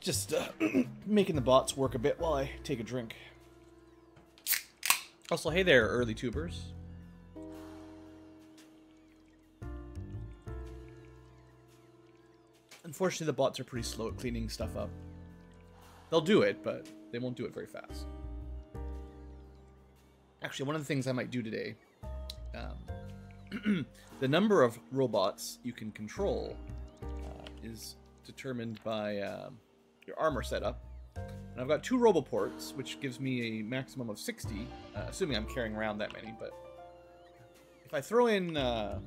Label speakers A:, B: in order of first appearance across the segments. A: Just uh, making the bots work a bit while I take a drink. Also, hey there, early tubers. Unfortunately, the bots are pretty slow at cleaning stuff up. They'll do it, but they won't do it very fast. Actually, one of the things I might do today, um, the number of robots you can control uh, is determined by... Um, armor setup. And I've got two Roboports, which gives me a maximum of 60, uh, assuming I'm carrying around that many, but if I throw in, uh,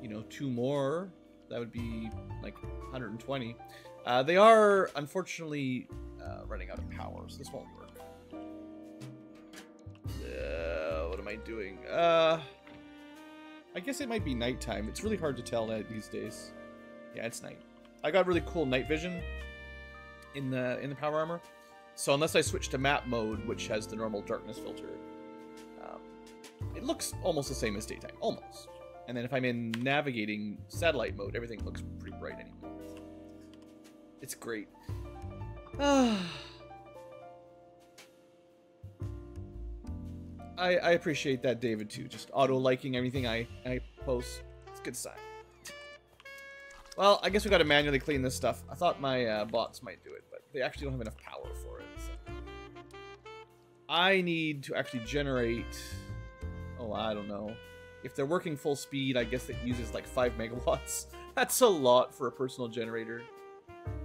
A: you know, two more, that would be like 120. Uh, they are, unfortunately, uh, running out of power, so this won't work. Uh, what am I doing? Uh, I guess it might be nighttime. It's really hard to tell these days. Yeah, it's night. I got really cool night vision in the in the power armor. So unless I switch to map mode, which has the normal darkness filter, um, it looks almost the same as daytime, almost. And then if I'm in navigating satellite mode, everything looks pretty bright anyway. It's great.
B: I,
A: I appreciate that, David, too. Just auto-liking everything I, I post. It's a good sign. Well, I guess we gotta manually clean this stuff. I thought my uh, bots might do it, but they actually don't have enough power for it. So. I need to actually generate... Oh, I don't know. If they're working full speed, I guess it uses like 5 megawatts. That's a lot for a personal generator.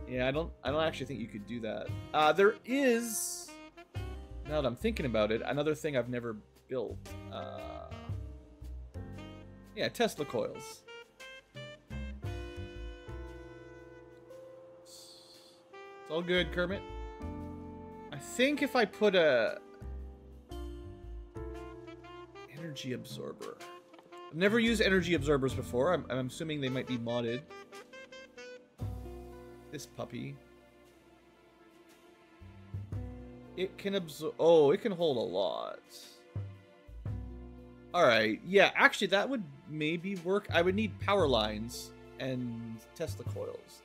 A: Yeah, I don't I don't actually think you could do that. Uh, there is, now that I'm thinking about it, another thing I've never built. Uh, yeah, Tesla coils. It's all good, Kermit. I think if I put a energy absorber. I've never used energy absorbers before. I'm, I'm assuming they might be modded. This puppy. It can absorb... Oh, it can hold a lot. Alright, yeah, actually that would maybe work. I would need power lines and Tesla coils.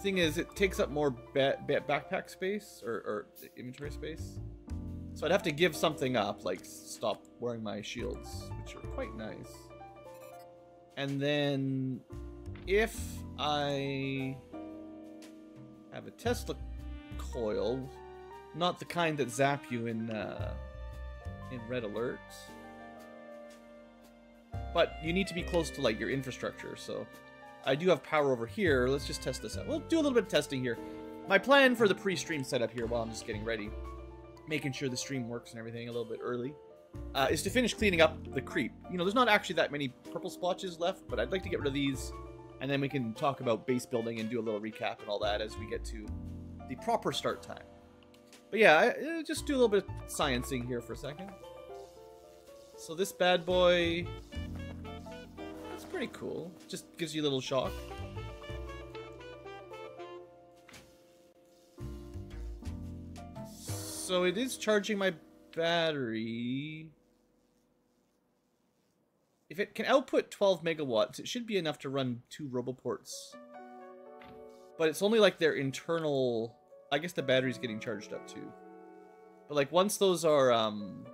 A: Thing is, it takes up more ba ba backpack space or, or inventory space. So I'd have to give something up, like stop wearing my shields, which are quite nice. And then if I have a Tesla coil, not the kind that zap you in uh, in red alerts, but you need to be close to like your infrastructure, so I do have power over here. Let's just test this out. We'll do a little bit of testing here. My plan for the pre-stream setup here while I'm just getting ready, making sure the stream works and everything a little bit early, uh, is to finish cleaning up the creep. You know, there's not actually that many purple splotches left, but I'd like to get rid of these, and then we can talk about base building and do a little recap and all that as we get to the proper start time. But yeah, I, uh, just do a little bit of sciencing here for a second. So this bad boy pretty cool. Just gives you a little shock. So it is charging my battery. If it can output 12 megawatts, it should be enough to run two Roboports. But it's only like their internal... I guess the battery's getting charged up too. But like once those are um,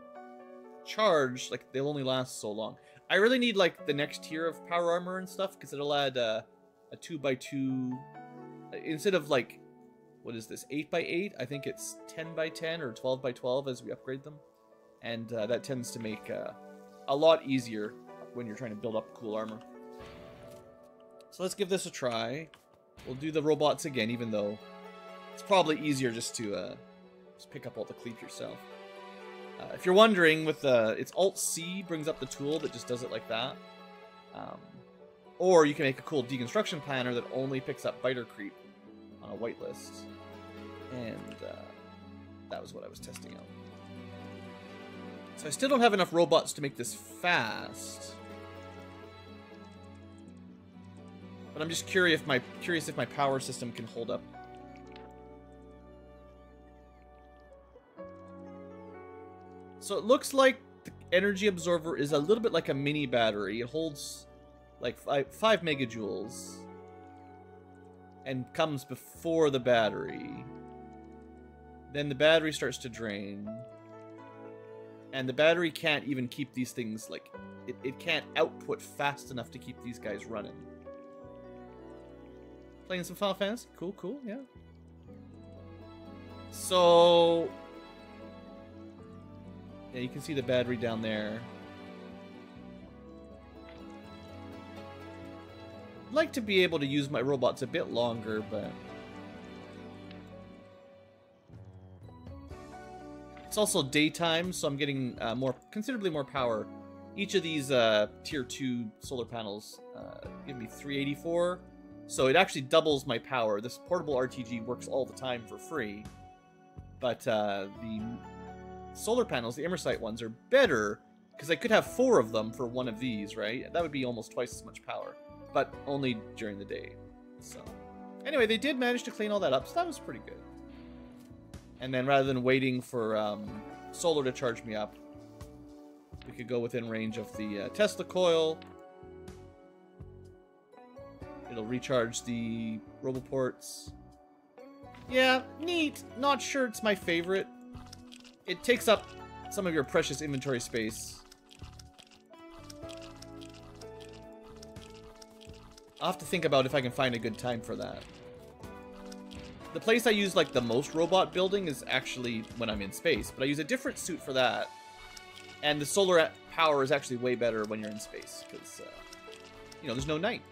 A: charged, like they'll only last so long. I really need like the next tier of power armor and stuff because it'll add uh, a two by two instead of like what is this eight by eight? I think it's ten by ten or twelve by twelve as we upgrade them, and uh, that tends to make uh, a lot easier when you're trying to build up cool armor. So let's give this a try. We'll do the robots again, even though it's probably easier just to uh, just pick up all the cleats yourself. Uh, if you're wondering, with the it's Alt C brings up the tool that just does it like that. Um, or you can make a cool deconstruction planner that only picks up biter creep on a whitelist. And uh, that was what I was testing out. So I still don't have enough robots to make this fast. But I'm just curious if my curious if my power system can hold up So it looks like the energy absorber is a little bit like a mini battery. It holds like five, five megajoules and comes before the battery. Then the battery starts to drain. And the battery can't even keep these things, like, it, it can't output fast enough to keep these guys running. Playing some Final Fantasy? Cool, cool, yeah. So, yeah, you can see the battery down there. I'd like to be able to use my robots a bit longer, but... It's also daytime, so I'm getting uh, more considerably more power. Each of these uh, tier 2 solar panels uh, give me 384, so it actually doubles my power. This portable RTG works all the time for free, but uh, the solar panels, the Imersite ones, are better because I could have four of them for one of these, right? That would be almost twice as much power, but only during the day. So anyway, they did manage to clean all that up, so that was pretty good. And then rather than waiting for um, solar to charge me up, we could go within range of the uh, Tesla coil. It'll recharge the RoboPorts. Yeah, neat. Not sure it's my favorite it takes up some of your precious inventory space. I'll have to think about if I can find a good time for that. The place I use like the most robot building is actually when I'm in space, but I use a different suit for that. And the solar power is actually way better when you're in space because, uh, you know, there's no night.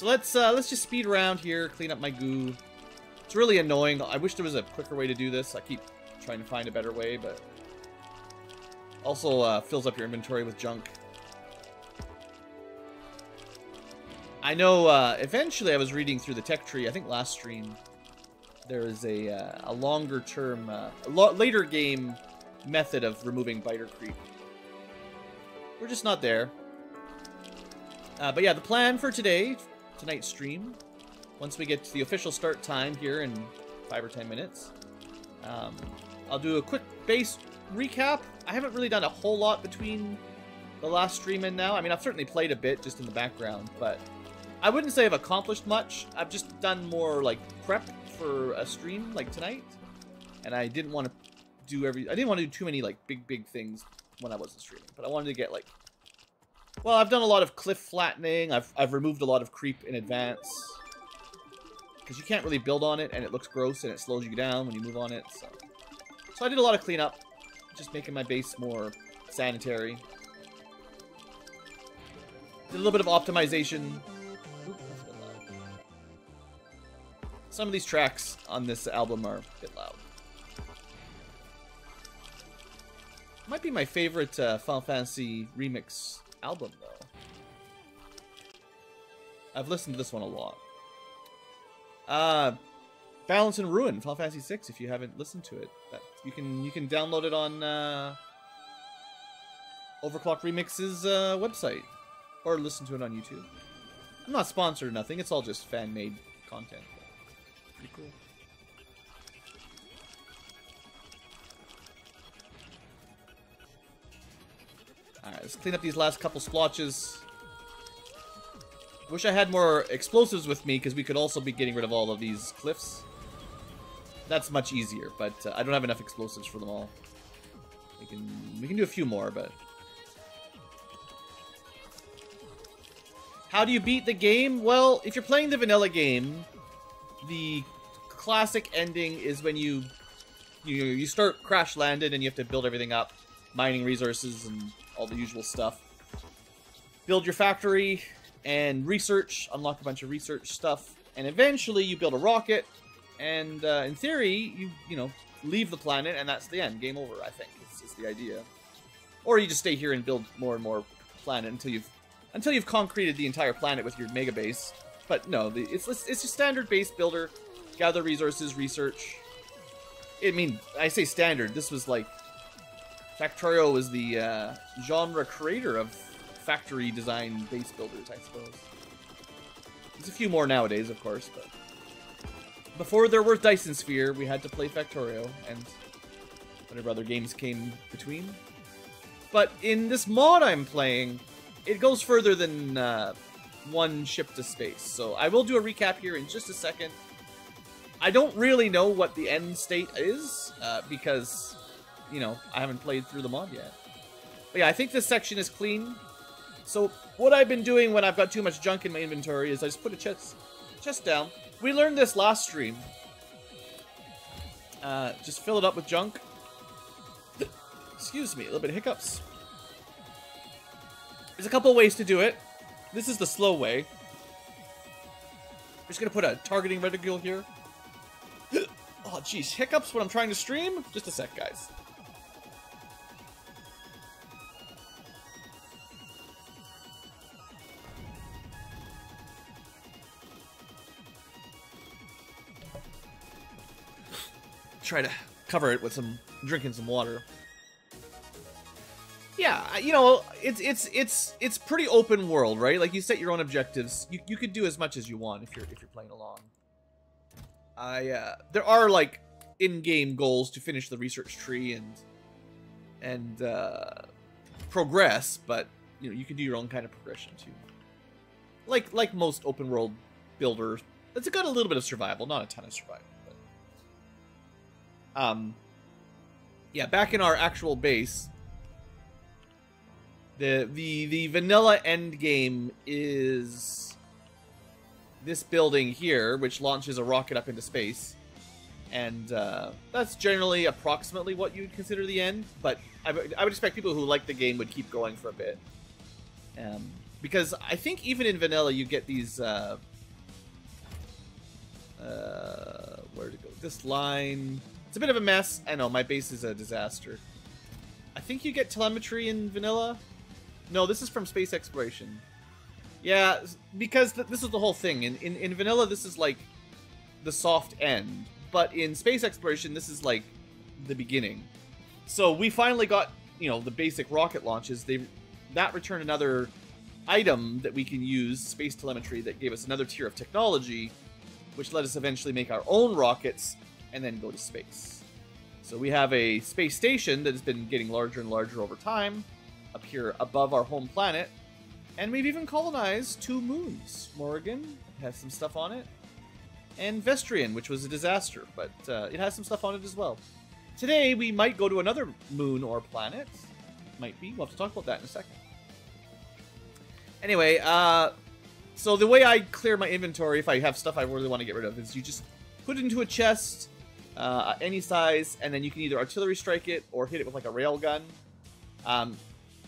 A: So let's uh, let's just speed around here, clean up my goo. It's really annoying. I wish there was a quicker way to do this. I keep trying to find a better way, but... Also uh, fills up your inventory with junk. I know uh, eventually I was reading through the tech tree, I think last stream, there is a, uh, a longer term, uh, later game method of removing Biter Creep. We're just not there. Uh, but yeah, the plan for today, tonight's stream. Once we get to the official start time here in five or ten minutes, um, I'll do a quick base recap. I haven't really done a whole lot between the last stream and now. I mean, I've certainly played a bit just in the background, but I wouldn't say I've accomplished much. I've just done more like prep for a stream like tonight, and I didn't want to do every. I didn't want to do too many like big big things when I wasn't streaming, but I wanted to get like well, I've done a lot of cliff flattening. I've, I've removed a lot of creep in advance. Because you can't really build on it, and it looks gross, and it slows you down when you move on it. So, so I did a lot of cleanup. Just making my base more sanitary. Did a little bit of optimization. Some of these tracks on this album are a bit loud. Might be my favorite uh, Final Fantasy remix album, though. I've listened to this one a lot. Uh, Balance and Ruin, Final Fantasy VI. If you haven't listened to it, that, you can you can download it on uh, OverClocked ReMix's uh, website, or listen to it on YouTube. I'm not sponsored or nothing. It's all just fan made content. Pretty cool. Alright, let's clean up these last couple splotches. Wish I had more explosives with me, because we could also be getting rid of all of these cliffs. That's much easier, but uh, I don't have enough explosives for them all. We can, we can do a few more, but... How do you beat the game? Well, if you're playing the vanilla game, the classic ending is when you you, you start crash landed and you have to build everything up, mining resources and all the usual stuff. Build your factory and research, unlock a bunch of research stuff, and eventually you build a rocket, and uh, in theory, you, you know, leave the planet, and that's the end. Game over, I think, is, is the idea. Or you just stay here and build more and more planet until you've until you've concreted the entire planet with your mega base. But no, the, it's, it's it's a standard base builder, gather resources, research. I mean, I say standard. This was like Factorio is the uh, genre creator of factory design base builders, I suppose. There's a few more nowadays, of course, but before there were Dyson Sphere, we had to play Factorio, and whatever other games came between. But in this mod I'm playing, it goes further than uh, one ship to space. So I will do a recap here in just a second. I don't really know what the end state is, uh, because you know, I haven't played through the mod yet. But yeah, I think this section is clean. So what I've been doing when I've got too much junk in my inventory is I just put a chest, chest down. We learned this last stream. Uh, just fill it up with junk. Excuse me, a little bit of hiccups. There's a couple ways to do it. This is the slow way. I'm just gonna put a targeting reticule here. oh, jeez, hiccups when I'm trying to stream? Just a sec, guys. try to cover it with some drinking some water. Yeah, you know, it's it's it's it's pretty open world, right? Like you set your own objectives. You you could do as much as you want if you're if you're playing along. I uh, there are like in-game goals to finish the research tree and and uh, progress, but you know you can do your own kind of progression too. Like like most open world builders, it's got a little bit of survival, not a ton of survival. Um, yeah, back in our actual base, the the the vanilla end game is this building here, which launches a rocket up into space, and uh, that's generally approximately what you'd consider the end. But I, would expect people who like the game would keep going for a bit, um, because I think even in vanilla you get these. Uh, uh, where to go? This line. It's a bit of a mess. I know, my base is a disaster. I think you get telemetry in vanilla. No, this is from space exploration. Yeah, because th this is the whole thing. In, in, in vanilla, this is like the soft end. But in space exploration, this is like the beginning. So we finally got, you know, the basic rocket launches. They That returned another item that we can use, space telemetry, that gave us another tier of technology, which let us eventually make our own rockets and then go to space. So we have a space station that has been getting larger and larger over time, up here above our home planet, and we've even colonized two moons. Morrigan has some stuff on it, and Vestrian, which was a disaster, but uh, it has some stuff on it as well. Today we might go to another moon or planet. Might be. We'll have to talk about that in a second. Anyway, uh, so the way I clear my inventory if I have stuff I really want to get rid of is you just put it into a chest uh, uh, any size, and then you can either artillery strike it or hit it with like a rail gun. Um,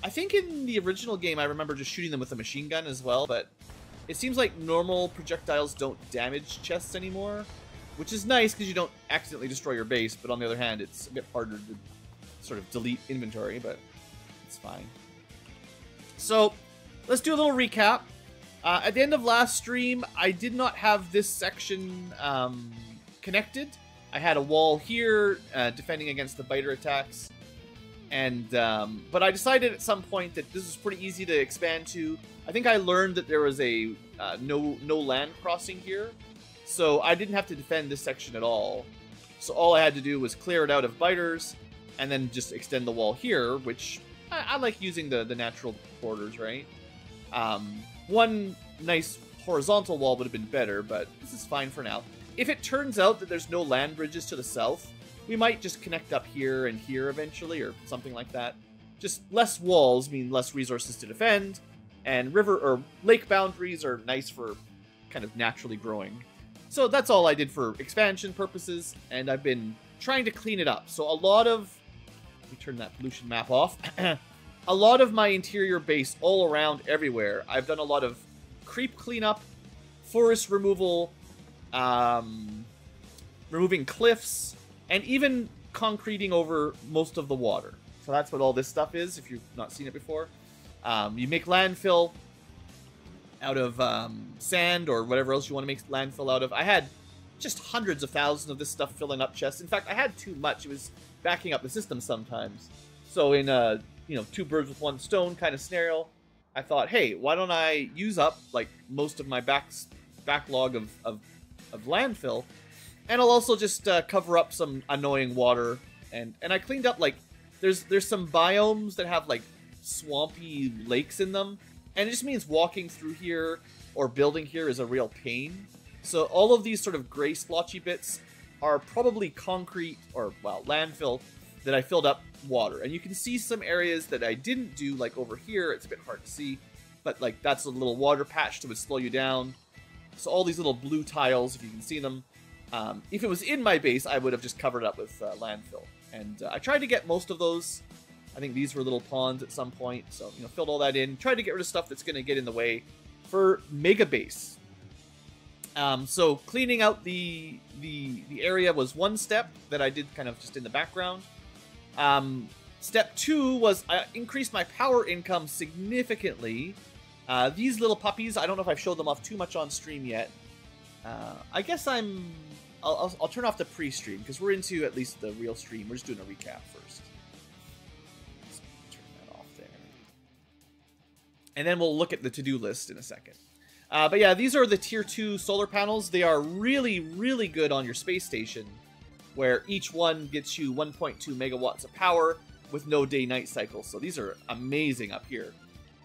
A: I think in the original game, I remember just shooting them with a machine gun as well, but it seems like normal projectiles don't damage chests anymore, which is nice because you don't accidentally destroy your base, but on the other hand, it's a bit harder to sort of delete inventory, but it's fine. So let's do a little recap. Uh, at the end of last stream, I did not have this section um, connected I had a wall here uh, defending against the biter attacks. And um, but I decided at some point that this was pretty easy to expand to. I think I learned that there was a uh, no no land crossing here, so I didn't have to defend this section at all. So all I had to do was clear it out of biters, and then just extend the wall here, which I, I like using the the natural borders, right? Um, one nice horizontal wall would have been better, but this is fine for now. If it turns out that there's no land bridges to the south, we might just connect up here and here eventually, or something like that. Just less walls mean less resources to defend, and river or lake boundaries are nice for kind of naturally growing. So that's all I did for expansion purposes, and I've been trying to clean it up. So a lot of... me turn that pollution map off. a lot of my interior base all around everywhere. I've done a lot of creep cleanup, forest removal, um, removing cliffs, and even concreting over most of the water. So that's what all this stuff is. If you've not seen it before, um, you make landfill out of um, sand or whatever else you want to make landfill out of. I had just hundreds of thousands of this stuff filling up chests. In fact, I had too much. It was backing up the system sometimes. So in a you know two birds with one stone kind of scenario, I thought, hey, why don't I use up like most of my back backlog of, of of landfill. And I'll also just uh, cover up some annoying water. And, and I cleaned up, like, there's there's some biomes that have, like, swampy lakes in them. And it just means walking through here or building here is a real pain. So all of these sort of gray splotchy bits are probably concrete or, well, landfill that I filled up water. And you can see some areas that I didn't do, like over here, it's a bit hard to see, but like that's a little water patch that would slow you down. So all these little blue tiles, if you can see them, um, if it was in my base, I would have just covered up with uh, landfill. And uh, I tried to get most of those. I think these were little ponds at some point. So, you know, filled all that in. Tried to get rid of stuff that's going to get in the way for Mega Base. Um, so cleaning out the, the, the area was one step that I did kind of just in the background. Um, step two was I increased my power income significantly uh, these little puppies, I don't know if I've showed them off too much on stream yet. Uh, I guess I'm... I'll, I'll, I'll turn off the pre-stream, because we're into at least the real stream. We're just doing a recap first. Let's turn that off there. And then we'll look at the to-do list in a second. Uh, but yeah, these are the tier 2 solar panels. They are really, really good on your space station, where each one gets you 1.2 megawatts of power with no day-night cycle. So these are amazing up here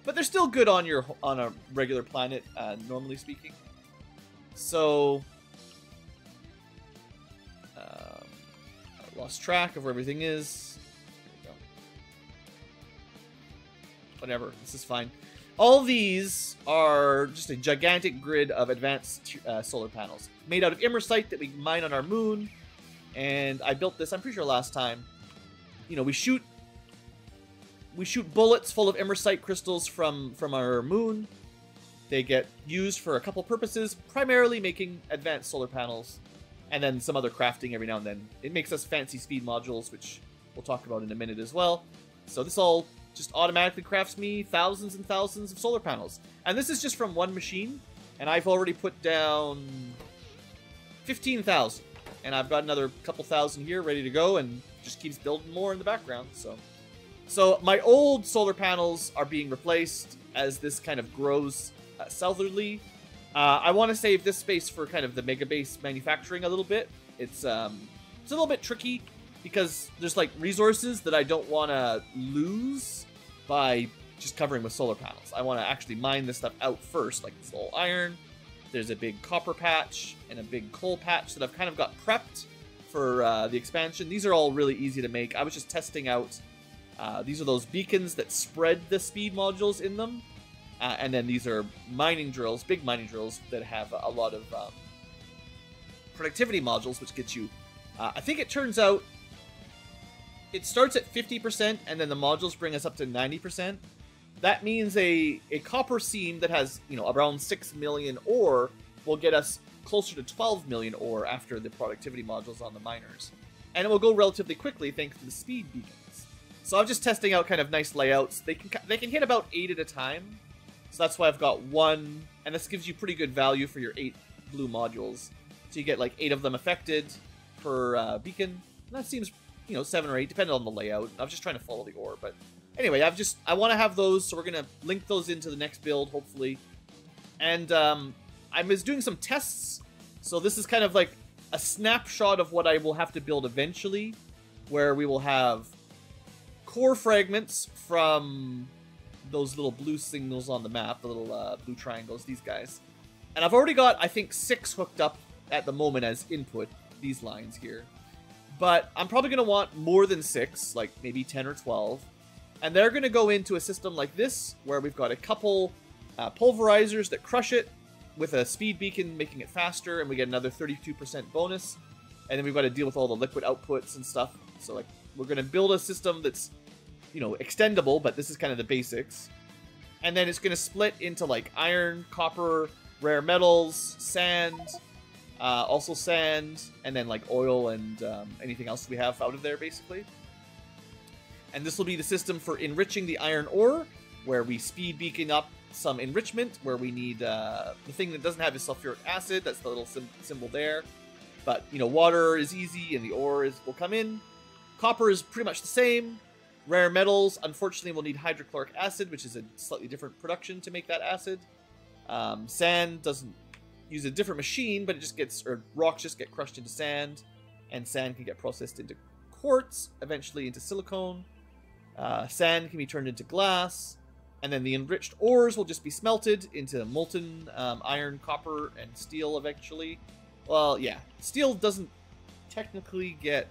A: but they're still good on your on a regular planet, uh, normally speaking. So, um, lost track of where everything is. Whatever, this is fine. All these are just a gigantic grid of advanced uh, solar panels made out of imersite that we mine on our moon. And I built this, I'm pretty sure last time. You know, we shoot we shoot bullets full of imersite crystals from, from our moon. They get used for a couple purposes, primarily making advanced solar panels, and then some other crafting every now and then. It makes us fancy speed modules, which we'll talk about in a minute as well. So this all just automatically crafts me thousands and thousands of solar panels. And this is just from one machine, and I've already put down 15,000. And I've got another couple thousand here ready to go, and just keeps building more in the background, so... So my old solar panels are being replaced as this kind of grows uh, southerly. Uh, I want to save this space for kind of the mega base manufacturing a little bit. It's um, it's a little bit tricky because there's like resources that I don't want to lose by just covering with solar panels. I want to actually mine this stuff out first, like this little iron. There's a big copper patch and a big coal patch that I've kind of got prepped for uh, the expansion. These are all really easy to make. I was just testing out uh, these are those beacons that spread the speed modules in them. Uh, and then these are mining drills, big mining drills that have a lot of um, productivity modules, which gets you. Uh, I think it turns out it starts at 50%, and then the modules bring us up to 90%. That means a, a copper seam that has, you know, around 6 million ore will get us closer to 12 million ore after the productivity modules on the miners. And it will go relatively quickly thanks to the speed beacon. So I'm just testing out kind of nice layouts. They can they can hit about eight at a time. So that's why I've got one, and this gives you pretty good value for your eight blue modules. So you get like eight of them affected per uh, beacon. And that seems, you know, seven or eight, depending on the layout. I'm just trying to follow the ore, but anyway, I've just I want to have those, so we're gonna link those into the next build, hopefully. And um, I'm just doing some tests, so this is kind of like a snapshot of what I will have to build eventually, where we will have core fragments from those little blue signals on the map, the little uh, blue triangles, these guys. And I've already got, I think, six hooked up at the moment as input, these lines here. But I'm probably going to want more than six, like maybe 10 or 12. And they're going to go into a system like this, where we've got a couple uh, pulverizers that crush it with a speed beacon making it faster, and we get another 32% bonus. And then we've got to deal with all the liquid outputs and stuff. So like we're going to build a system that's you know, extendable, but this is kind of the basics. And then it's going to split into like iron, copper, rare metals, sand, uh, also sand, and then like oil and um, anything else we have out of there, basically. And this will be the system for enriching the iron ore, where we speed beacon up some enrichment, where we need uh, the thing that doesn't have is sulfuric acid. That's the little sim symbol there. But you know, water is easy, and the ore is will come in. Copper is pretty much the same. Rare metals, unfortunately, will need hydrochloric acid, which is a slightly different production to make that acid. Um, sand doesn't use a different machine, but it just gets, or rocks just get crushed into sand, and sand can get processed into quartz, eventually into silicone. Uh, sand can be turned into glass, and then the enriched ores will just be smelted into molten um, iron, copper, and steel eventually. Well, yeah, steel doesn't technically get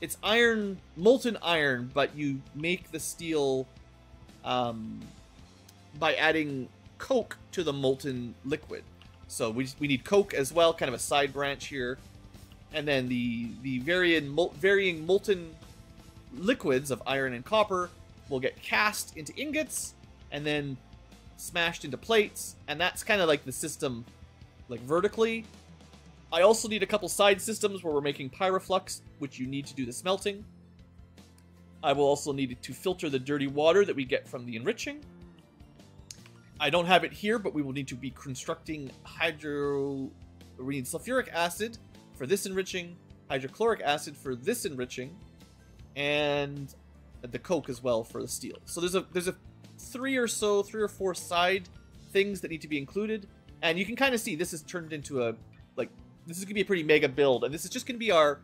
A: it's iron, molten iron, but you make the steel um, by adding coke to the molten liquid. So we, we need coke as well, kind of a side branch here. And then the, the varying, mol varying molten liquids of iron and copper will get cast into ingots and then smashed into plates. And that's kind of like the system, like vertically. I also need a couple side systems where we're making pyroflux, which you need to do the smelting. I will also need to filter the dirty water that we get from the enriching. I don't have it here, but we will need to be constructing hydro... We need sulfuric acid for this enriching, hydrochloric acid for this enriching, and the coke as well for the steel. So there's a there's a three or so, three or four side things that need to be included, and you can kind of see this is turned into a like this is gonna be a pretty mega build, and this is just gonna be our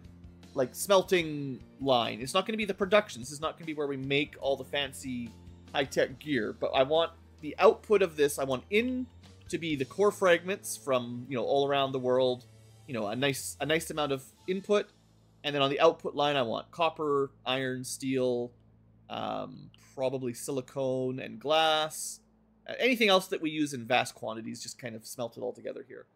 A: like smelting line. It's not gonna be the production. This is not gonna be where we make all the fancy high tech gear. But I want the output of this. I want in to be the core fragments from you know all around the world. You know, a nice a nice amount of input, and then on the output line, I want copper, iron, steel, um, probably silicone and glass. Anything else that we use in vast quantities, just kind of smelted all together here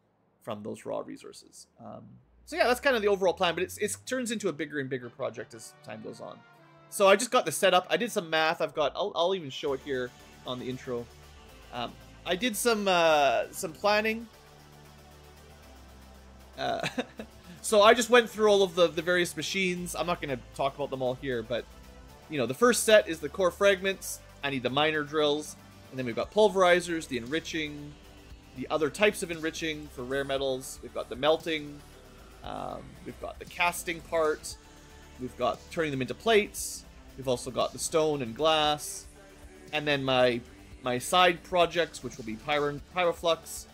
A: from those raw resources. Um, so yeah, that's kind of the overall plan, but it turns into a bigger and bigger project as time goes on. So I just got the setup. I did some math. I've got. I'll, I'll even show it here on the intro. Um, I did some uh, some planning. Uh, so I just went through all of the the various machines. I'm not going to talk about them all here, but you know, the first set is the core fragments. I need the miner drills, and then we've got pulverizers, the enriching, the other types of enriching for rare metals. We've got the melting, um, we've got the casting part, we've got turning them into plates, we've also got the stone and glass, and then my my side projects, which will be pyro, pyroflux,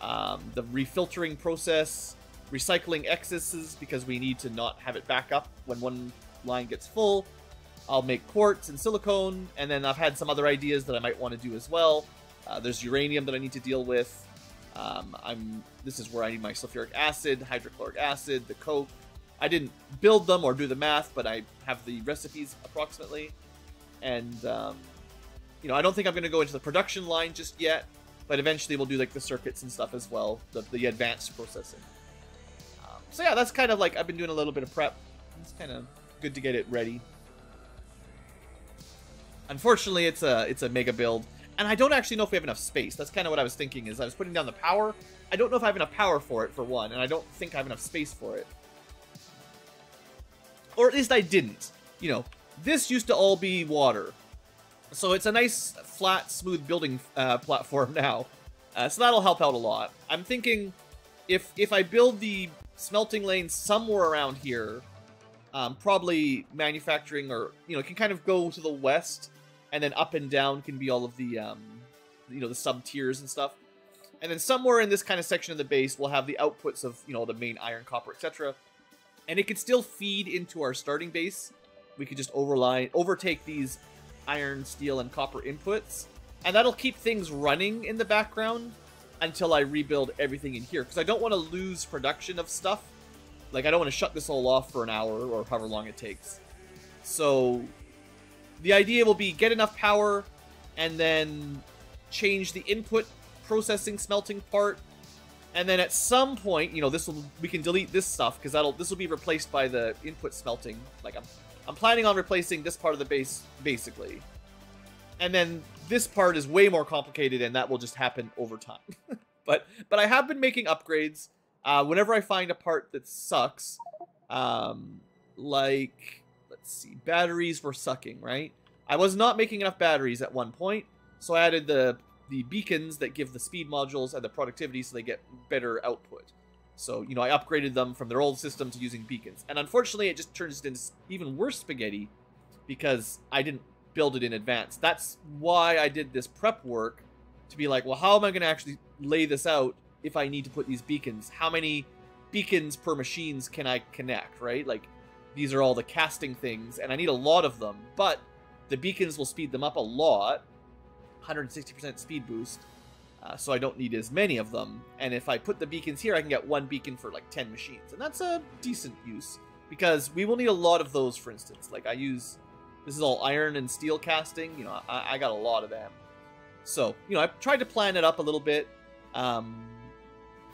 A: um, the refiltering process, recycling excesses because we need to not have it back up when one line gets full. I'll make quartz and silicone, and then I've had some other ideas that I might want to do as well. Uh, there's uranium that I need to deal with. Um, I'm. This is where I need my sulfuric acid, hydrochloric acid, the coke. I didn't build them or do the math, but I have the recipes approximately. And um, you know, I don't think I'm going to go into the production line just yet, but eventually we'll do like the circuits and stuff as well, the, the advanced processing. Um, so yeah, that's kind of like I've been doing a little bit of prep. It's kind of good to get it ready. Unfortunately, it's a it's a mega build. And I don't actually know if we have enough space. That's kind of what I was thinking is I was putting down the power. I don't know if I have enough power for it, for one, and I don't think I have enough space for it. Or at least I didn't. You know, this used to all be water. So it's a nice, flat, smooth building uh, platform now. Uh, so that'll help out a lot. I'm thinking if if I build the smelting lane somewhere around here, um, probably manufacturing or, you know, it can kind of go to the west and then up and down can be all of the um, you know the sub tiers and stuff and then somewhere in this kind of section of the base we'll have the outputs of you know the main iron copper etc and it can still feed into our starting base we could just overline overtake these iron steel and copper inputs and that'll keep things running in the background until i rebuild everything in here because i don't want to lose production of stuff like i don't want to shut this all off for an hour or however long it takes so the idea will be get enough power and then change the input processing smelting part and then at some point you know this will we can delete this stuff because that'll this will be replaced by the input smelting like I'm I'm planning on replacing this part of the base basically and then this part is way more complicated and that will just happen over time but but I have been making upgrades uh, whenever I find a part that sucks um, like Let's see. Batteries were sucking, right? I was not making enough batteries at one point, so I added the the beacons that give the speed modules and the productivity so they get better output. So, you know, I upgraded them from their old system to using beacons. And unfortunately, it just turns into even worse spaghetti because I didn't build it in advance. That's why I did this prep work to be like, well, how am I going to actually lay this out if I need to put these beacons? How many beacons per machines can I connect, right? Like, these are all the casting things, and I need a lot of them, but the beacons will speed them up a lot, 160% speed boost, uh, so I don't need as many of them. And if I put the beacons here, I can get one beacon for like 10 machines, and that's a decent use, because we will need a lot of those, for instance. Like I use, this is all iron and steel casting, you know, I, I got a lot of them. So, you know, I tried to plan it up a little bit, um,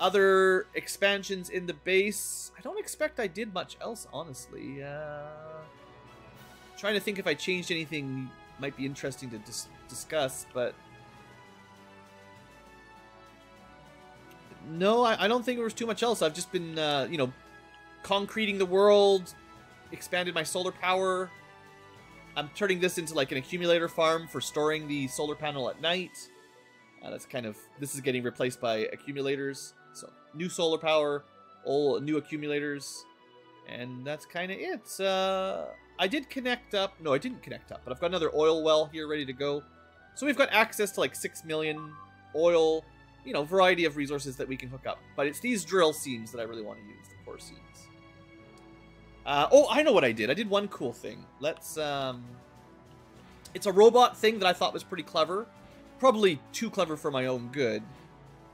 A: other expansions in the base. I don't expect I did much else, honestly. Uh, trying to think if I changed anything might be interesting to dis discuss, but... No, I, I, don't think there was too much else. I've just been, uh, you know, concreting the world, expanded my solar power. I'm turning this into like an accumulator farm for storing the solar panel at night. Uh, that's kind of, this is getting replaced by accumulators new solar power, old new accumulators, and that's kind of it. Uh, I did connect up. No, I didn't connect up, but I've got another oil well here ready to go. So we've got access to like 6 million oil, you know, variety of resources that we can hook up. But it's these drill seams that I really want to use, the core seams. Uh, oh, I know what I did. I did one cool thing. Let's, um... It's a robot thing that I thought was pretty clever. Probably too clever for my own good.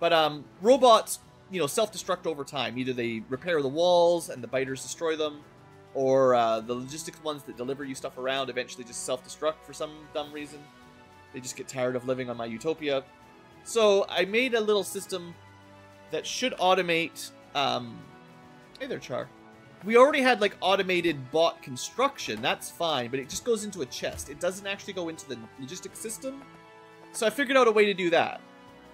A: But, um, robots you know, self-destruct over time. Either they repair the walls and the biters destroy them, or uh, the logistics ones that deliver you stuff around eventually just self-destruct for some dumb reason. They just get tired of living on my utopia. So I made a little system that should automate. Um, hey there, Char. We already had like automated bot construction. That's fine, but it just goes into a chest. It doesn't actually go into the logistic system. So I figured out a way to do that.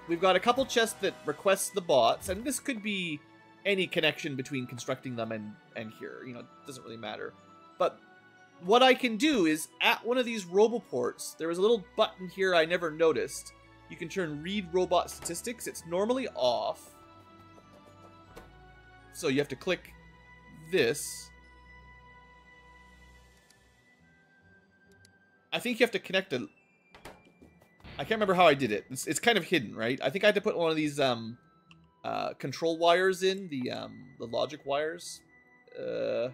A: We've got a couple chests that request the bots, and this could be any connection between constructing them and, and here. You know, it doesn't really matter. But what I can do is at one of these roboports, there is a little button here I never noticed. You can turn read robot statistics. It's normally off. So you have to click this. I think you have to connect a I can't remember how I did it. It's, it's kind of hidden, right? I think I had to put one of these um, uh, control wires in, the, um, the logic wires. Uh,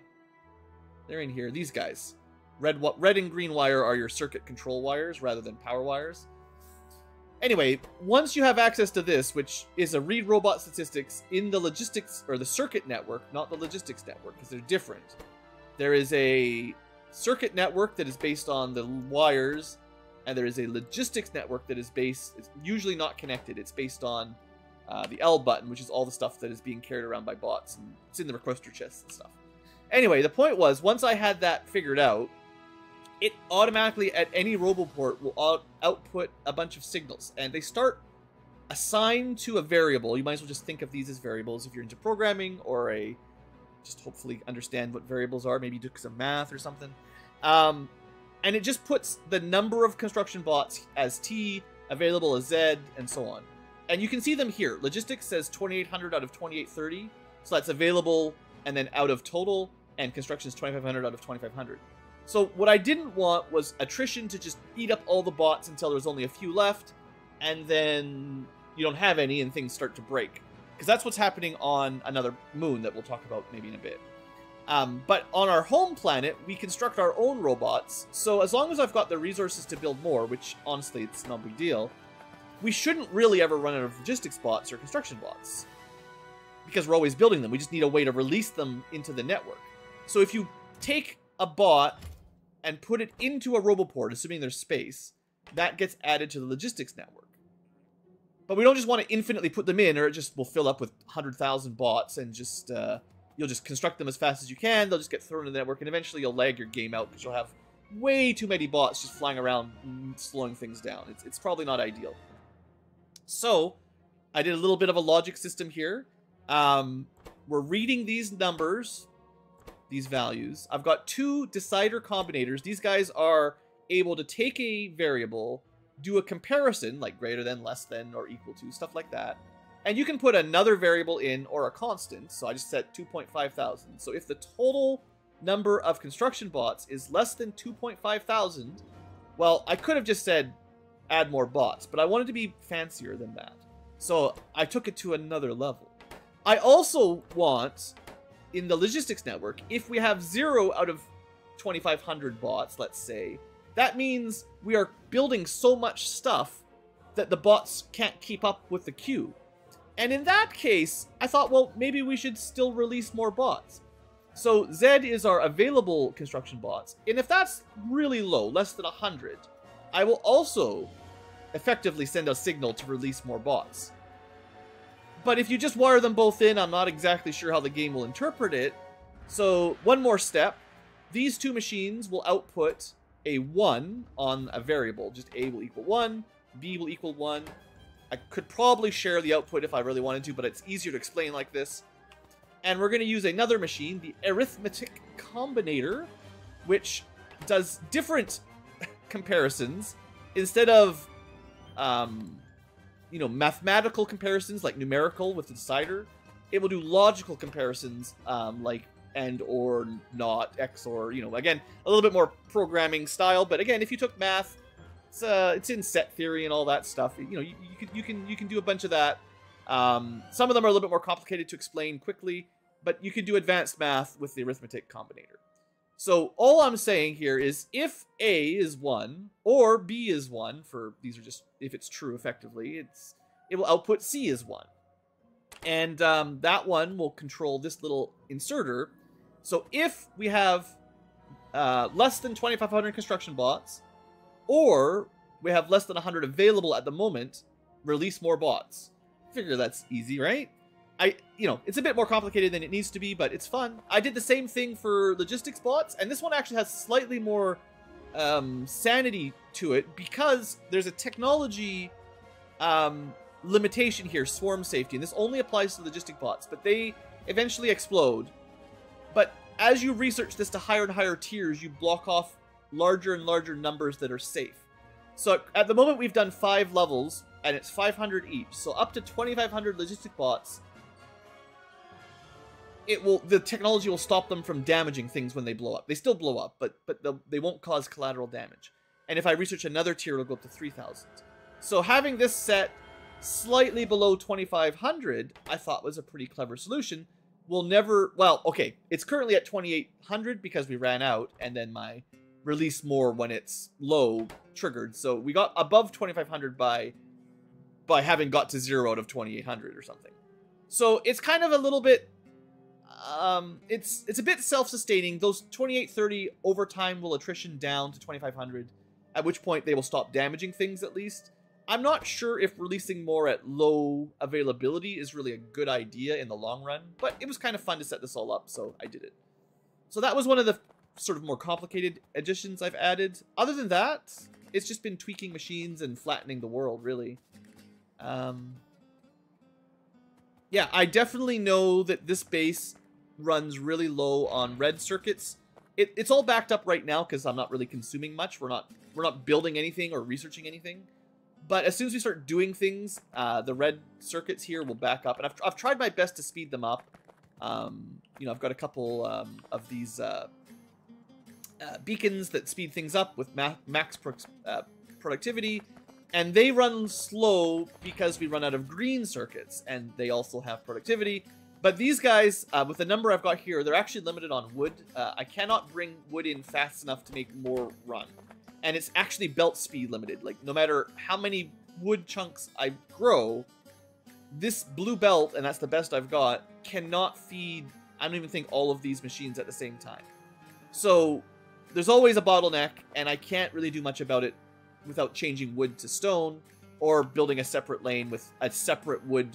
A: they're in here. These guys. Red, red and green wire are your circuit control wires rather than power wires. Anyway, once you have access to this, which is a read robot statistics in the logistics or the circuit network, not the logistics network, because they're different. There is a circuit network that is based on the wires and there is a logistics network that is based, it's usually not connected, it's based on uh, the L button, which is all the stuff that is being carried around by bots, and it's in the requester chests and stuff. Anyway, the point was, once I had that figured out, it automatically at any RoboPort will out- output a bunch of signals, and they start assigned to a variable. You might as well just think of these as variables if you're into programming or a just hopefully understand what variables are. Maybe do some math or something. Um, and it just puts the number of construction bots as T, available as Z, and so on. And you can see them here. Logistics says 2,800 out of 2,830, so that's available and then out of total, and construction is 2,500 out of 2,500. So what I didn't want was attrition to just eat up all the bots until there's only a few left, and then you don't have any and things start to break. Because that's what's happening on another moon that we'll talk about maybe in a bit. Um, but on our home planet, we construct our own robots, so as long as I've got the resources to build more, which honestly, it's no big deal, we shouldn't really ever run out of logistics bots or construction bots. Because we're always building them, we just need a way to release them into the network. So if you take a bot and put it into a roboport, assuming there's space, that gets added to the logistics network. But we don't just want to infinitely put them in, or it just will fill up with 100,000 bots and just... Uh, You'll just construct them as fast as you can. They'll just get thrown in the network, and eventually you'll lag your game out because you'll have way too many bots just flying around, mm, slowing things down. It's, it's probably not ideal. So, I did a little bit of a logic system here. Um, we're reading these numbers, these values. I've got two decider combinators. These guys are able to take a variable, do a comparison, like greater than, less than, or equal to, stuff like that, and you can put another variable in or a constant, so I just set 2.5 thousand. So if the total number of construction bots is less than 2.5 thousand, well, I could have just said add more bots, but I wanted to be fancier than that. So I took it to another level. I also want, in the logistics network, if we have zero out of 2,500 bots, let's say, that means we are building so much stuff that the bots can't keep up with the queue. And in that case, I thought, well, maybe we should still release more bots. So Z is our available construction bots. And if that's really low, less than 100, I will also effectively send a signal to release more bots. But if you just wire them both in, I'm not exactly sure how the game will interpret it. So one more step. These two machines will output a 1 on a variable. Just A will equal 1, B will equal 1, I could probably share the output if I really wanted to, but it's easier to explain like this. And we're going to use another machine, the Arithmetic Combinator, which does different comparisons. Instead of, um, you know, mathematical comparisons like numerical with the decider, it will do logical comparisons um, like and or not, X or, you know, again, a little bit more programming style. But again, if you took math it's uh, it's in set theory and all that stuff. You know, you, you can you can you can do a bunch of that. Um, some of them are a little bit more complicated to explain quickly, but you can do advanced math with the arithmetic combinator. So all I'm saying here is if A is 1 or B is 1 for these are just if it's true effectively, it's it will output C is 1. And um, that one will control this little inserter. So if we have uh, less than 2,500 construction bots, or we have less than 100 available at the moment, release more bots. Figure that's easy, right? I, you know, it's a bit more complicated than it needs to be, but it's fun. I did the same thing for logistics bots, and this one actually has slightly more um, sanity to it because there's a technology um, limitation here, swarm safety, and this only applies to logistic bots, but they eventually explode. But as you research this to higher and higher tiers, you block off larger and larger numbers that are safe. So at the moment we've done five levels, and it's 500 each, so up to 2,500 logistic bots. It will the technology will stop them from damaging things when they blow up. They still blow up, but but they won't cause collateral damage. And if I research another tier, it'll go up to 3,000. So having this set slightly below 2,500, I thought was a pretty clever solution. We'll never, well, okay, it's currently at 2,800 because we ran out, and then my release more when it's low triggered. So we got above 2500 by by having got to 0 out of 2800 or something. So it's kind of a little bit um it's it's a bit self-sustaining. Those 2830 over time will attrition down to 2500 at which point they will stop damaging things at least. I'm not sure if releasing more at low availability is really a good idea in the long run, but it was kind of fun to set this all up, so I did it. So that was one of the sort of more complicated additions I've added. Other than that, it's just been tweaking machines and flattening the world, really. Um, yeah, I definitely know that this base runs really low on red circuits. It, it's all backed up right now because I'm not really consuming much. We're not we're not building anything or researching anything. But as soon as we start doing things, uh, the red circuits here will back up. And I've, I've tried my best to speed them up. Um, you know, I've got a couple um, of these uh, uh, beacons that speed things up with ma max pro uh, productivity, and they run slow because we run out of green circuits, and they also have productivity. But these guys, uh, with the number I've got here, they're actually limited on wood. Uh, I cannot bring wood in fast enough to make more run. And it's actually belt speed limited. Like, no matter how many wood chunks I grow, this blue belt, and that's the best I've got, cannot feed, I don't even think, all of these machines at the same time. So there's always a bottleneck, and I can't really do much about it without changing wood to stone or building a separate lane with a separate wood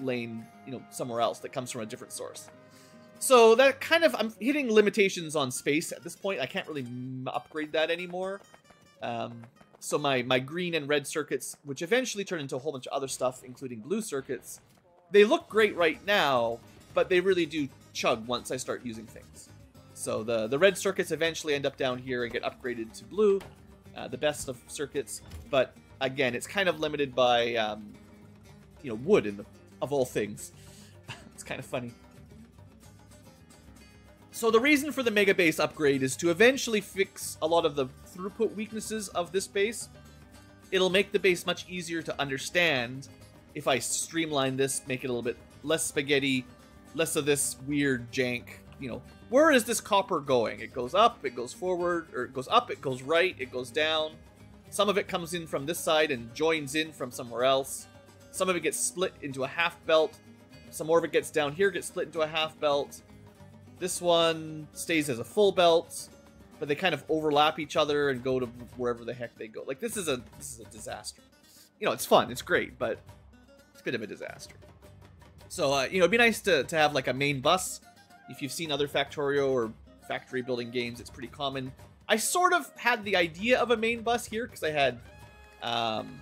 A: lane, you know, somewhere else that comes from a different source. So that kind of, I'm hitting limitations on space at this point. I can't really upgrade that anymore. Um, so my, my green and red circuits, which eventually turn into a whole bunch of other stuff, including blue circuits, they look great right now, but they really do chug once I start using things. So the, the red circuits eventually end up down here and get upgraded to blue, uh, the best of circuits. But again, it's kind of limited by, um, you know, wood in the, of all things. it's kind of funny. So the reason for the Mega Base upgrade is to eventually fix a lot of the throughput weaknesses of this base. It'll make the base much easier to understand if I streamline this, make it a little bit less spaghetti, less of this weird jank you know, where is this copper going? It goes up, it goes forward, or it goes up, it goes right, it goes down. Some of it comes in from this side and joins in from somewhere else. Some of it gets split into a half belt. Some more of it gets down here, gets split into a half belt. This one stays as a full belt, but they kind of overlap each other and go to wherever the heck they go. Like this is a this is a disaster. You know, it's fun, it's great, but it's a bit of a disaster. So uh, you know, it'd be nice to to have like a main bus if you've seen other Factorio or factory building games, it's pretty common. I sort of had the idea of a main bus here because I had, um,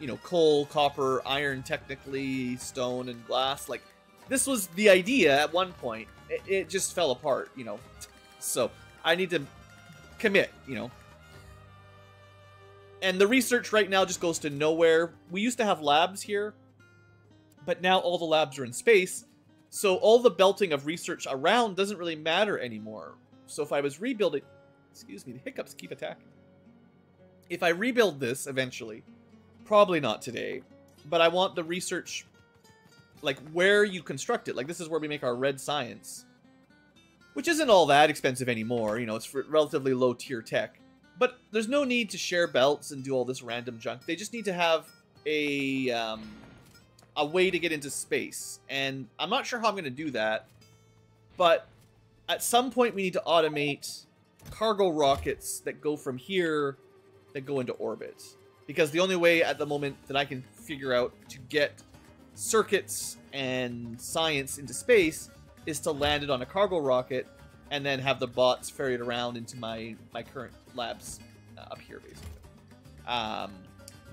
A: you know, coal, copper, iron, technically, stone, and glass. Like, this was the idea at one point. It, it just fell apart, you know. So I need to commit, you know. And the research right now just goes to nowhere. We used to have labs here, but now all the labs are in space so all the belting of research around doesn't really matter anymore. So if I was rebuilding, excuse me, the hiccups keep attacking. If I rebuild this eventually, probably not today, but I want the research, like where you construct it. Like this is where we make our red science, which isn't all that expensive anymore. You know, it's relatively low tier tech, but there's no need to share belts and do all this random junk. They just need to have a um, a way to get into space. And I'm not sure how I'm going to do that, but at some point we need to automate cargo rockets that go from here that go into orbit. Because the only way at the moment that I can figure out to get circuits and science into space is to land it on a cargo rocket and then have the bots ferried around into my, my current labs uh, up here, basically. Um,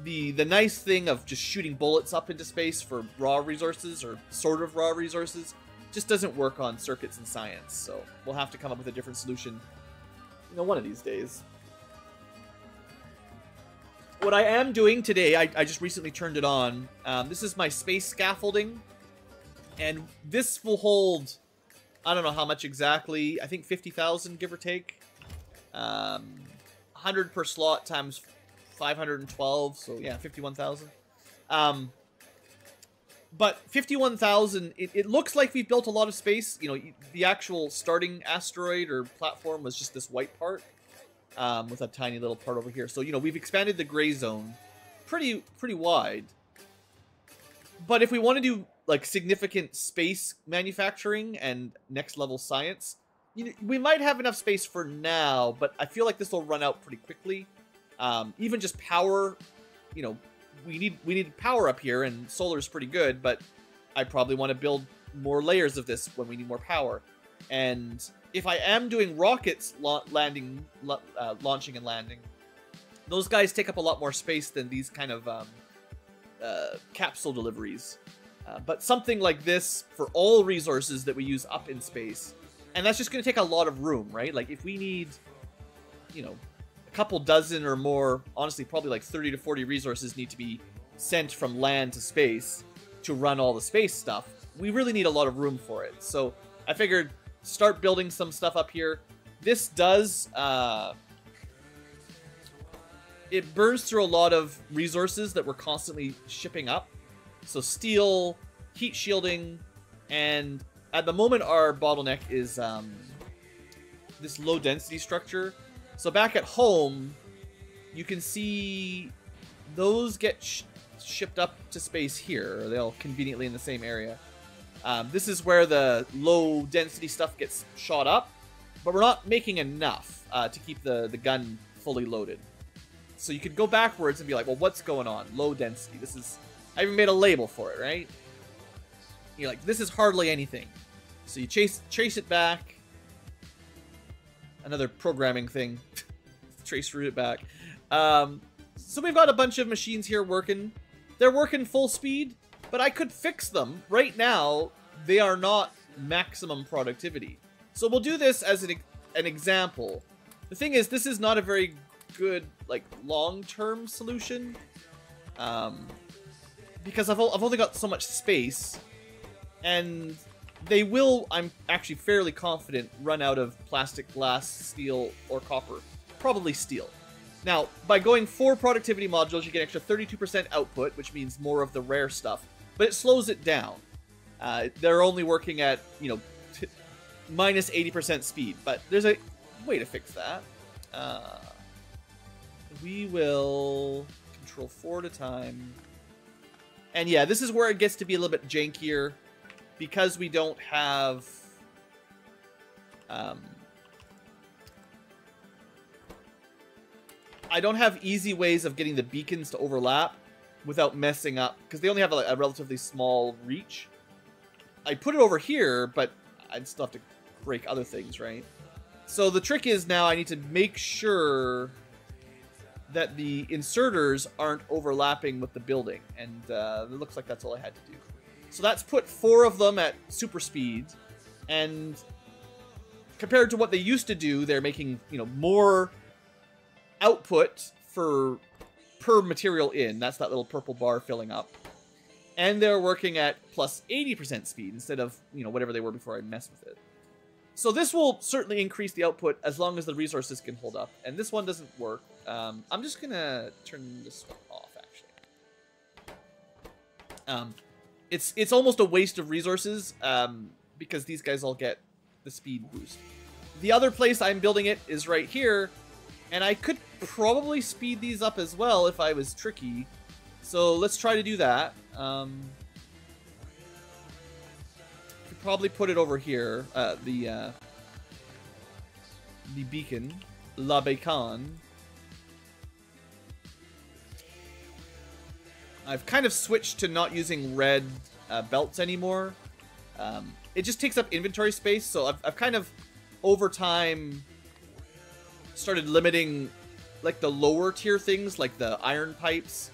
A: the the nice thing of just shooting bullets up into space for raw resources or sort of raw resources just doesn't work on circuits and science. So we'll have to come up with a different solution, you know, one of these days. What I am doing today, I, I just recently turned it on. Um, this is my space scaffolding, and this will hold. I don't know how much exactly. I think fifty thousand, give or take. Um, hundred per slot times 512, so yeah, 51,000. Um, but 51,000, it, it looks like we've built a lot of space. You know, the actual starting asteroid or platform was just this white part um, with a tiny little part over here. So, you know, we've expanded the gray zone pretty, pretty wide. But if we want to do, like, significant space manufacturing and next level science, you know, we might have enough space for now, but I feel like this will run out pretty quickly. Um, even just power, you know, we need we need power up here, and solar is pretty good, but I probably want to build more layers of this when we need more power. And if I am doing rockets landing, uh, launching and landing, those guys take up a lot more space than these kind of um, uh, capsule deliveries. Uh, but something like this for all resources that we use up in space, and that's just going to take a lot of room, right? Like if we need, you know, couple dozen or more, honestly, probably like 30 to 40 resources need to be sent from land to space to run all the space stuff. We really need a lot of room for it. So I figured start building some stuff up here. This does, uh, it burns through a lot of resources that we're constantly shipping up. So steel, heat shielding, and at the moment our bottleneck is um, this low density structure so back at home, you can see those get sh shipped up to space here. They'll conveniently in the same area. Um, this is where the low density stuff gets shot up, but we're not making enough uh, to keep the, the gun fully loaded. So you could go backwards and be like, well, what's going on? Low density. This is... I even made a label for it, right? You're like, this is hardly anything. So you chase chase it back, another programming thing. Trace route it back. Um, so we've got a bunch of machines here working. They're working full speed, but I could fix them. Right now, they are not maximum productivity. So we'll do this as an, an example. The thing is, this is not a very good, like, long-term solution. Um, because I've, I've only got so much space, and they will, I'm actually fairly confident, run out of plastic, glass, steel, or copper. Probably steel. Now, by going four productivity modules, you get extra 32% output, which means more of the rare stuff, but it slows it down. Uh, they're only working at, you know, minus 80% speed, but there's a way to fix that. Uh, we will control four at a time. And yeah, this is where it gets to be a little bit jankier because we don't have um, I don't have easy ways of getting the beacons to overlap without messing up because they only have a, a, relatively small reach. I put it over here, but I'd still have to break other things, right? So the trick is now I need to make sure that the inserters aren't overlapping with the building, and uh, it looks like that's all I had to do. So that's put four of them at super speed, and compared to what they used to do, they're making you know more output for per material in. That's that little purple bar filling up. And they're working at plus 80% speed instead of, you know, whatever they were before I messed with it. So this will certainly increase the output as long as the resources can hold up. And this one doesn't work. Um, I'm just going to turn this one off, actually. Um, it's it's almost a waste of resources um, because these guys all get the speed boost. The other place I'm building it is right here, and I could probably speed these up as well if I was tricky. So let's try to do that. Um, could probably put it over here, uh, the uh, the beacon, La Bacon. I've kind of switched to not using red uh, belts anymore. Um, it just takes up inventory space, so I've, I've kind of, over time, started limiting, like, the lower tier things, like the iron pipes,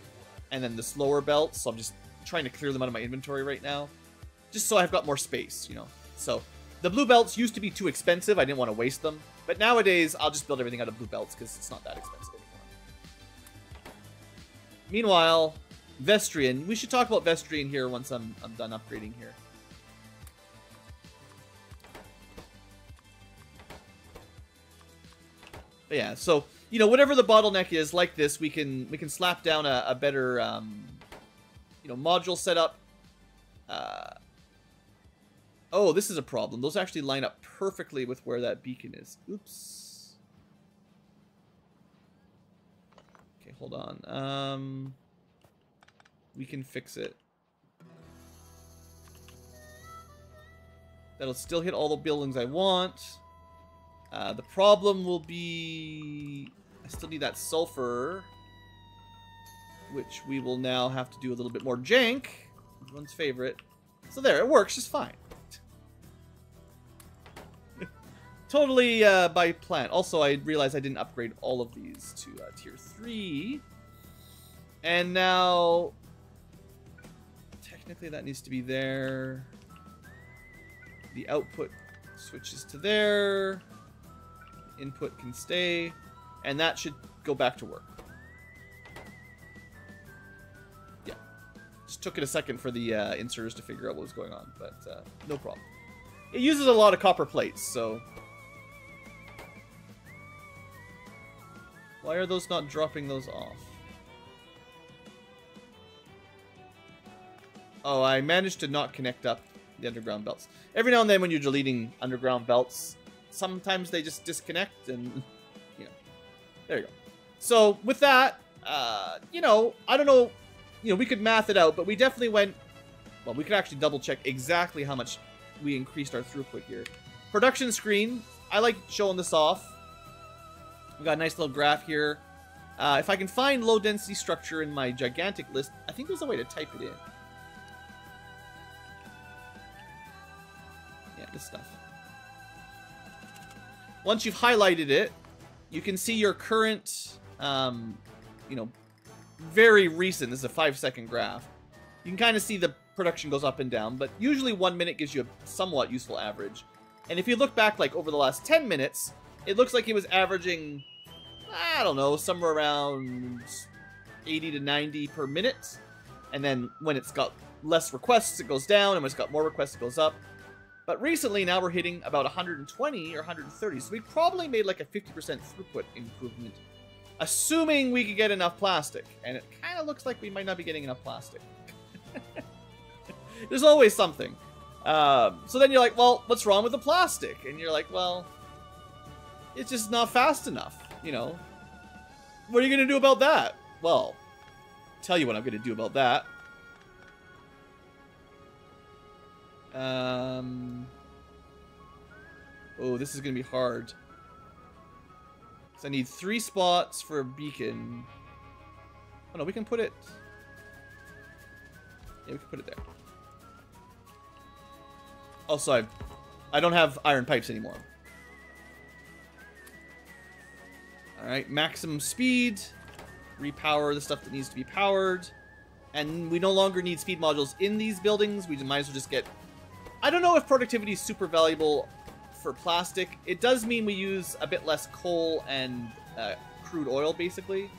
A: and then the slower belts, so I'm just trying to clear them out of my inventory right now. Just so I've got more space, you know. So, the blue belts used to be too expensive, I didn't want to waste them. But nowadays, I'll just build everything out of blue belts, because it's not that expensive anymore. Meanwhile, Vestrian. We should talk about Vestrian here once I'm, I'm done upgrading here. But yeah, so, you know, whatever the bottleneck is, like this, we can we can slap down a, a better, um, you know, module setup. Uh, oh, this is a problem. Those actually line up perfectly with where that beacon is. Oops. Okay, hold on. Um... We can fix it. That'll still hit all the buildings I want. Uh, the problem will be... I still need that sulfur. Which we will now have to do a little bit more jank. Everyone's favorite. So there, it works just fine. totally uh, by plan. Also, I realized I didn't upgrade all of these to uh, tier 3. And now technically that needs to be there. The output switches to there. Input can stay. And that should go back to work. Yeah. Just took it a second for the uh, inserters to figure out what was going on, but uh, no problem. It uses a lot of copper plates, so... Why are those not dropping those off? Oh, I managed to not connect up the underground belts. Every now and then when you're deleting underground belts, sometimes they just disconnect and, you know, there you go. So with that, uh, you know, I don't know, you know, we could math it out, but we definitely went, well, we could actually double check exactly how much we increased our throughput here. Production screen, I like showing this off. We got a nice little graph here. Uh, if I can find low density structure in my gigantic list, I think there's a way to type it in. this stuff. Once you've highlighted it, you can see your current, um, you know, very recent. This is a five-second graph. You can kind of see the production goes up and down, but usually one minute gives you a somewhat useful average. And if you look back, like, over the last 10 minutes, it looks like it was averaging, I don't know, somewhere around 80 to 90 per minute. And then when it's got less requests, it goes down, and when it's got more requests, it goes up. But recently now we're hitting about 120 or 130, so we probably made like a 50% throughput improvement, assuming we could get enough plastic. And it kind of looks like we might not be getting enough plastic. There's always something. Um, so then you're like, well, what's wrong with the plastic? And you're like, well, it's just not fast enough, you know? What are you going to do about that? Well, tell you what I'm going to do about that. Um, oh, this is going to be hard. So I need three spots for a beacon. Oh no, we can put it... Yeah, we can put it there. Also, I, I don't have iron pipes anymore. Alright, maximum speed. Repower the stuff that needs to be powered. And we no longer need speed modules in these buildings. We might as well just get I don't know if productivity is super valuable for plastic. It does mean we use a bit less coal and uh, crude oil, basically.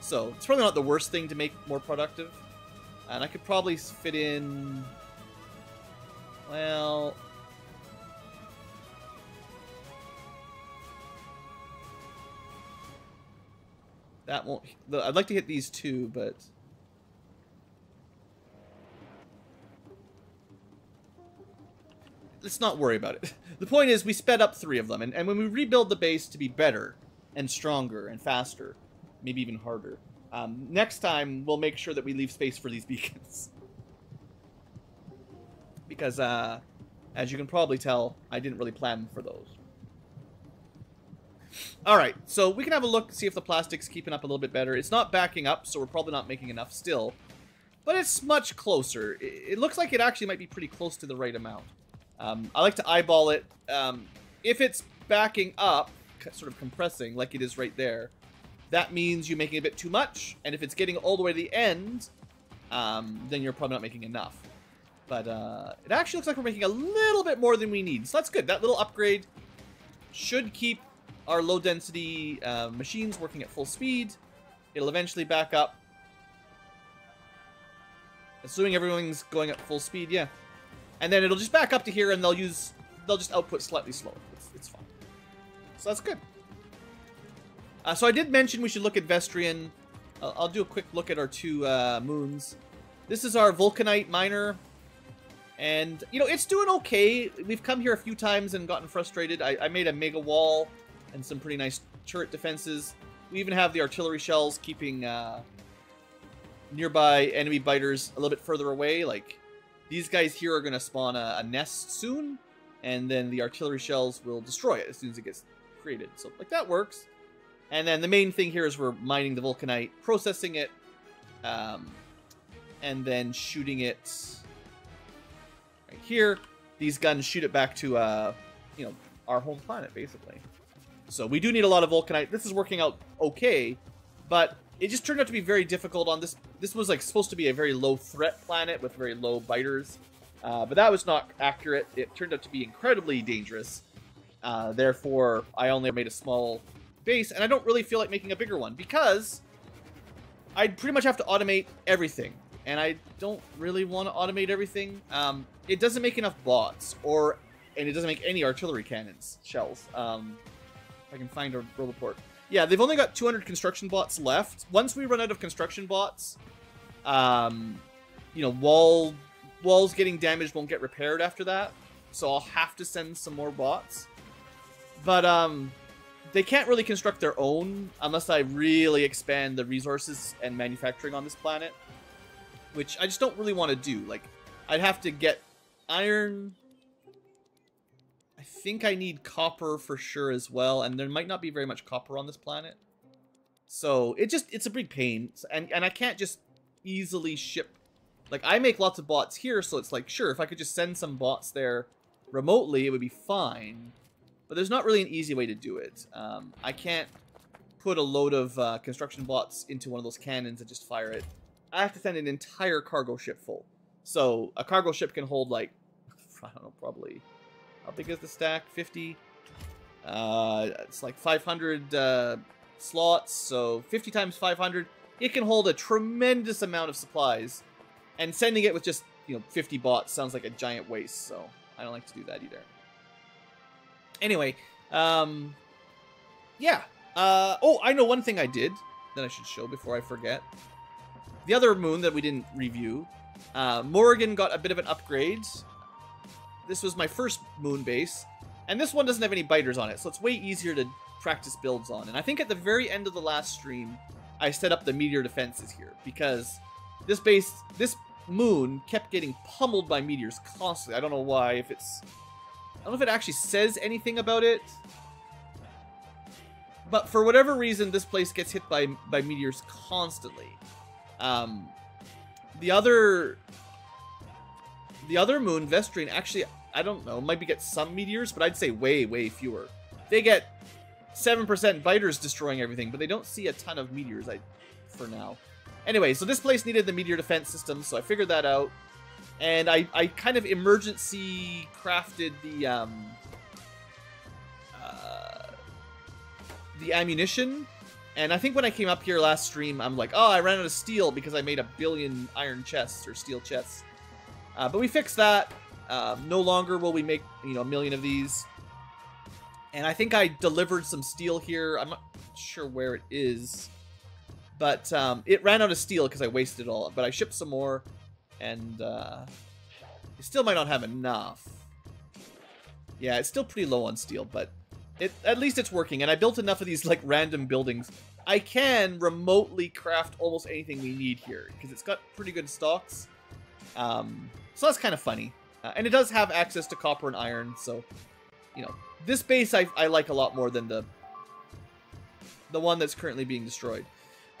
A: So it's probably not the worst thing to make more productive. And I could probably fit in... Well... That won't... I'd like to hit these two, but... let's not worry about it. The point is, we sped up three of them, and, and when we rebuild the base to be better and stronger and faster, maybe even harder, um, next time we'll make sure that we leave space for these beacons. because, uh, as you can probably tell, I didn't really plan for those. Alright, so we can have a look, see if the plastic's keeping up a little bit better. It's not backing up, so we're probably not making enough still. But it's much closer. It looks like it actually might be pretty close to the right amount. Um, I like to eyeball it. Um, if it's backing up, sort of compressing like it is right there, that means you're making a bit too much. And if it's getting all the way to the end, um, then you're probably not making enough. But uh, it actually looks like we're making a little bit more than we need. So that's good. That little upgrade should keep our low density uh, machines working at full speed. It'll eventually back up. Assuming everything's going at full speed, yeah and then it'll just back up to here, and they'll use they'll just output slightly slower. It's, it's fine. So that's good. Uh, so I did mention we should look at Vestrian. I'll, I'll do a quick look at our two uh, moons. This is our Vulcanite Miner. And, you know, it's doing okay. We've come here a few times and gotten frustrated. I, I made a mega wall and some pretty nice turret defenses. We even have the artillery shells keeping uh, nearby enemy biters a little bit further away. Like, these guys here are going to spawn a, a, nest soon, and then the artillery shells will destroy it as soon as it gets created. So, like, that works. And then the main thing here is we're mining the vulcanite, processing it, um, and then shooting it right here. These guns shoot it back to, uh, you know, our home planet, basically. So we do need a lot of vulcanite. This is working out okay, but it just turned out to be very difficult on this. This was like supposed to be a very low threat planet with very low biters, uh, but that was not accurate. It turned out to be incredibly dangerous. Uh, therefore, I only made a small base, and I don't really feel like making a bigger one because I'd pretty much have to automate everything, and I don't really want to automate everything. Um, it doesn't make enough bots, or and it doesn't make any artillery cannons shells. Um, if I can find a port. Yeah, they've only got 200 construction bots left. Once we run out of construction bots, um, you know, wall walls getting damaged won't get repaired after that. So I'll have to send some more bots. But um, they can't really construct their own unless I really expand the resources and manufacturing on this planet, which I just don't really want to do. Like, I'd have to get iron, think I need copper for sure as well, and there might not be very much copper on this planet. So it just it's a big pain, and and I can't just easily ship. Like I make lots of bots here, so it's like sure if I could just send some bots there remotely, it would be fine. But there's not really an easy way to do it. Um, I can't put a load of uh, construction bots into one of those cannons and just fire it. I have to send an entire cargo ship full. So a cargo ship can hold like I don't know probably how big is the stack? 50. Uh, it's like 500 uh, slots, so 50 times 500. It can hold a tremendous amount of supplies, and sending it with just you know 50 bots sounds like a giant waste. So I don't like to do that either. Anyway, um, yeah. Uh, oh, I know one thing I did that I should show before I forget. The other moon that we didn't review, uh, Morgan got a bit of an upgrade this was my first moon base, and this one doesn't have any biters on it, so it's way easier to practice builds on. And I think at the very end of the last stream, I set up the meteor defenses here, because this base, this moon kept getting pummeled by meteors constantly. I don't know why, if it's... I don't know if it actually says anything about it. But for whatever reason, this place gets hit by, by meteors constantly. Um, the other... The other moon, Vestrine, actually I don't know, maybe get some meteors, but I'd say way, way fewer. They get 7% biters destroying everything, but they don't see a ton of meteors I, for now. Anyway, so this place needed the meteor defense system, so I figured that out. And I, I kind of emergency crafted the, um, uh, the ammunition. And I think when I came up here last stream, I'm like, oh, I ran out of steel because I made a billion iron chests or steel chests. Uh, but we fixed that. Um, no longer will we make you know a million of these. And I think I delivered some steel here. I'm not sure where it is, but um, it ran out of steel because I wasted all. But I shipped some more, and uh, it still might not have enough. Yeah, it's still pretty low on steel, but it at least it's working. And I built enough of these like random buildings. I can remotely craft almost anything we need here because it's got pretty good stocks. Um, so that's kind of funny. Uh, and it does have access to copper and iron, so, you know, this base I, I like a lot more than the the one that's currently being destroyed.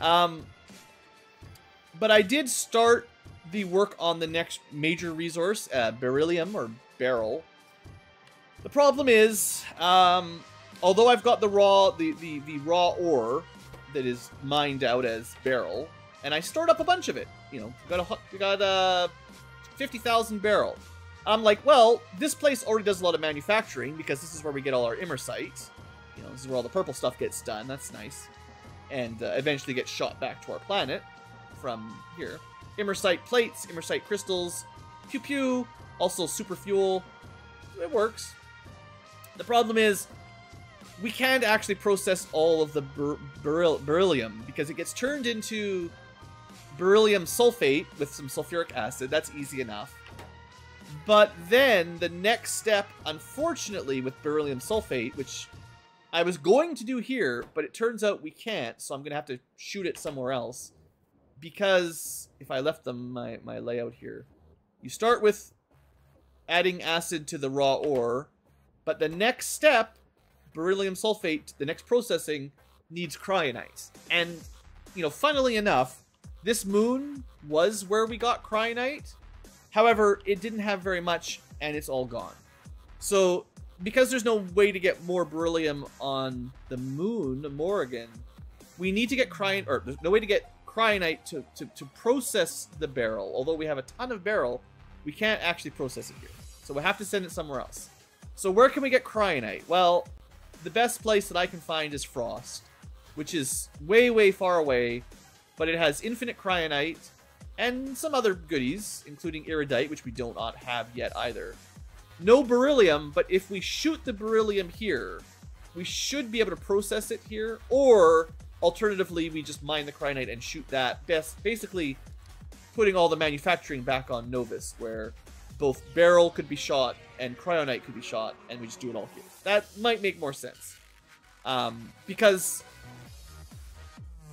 A: Um, but I did start the work on the next major resource, uh, beryllium or barrel. The problem is, um, although I've got the raw the, the, the raw ore that is mined out as barrel, and I stored up a bunch of it. You know, got a got a fifty thousand barrel. I'm like, well, this place already does a lot of manufacturing because this is where we get all our imersite. You know, this is where all the purple stuff gets done. That's nice. And uh, eventually gets shot back to our planet from here. Imersite plates, immersite crystals, pew pew, also super fuel. It works. The problem is, we can't actually process all of the ber beryl beryllium because it gets turned into beryllium sulfate with some sulfuric acid. That's easy enough. But then the next step, unfortunately, with beryllium sulfate, which I was going to do here, but it turns out we can't, so I'm going to have to shoot it somewhere else. Because if I left them my, my layout here, you start with adding acid to the raw ore, but the next step, beryllium sulfate, the next processing, needs cryonite. And, you know, funnily enough, this moon was where we got cryonite, However, it didn't have very much and it's all gone. So because there's no way to get more beryllium on the moon, Morrigan, we need to get cryonite, or there's no way to get cryonite to, to, to process the barrel. Although we have a ton of barrel, we can't actually process it here. So we have to send it somewhere else. So where can we get cryonite? Well, the best place that I can find is Frost, which is way, way far away, but it has infinite cryonite, and some other goodies, including iridite, which we do not have yet either. No beryllium, but if we shoot the beryllium here, we should be able to process it here, or alternatively, we just mine the cryonite and shoot that, best, basically putting all the manufacturing back on Nauvis, where both barrel could be shot and cryonite could be shot, and we just do it all here. That might make more sense. Um, because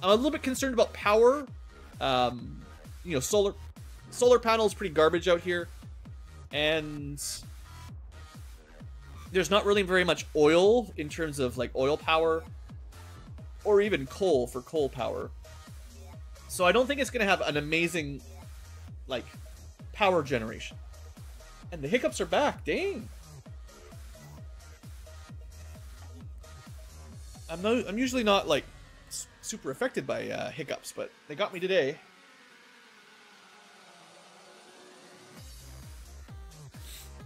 A: I'm a little bit concerned about power, um, you know, solar solar panels pretty garbage out here, and there's not really very much oil in terms of like oil power or even coal for coal power. So I don't think it's going to have an amazing like power generation. And the hiccups are back. Dang. I'm no, I'm usually not like super affected by uh, hiccups, but they got me today.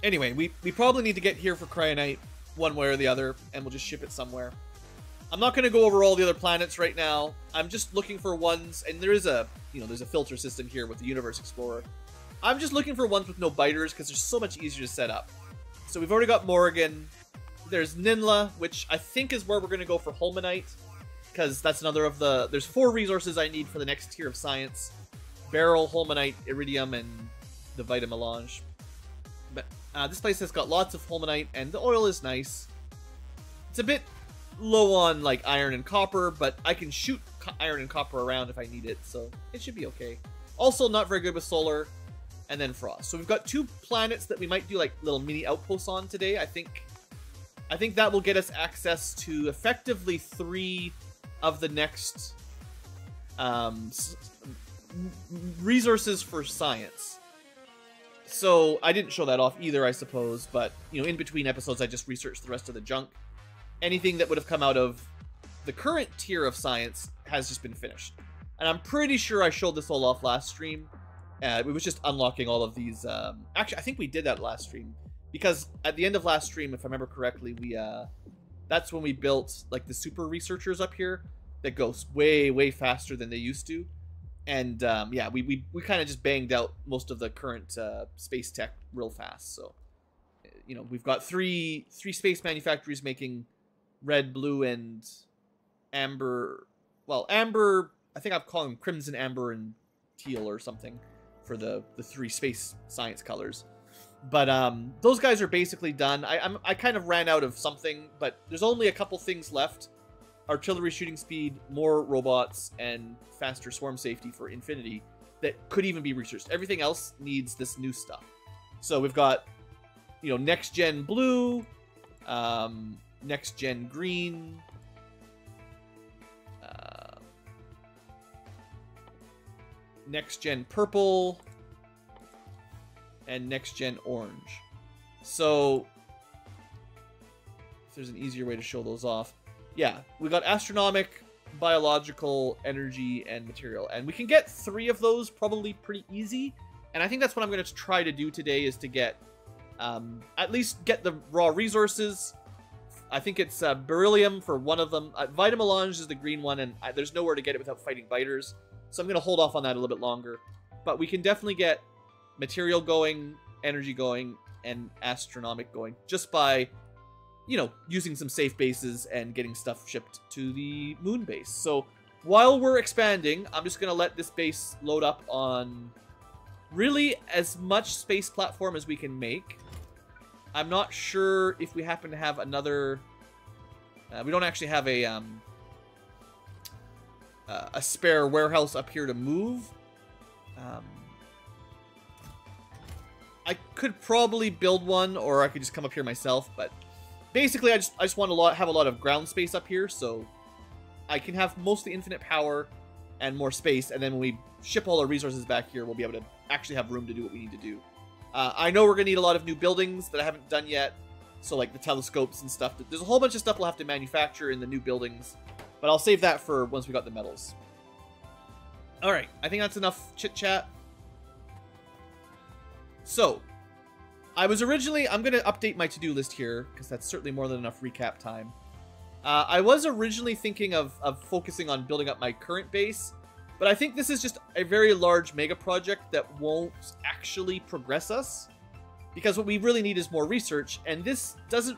A: Anyway, we, we probably need to get here for Cryonite one way or the other, and we'll just ship it somewhere. I'm not going to go over all the other planets right now. I'm just looking for ones, and there is a, you know, there's a filter system here with the Universe Explorer. I'm just looking for ones with no biters because they're so much easier to set up. So we've already got Morrigan. There's Ninla, which I think is where we're going to go for Holmanite, because that's another of the... There's four resources I need for the next tier of science. Barrel, Holmanite, Iridium, and the Vitamelange. But uh, this place has got lots of fulminite, and the oil is nice. It's a bit low on, like, iron and copper, but I can shoot iron and copper around if I need it, so it should be okay. Also not very good with solar, and then frost. So we've got two planets that we might do, like, little mini outposts on today. I think I think that will get us access to effectively three of the next um, resources for science. So I didn't show that off either, I suppose, but you know, in between episodes I just researched the rest of the junk. Anything that would have come out of the current tier of science has just been finished. And I'm pretty sure I showed this all off last stream. Uh, it was just unlocking all of these. Um, actually, I think we did that last stream because at the end of last stream, if I remember correctly, we uh, that's when we built like the super researchers up here that goes way way faster than they used to and um, yeah, we we, we kind of just banged out most of the current uh, space tech real fast. So, you know, we've got three three space manufacturers making red, blue, and amber. Well, amber. I think I've called them crimson, amber, and teal or something for the the three space science colors. But um, those guys are basically done. I I'm, I kind of ran out of something, but there's only a couple things left artillery shooting speed, more robots, and faster swarm safety for Infinity that could even be researched. Everything else needs this new stuff. So we've got, you know, next gen blue, um, next gen green. Uh, next gen purple and next gen orange. So if there's an easier way to show those off yeah, we got astronomic, biological, energy, and material. And we can get three of those probably pretty easy. And I think that's what I'm going to try to do today is to get um, at least get the raw resources. I think it's uh, beryllium for one of them. Uh, Vitamelange is the green one, and I, there's nowhere to get it without fighting biters. So I'm going to hold off on that a little bit longer. But we can definitely get material going, energy going, and astronomic going just by you know, using some safe bases and getting stuff shipped to the moon base. So while we're expanding, I'm just going to let this base load up on really as much space platform as we can make. I'm not sure if we happen to have another... Uh, we don't actually have a um, uh, a spare warehouse up here to move. Um, I could probably build one, or I could just come up here myself, but basically, I just I just want a lot have a lot of ground space up here, so I can have mostly infinite power and more space, and then when we ship all our resources back here, we'll be able to actually have room to do what we need to do. Uh, I know we're gonna need a lot of new buildings that I haven't done yet, so like the telescopes and stuff. There's a whole bunch of stuff we'll have to manufacture in the new buildings, but I'll save that for once we got the metals. All right, I think that's enough chit chat. So, I was originally... I'm going to update my to-do list here, because that's certainly more than enough recap time. Uh, I was originally thinking of, of focusing on building up my current base, but I think this is just a very large mega project that won't actually progress us, because what we really need is more research, and this doesn't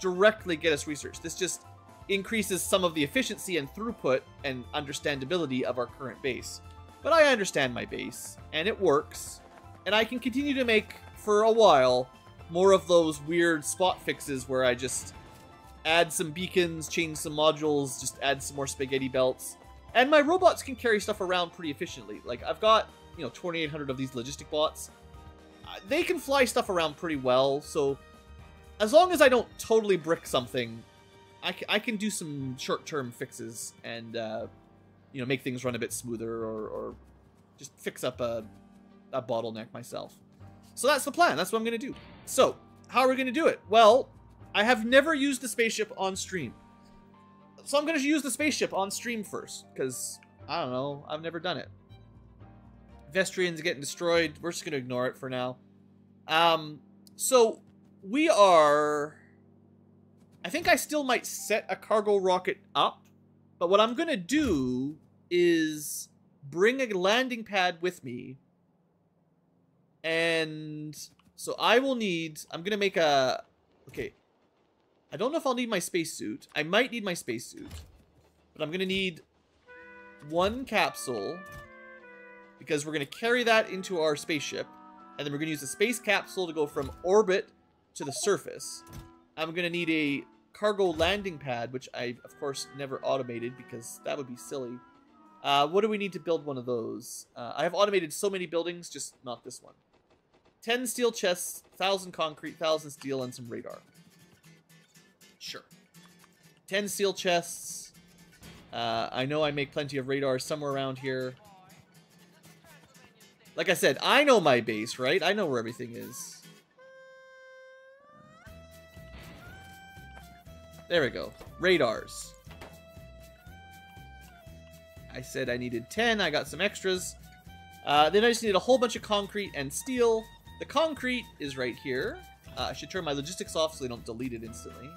A: directly get us research. This just increases some of the efficiency and throughput and understandability of our current base. But I understand my base, and it works, and I can continue to make for a while, more of those weird spot fixes where I just add some beacons, change some modules, just add some more spaghetti belts. And my robots can carry stuff around pretty efficiently. Like, I've got, you know, 2,800 of these logistic bots. Uh, they can fly stuff around pretty well, so as long as I don't totally brick something, I, can do some short-term fixes and, uh, you know, make things run a bit smoother or, or just fix up a, a bottleneck myself. So that's the plan. That's what I'm going to do. So how are we going to do it? Well, I have never used the spaceship on stream. So I'm going to use the spaceship on stream first, because, I don't know, I've never done it. Vestrian's getting destroyed. We're just going to ignore it for now. Um, so we are... I think I still might set a cargo rocket up, but what I'm going to do is bring a landing pad with me and so I will need, I'm going to make a, okay. I don't know if I'll need my spacesuit. I might need my spacesuit, but I'm going to need one capsule because we're going to carry that into our spaceship. And then we're going to use the space capsule to go from orbit to the surface. I'm going to need a cargo landing pad, which I, of course, never automated because that would be silly. Uh, what do we need to build one of those? Uh, I have automated so many buildings, just not this one. 10 steel chests, 1,000 concrete, 1,000 steel, and some radar. Sure. 10 steel chests. Uh, I know I make plenty of radar somewhere around here. Like I said, I know my base, right? I know where everything is. There we go. Radars. I said I needed 10. I got some extras. Uh, then I just need a whole bunch of concrete and steel. The concrete is right here. Uh, I should turn my logistics off so they don't delete it instantly.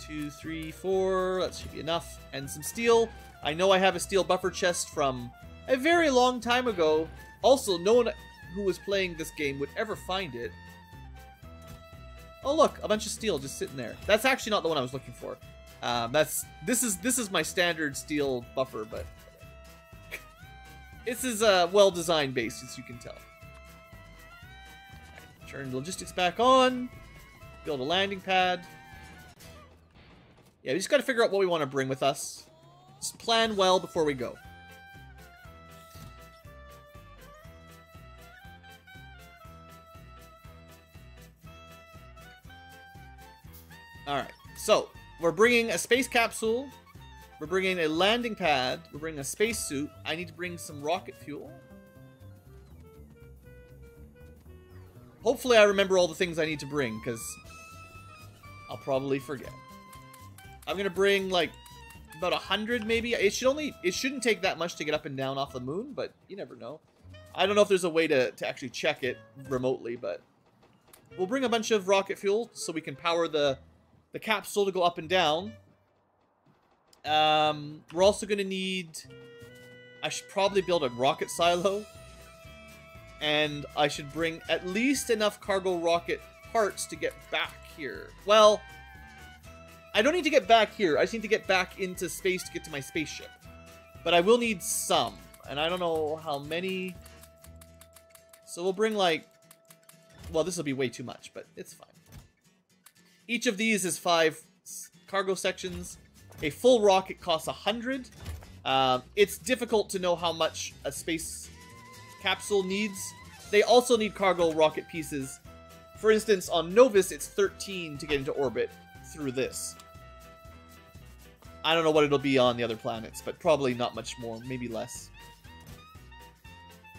A: Two, three, four. That should be enough. And some steel. I know I have a steel buffer chest from a very long time ago. Also, no one who was playing this game would ever find it. Oh look, a bunch of steel just sitting there. That's actually not the one I was looking for. Um, that's this is this is my standard steel buffer, but this is a well-designed base, as you can tell. Turn logistics back on. Build a landing pad. Yeah, we just gotta figure out what we want to bring with us. Just plan well before we go. Alright, so we're bringing a space capsule. We're bringing a landing pad. We're bringing a spacesuit. I need to bring some rocket fuel. Hopefully I remember all the things I need to bring, because I'll probably forget. I'm gonna bring, like, about a hundred, maybe? It should only, it shouldn't take that much to get up and down off the moon, but you never know. I don't know if there's a way to, to actually check it remotely, but we'll bring a bunch of rocket fuel so we can power the, the capsule to go up and down. Um, we're also gonna need, I should probably build a rocket silo and I should bring at least enough cargo rocket parts to get back here. Well, I don't need to get back here. I just need to get back into space to get to my spaceship. But I will need some, and I don't know how many. So we'll bring like, well, this will be way too much, but it's fine. Each of these is five cargo sections. A full rocket costs 100. Um, it's difficult to know how much a space capsule needs they also need cargo rocket pieces. For instance, on Nauvis, it's 13 to get into orbit through this. I don't know what it'll be on the other planets, but probably not much more, maybe less.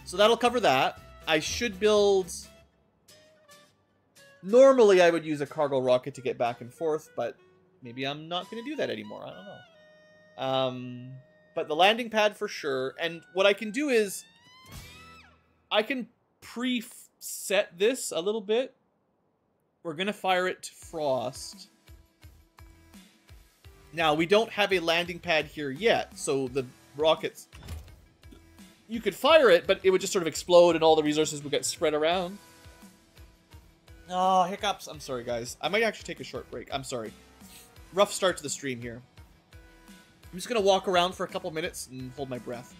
A: So that'll cover that. I should build... Normally I would use a cargo rocket to get back and forth, but maybe I'm not going to do that anymore. I don't know. Um, but the landing pad for sure. And what I can do is I can pre-set this a little bit. We're going to fire it to Frost. Now, we don't have a landing pad here yet, so the rockets... You could fire it, but it would just sort of explode and all the resources would get spread around. Oh, hiccups. I'm sorry, guys. I might actually take a short break. I'm sorry. Rough start to the stream here. I'm just going to walk around for a couple minutes and hold my breath.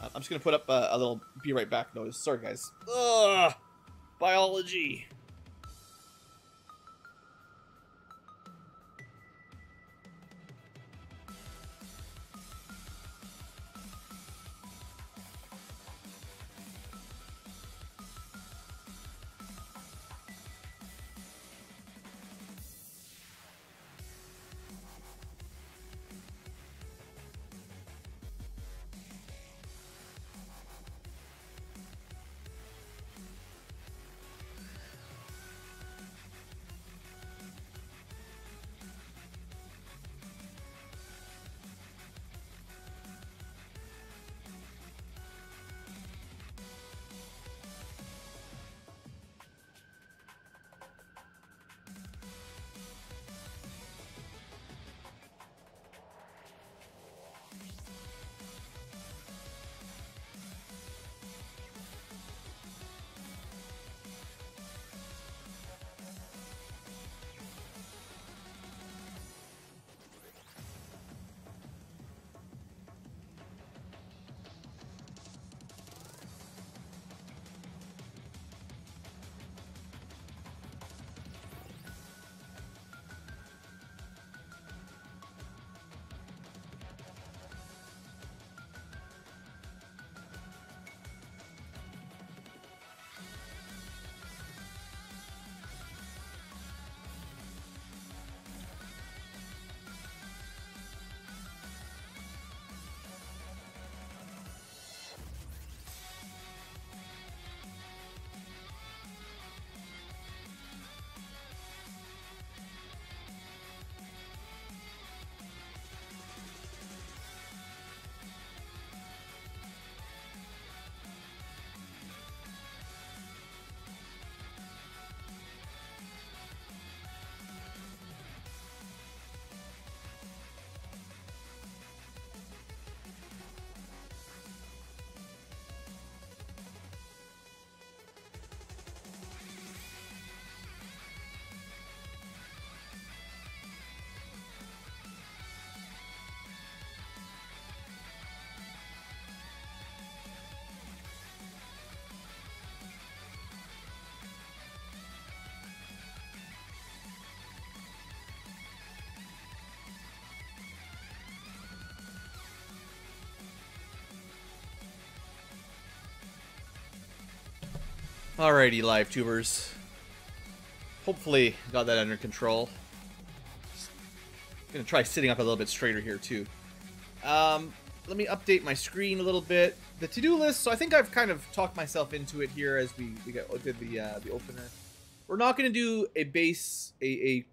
A: I'm just going to put up a, a, little be right back notice. Sorry, guys. Ugh, biology. Alrighty, live tubers. Hopefully got that under control. Just gonna try sitting up a little bit straighter here too. Um, let me update my screen a little bit. The to-do list. So I think I've kind of talked myself into it here as we we got, did the uh, the opener. We're not gonna do a base a, a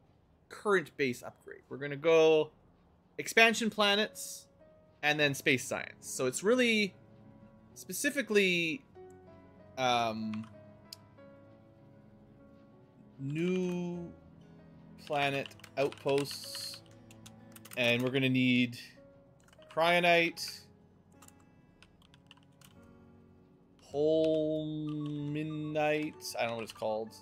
A: current base upgrade. We're gonna go expansion planets and then space science. So it's really specifically um new planet outposts. And we're going to need Cryonite. Holminite. I don't know what it's called.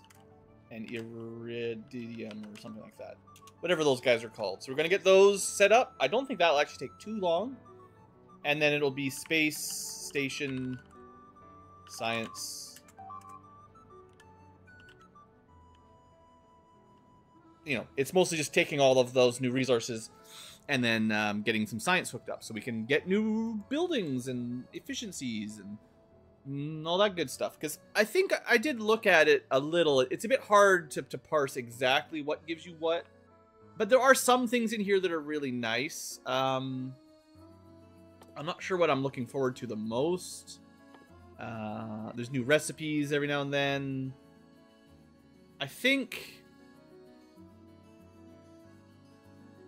A: And Iridium or something like that. Whatever those guys are called. So we're going to get those set up. I don't think that'll actually take too long. And then it'll be Space Station Science you know, it's mostly just taking all of those new resources and then um, getting some science hooked up so we can get new buildings and efficiencies and mm, all that good stuff. Because I think I did look at it a little. It's a bit hard to, to parse exactly what gives you what. But there are some things in here that are really nice. Um, I'm not sure what I'm looking forward to the most. Uh, there's new recipes every now and then. I think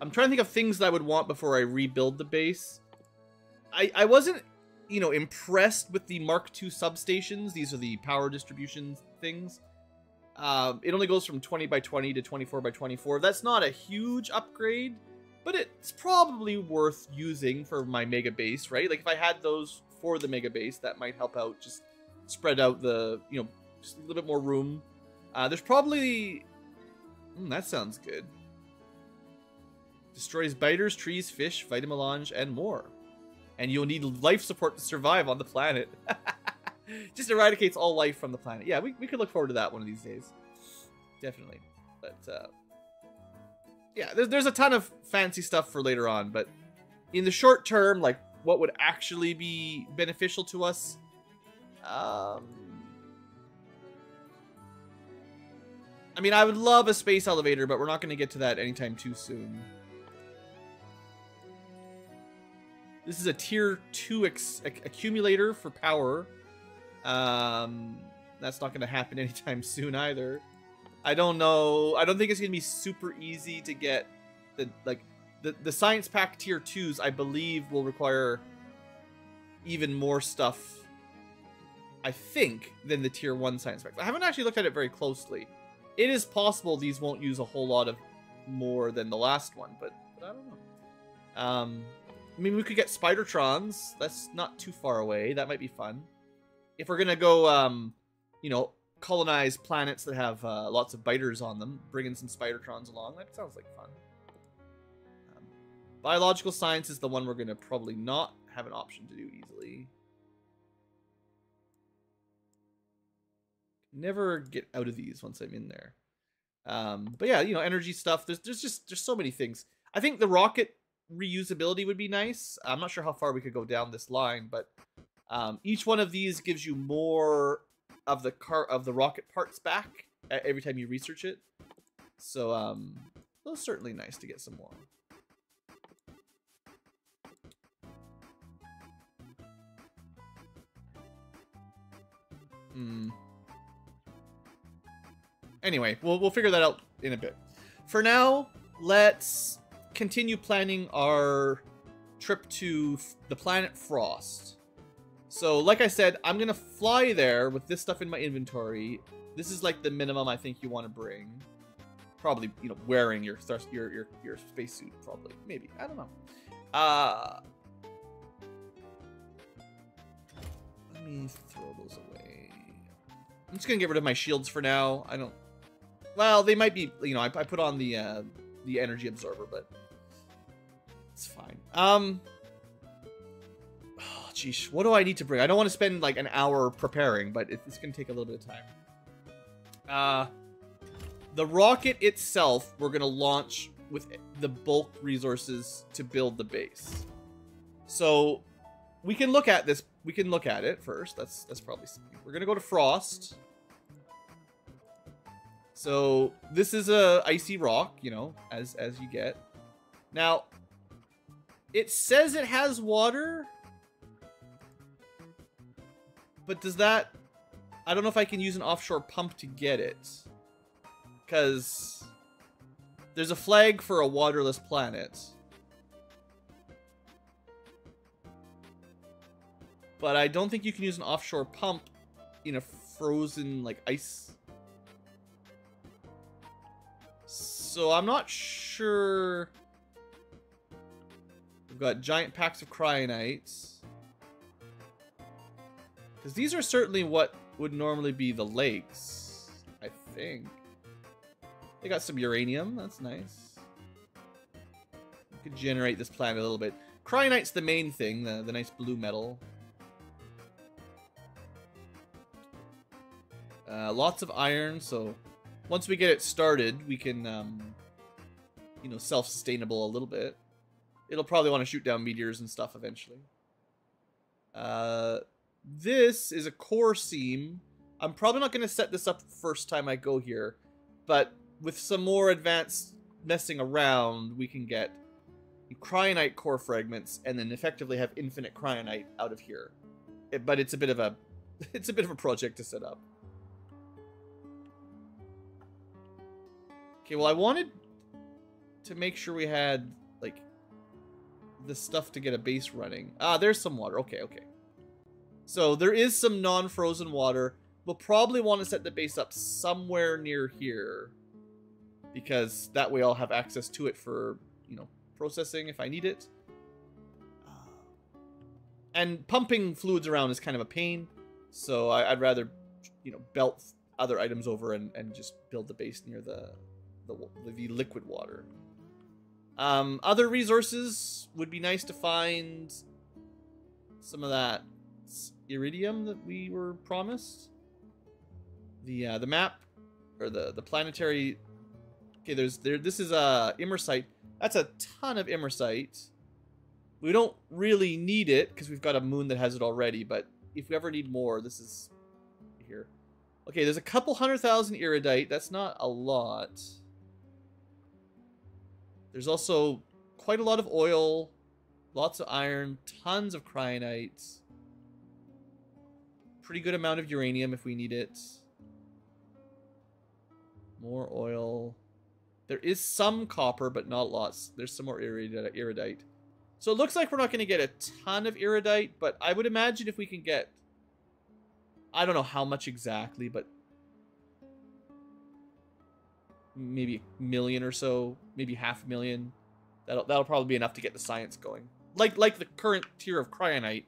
A: I'm trying to think of things that I would want before I rebuild the base. I, I wasn't, you know, impressed with the Mark II substations. These are the power distribution things. Um, it only goes from 20 by 20 to 24 by 24. That's not a huge upgrade, but it's probably worth using for my mega base, right? Like if I had those for the mega base, that might help out just spread out the, you know, just a little bit more room. Uh, there's probably... Mm, that sounds good. Destroys biters, trees, fish, vitamelange, and more. And you'll need life support to survive on the planet. Just eradicates all life from the planet. Yeah, we, we could look forward to that one of these days. Definitely. But, uh, yeah, there's, there's a ton of fancy stuff for later on, but in the short term, like, what would actually be beneficial to us? Um, I mean, I would love a space elevator, but we're not going to get to that anytime too soon. This is a tier two accumulator for power. Um, that's not going to happen anytime soon either. I don't know. I don't think it's going to be super easy to get the like the the science pack tier twos. I believe will require even more stuff. I think than the tier one science pack. I haven't actually looked at it very closely. It is possible these won't use a whole lot of more than the last one, but, but I don't know. Um, I mean, we could get Spidertrons. That's not too far away. That might be fun. If we're gonna go, um, you know, colonize planets that have uh, lots of biters on them, bring in some Spidertrons along. That sounds like fun. Um, biological science is the one we're gonna probably not have an option to do easily. Never get out of these once I'm in there. Um, but yeah, you know, energy stuff. There's there's just there's so many things. I think the rocket reusability would be nice. I'm not sure how far we could go down this line, but um, each one of these gives you more of the car of the rocket parts back every time you research it. So um, those certainly nice to get some more. Hmm. Anyway, we'll we'll figure that out in a bit. For now, let's continue planning our trip to the planet Frost. So, like I said, I'm going to fly there with this stuff in my inventory. This is like the minimum I think you want to bring. Probably, you know, wearing your your your your spacesuit probably. Maybe. I don't know. Uh Let me throw those away. I'm just going to get rid of my shields for now. I don't Well, they might be, you know, I, I put on the uh the energy absorber, but it's fine. Um. Oh, geez, what do I need to bring? I don't want to spend like an hour preparing, but it's gonna take a little bit of time. Uh, the rocket itself, we're gonna launch with the bulk resources to build the base. So we can look at this. We can look at it first. That's that's probably something. we're gonna go to frost. So this is a icy rock, you know, as as you get. Now it says it has water. But does that... I don't know if I can use an offshore pump to get it. Because... There's a flag for a waterless planet. But I don't think you can use an offshore pump in a frozen, like, ice... So I'm not sure... We've got giant packs of cryonites. Because these are certainly what would normally be the lakes, I think. They got some uranium, that's nice. We could generate this planet a little bit. Cryonite's the main thing, the, the nice blue metal. Uh, lots of iron, so once we get it started, we can, um, you know, self-sustainable a little bit it'll probably want to shoot down meteors and stuff eventually. Uh, this is a core seam. I'm probably not going to set this up first time I go here, but with some more advanced messing around, we can get cryonite core fragments and then effectively have infinite cryonite out of here. It, but it's a bit of a it's a bit of a project to set up. Okay, well I wanted to make sure we had the stuff to get a base running. Ah, there's some water. Okay, okay. So there is some non-frozen water. We'll probably want to set the base up somewhere near here. Because that way I'll have access to it for, you know, processing if I need it. Uh, and pumping fluids around is kind of a pain. So I, would rather, you know, belt other items over and, and just build the base near the, the, the liquid water. Um, other resources would be nice to find some of that iridium that we were promised. The uh, the map or the the planetary. Okay, there's there. This is a uh, imersite. That's a ton of imersite. We don't really need it because we've got a moon that has it already. But if we ever need more, this is here. Okay, there's a couple hundred thousand iridite. That's not a lot. There's also quite a lot of oil, lots of iron, tons of cryonite, pretty good amount of uranium if we need it. More oil. There is some copper, but not lots. There's some more iridite. So it looks like we're not going to get a ton of iridite, but I would imagine if we can get... I don't know how much exactly, but maybe a million or so maybe half a million. That'll that'll probably be enough to get the science going. Like like the current tier of cryonite,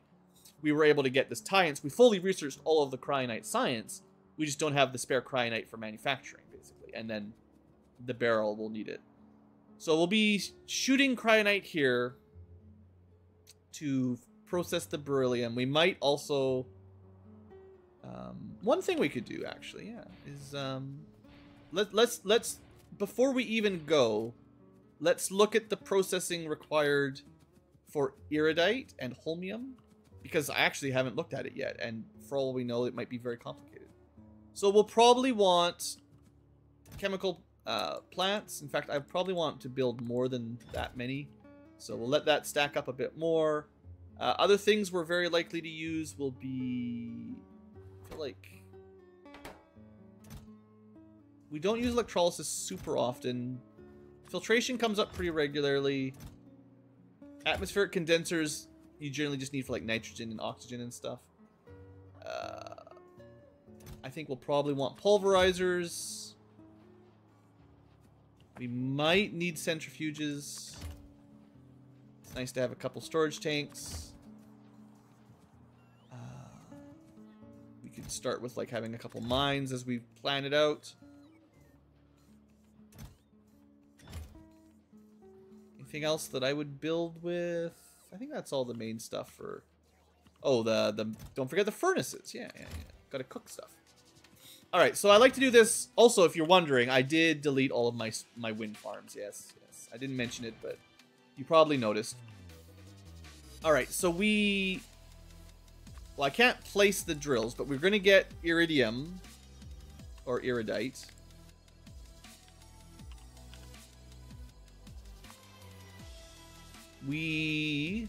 A: we were able to get this science. We fully researched all of the cryonite science. We just don't have the spare cryonite for manufacturing, basically. And then the barrel will need it. So we'll be shooting cryonite here to process the beryllium. We might also... Um, one thing we could do, actually, yeah, is... Um, let, let's let's before we even go, let's look at the processing required for iridite and holmium, because I actually haven't looked at it yet, and for all we know, it might be very complicated. So we'll probably want chemical uh, plants. In fact, I probably want to build more than that many. So we'll let that stack up a bit more. Uh, other things we're very likely to use will be, I feel like, we don't use electrolysis super often. Filtration comes up pretty regularly. Atmospheric condensers you generally just need for like nitrogen and oxygen and stuff. Uh, I think we'll probably want pulverizers. We might need centrifuges. It's nice to have a couple storage tanks. Uh, we could start with like having a couple mines as we plan it out. anything else that I would build with? I think that's all the main stuff for... Oh, the, the don't forget the furnaces. Yeah, yeah, yeah. Gotta cook stuff. All right, so I like to do this. Also, if you're wondering, I did delete all of my my wind farms. Yes, yes. I didn't mention it, but you probably noticed. All right, so we... Well, I can't place the drills, but we're going to get iridium or iridite we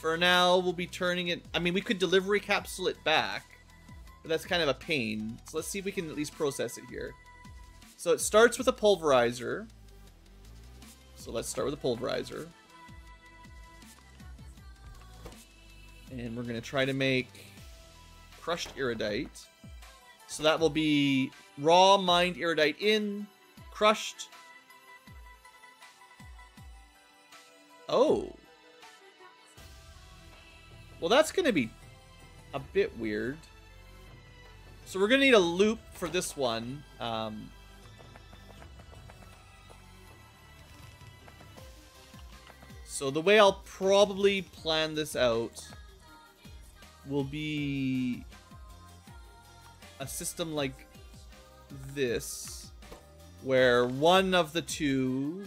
A: for now we'll be turning it I mean we could delivery capsule it back but that's kind of a pain so let's see if we can at least process it here so it starts with a pulverizer so let's start with a pulverizer and we're gonna try to make crushed iridite so that will be raw mined iridite in crushed Oh. Well, that's going to be a bit weird. So we're going to need a loop for this one. Um, so the way I'll probably plan this out will be a system like this where one of the two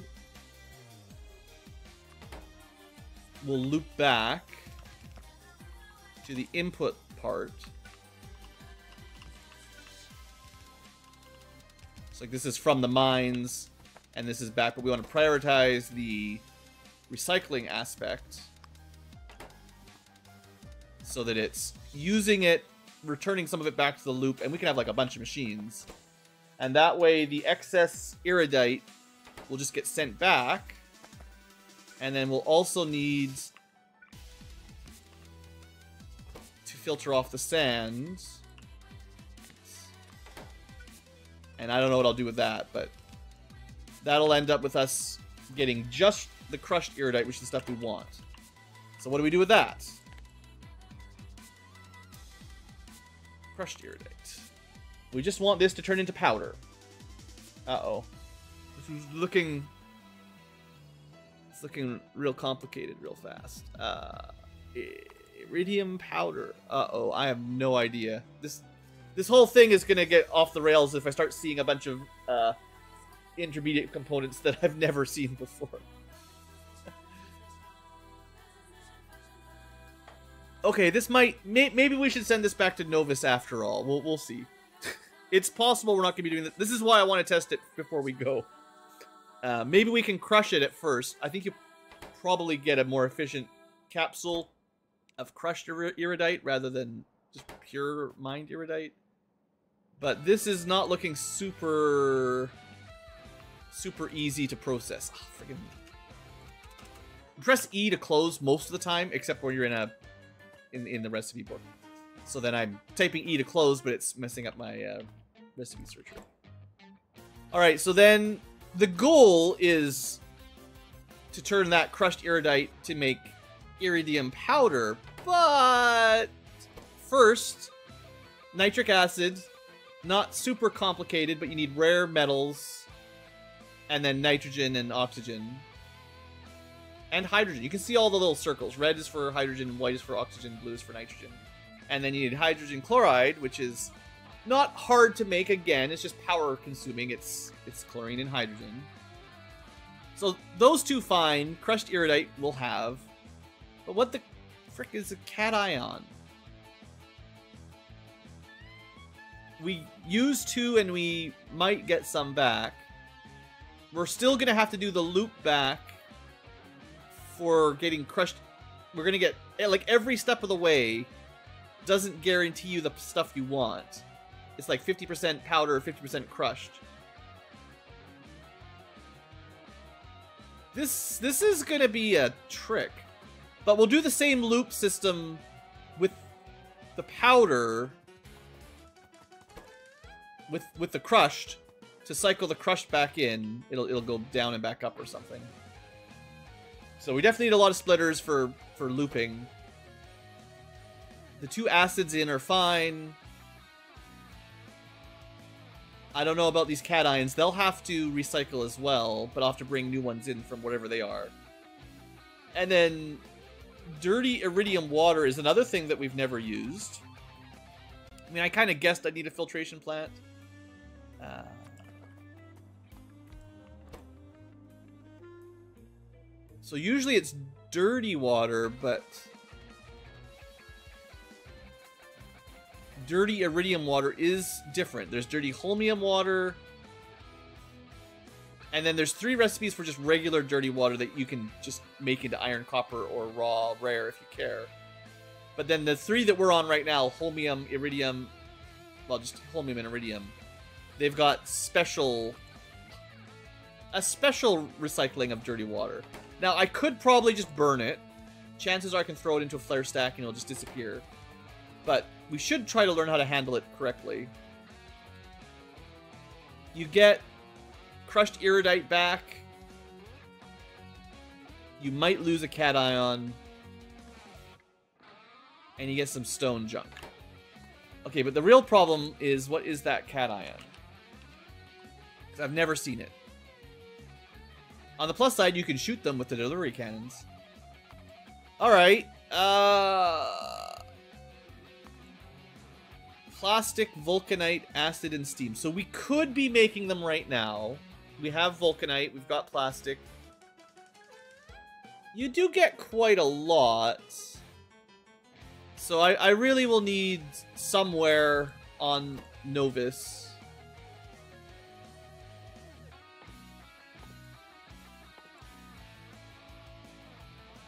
A: we'll loop back to the input part. So like this is from the mines, and this is back, but we want to prioritize the recycling aspect so that it's using it, returning some of it back to the loop, and we can have like a bunch of machines. And that way the excess iridite will just get sent back and then we'll also need to filter off the sand. And I don't know what I'll do with that, but that'll end up with us getting just the crushed iridite, which is the stuff we want. So what do we do with that? Crushed iridite. We just want this to turn into powder. Uh-oh. This is looking it's looking real complicated real fast. Uh, iridium powder. Uh-oh, I have no idea. This this whole thing is going to get off the rails if I start seeing a bunch of uh, intermediate components that I've never seen before. okay, this might may, maybe we should send this back to Nauvis after all. We'll we'll see. it's possible we're not going to be doing this. This is why I want to test it before we go. Uh, maybe we can crush it at first. I think you probably get a more efficient capsule of crushed ir iridite rather than just pure mined iridite. But this is not looking super, super easy to process. Oh, Press E to close most of the time, except when you're in a, in, in the recipe book. So then I'm typing E to close, but it's messing up my uh, recipe searcher. All right, so then the goal is to turn that crushed iridite to make iridium powder, but first, nitric acid, not super complicated, but you need rare metals, and then nitrogen and oxygen, and hydrogen. You can see all the little circles. Red is for hydrogen, white is for oxygen, blue is for nitrogen. And then you need hydrogen chloride, which is not hard to make again. It's just power consuming. It's it's chlorine and hydrogen. So those two fine. Crushed iridite will have. But what the frick is a cation? We use two and we might get some back. We're still going to have to do the loop back for getting crushed. We're going to get, like, every step of the way doesn't guarantee you the stuff you want. It's like 50% powder, 50% crushed. This this is going to be a trick. But we'll do the same loop system with the powder with with the crushed to cycle the crushed back in. It'll it'll go down and back up or something. So we definitely need a lot of splitters for for looping. The two acids in are fine. I don't know about these cations; They'll have to recycle as well, but I'll have to bring new ones in from whatever they are. And then dirty iridium water is another thing that we've never used. I mean, I kind of guessed I need a filtration plant. Uh, so usually it's dirty water, but dirty iridium water is different. There's dirty holmium water, and then there's three recipes for just regular dirty water that you can just make into iron, copper, or raw, rare if you care. But then the three that we're on right now, holmium, iridium, well, just holmium and iridium, they've got special, a special recycling of dirty water. Now, I could probably just burn it. Chances are I can throw it into a flare stack and it'll just disappear. But we should try to learn how to handle it correctly. You get Crushed Iridite back. You might lose a Cation. And you get some Stone Junk. Okay, but the real problem is, what is that Cation? Because I've never seen it. On the plus side, you can shoot them with the delivery cannons. Alright. Uh plastic, vulcanite, acid, and steam. So we could be making them right now. We have vulcanite, we've got plastic. You do get quite a lot. So I, I really will need somewhere on Nauvis.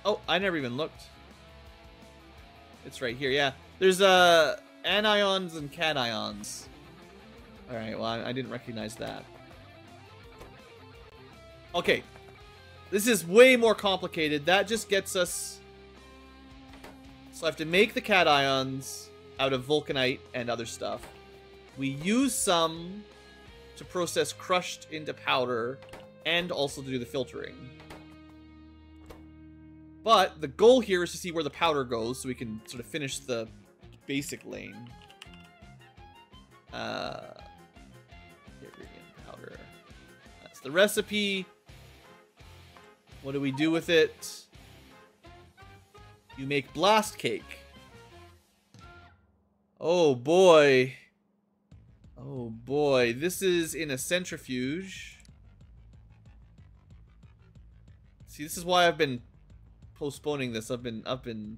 A: Oh, I never even looked. It's right here, yeah. There's a... Anions and cations. Alright, well, I, I didn't recognize that. Okay. This is way more complicated. That just gets us... So I have to make the cations out of vulcanite and other stuff. We use some to process crushed into powder and also to do the filtering. But the goal here is to see where the powder goes so we can sort of finish the basic lane. Uh, powder. That's the recipe. What do we do with it? You make blast cake. Oh boy. Oh boy. This is in a centrifuge. See, this is why I've been postponing this. I've been, I've been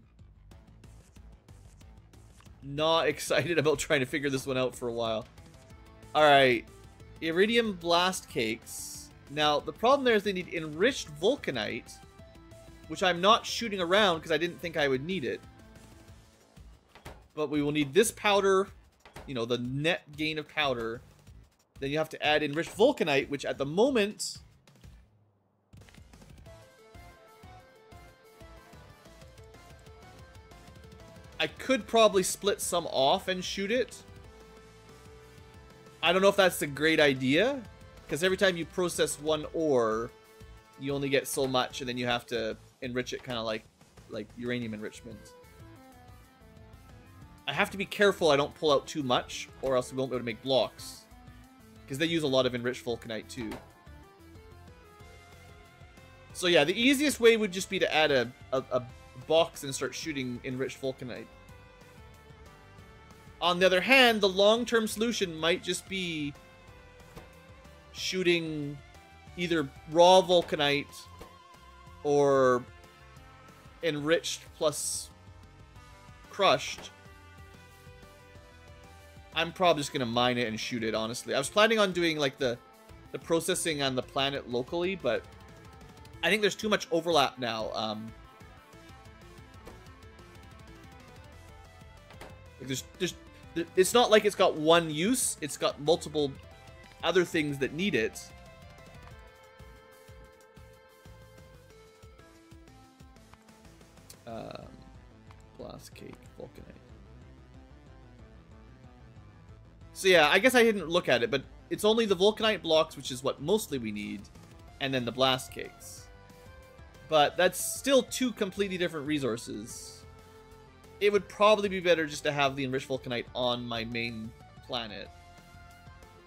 A: not excited about trying to figure this one out for a while. Alright. Iridium blast cakes. Now, the problem there is they need enriched vulcanite, which I'm not shooting around because I didn't think I would need it. But we will need this powder, you know, the net gain of powder. Then you have to add enriched vulcanite, which at the moment I could probably split some off and shoot it. I don't know if that's a great idea, because every time you process one ore, you only get so much, and then you have to enrich it kind of like, like uranium enrichment. I have to be careful I don't pull out too much, or else we won't be able to make blocks. Because they use a lot of enriched vulcanite too. So yeah, the easiest way would just be to add a, a, a box and start shooting enriched vulcanite. On the other hand, the long-term solution might just be shooting either raw vulcanite or enriched plus crushed. I'm probably just gonna mine it and shoot it, honestly. I was planning on doing like the the processing on the planet locally, but I think there's too much overlap now. Um, Like there's, there's, there, it's not like it's got one use. It's got multiple other things that need it. Um, blast cake, vulcanite. So yeah, I guess I didn't look at it, but it's only the vulcanite blocks, which is what mostly we need, and then the blast cakes. But that's still two completely different resources it would probably be better just to have the Enriched Vulcanite on my main planet.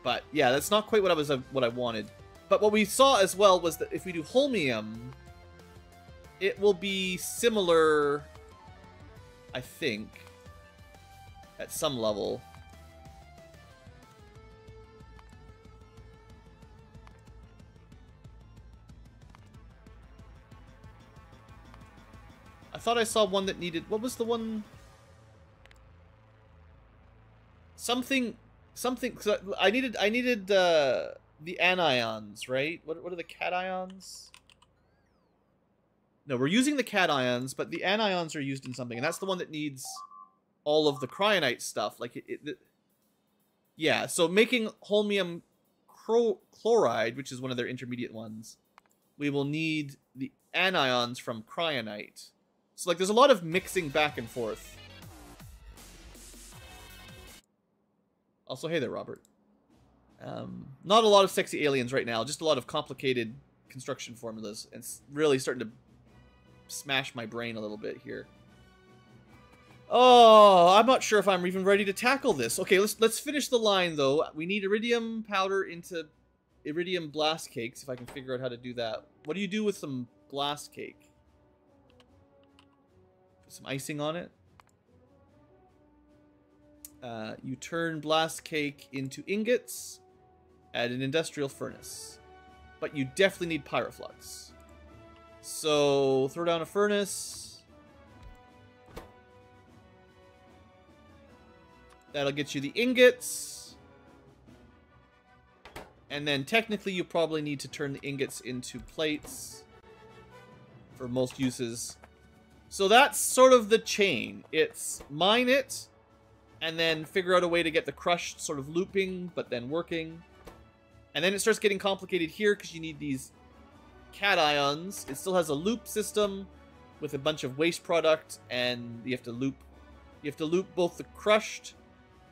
A: But yeah, that's not quite what I was uh, what I wanted. But what we saw as well was that if we do Holmium, it will be similar, I think, at some level. thought I saw one that needed... What was the one? Something... Something... I needed... I needed uh, the anions, right? What, what are the cations? No, we're using the cations, but the anions are used in something, and that's the one that needs all of the cryonite stuff. Like, it, it, yeah, so making holmium chloride, which is one of their intermediate ones, we will need the anions from cryonite. So, like, there's a lot of mixing back and forth. Also, hey there, Robert. Um, not a lot of sexy aliens right now, just a lot of complicated construction formulas. And really starting to smash my brain a little bit here. Oh, I'm not sure if I'm even ready to tackle this. Okay, let's let's finish the line though. We need iridium powder into iridium blast cakes if I can figure out how to do that. What do you do with some blast cake? some icing on it. Uh, you turn blast cake into ingots at an industrial furnace. But you definitely need pyroflux. So throw down a furnace. That'll get you the ingots. And then technically you probably need to turn the ingots into plates for most uses. So that's sort of the chain. It's mine it, and then figure out a way to get the crushed sort of looping, but then working. And then it starts getting complicated here because you need these cations. It still has a loop system with a bunch of waste product, and you have to loop. You have to loop both the crushed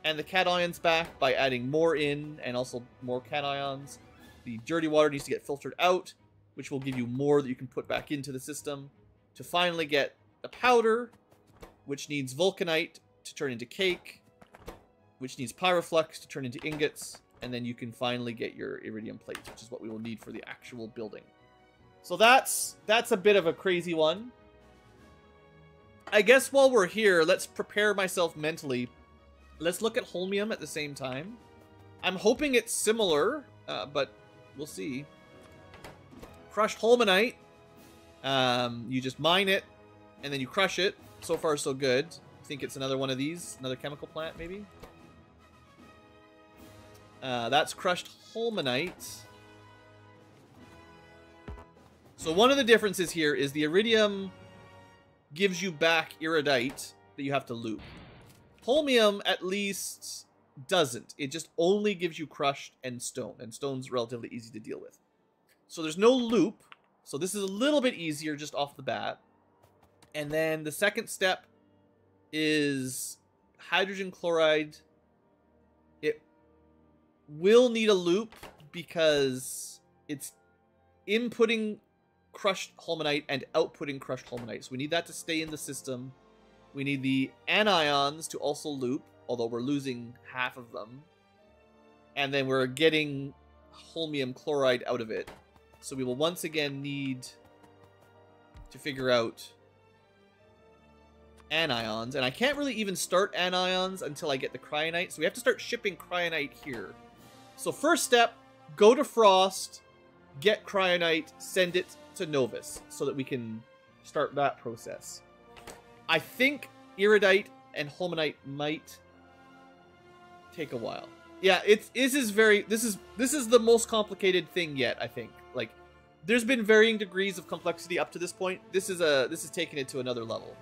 A: and the cations back by adding more in and also more cations. The dirty water needs to get filtered out, which will give you more that you can put back into the system to finally get a powder, which needs vulcanite to turn into cake, which needs pyroflux to turn into ingots, and then you can finally get your iridium plates, which is what we will need for the actual building. So that's that's a bit of a crazy one. I guess while we're here, let's prepare myself mentally. Let's look at holmium at the same time. I'm hoping it's similar, uh, but we'll see. Crushed holmanite. Um, you just mine it, and then you crush it. So far, so good. I think it's another one of these, another chemical plant, maybe. Uh, that's crushed holmanite. So one of the differences here is the iridium gives you back iridite that you have to loop. Holmium at least doesn't. It just only gives you crushed and stone, and stone's relatively easy to deal with. So there's no loop, so this is a little bit easier just off the bat. And then the second step is hydrogen chloride. It will need a loop because it's inputting crushed holmanite and outputting crushed holmanite. So we need that to stay in the system. We need the anions to also loop, although we're losing half of them. And then we're getting holmium chloride out of it. So we will once again need to figure out anions, and I can't really even start anions until I get the cryonite, so we have to start shipping cryonite here. So first step, go to Frost, get cryonite, send it to Novus, so that we can start that process. I think Iridite and Holmanite might take a while. Yeah, it's this is very this is this is the most complicated thing yet, I think. Like there's been varying degrees of complexity up to this point. This is a this is taking it to another level.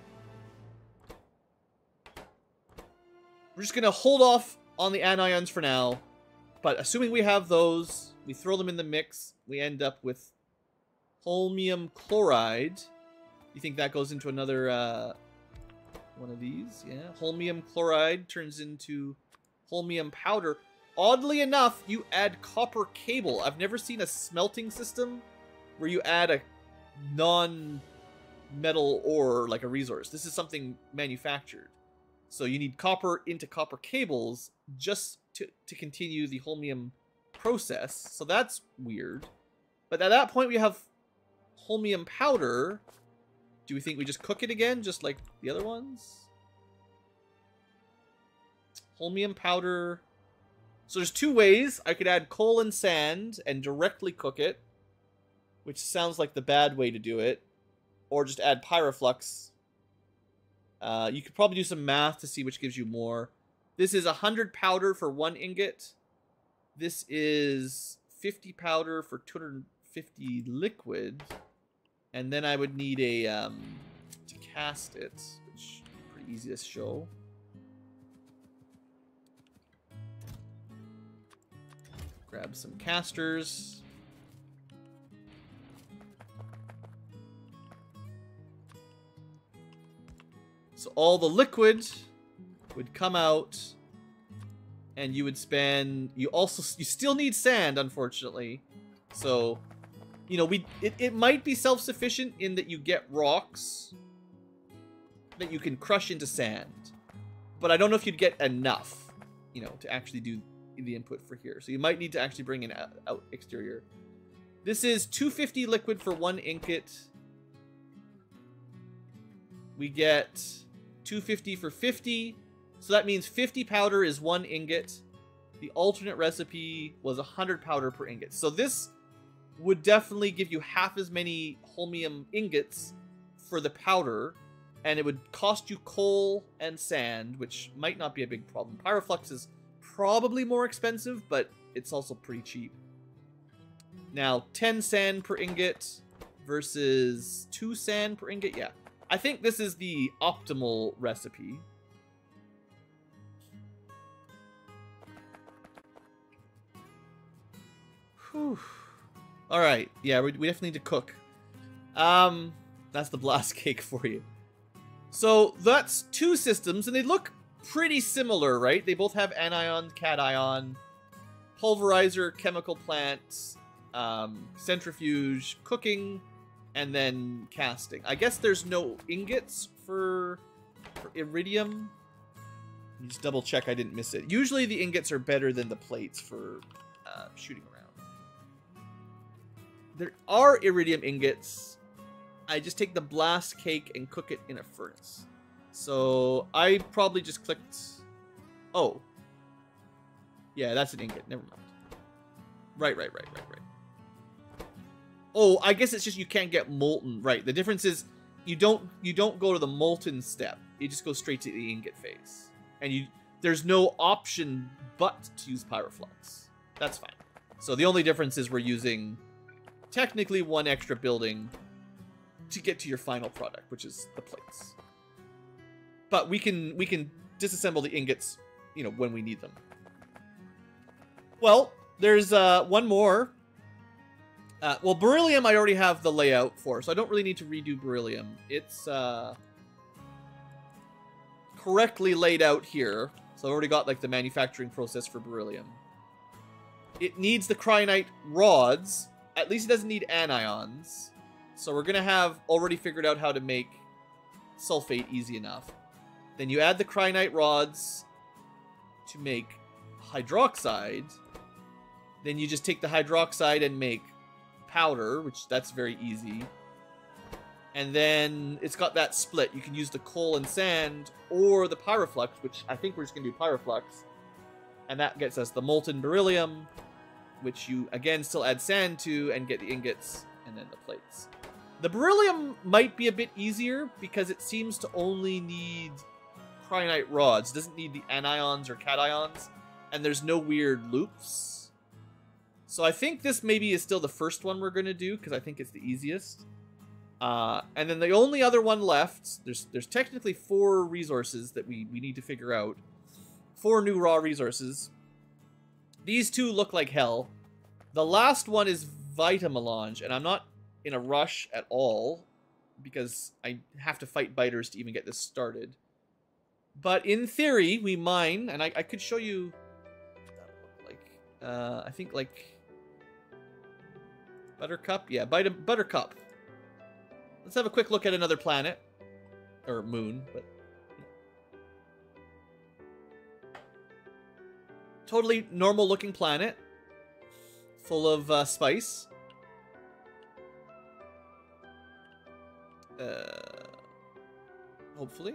A: We're just going to hold off on the anions for now. But assuming we have those, we throw them in the mix, we end up with holmium chloride. You think that goes into another uh, one of these? Yeah, holmium chloride turns into holmium powder. Oddly enough, you add copper cable. I've never seen a smelting system where you add a non-metal ore like a resource. This is something manufactured. So you need copper into copper cables just to, to continue the holmium process. So that's weird. But at that point we have holmium powder. Do we think we just cook it again, just like the other ones? Holmium powder. So there's two ways. I could add coal and sand and directly cook it, which sounds like the bad way to do it. Or just add pyroflux uh, you could probably do some math to see which gives you more. This is 100 powder for one ingot. This is 50 powder for 250 liquid. And then I would need a, um, to cast it, which pretty easy to show. Grab some casters. So all the liquid would come out and you would spend you also you still need sand unfortunately so you know we it, it might be self-sufficient in that you get rocks that you can crush into sand but i don't know if you'd get enough you know to actually do the input for here so you might need to actually bring an uh, out exterior this is 250 liquid for one ingot we get 250 for 50. So that means 50 powder is one ingot. The alternate recipe was 100 powder per ingot. So this would definitely give you half as many holmium ingots for the powder, and it would cost you coal and sand, which might not be a big problem. Pyroflux is probably more expensive, but it's also pretty cheap. Now, 10 sand per ingot versus 2 sand per ingot. Yeah, I think this is the optimal recipe. Whew. All right. Yeah, we, we definitely need to cook. Um, that's the blast cake for you. So that's two systems, and they look pretty similar, right? They both have anion, cation, pulverizer, chemical plants, um, centrifuge, cooking, and then casting. I guess there's no ingots for, for iridium. Just double check I didn't miss it. Usually the ingots are better than the plates for uh, shooting around. There are iridium ingots. I just take the blast cake and cook it in a furnace. So I probably just clicked... Oh. Yeah, that's an ingot. Never mind. Right, right, right, right, right. Oh, I guess it's just you can't get molten. Right. The difference is you don't you don't go to the molten step. You just go straight to the ingot phase. And you there's no option but to use pyroflux. That's fine. So the only difference is we're using technically one extra building to get to your final product, which is the plates. But we can we can disassemble the ingots, you know, when we need them. Well, there's uh, one more uh, well, beryllium I already have the layout for, so I don't really need to redo beryllium. It's uh, correctly laid out here. So I've already got like the manufacturing process for beryllium. It needs the cryonite rods. At least it doesn't need anions. So we're going to have already figured out how to make sulfate easy enough. Then you add the cryonite rods to make hydroxide. Then you just take the hydroxide and make powder, which that's very easy. And then it's got that split. You can use the coal and sand or the pyroflux, which I think we're just going to do pyroflux. And that gets us the molten beryllium, which you again still add sand to and get the ingots and then the plates. The beryllium might be a bit easier because it seems to only need cryonite rods. It doesn't need the anions or cations. And there's no weird loops. So I think this maybe is still the first one we're going to do because I think it's the easiest. Uh, and then the only other one left, there's there's technically four resources that we, we need to figure out. Four new raw resources. These two look like hell. The last one is vitamelange, and I'm not in a rush at all because I have to fight biters to even get this started. But in theory, we mine, and I, I could show you, like, uh, I think like Buttercup? Yeah, Buttercup. Let's have a quick look at another planet. Or moon, but... Totally normal-looking planet. Full of uh, spice. Uh, hopefully.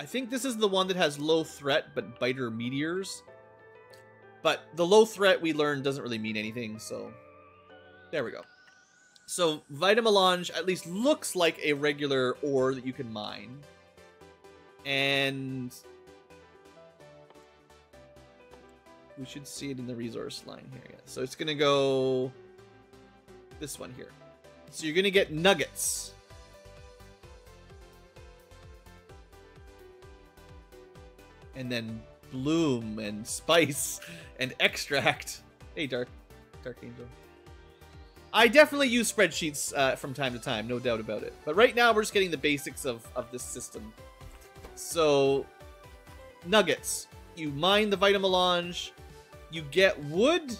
A: I think this is the one that has low threat but biter meteors. But the low threat we learned doesn't really mean anything, so there we go. So vitamelange at least looks like a regular ore that you can mine. And we should see it in the resource line here. Yeah. So it's going to go this one here. So you're going to get nuggets. And then bloom and spice and extract. Hey, Dark, Dark Angel. I definitely use spreadsheets uh, from time to time, no doubt about it. But right now, we're just getting the basics of, of this system. So, nuggets. You mine the Vitamelange. You get wood,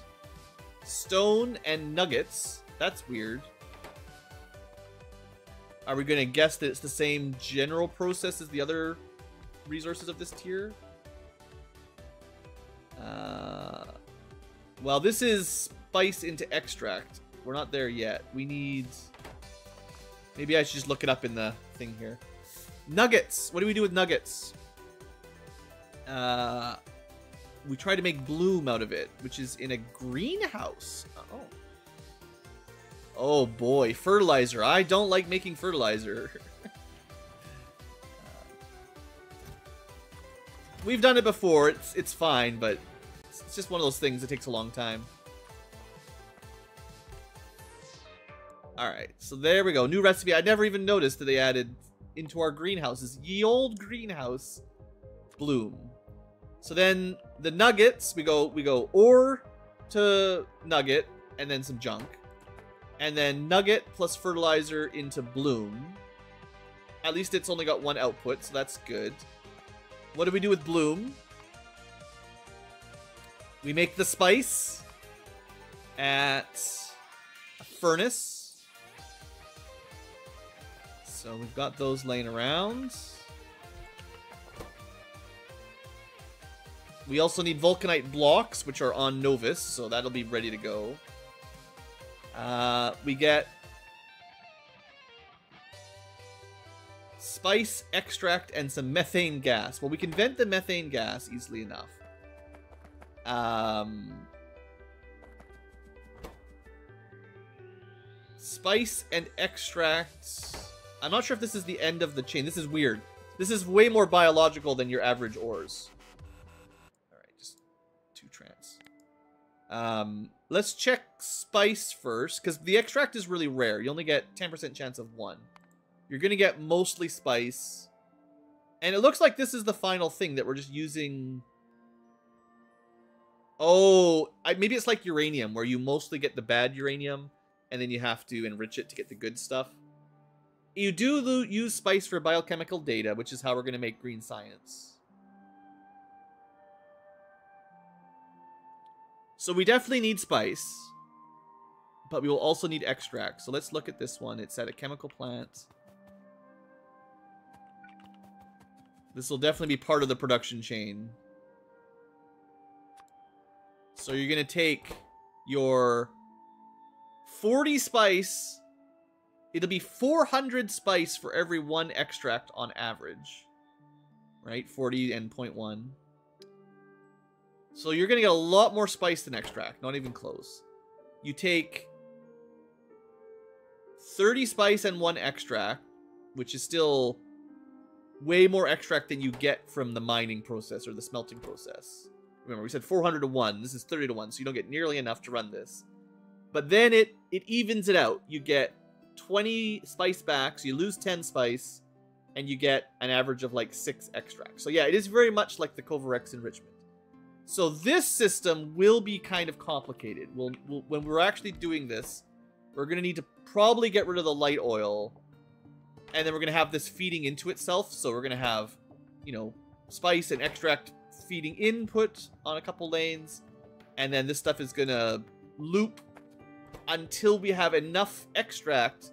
A: stone, and nuggets. That's weird. Are we going to guess that it's the same general process as the other resources of this tier? Uh, well, this is spice into extract. We're not there yet. We need... Maybe I should just look it up in the thing here. Nuggets! What do we do with nuggets? Uh, we try to make bloom out of it, which is in a greenhouse. Oh. Oh boy, fertilizer. I don't like making fertilizer. We've done it before. It's it's fine, but it's just one of those things that takes a long time. Alright, so there we go. New recipe. I never even noticed that they added into our greenhouses. Ye old greenhouse bloom. So then the nuggets, we go we go ore to nugget and then some junk. And then nugget plus fertilizer into bloom. At least it's only got one output, so that's good. What do we do with Bloom? We make the spice at a furnace. So we've got those laying around. We also need vulcanite blocks, which are on Novus, so that'll be ready to go. Uh, we get spice, extract, and some methane gas. Well, we can vent the methane gas easily enough. Um, spice and extracts. I'm not sure if this is the end of the chain. This is weird. This is way more biological than your average ores. All right, just two trans. Um, let's check spice first, because the extract is really rare. You only get 10% chance of one. You're going to get mostly spice. And it looks like this is the final thing that we're just using. Oh, I, maybe it's like uranium where you mostly get the bad uranium and then you have to enrich it to get the good stuff. You do use spice for biochemical data, which is how we're going to make green science. So we definitely need spice, but we will also need extract. So let's look at this one. It's at a chemical plant. This will definitely be part of the production chain. So you're going to take your 40 spice. It'll be 400 spice for every one extract on average. Right? 40 and 0.1. So you're going to get a lot more spice than extract. Not even close. You take 30 spice and one extract, which is still way more extract than you get from the mining process or the smelting process. Remember, we said 400 to 1. This is 30 to 1, so you don't get nearly enough to run this. But then it, it evens it out. You get 20 spice back, so you lose 10 spice, and you get an average of like 6 extract. So yeah, it is very much like the Kovarex enrichment. So this system will be kind of complicated. We'll, we'll when we're actually doing this, we're going to need to probably get rid of the light oil and then we're going to have this feeding into itself. So we're going to have, you know, spice and extract feeding input on a couple lanes. And then this stuff is going to loop until we have enough extract.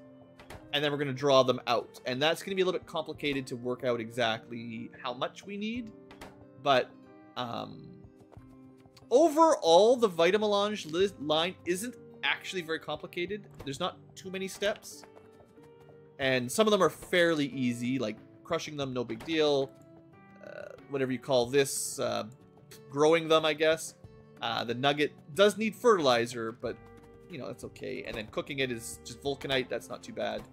A: And then we're going to draw them out. And that's going to be a little bit complicated to work out exactly how much we need. But um, overall, the Vitamelange line isn't actually very complicated. There's not too many steps. And some of them are fairly easy, like crushing them, no big deal. Uh, whatever you call this, uh, growing them, I guess. Uh, the nugget does need fertilizer, but, you know, that's okay. And then cooking it is just vulcanite, that's not too bad.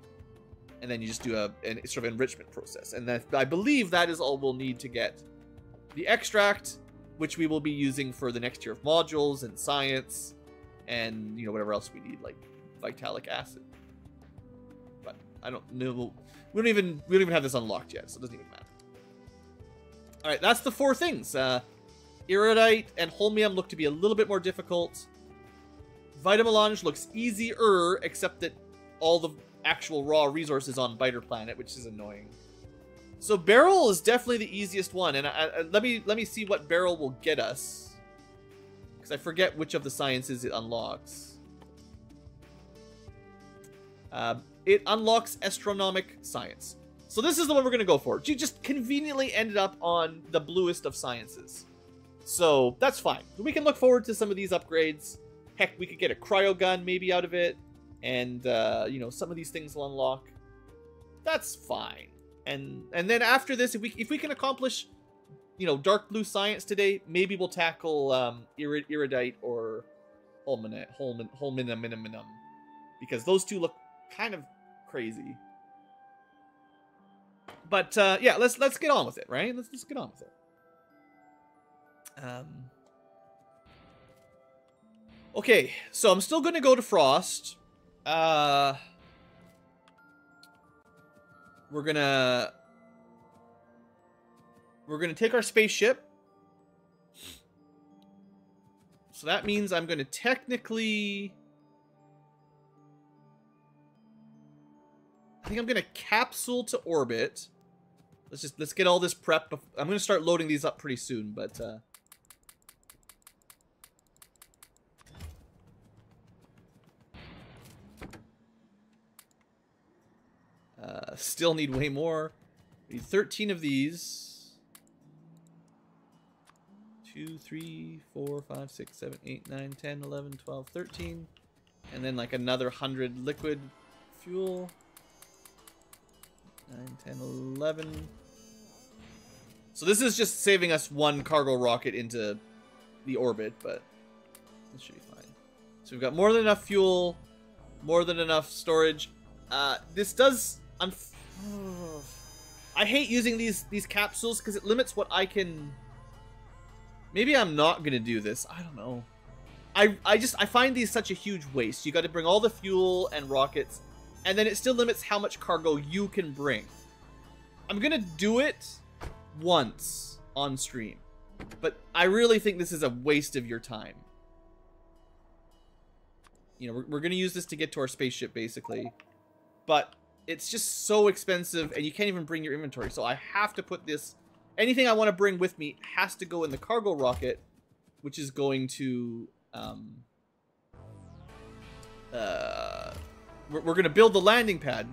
A: And then you just do a an, sort of enrichment process. And that, I believe that is all we'll need to get the extract, which we will be using for the next year of modules and science and, you know, whatever else we need, like vitalic acid. I don't know. We don't even we don't even have this unlocked yet, so it doesn't even matter. All right, that's the four things. Uh, Iridite and Holmium look to be a little bit more difficult. Vitamelange looks easier, except that all the actual raw resources on Biter Planet, which is annoying. So Barrel is definitely the easiest one, and I, I, let me let me see what Barrel will get us, because I forget which of the sciences it unlocks. Uh, it unlocks astronomic science. So this is the one we're going to go for. She just conveniently ended up on the bluest of sciences. So that's fine. We can look forward to some of these upgrades. Heck, we could get a cryo gun maybe out of it. And, uh, you know, some of these things will unlock. That's fine. And and then after this, if we, if we can accomplish, you know, dark blue science today, maybe we'll tackle um, Irid iridite or Holminum, Holminum, Holminum, Because those two look kind of crazy. But uh, yeah, let's let's get on with it, right? Let's just get on with it. Um. Okay, so I'm still gonna go to Frost. Uh, we're gonna we're gonna take our spaceship. So that means I'm gonna technically think I'm gonna capsule to orbit. Let's just let's get all this prep. I'm gonna start loading these up pretty soon, but. Uh, Uh, still need way more. We need 13 of these. 2, 3, 4, 5, 6, 7, 8, 9, 10, 11, 12, 13. And then like another 100 liquid fuel. 9, 10, 11. So this is just saving us one cargo rocket into the orbit, but this should be fine. So we've got more than enough fuel, more than enough storage. Uh, this does... I'm, I hate using these, these capsules because it limits what I can... Maybe I'm not going to do this. I don't know. I, I just I find these such a huge waste. You got to bring all the fuel and rockets and then it still limits how much cargo you can bring. I'm gonna do it once on stream, but I really think this is a waste of your time. You know, we're, we're gonna use this to get to our spaceship, basically, but it's just so expensive, and you can't even bring your inventory, so I have to put this... Anything I want to bring with me has to go in the cargo rocket, which is going to... Um, uh, we're, we're gonna build the landing pad.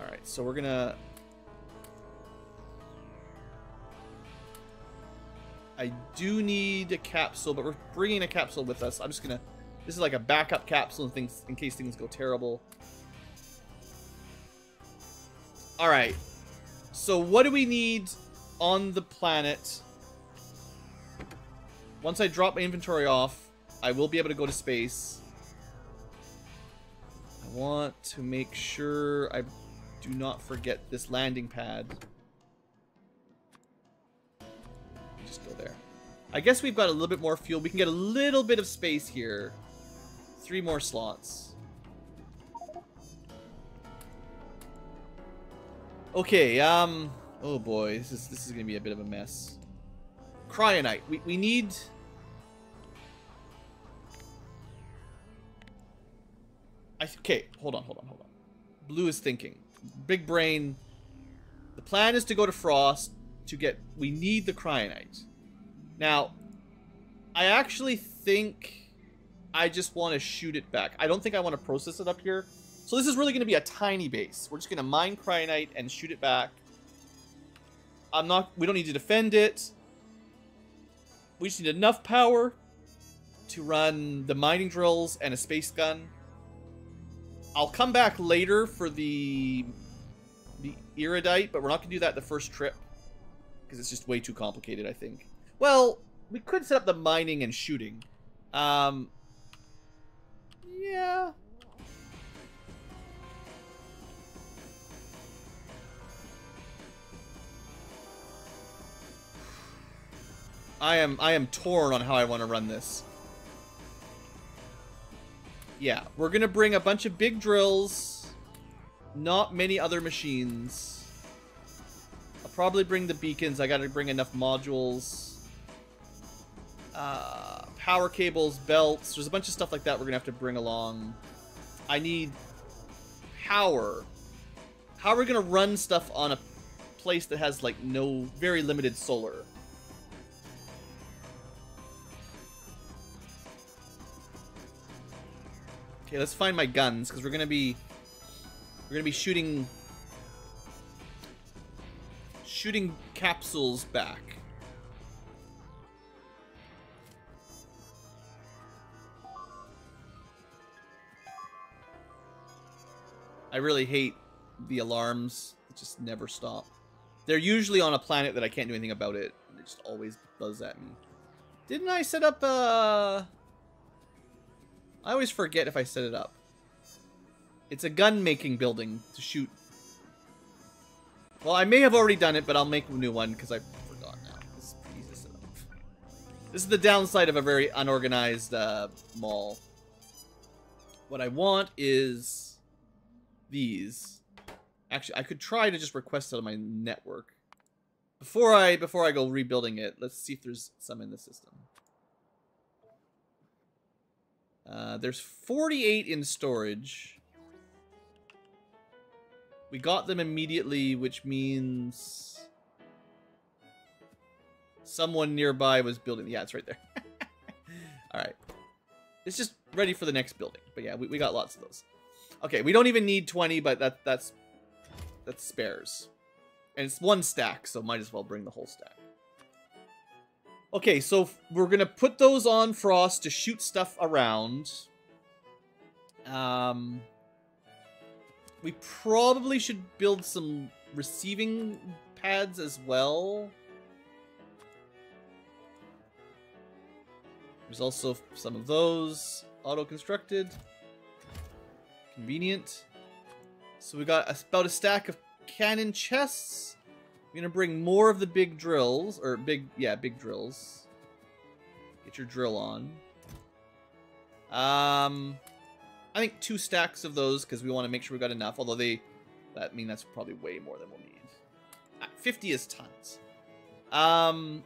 A: All right, so we're gonna. I do need a capsule, but we're bringing a capsule with us. I'm just gonna. This is like a backup capsule things in case things go terrible. All right. So what do we need on the planet? Once I drop my inventory off, I will be able to go to space want to make sure I do not forget this landing pad. Just go there. I guess we've got a little bit more fuel. We can get a little bit of space here. Three more slots. Okay, um... Oh boy, this is, this is gonna be a bit of a mess. Cryonite. We, we need... I okay, hold on, hold on, hold on. Blue is thinking. Big brain. The plan is to go to Frost to get. We need the Cryonite. Now, I actually think I just want to shoot it back. I don't think I want to process it up here. So this is really going to be a tiny base. We're just going to mine Cryonite and shoot it back. I'm not. We don't need to defend it. We just need enough power to run the mining drills and a space gun. I'll come back later for the the iridite, but we're not gonna do that the first trip because it's just way too complicated. I think. Well, we could set up the mining and shooting. Um, yeah. I am I am torn on how I want to run this. Yeah, we're gonna bring a bunch of big drills, not many other machines. I'll probably bring the beacons, I gotta bring enough modules. Uh, power cables, belts, there's a bunch of stuff like that we're gonna have to bring along. I need power. How are we gonna run stuff on a place that has like no, very limited solar? Okay, let's find my guns, because we're gonna be... We're gonna be shooting... Shooting capsules back. I really hate the alarms. It just never stop. They're usually on a planet that I can't do anything about it. They just always buzz at me. Didn't I set up a... Uh, I always forget if I set it up. It's a gun-making building to shoot. Well, I may have already done it, but I'll make a new one because I forgot now. This is, this is the downside of a very unorganized uh, mall. What I want is these. Actually, I could try to just request out of my network. Before I before I go rebuilding it, let's see if there's some in the system. Uh, there's 48 in storage. We got them immediately, which means someone nearby was building. Yeah, it's right there. All right. It's just ready for the next building. But yeah, we, we got lots of those. Okay, we don't even need 20, but that that's that's spares. And it's one stack, so might as well bring the whole stack. Okay, so we're going to put those on Frost to shoot stuff around. Um, we probably should build some receiving pads as well. There's also some of those auto-constructed. Convenient. So we got about a stack of cannon chests. I'm gonna bring more of the big drills, or big, yeah, big drills. Get your drill on. Um, I think two stacks of those because we want to make sure we got enough. Although they, that I mean that's probably way more than we'll need. Uh, fifty is tons. Um,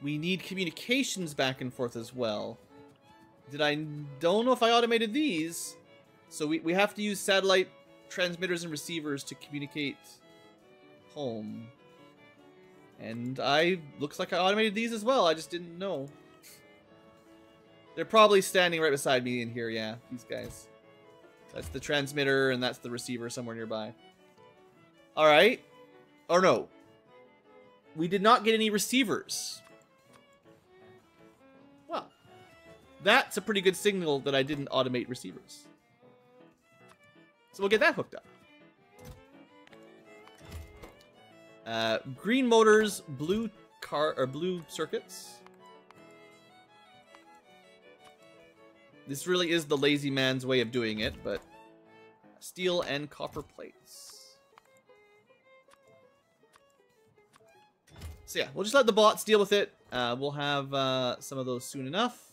A: we need communications back and forth as well. Did I don't know if I automated these? So we, we have to use satellite transmitters and receivers to communicate home. And I looks like I automated these as well. I just didn't know. They're probably standing right beside me in here. Yeah, these guys. That's the transmitter and that's the receiver somewhere nearby. All right. Or no. We did not get any receivers. Well, that's a pretty good signal that I didn't automate receivers. So we'll get that hooked up. Uh, green motors, blue car or blue circuits. This really is the lazy man's way of doing it, but steel and copper plates. So yeah, we'll just let the bots deal with it. Uh, we'll have uh, some of those soon enough.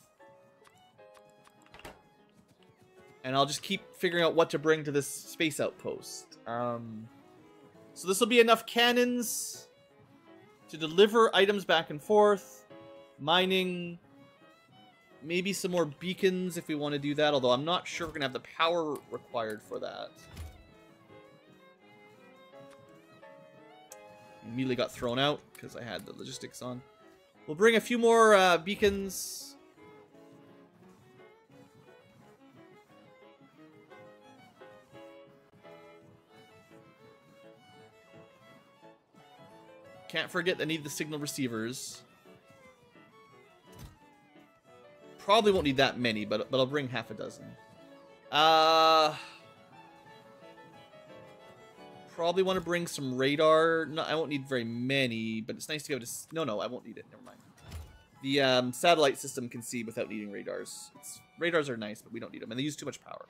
A: and I'll just keep figuring out what to bring to this space outpost. Um, so this will be enough cannons to deliver items back and forth, mining, maybe some more beacons if we want to do that, although I'm not sure we're going to have the power required for that. Immediately got thrown out because I had the logistics on. We'll bring a few more uh, beacons Can't forget I need the signal receivers. Probably won't need that many, but but I'll bring half a dozen. Uh probably want to bring some radar. No, I won't need very many, but it's nice to be able to. No, no, I won't need it. Never mind. The um, satellite system can see without needing radars. It's, radars are nice, but we don't need them, and they use too much power.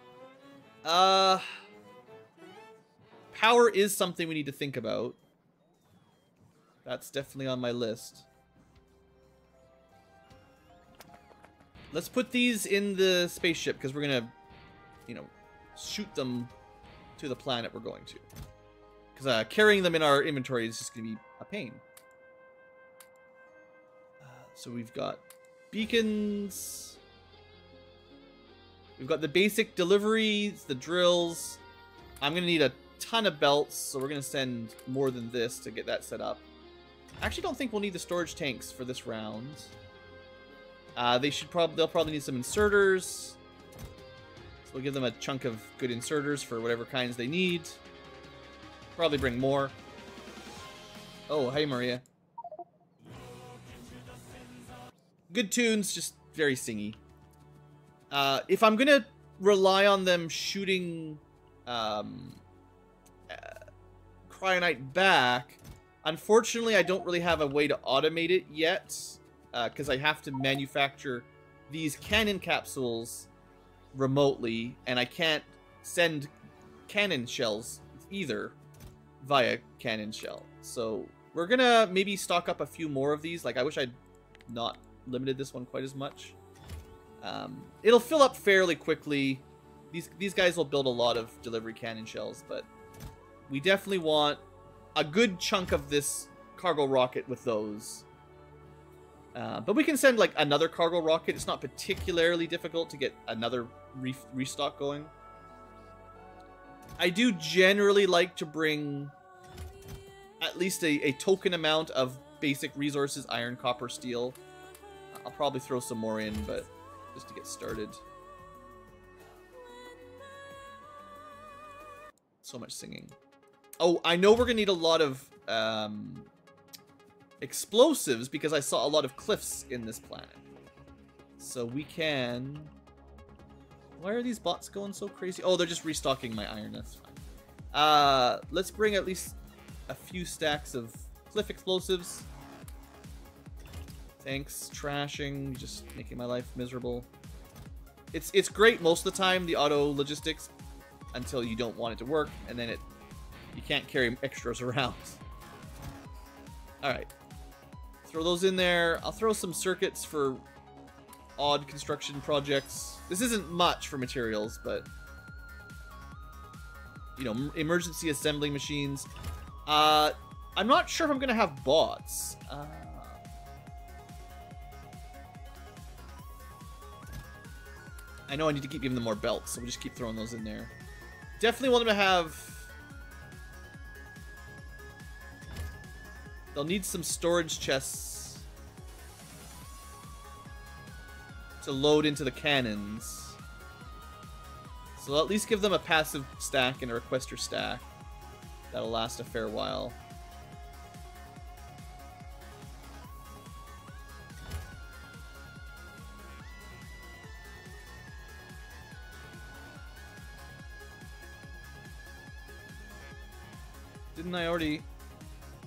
A: Uh, power is something we need to think about. That's definitely on my list. Let's put these in the spaceship because we're gonna, you know, shoot them to the planet we're going to. Because uh, carrying them in our inventory is just gonna be a pain. Uh, so we've got beacons. We've got the basic deliveries, the drills. I'm gonna need a ton of belts, so we're gonna send more than this to get that set up. I actually don't think we'll need the storage tanks for this round. Uh, they should probably they'll probably need some inserters. So we'll give them a chunk of good inserters for whatever kinds they need. Probably bring more. Oh, hey Maria. Good tunes, just very singy. Uh, if I'm gonna rely on them shooting um, uh, Cryonite back, Unfortunately, I don't really have a way to automate it yet, because uh, I have to manufacture these cannon capsules remotely, and I can't send cannon shells either via cannon shell. So we're gonna maybe stock up a few more of these. Like, I wish I'd not limited this one quite as much. Um, it'll fill up fairly quickly. These, these guys will build a lot of delivery cannon shells, but we definitely want a good chunk of this cargo rocket with those. Uh, but we can send like another cargo rocket. It's not particularly difficult to get another re restock going. I do generally like to bring at least a, a token amount of basic resources, iron, copper, steel. I'll probably throw some more in, but just to get started. So much singing. Oh, I know we're gonna need a lot of um, explosives because I saw a lot of cliffs in this planet. So we can... Why are these bots going so crazy? Oh, they're just restocking my iron, that's fine. Uh, let's bring at least a few stacks of cliff explosives. Thanks, trashing, just making my life miserable. It's it's great most of the time, the auto logistics, until you don't want it to work, and then it you can't carry extras around. Alright. Throw those in there. I'll throw some circuits for odd construction projects. This isn't much for materials, but... You know, emergency assembling machines. Uh, I'm not sure if I'm going to have bots. Uh, I know I need to keep giving them more belts, so we'll just keep throwing those in there. Definitely want them to have They'll need some storage chests to load into the cannons. So I'll at least give them a passive stack and a requester stack. That'll last a fair while. Didn't I already...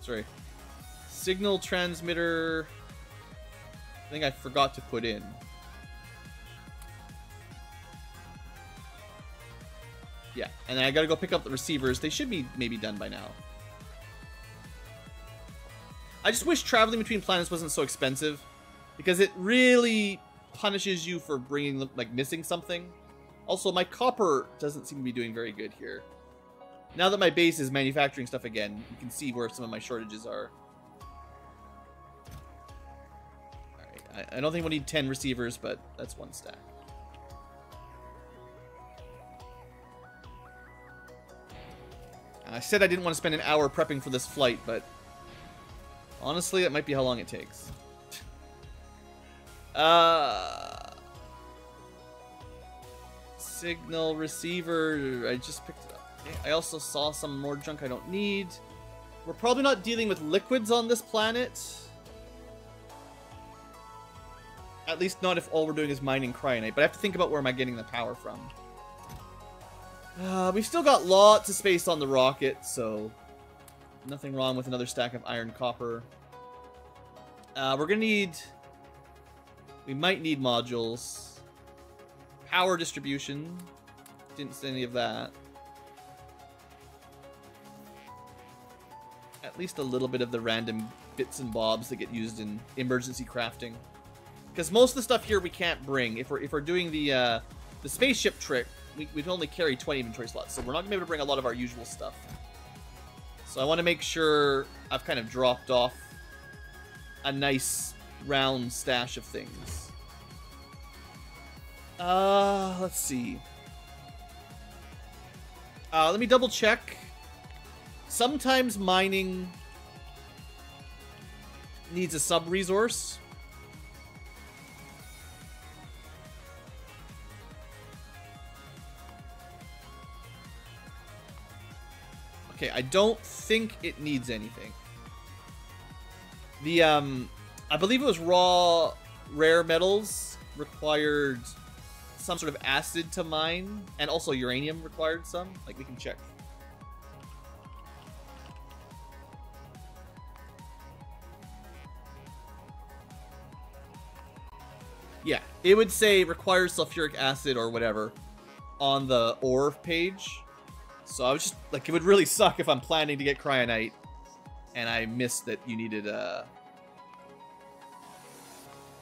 A: Sorry signal transmitter. I think I forgot to put in. Yeah, and I gotta go pick up the receivers. They should be maybe done by now. I just wish traveling between planets wasn't so expensive, because it really punishes you for bringing like missing something. Also, my copper doesn't seem to be doing very good here. Now that my base is manufacturing stuff again, you can see where some of my shortages are. I, I don't think we'll need 10 receivers, but that's one stack. I said I didn't want to spend an hour prepping for this flight, but honestly, that might be how long it takes. uh, signal receiver. I just picked it up. I also saw some more junk I don't need. We're probably not dealing with liquids on this planet. At least not if all we're doing is mining cryonite, eh? but I have to think about where am I getting the power from. Uh, we've still got lots of space on the rocket, so nothing wrong with another stack of iron copper. Uh, we're going to need... We might need modules. Power distribution. Didn't see any of that. At least a little bit of the random bits and bobs that get used in emergency crafting. Because most of the stuff here we can't bring. If we're if we're doing the uh, the spaceship trick, we, we'd only carry 20 inventory slots, so we're not going to be able to bring a lot of our usual stuff. So I want to make sure I've kind of dropped off a nice round stash of things. Uh, let's see. Uh, let me double check. Sometimes mining needs a sub-resource. Okay, I don't think it needs anything. The, um, I believe it was raw rare metals required some sort of acid to mine, and also uranium required some. Like, we can check. Yeah, it would say requires sulfuric acid or whatever on the ore page. So I was just like, it would really suck if I'm planning to get Cryonite and I missed that you needed uh,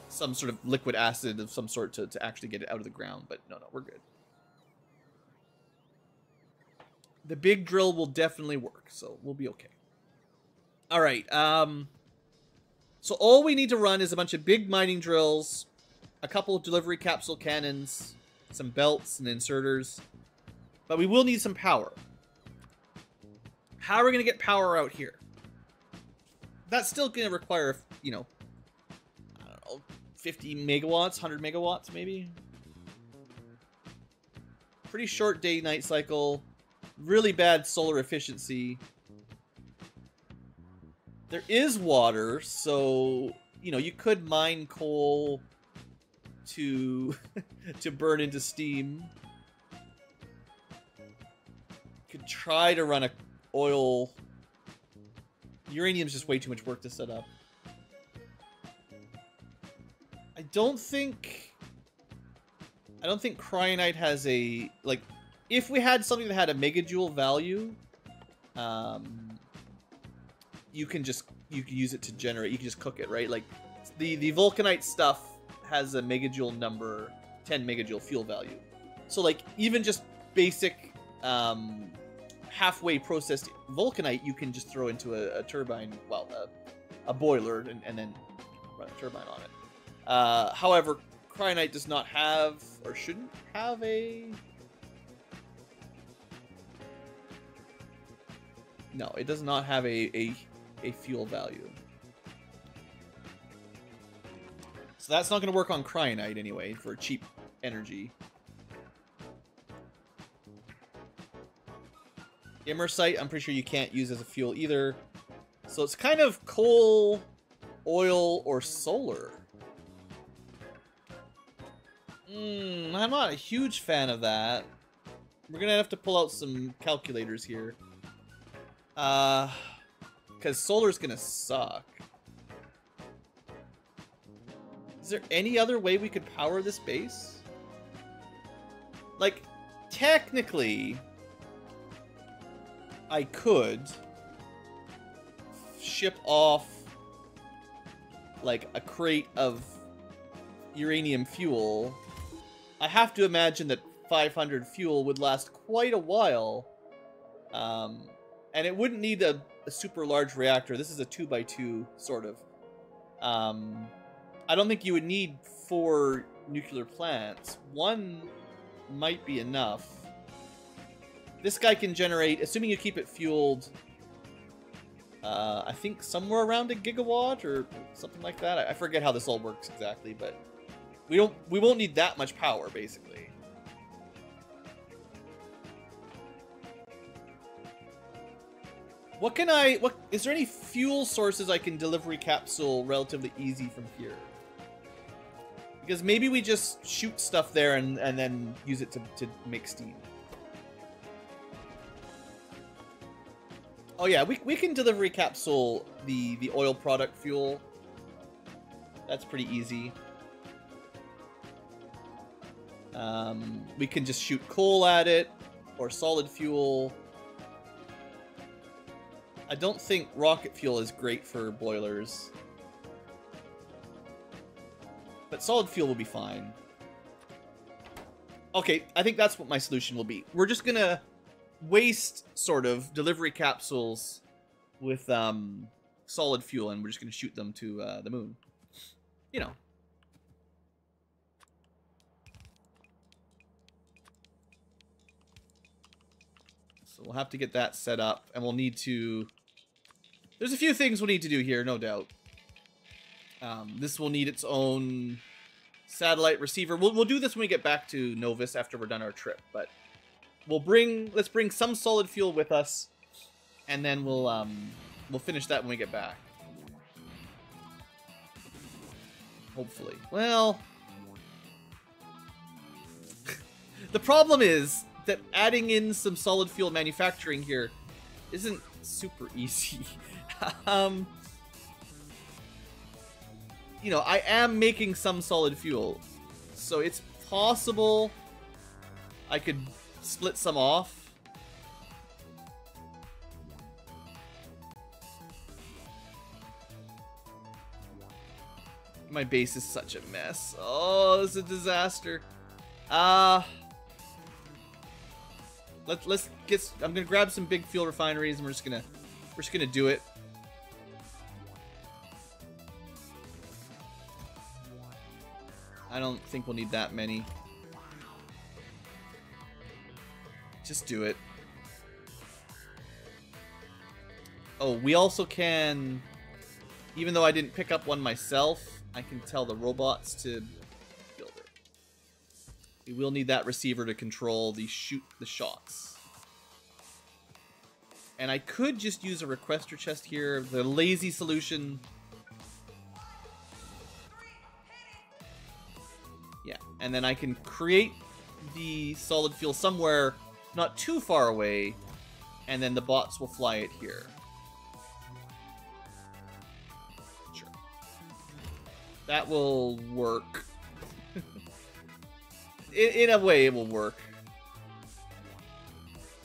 A: some sort of liquid acid of some sort to, to actually get it out of the ground. But no, no, we're good. The big drill will definitely work, so we'll be okay. All right. Um, so all we need to run is a bunch of big mining drills, a couple of delivery capsule cannons, some belts and inserters, but we will need some power. How are we going to get power out here? That's still going to require, you know, I don't know, 50 megawatts, 100 megawatts maybe? Pretty short day-night cycle. Really bad solar efficiency. There is water, so, you know, you could mine coal to to burn into steam try to run a oil. Uranium's just way too much work to set up. I don't think... I don't think Cryonite has a... Like, if we had something that had a megajoule value, um, you can just... You can use it to generate... You can just cook it, right? Like, the, the Vulcanite stuff has a megajoule number, 10 megajoule fuel value. So, like, even just basic um, halfway processed vulcanite you can just throw into a, a turbine, well, a, a boiler, and, and, then run a turbine on it. Uh, however, Cryonite does not have, or shouldn't have, a. No, it does not have a, a, a fuel value. So that's not going to work on Cryonite anyway for cheap energy. Imersite, I'm pretty sure you can't use as a fuel either. So it's kind of coal, oil, or solar. Hmm, I'm not a huge fan of that. We're gonna have to pull out some calculators here. Uh, cause solar's gonna suck. Is there any other way we could power this base? Like, technically, I could ship off like a crate of uranium fuel, I have to imagine that 500 fuel would last quite a while. Um, and it wouldn't need a, a, super large reactor. This is a 2 by 2 sort of. Um, I don't think you would need four nuclear plants. One might be enough. This guy can generate, assuming you keep it fueled, uh, I think somewhere around a gigawatt or something like that. I, I forget how this all works exactly, but we don't we won't need that much power basically. What can I, what, is there any fuel sources I can delivery capsule relatively easy from here? Because maybe we just shoot stuff there and, and then use it to, to make steam. Oh yeah, we, we can delivery capsule the, the oil product fuel. That's pretty easy. Um, we can just shoot coal at it, or solid fuel. I don't think rocket fuel is great for boilers. But solid fuel will be fine. Okay, I think that's what my solution will be. We're just gonna waste sort of delivery capsules with um, solid fuel, and we're just going to shoot them to uh, the moon. You know. So we'll have to get that set up, and we'll need to... There's a few things we'll need to do here, no doubt. Um, this will need its own satellite receiver. We'll, we'll do this when we get back to Nauvis after we're done our trip, but we'll bring let's bring some solid fuel with us, and then we'll um, we'll finish that when we get back. Hopefully. Well, the problem is that adding in some solid fuel manufacturing here isn't super easy. um, you know, I am making some solid fuel, so it's possible I could split some off. My base is such a mess. Oh, this is a disaster. Uh... Let, let's get... I'm gonna grab some big fuel refineries and we're just gonna... We're just gonna do it. I don't think we'll need that many. Just do it. Oh, we also can... Even though I didn't pick up one myself, I can tell the robots to build it. We will need that receiver to control the shoot the shots. And I could just use a requester chest here. The lazy solution Yeah, and then I can create the solid fuel somewhere not too far away, and then the bots will fly it here. Sure. That will work. in, in a way, it will work.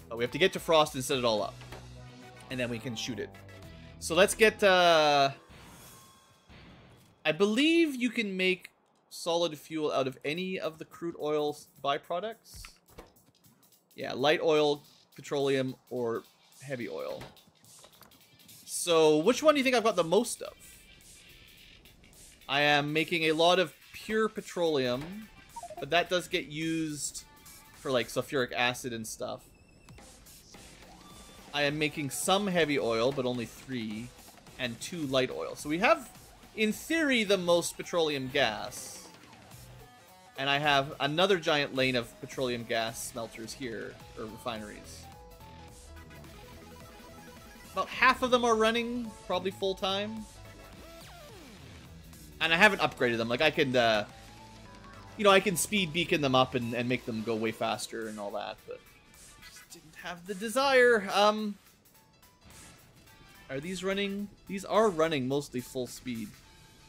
A: But we have to get to Frost and set it all up. And then we can shoot it. So let's get... Uh, I believe you can make solid fuel out of any of the crude oil byproducts. Yeah, light oil, petroleum, or heavy oil. So which one do you think I've got the most of? I am making a lot of pure petroleum, but that does get used for like sulfuric acid and stuff. I am making some heavy oil, but only three, and two light oil. So we have, in theory, the most petroleum gas. And I have another giant lane of petroleum gas smelters here, or refineries. About half of them are running, probably full time. And I haven't upgraded them. Like I can, uh, you know, I can speed beacon them up and, and make them go way faster and all that, but just didn't have the desire. Um, are these running? These are running mostly full speed.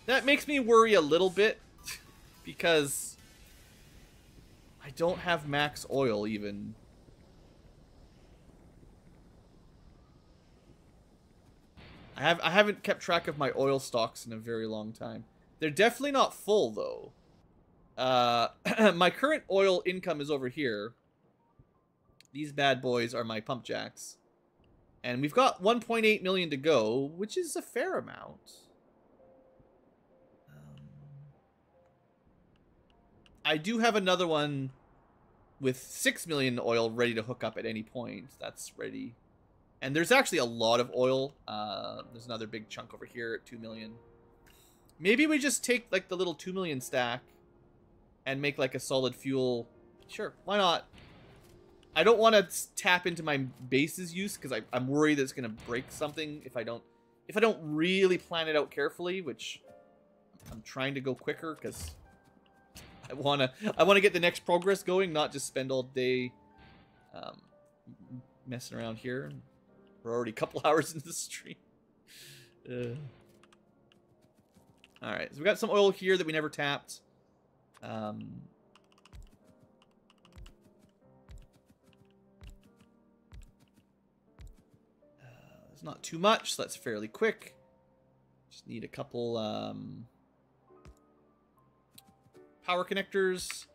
A: That makes me worry a little bit because I don't have max oil even. I have I haven't kept track of my oil stocks in a very long time. They're definitely not full though. Uh, my current oil income is over here. These bad boys are my pump jacks. And we've got 1.8 million to go, which is a fair amount. I do have another one with 6 million oil ready to hook up at any point. That's ready. And there's actually a lot of oil. Uh, there's another big chunk over here at 2 million. Maybe we just take like the little 2 million stack and make like a solid fuel. Sure, why not? I don't want to tap into my base's use because I'm worried that it's going to break something if I don't if I don't really plan it out carefully, which I'm trying to go quicker because I wanna I wanna get the next progress going, not just spend all day um, messing around here. We're already a couple hours into the stream. Uh. All right, so we got some oil here that we never tapped. Um, uh, it's not too much, so that's fairly quick. Just need a couple um, power connectors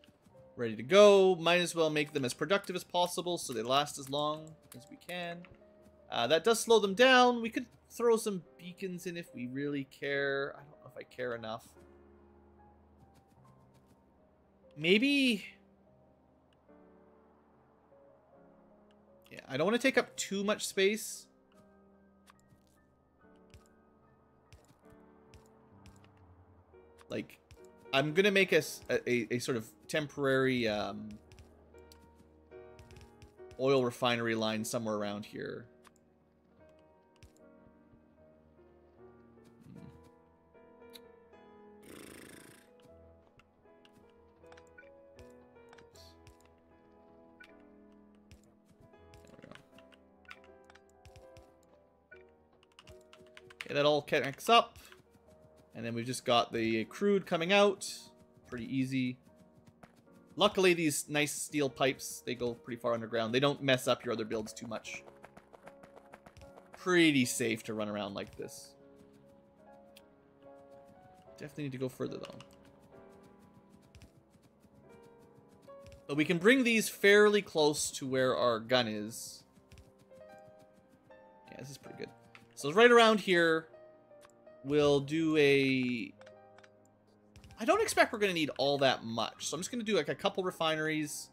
A: ready to go. Might as well make them as productive as possible so they last as long as we can. Uh, that does slow them down. We could throw some beacons in if we really care. I don't know if I care enough. Maybe... Yeah, I don't want to take up too much space. Like, I'm gonna make a, a, a sort of temporary um, oil refinery line somewhere around here. Hmm. Okay, that all connects up. And then we've just got the crude coming out. Pretty easy. Luckily, these nice steel pipes, they go pretty far underground. They don't mess up your other builds too much. Pretty safe to run around like this. Definitely need to go further, though. But we can bring these fairly close to where our gun is. Yeah, this is pretty good. So right around here, We'll do a... I don't expect we're going to need all that much. So I'm just going to do like a couple refineries.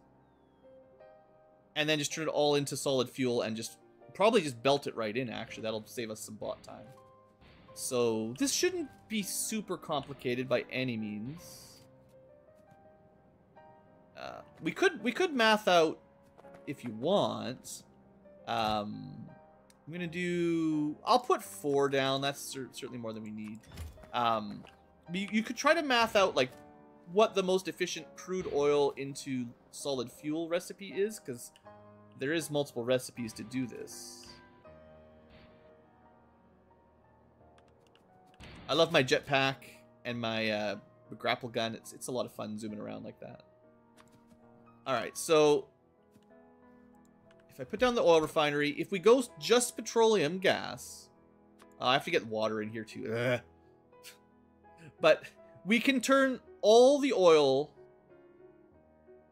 A: And then just turn it all into solid fuel and just probably just belt it right in, actually. That'll save us some bot time. So this shouldn't be super complicated by any means. Uh, we could we could math out if you want. Um, I'm going to do... I'll put four down. That's cer certainly more than we need. Um, you, you could try to math out, like, what the most efficient crude oil into solid fuel recipe is, because there is multiple recipes to do this. I love my jetpack and my uh, grapple gun. It's, it's a lot of fun zooming around like that. All right, so if I put down the oil refinery, if we go just petroleum gas, uh, I have to get water in here too. Ugh. But we can turn all the oil,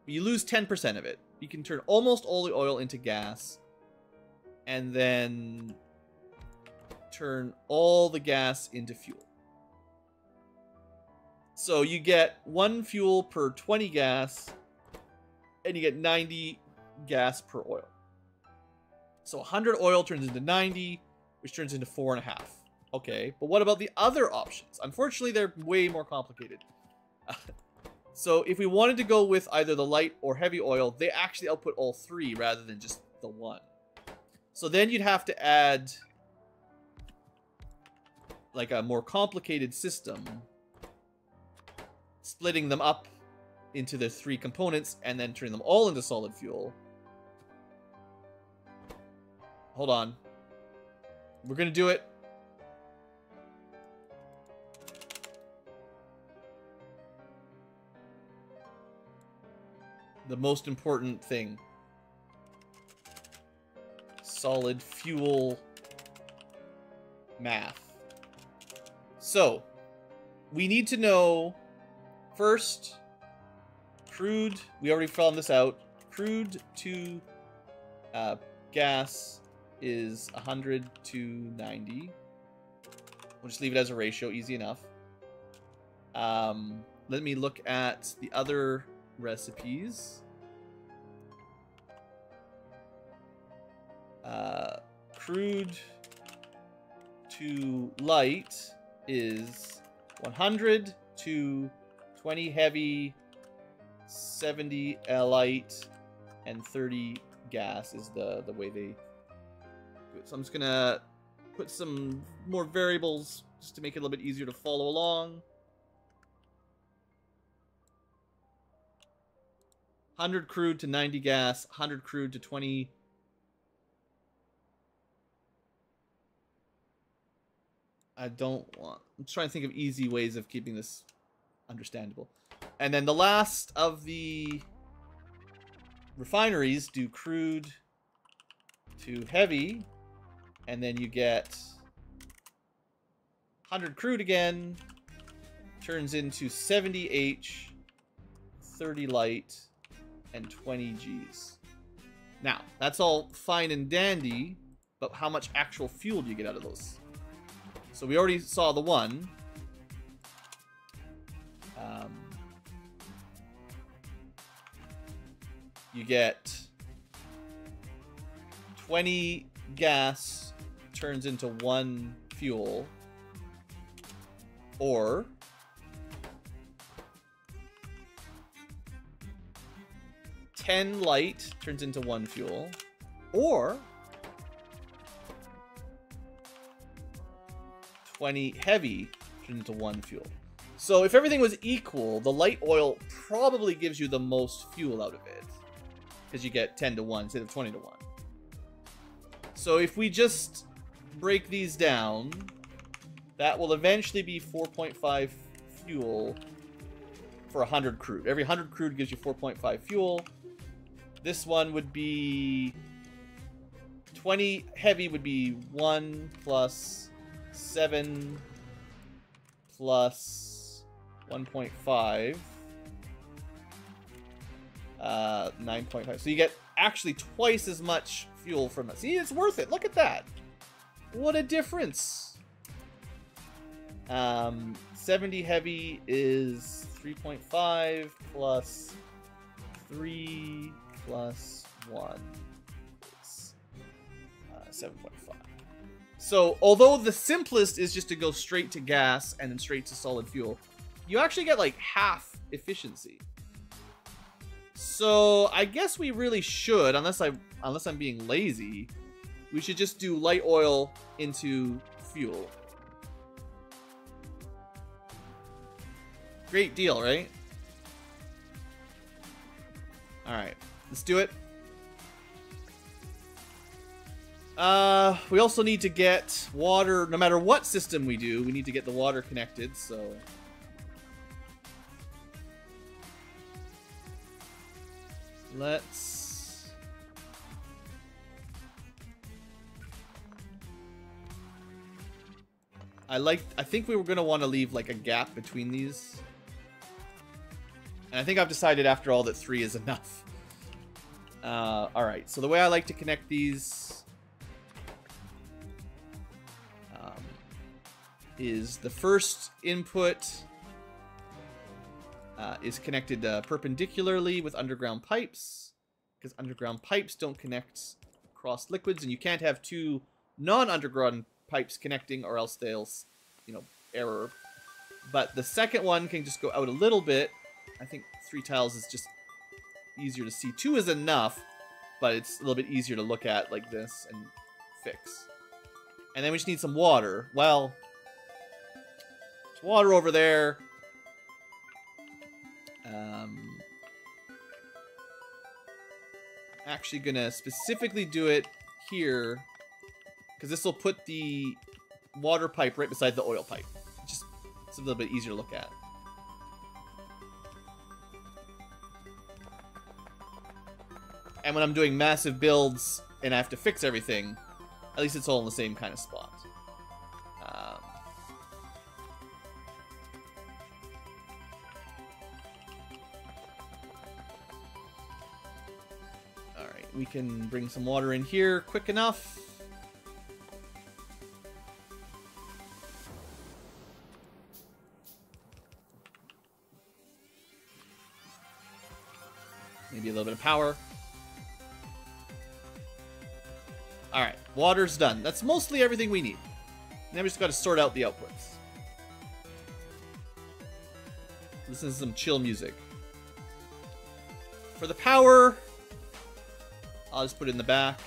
A: you lose 10% of it. You can turn almost all the oil into gas and then turn all the gas into fuel. So you get one fuel per 20 gas, and you get 90 gas per oil. So 100 oil turns into 90, which turns into 4.5. Okay, but what about the other options? Unfortunately, they're way more complicated. so if we wanted to go with either the light or heavy oil, they actually output all three rather than just the one. So then you'd have to add like a more complicated system, splitting them up into the three components and then turning them all into solid fuel Hold on. We're going to do it. The most important thing. Solid fuel math. So, we need to know first crude, we already found this out, crude to uh, gas is 100 to 90. We'll just leave it as a ratio, easy enough. Um, let me look at the other recipes. Uh, crude to light is 100 to 20 heavy, 70 light, and 30 gas is the, the way they so I'm just gonna put some more variables just to make it a little bit easier to follow along. 100 crude to 90 gas, 100 crude to 20 I don't want. I'm trying to think of easy ways of keeping this understandable. And then the last of the refineries do crude to heavy and then you get 100 crude again. Turns into 70H, 30 light, and 20 Gs. Now, that's all fine and dandy, but how much actual fuel do you get out of those? So we already saw the one. Um, you get 20 gas, turns into one fuel. Or... Ten light turns into one fuel. Or... 20 heavy turns into one fuel. So if everything was equal, the light oil probably gives you the most fuel out of it. Because you get 10 to 1 instead of 20 to 1. So if we just break these down, that will eventually be 4.5 fuel for 100 crude. Every 100 crude gives you 4.5 fuel. This one would be 20 heavy would be 1 plus 7 plus 1.5 uh, 9.5. So you get actually twice as much fuel from it. See, it's worth it. Look at that. What a difference! Um, 70 heavy is 3.5 plus 3 plus 1 is uh, 7.5. So, although the simplest is just to go straight to gas and then straight to solid fuel, you actually get like half efficiency. So, I guess we really should, unless I unless I'm being lazy, we should just do light oil into fuel. Great deal, right? Alright, let's do it. Uh, we also need to get water, no matter what system we do, we need to get the water connected, so... Let's I like. I think we were gonna want to leave like a gap between these. And I think I've decided after all that three is enough. Uh, all right. So the way I like to connect these um, is the first input uh, is connected uh, perpendicularly with underground pipes because underground pipes don't connect across liquids, and you can't have two non-underground pipes connecting or else they'll, you know, error. But the second one can just go out a little bit. I think three tiles is just easier to see. Two is enough, but it's a little bit easier to look at like this and fix. And then we just need some water. Well, there's water over there. Um, actually gonna specifically do it here because this will put the water pipe right beside the oil pipe. Just it's a little bit easier to look at. And when I'm doing massive builds and I have to fix everything, at least it's all in the same kind of spot. Um, Alright, we can bring some water in here quick enough. power. Alright, water's done. That's mostly everything we need. Now we just gotta sort out the outputs. Listen to some chill music. For the power, I'll just put it in the back.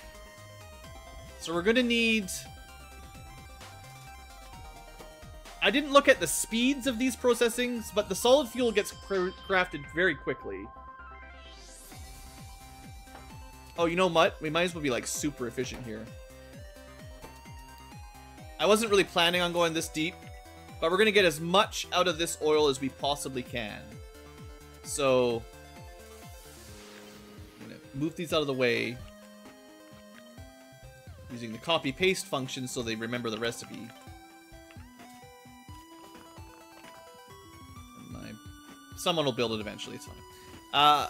A: So we're gonna need... I didn't look at the speeds of these processings, but the solid fuel gets crafted very quickly. Oh, you know what? We might as well be like super efficient here. I wasn't really planning on going this deep, but we're going to get as much out of this oil as we possibly can. So, I'm going to move these out of the way using the copy-paste function so they remember the recipe. someone will build it eventually, it's fine. Uh,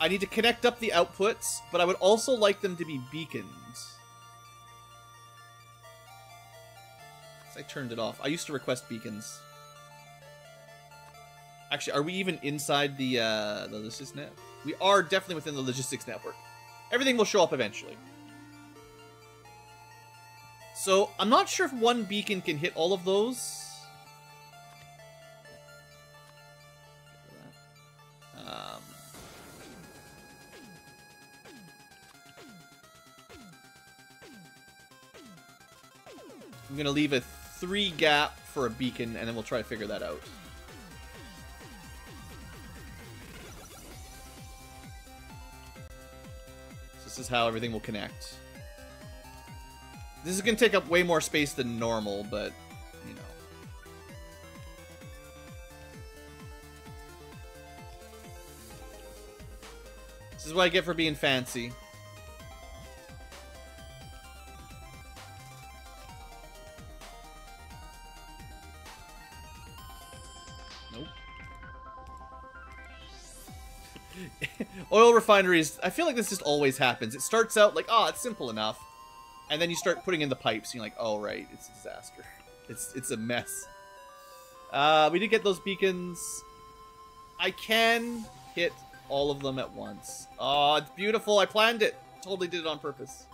A: I need to connect up the outputs, but I would also like them to be beacons. I turned it off. I used to request beacons. Actually, are we even inside the, uh, the logistics net? We are definitely within the logistics network. Everything will show up eventually. So, I'm not sure if one beacon can hit all of those. going to leave a three gap for a beacon, and then we'll try to figure that out. So this is how everything will connect. This is going to take up way more space than normal, but, you know. This is what I get for being fancy. is... I feel like this just always happens. It starts out like, oh, it's simple enough. And then you start putting in the pipes, and you're like, oh, right, it's a disaster. It's, it's a mess. Uh, we did get those beacons. I can hit all of them at once. Oh, it's beautiful. I planned it. Totally did it on purpose.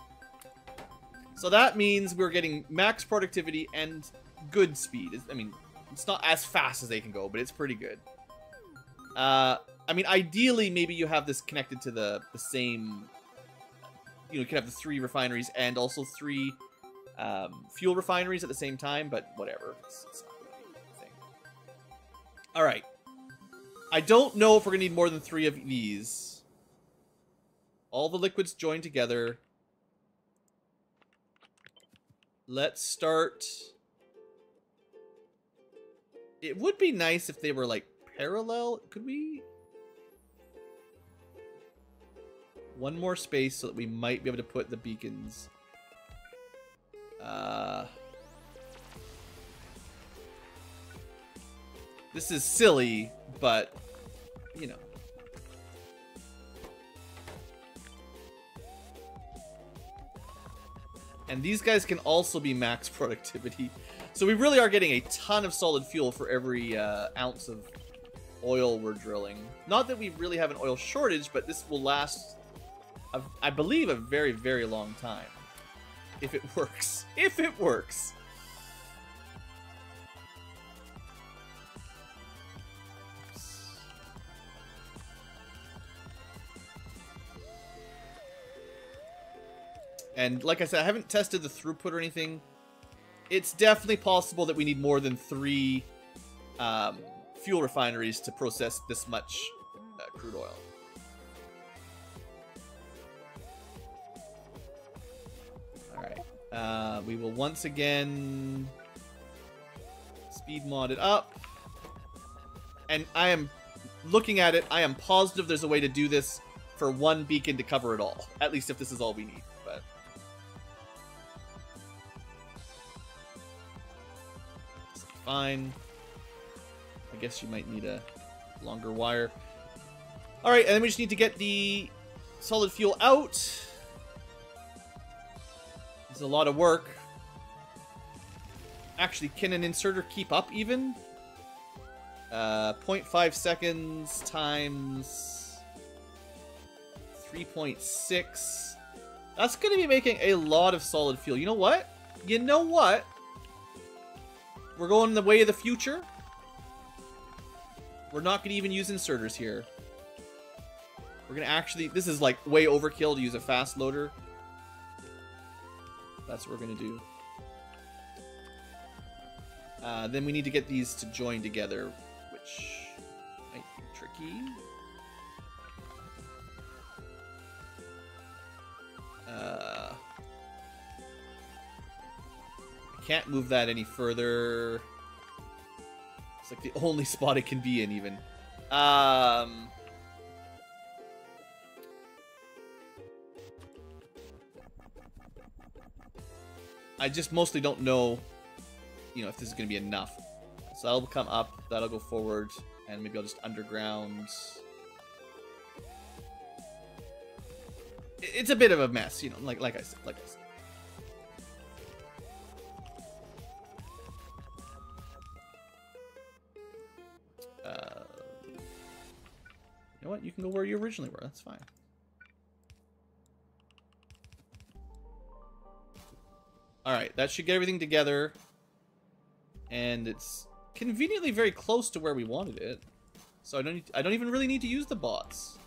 A: So that means we're getting max productivity and good speed. I mean, it's not as fast as they can go, but it's pretty good. Uh, I mean, ideally, maybe you have this connected to the the same. You know, you can have the three refineries and also three um, fuel refineries at the same time, but whatever. It's, it's not really thing. All right. I don't know if we're gonna need more than three of these. All the liquids joined together. Let's start. It would be nice if they were like parallel. Could we one more space so that we might be able to put the beacons. Uh, this is silly, but, you know. And these guys can also be max productivity. So we really are getting a ton of solid fuel for every uh, ounce of oil we're drilling. Not that we really have an oil shortage, but this will last a, I believe, a very, very long time. If it works. If it works! And like I said, I haven't tested the throughput or anything. It's definitely possible that we need more than three um, fuel refineries to process this much uh, crude oil. Uh, we will once again speed mod it up. And I am looking at it, I am positive there's a way to do this for one beacon to cover it all. At least if this is all we need, but... Fine. I guess you might need a longer wire. Alright, and then we just need to get the solid fuel out. It's a lot of work. Actually, can an inserter keep up even? Uh, 0.5 seconds times 3.6. That's going to be making a lot of solid fuel. You know what? You know what? We're going the way of the future. We're not going to even use inserters here. We're going to actually... This is like way overkill to use a fast loader. That's what we're going to do. Uh, then we need to get these to join together, which might be tricky. Uh, I can't move that any further. It's like the only spot it can be in, even. Um, I just mostly don't know, you know, if this is going to be enough. So that'll come up, that'll go forward, and maybe I'll just underground. It's a bit of a mess, you know, like like I said, like I said. Uh, you know what? You can go where you originally were. That's fine. All right, that should get everything together. And it's conveniently very close to where we wanted it. So I don't, I don't even really need to use the bots.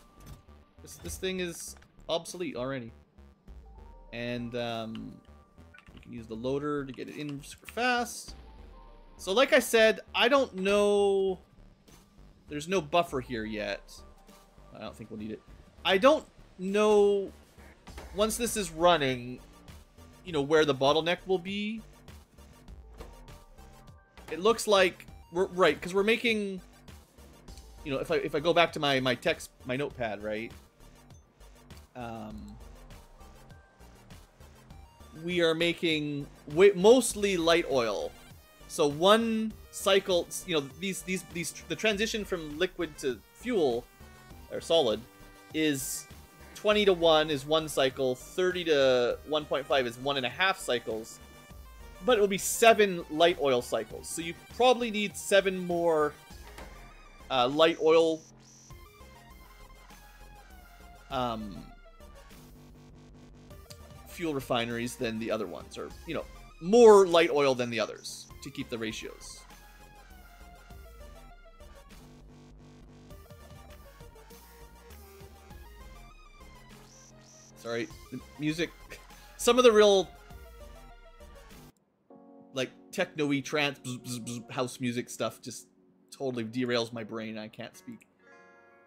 A: This, this thing is obsolete already. And um, you can use the loader to get it in super fast. So like I said, I don't know... There's no buffer here yet. I don't think we'll need it. I don't know... Once this is running, you know, where the bottleneck will be. It looks like we're right because we're making, you know, if I if I go back to my my text my notepad, right? Um, we are making mostly light oil. So one cycle, you know, these these these the transition from liquid to fuel or solid is 20 to 1 is one cycle, 30 to 1.5 is one and a half cycles, but it will be seven light oil cycles. So you probably need seven more uh, light oil um, fuel refineries than the other ones, or, you know, more light oil than the others to keep the ratios. Sorry, the music. Some of the real, like, techno-y trance bzz, bzz, bzz, house music stuff just totally derails my brain. I can't speak.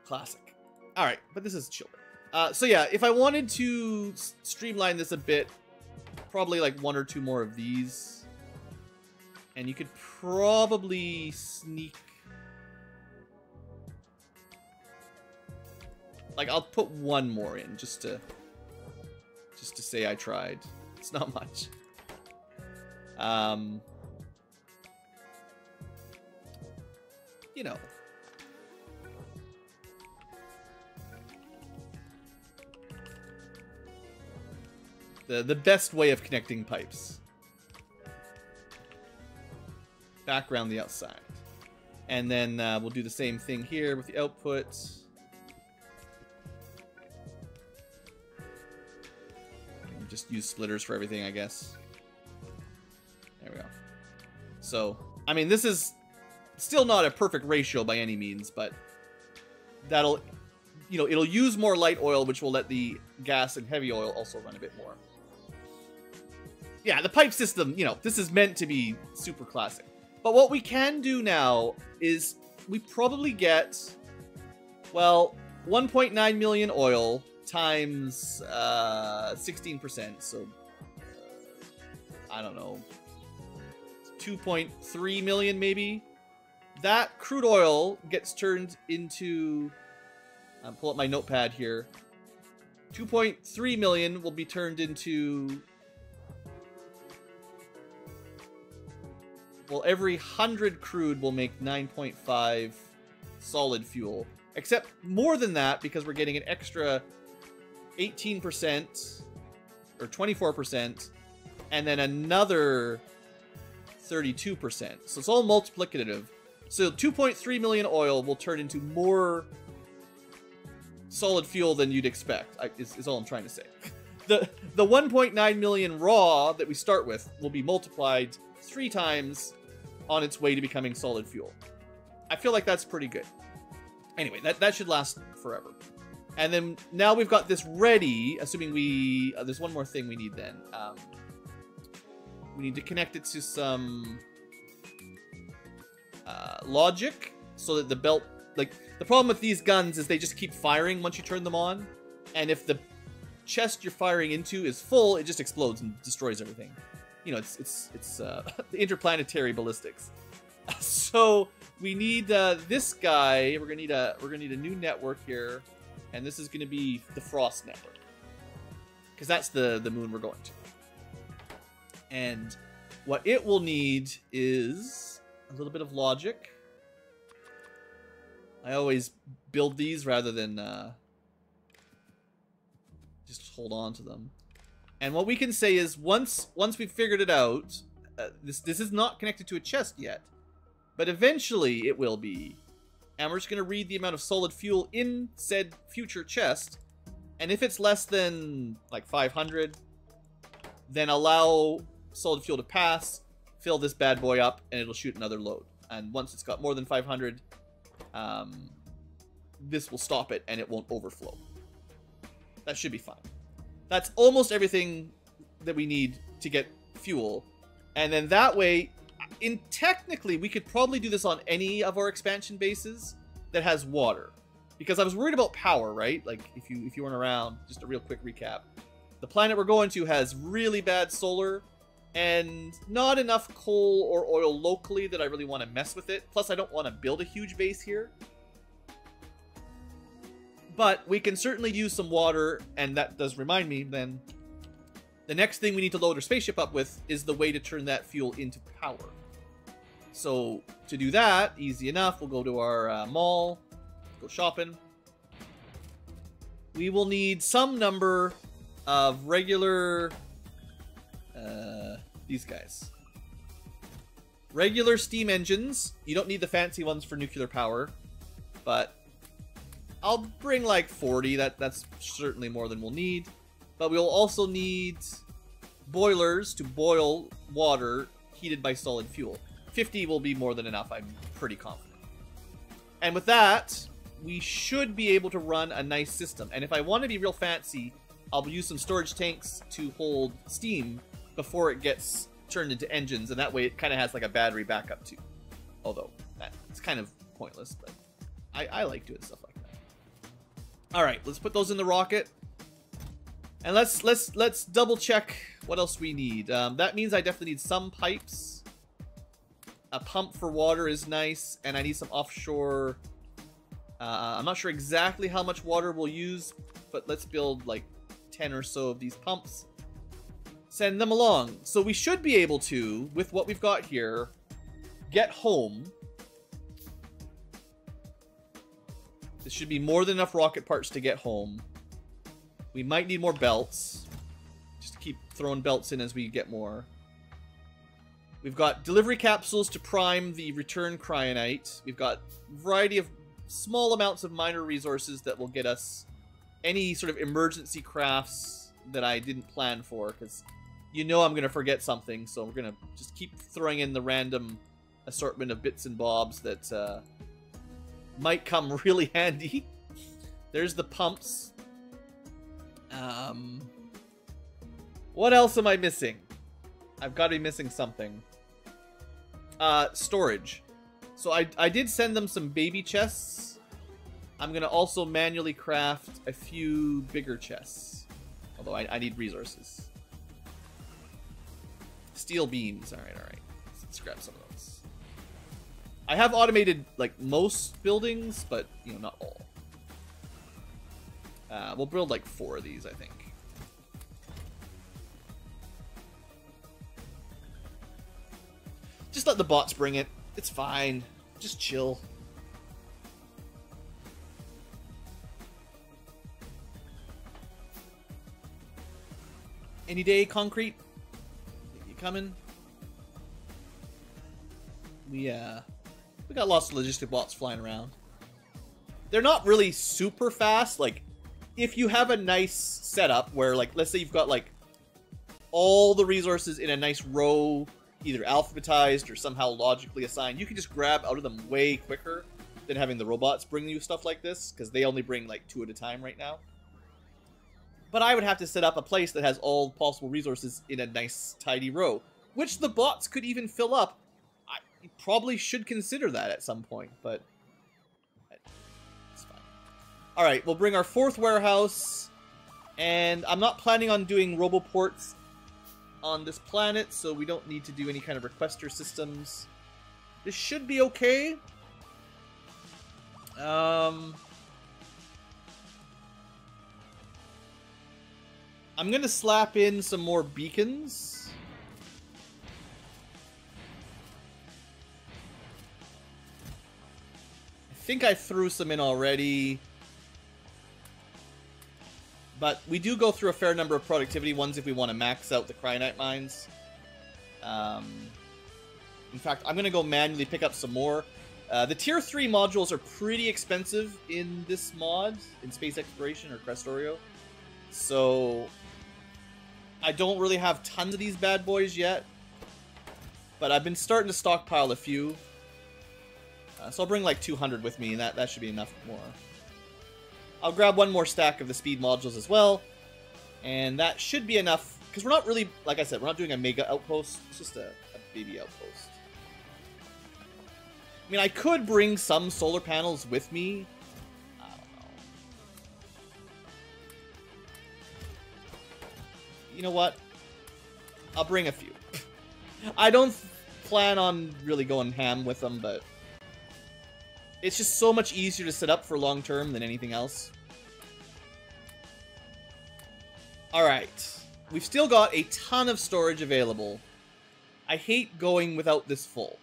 A: Classic. All right, but this is children. Uh, so yeah, if I wanted to streamline this a bit, probably like one or two more of these. And you could probably sneak... Like, I'll put one more in just to just to say I tried. It's not much. Um, you know. The, the best way of connecting pipes. Back around the outside. And then uh, we'll do the same thing here with the output. just use splitters for everything, I guess. There we go. So, I mean, this is still not a perfect ratio by any means, but that'll, you know, it'll use more light oil, which will let the gas and heavy oil also run a bit more. Yeah, the pipe system, you know, this is meant to be super classic. But what we can do now is we probably get, well, 1.9 million oil, times uh, 16%, so uh, I don't know, 2.3 million maybe? That crude oil gets turned into, um, pull up my notepad here, 2.3 million will be turned into well every 100 crude will make 9.5 solid fuel except more than that because we're getting an extra 18% or 24%, and then another 32%. So it's all multiplicative. So 2.3 million oil will turn into more solid fuel than you'd expect, is, is all I'm trying to say. The, the 1.9 million raw that we start with will be multiplied three times on its way to becoming solid fuel. I feel like that's pretty good. Anyway, that, that should last forever. And then now we've got this ready, assuming we... Uh, there's one more thing we need then. Um, we need to connect it to some uh, logic so that the belt... Like, the problem with these guns is they just keep firing once you turn them on. And if the chest you're firing into is full, it just explodes and destroys everything. You know, it's it's it's uh, the interplanetary ballistics. so we need uh, this guy. We're gonna need a we're gonna need a new network here and this is going to be the Frost Network because that's the the moon we're going to. And what it will need is a little bit of logic. I always build these rather than uh, just hold on to them. And what we can say is once once we've figured it out, uh, this this is not connected to a chest yet, but eventually it will be and we're just going to read the amount of solid fuel in said future chest. And if it's less than like 500, then allow solid fuel to pass, fill this bad boy up, and it'll shoot another load. And once it's got more than 500, um, this will stop it and it won't overflow. That should be fine. That's almost everything that we need to get fuel. And then that way, in technically, we could probably do this on any of our expansion bases that has water. Because I was worried about power, right? Like, if you if you weren't around, just a real quick recap. The planet we're going to has really bad solar and not enough coal or oil locally that I really want to mess with it. Plus, I don't want to build a huge base here. But we can certainly use some water, and that does remind me then the next thing we need to load our spaceship up with is the way to turn that fuel into power. So to do that, easy enough, we'll go to our uh, mall, go shopping. We will need some number of regular, uh, these guys. Regular steam engines. You don't need the fancy ones for nuclear power, but I'll bring like 40. That That's certainly more than we'll need. But we'll also need boilers to boil water heated by solid fuel. 50 will be more than enough, I'm pretty confident. And with that, we should be able to run a nice system. And if I want to be real fancy, I'll use some storage tanks to hold steam before it gets turned into engines, and that way it kind of has like a battery backup too. Although, that's kind of pointless, but I, I like doing stuff like that. Alright, let's put those in the rocket. And let's let's let's double check what else we need. Um, that means I definitely need some pipes a pump for water is nice, and I need some offshore... Uh, I'm not sure exactly how much water we'll use, but let's build like 10 or so of these pumps. Send them along. So we should be able to, with what we've got here, get home. This should be more than enough rocket parts to get home. We might need more belts. Just keep throwing belts in as we get more. We've got delivery capsules to prime the return cryonite. We've got variety of small amounts of minor resources that will get us any sort of emergency crafts that I didn't plan for, because you know I'm going to forget something, so we're going to just keep throwing in the random assortment of bits and bobs that uh, might come really handy. There's the pumps. Um, what else am I missing? I've got to be missing something uh, storage. So I, I did send them some baby chests. I'm going to also manually craft a few bigger chests. Although I, I need resources. Steel beams. Alright, alright. Let's grab some of those. I have automated, like, most buildings, but, you know, not all. Uh, we'll build, like, four of these, I think. Just let the bots bring it. It's fine. Just chill. Any day, concrete? You coming? We, uh, we got lots of logistic bots flying around. They're not really super fast. Like, if you have a nice setup where, like, let's say you've got, like, all the resources in a nice row either alphabetized or somehow logically assigned, you can just grab out of them way quicker than having the robots bring you stuff like this, because they only bring like two at a time right now. But I would have to set up a place that has all possible resources in a nice, tidy row, which the bots could even fill up. I probably should consider that at some point, but it's fine. All right, we'll bring our fourth warehouse, and I'm not planning on doing roboports on this planet, so we don't need to do any kind of requester systems. This should be okay. Um, I'm going to slap in some more beacons. I think I threw some in already. But we do go through a fair number of productivity ones if we want to max out the Cryonite mines. Um, in fact, I'm going to go manually pick up some more. Uh, the tier 3 modules are pretty expensive in this mod, in Space Exploration or Krastorio. So, I don't really have tons of these bad boys yet. But I've been starting to stockpile a few. Uh, so I'll bring like 200 with me, and that, that should be enough more. I'll grab one more stack of the speed modules as well. And that should be enough, because we're not really, like I said, we're not doing a mega outpost. It's just a, a baby outpost. I mean, I could bring some solar panels with me. I don't know. You know what? I'll bring a few. I don't plan on really going ham with them, but... It's just so much easier to set up for long term than anything else. Alright. We've still got a ton of storage available. I hate going without this full.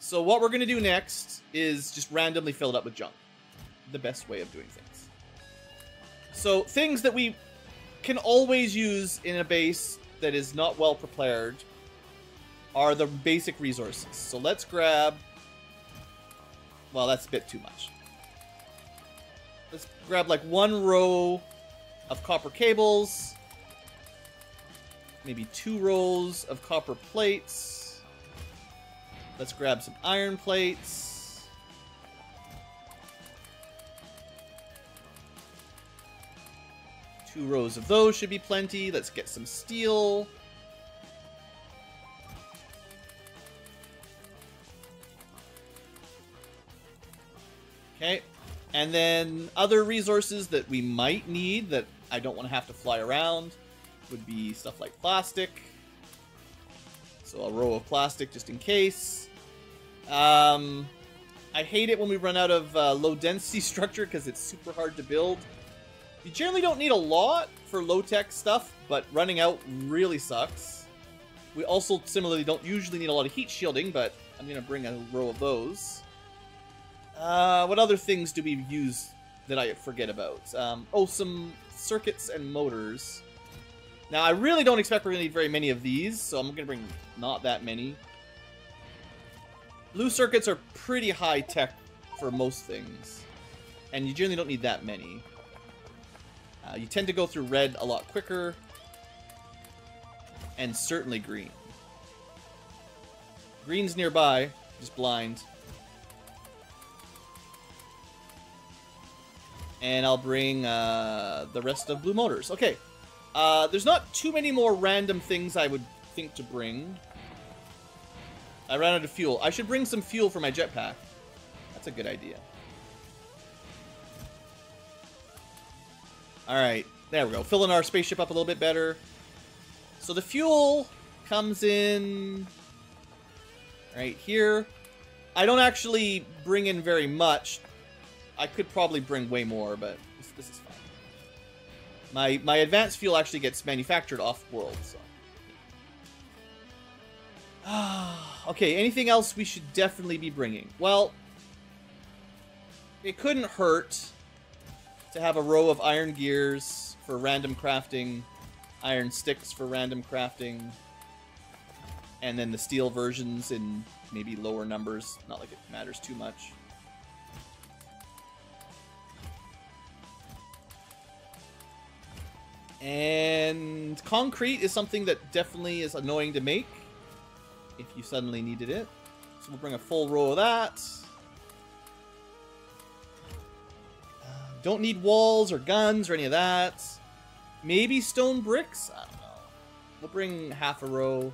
A: So what we're going to do next is just randomly fill it up with junk. The best way of doing things. So things that we can always use in a base that is not well prepared are the basic resources. So let's grab... Well, that's a bit too much. Let's grab like one row of copper cables, maybe two rolls of copper plates. Let's grab some iron plates. Two rows of those should be plenty. Let's get some steel. Okay. And then other resources that we might need that I don't want to have to fly around would be stuff like plastic. So a row of plastic just in case. Um, I hate it when we run out of uh, low density structure because it's super hard to build. You generally don't need a lot for low tech stuff, but running out really sucks. We also similarly don't usually need a lot of heat shielding, but I'm going to bring a row of those. Uh, what other things do we use that I forget about? Um, oh, some circuits and motors. Now, I really don't expect we're going to need very many of these, so I'm going to bring not that many. Blue circuits are pretty high-tech for most things, and you generally don't need that many. Uh, you tend to go through red a lot quicker, and certainly green. Green's nearby, just blind. and I'll bring uh, the rest of Blue Motors. Okay. Uh, there's not too many more random things I would think to bring. I ran out of fuel. I should bring some fuel for my jetpack. That's a good idea. Alright, there we go. Filling our spaceship up a little bit better. So the fuel comes in right here. I don't actually bring in very much I could probably bring way more, but this, this is fine. My my advanced fuel actually gets manufactured off world, so. okay, anything else we should definitely be bringing? Well, it couldn't hurt to have a row of iron gears for random crafting, iron sticks for random crafting, and then the steel versions in maybe lower numbers. Not like it matters too much. And concrete is something that definitely is annoying to make if you suddenly needed it. So we'll bring a full row of that. Uh, don't need walls or guns or any of that. Maybe stone bricks? I don't know. We'll bring half a row.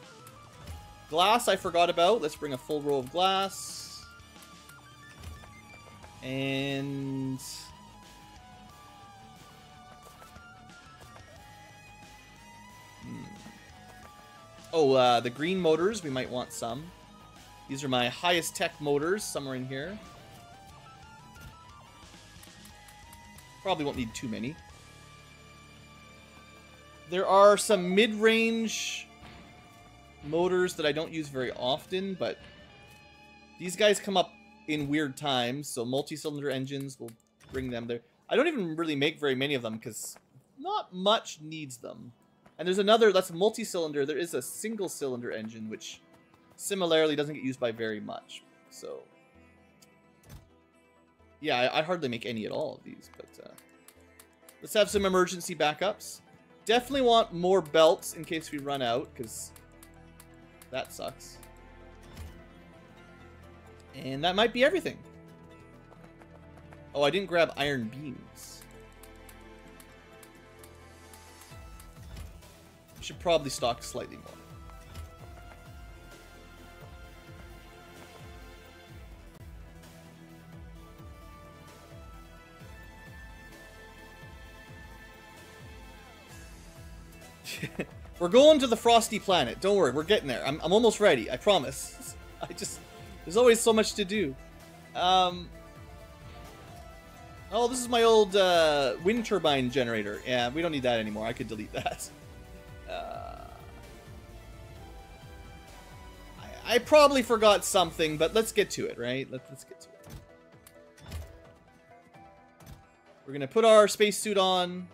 A: Glass I forgot about. Let's bring a full row of glass. And Oh, uh, the green motors, we might want some. These are my highest tech motors, somewhere in here. Probably won't need too many. There are some mid-range motors that I don't use very often, but these guys come up in weird times, so multi-cylinder engines will bring them there. I don't even really make very many of them because not much needs them. And there's another, that's multi-cylinder. There is a single-cylinder engine, which similarly doesn't get used by very much. So, yeah, I, I hardly make any at all of these, but uh, let's have some emergency backups. Definitely want more belts in case we run out, because that sucks. And that might be everything. Oh, I didn't grab iron beams. should probably stock slightly more. we're going to the frosty planet. Don't worry, we're getting there. I'm, I'm almost ready, I promise. I just... There's always so much to do. Um... Oh, this is my old uh, wind turbine generator. Yeah, we don't need that anymore. I could delete that. Uh, I, I probably forgot something, but let's get to it, right? Let, let's get to it. We're gonna put our spacesuit on.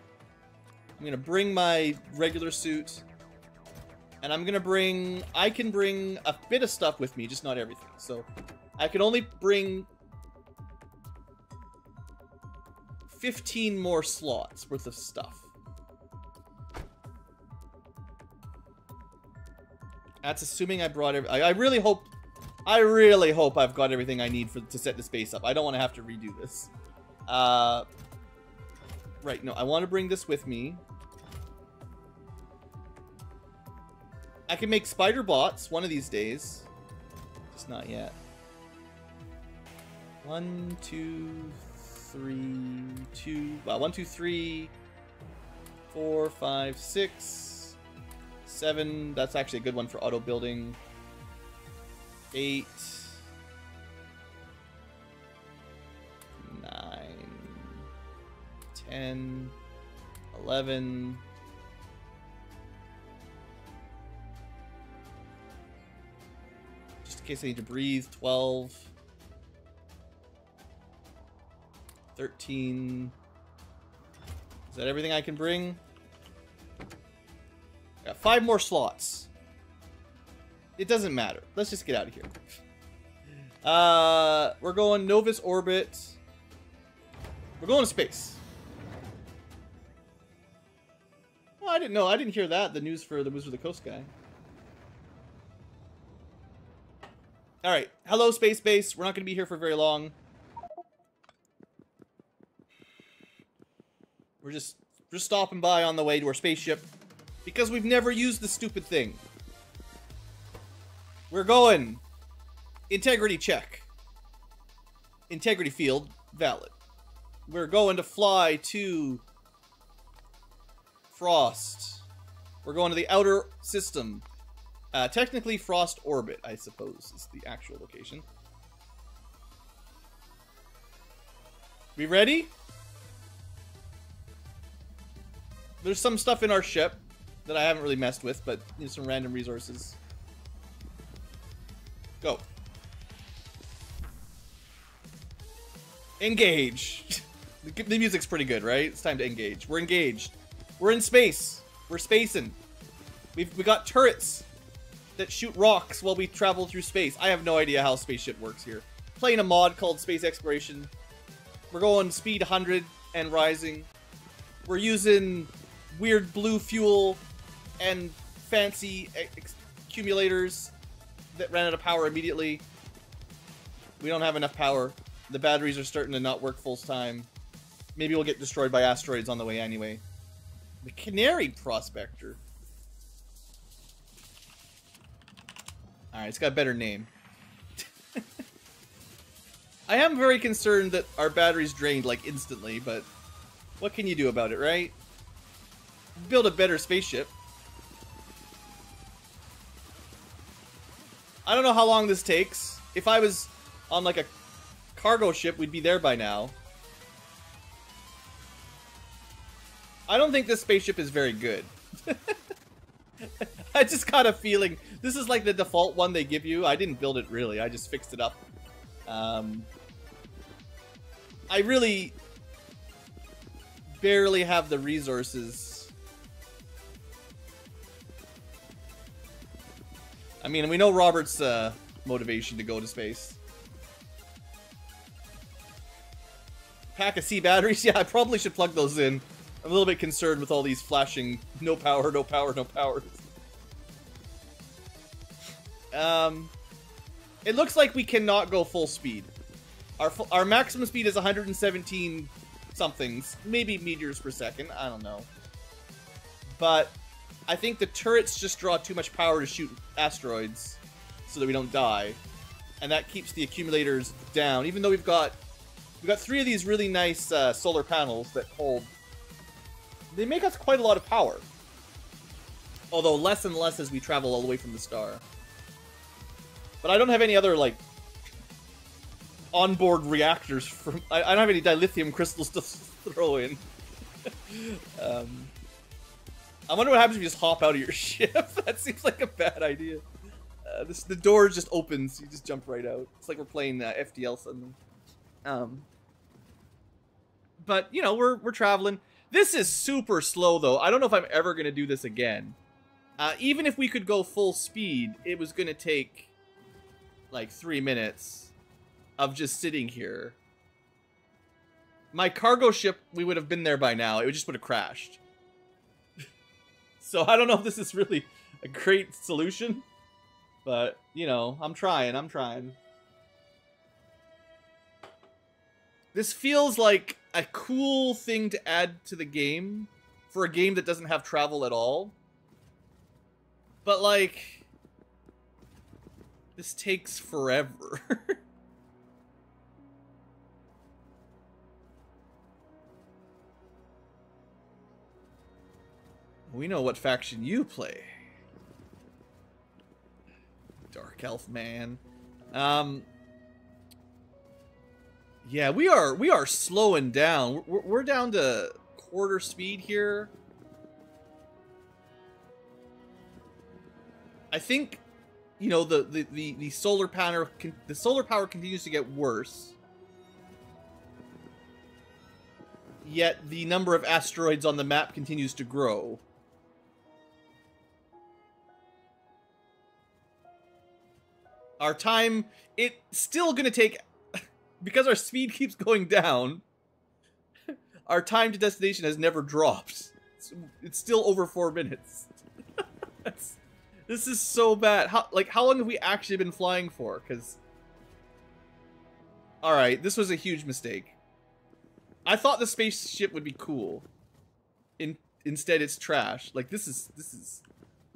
A: I'm gonna bring my regular suit. And I'm gonna bring... I can bring a bit of stuff with me, just not everything. So, I can only bring... 15 more slots worth of stuff. That's assuming I brought every- I, I really hope- I really hope I've got everything I need for to set this base up. I don't want to have to redo this. Uh, right, no, I want to bring this with me. I can make spider bots one of these days. Just not yet. One, two, three, two, well, one, two, three, four, five, six, Seven, that's actually a good one for auto building. Eight. Nine. Ten. Eleven. Just in case I need to breathe. Twelve. Thirteen. Is that everything I can bring? Got five more slots. It doesn't matter. Let's just get out of here. Uh, we're going Nauvis Orbit. We're going to space. Oh, I didn't know. I didn't hear that. The news for the Wizard of the Coast guy. All right. Hello, Space Base. We're not going to be here for very long. We're just, just stopping by on the way to our spaceship. Because we've never used the stupid thing. We're going. Integrity check. Integrity field valid. We're going to fly to Frost. We're going to the outer system. Uh, technically, Frost Orbit, I suppose, is the actual location. We ready? There's some stuff in our ship that I haven't really messed with, but you know, some random resources. Go. Engage. the music's pretty good, right? It's time to engage. We're engaged. We're in space. We're spacing. We've we got turrets that shoot rocks while we travel through space. I have no idea how spaceship works here. Playing a mod called Space Exploration. We're going speed 100 and rising. We're using weird blue fuel and fancy accumulators that ran out of power immediately. We don't have enough power. The batteries are starting to not work full time. Maybe we'll get destroyed by asteroids on the way anyway. The Canary Prospector. Alright, it's got a better name. I am very concerned that our batteries drained, like, instantly, but what can you do about it, right? Build a better spaceship. I don't know how long this takes. If I was on like a cargo ship, we'd be there by now. I don't think this spaceship is very good. I just got a feeling this is like the default one they give you. I didn't build it really. I just fixed it up. Um, I really barely have the resources I mean, we know Robert's uh, motivation to go to space. Pack of C batteries? Yeah, I probably should plug those in. I'm a little bit concerned with all these flashing no power, no power, no power. um, it looks like we cannot go full speed. Our, our maximum speed is 117 somethings, maybe meters per second, I don't know. But I think the turrets just draw too much power to shoot asteroids so that we don't die. And that keeps the accumulators down, even though we've got we've got three of these really nice uh, solar panels that hold. They make us quite a lot of power. Although less and less as we travel all the way from the star. But I don't have any other, like, onboard reactors from... I, I don't have any dilithium crystals to throw in. um, I wonder what happens if you just hop out of your ship. that seems like a bad idea. Uh, this the door just opens. You just jump right out. It's like we're playing uh, FTL suddenly. Um, but you know we're we're traveling. This is super slow though. I don't know if I'm ever gonna do this again. Uh, even if we could go full speed, it was gonna take like three minutes of just sitting here. My cargo ship, we would have been there by now. It just would have crashed. So I don't know if this is really a great solution, but, you know, I'm trying, I'm trying. This feels like a cool thing to add to the game for a game that doesn't have travel at all. But, like, this takes forever. We know what faction you play. Dark Elf Man. Um, yeah, we are we are slowing down. We're, we're down to quarter speed here. I think, you know, the the the, the solar power the solar power continues to get worse. Yet the number of asteroids on the map continues to grow. Our time, it's still going to take, because our speed keeps going down, our time to destination has never dropped. It's, it's still over four minutes. this is so bad. How, like, how long have we actually been flying for? Because, all right, this was a huge mistake. I thought the spaceship would be cool. In instead, it's trash. Like, this is this is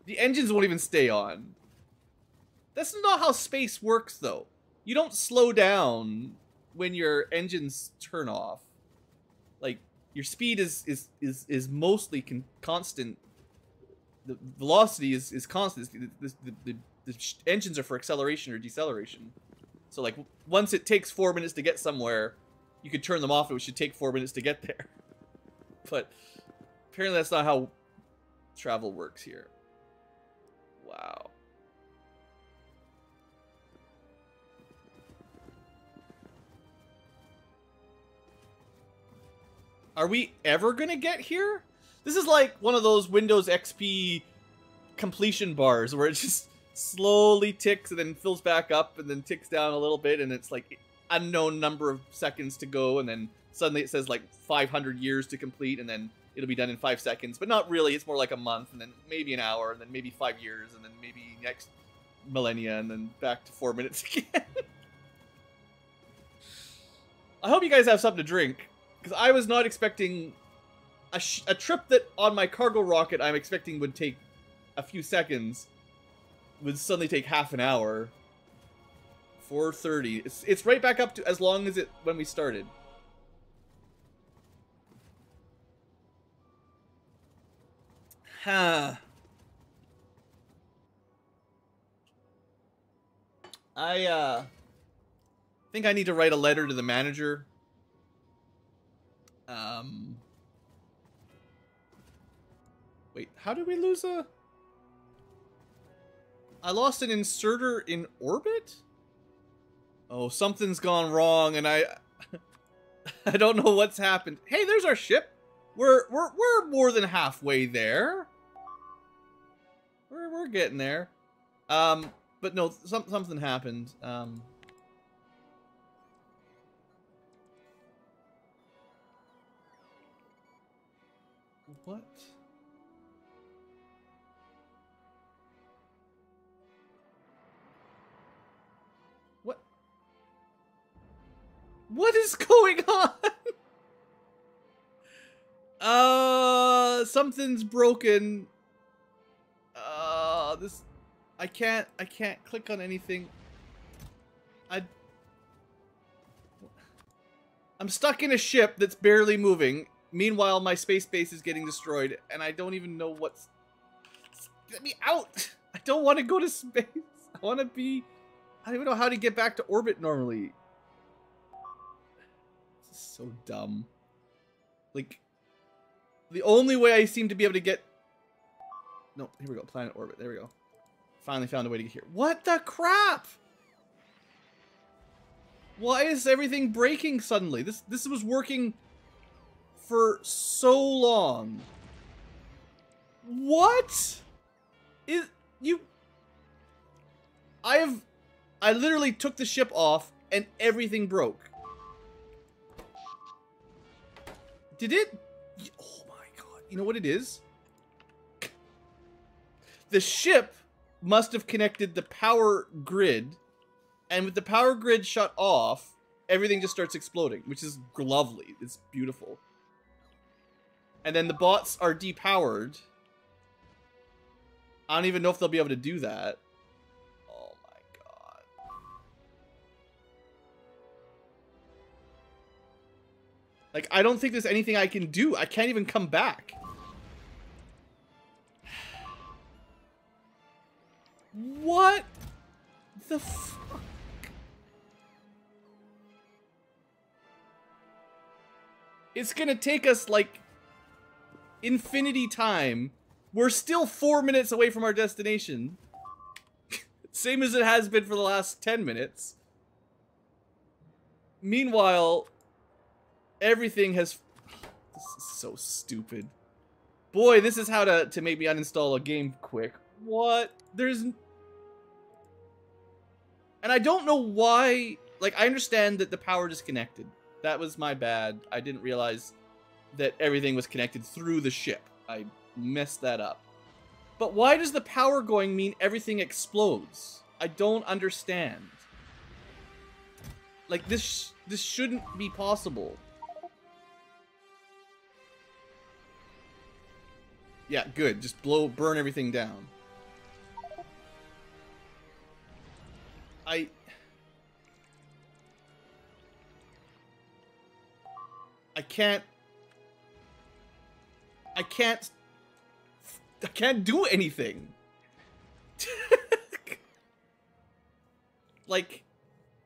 A: the engines won't even stay on. That's not how space works, though. You don't slow down when your engines turn off. Like, your speed is is is is mostly con constant. The velocity is is constant. The, the, the, the, engines are for acceleration or deceleration. So like once it takes four minutes to get somewhere, you could turn them off. It should take four minutes to get there. But apparently that's not how travel works here. Wow. Are we ever gonna get here? This is like one of those Windows XP completion bars where it just slowly ticks and then fills back up and then ticks down a little bit and it's like unknown number of seconds to go and then suddenly it says like 500 years to complete and then it'll be done in five seconds but not really it's more like a month and then maybe an hour and then maybe five years and then maybe next millennia and then back to four minutes again i hope you guys have something to drink because I was not expecting a, a trip that on my cargo rocket I'm expecting would take a few seconds would suddenly take half an hour. 4.30. It's, it's right back up to as long as it when we started. Huh. I uh, think I need to write a letter to the manager um. Wait, how did we lose a... I lost an inserter in orbit? Oh, something's gone wrong and I... I don't know what's happened. Hey, there's our ship. We're, we're, we're more than halfway there. We're, we're getting there. Um, but no, some, something happened. Um, What is going on? uh, something's broken. Uh, this, I can't, I can't click on anything. I, I'm stuck in a ship that's barely moving. Meanwhile, my space base is getting destroyed, and I don't even know what's. Get me out! I don't want to go to space. I want to be. I don't even know how to get back to orbit normally so dumb. Like, the only way I seem to be able to get... No, here we go. Planet orbit. There we go. Finally found a way to get here. What the crap? Why is everything breaking suddenly? This this was working for so long. What? Is you I have I literally took the ship off and everything broke. Did it? Oh my god. You know what it is? The ship must have connected the power grid, and with the power grid shut off, everything just starts exploding, which is lovely. It's beautiful. And then the bots are depowered. I don't even know if they'll be able to do that. Like, I don't think there's anything I can do. I can't even come back.
B: What the fuck?
A: It's gonna take us, like, infinity time. We're still four minutes away from our destination. Same as it has been for the last ten minutes. Meanwhile, Everything has... This is so stupid. Boy, this is how to, to make me uninstall a game quick. What? There's... And I don't know why... Like, I understand that the power disconnected. That was my bad. I didn't realize that everything was connected through the ship. I messed that up. But why does the power going mean everything explodes? I don't understand. Like, this, sh this shouldn't be possible. Yeah, good. Just blow, burn everything down. I... I can't... I can't... I can't do anything. like,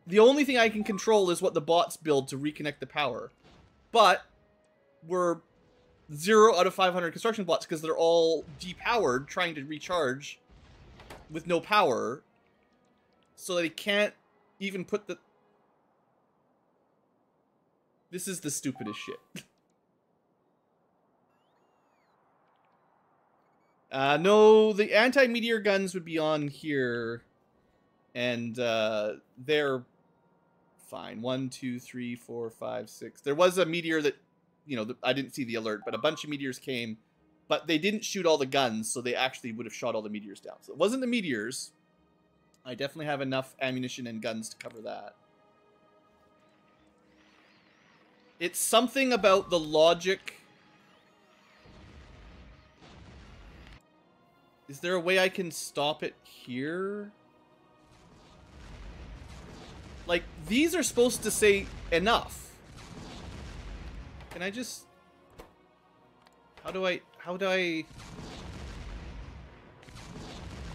A: the only thing I can control is what the bots build to reconnect the power. But, we're zero out of 500 construction blocks because they're all depowered, trying to recharge with no power. So they can't even put the... This is the stupidest shit. uh, no, the anti-meteor guns would be on here. And uh, they're fine. One, two, three, four, five, six. There was a meteor that you know, the, I didn't see the alert, but a bunch of meteors came, but they didn't shoot all the guns, so they actually would have shot all the meteors down. So it wasn't the meteors. I definitely have enough ammunition and guns to cover that. It's something about the logic. Is there a way I can stop it here? Like, these are supposed to say enough. Can I just... How do I... How do I...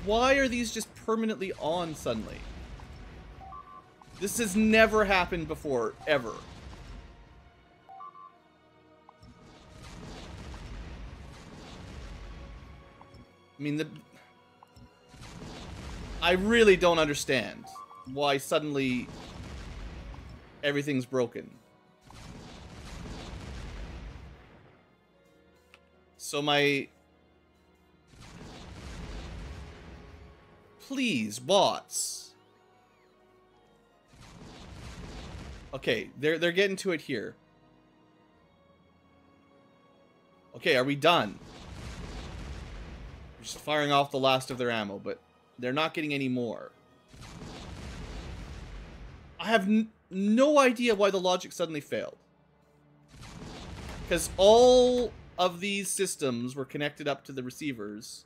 A: Why are these just permanently on suddenly? This has never happened before, ever. I mean, the... I really don't understand why suddenly everything's broken. So my... Please, bots. Okay, they're they're getting to it here. Okay, are we done? We're just firing off the last of their ammo, but they're not getting any more. I have no idea why the logic suddenly failed. Because all of these systems were connected up to the receivers,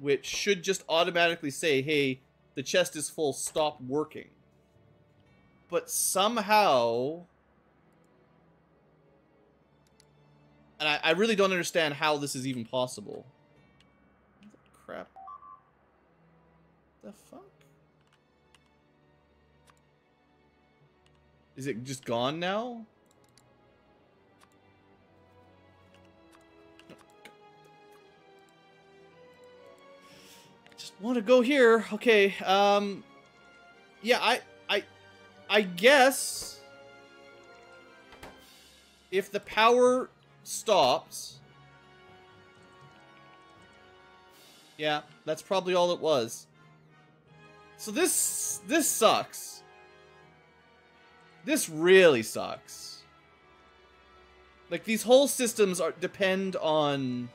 A: which should just automatically say, hey, the chest is full, stop working. But somehow. And I, I really don't understand how this is even possible. Crap. The fuck? Is it just gone now? want to go here. Okay. Um, yeah, I, I, I guess if the power stops, yeah, that's probably all it was. So this, this sucks. This really sucks. Like these whole systems are depend on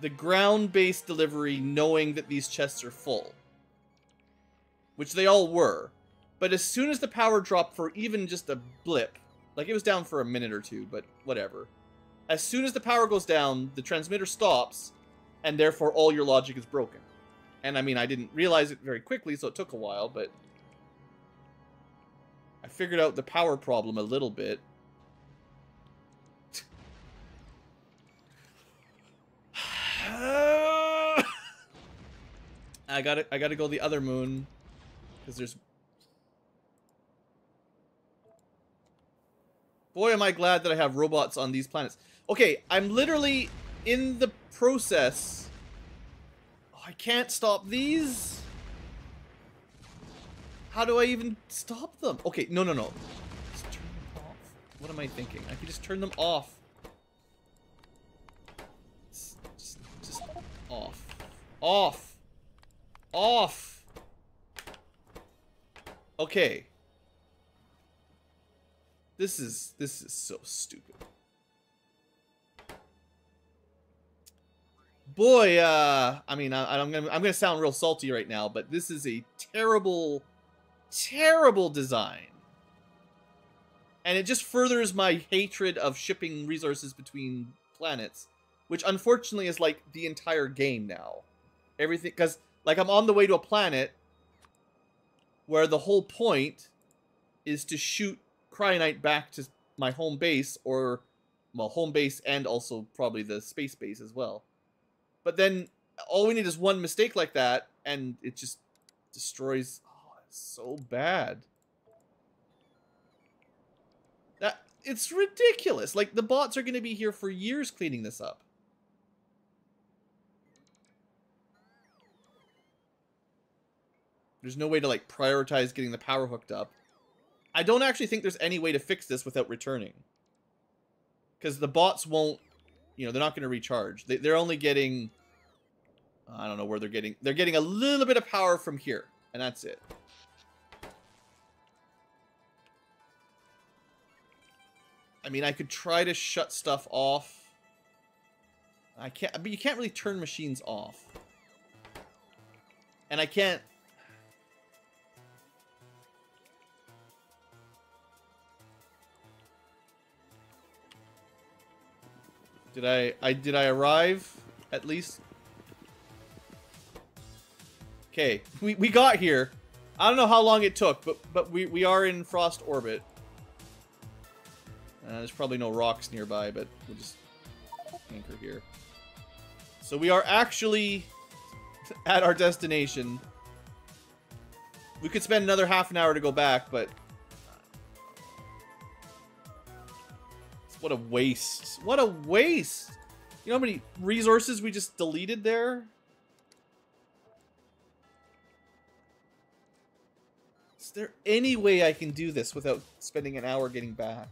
A: the ground based delivery knowing that these chests are full. Which they all were. But as soon as the power dropped for even just a blip, like it was down for a minute or two, but whatever. As soon as the power goes down, the transmitter stops, and therefore all your logic is broken. And I mean, I didn't realize it very quickly, so it took a while, but I figured out the power problem a little bit. I gotta I gotta go the other moon. Cause there's Boy am I glad that I have robots on these planets. Okay, I'm literally in the process. Oh, I can't stop these. How do I even stop them? Okay, no no no. Just turn them off. What am I thinking? I can just turn them off. Just, just off. Off off! Okay. This is, this is so stupid. Boy, uh, I mean, I, I'm gonna, I'm gonna sound real salty right now, but this is a terrible, terrible design. And it just furthers my hatred of shipping resources between planets, which unfortunately is like the entire game now. Everything, because like I'm on the way to a planet where the whole point is to shoot Cryonite back to my home base or well, home base and also probably the space base as well. But then all we need is one mistake like that and it just destroys oh, so bad. That it's ridiculous. Like the bots are going to be here for years cleaning this up. There's no way to like prioritize getting the power hooked up. I don't actually think there's any way to fix this without returning. Because the bots won't, you know, they're not going to recharge. They, they're only getting, I don't know where they're getting. They're getting a little bit of power from here, and that's it. I mean, I could try to shut stuff off. I can't, but you can't really turn machines off. And I can't Did I, I, did I arrive at least? Okay, we, we got here. I don't know how long it took, but, but we, we are in frost orbit. Uh, there's probably no rocks nearby, but we'll just anchor here. So we are actually at our destination. We could spend another half an hour to go back, but What a waste. What a waste! You know how many resources we just deleted there? Is there any way I can do this without spending an hour getting back?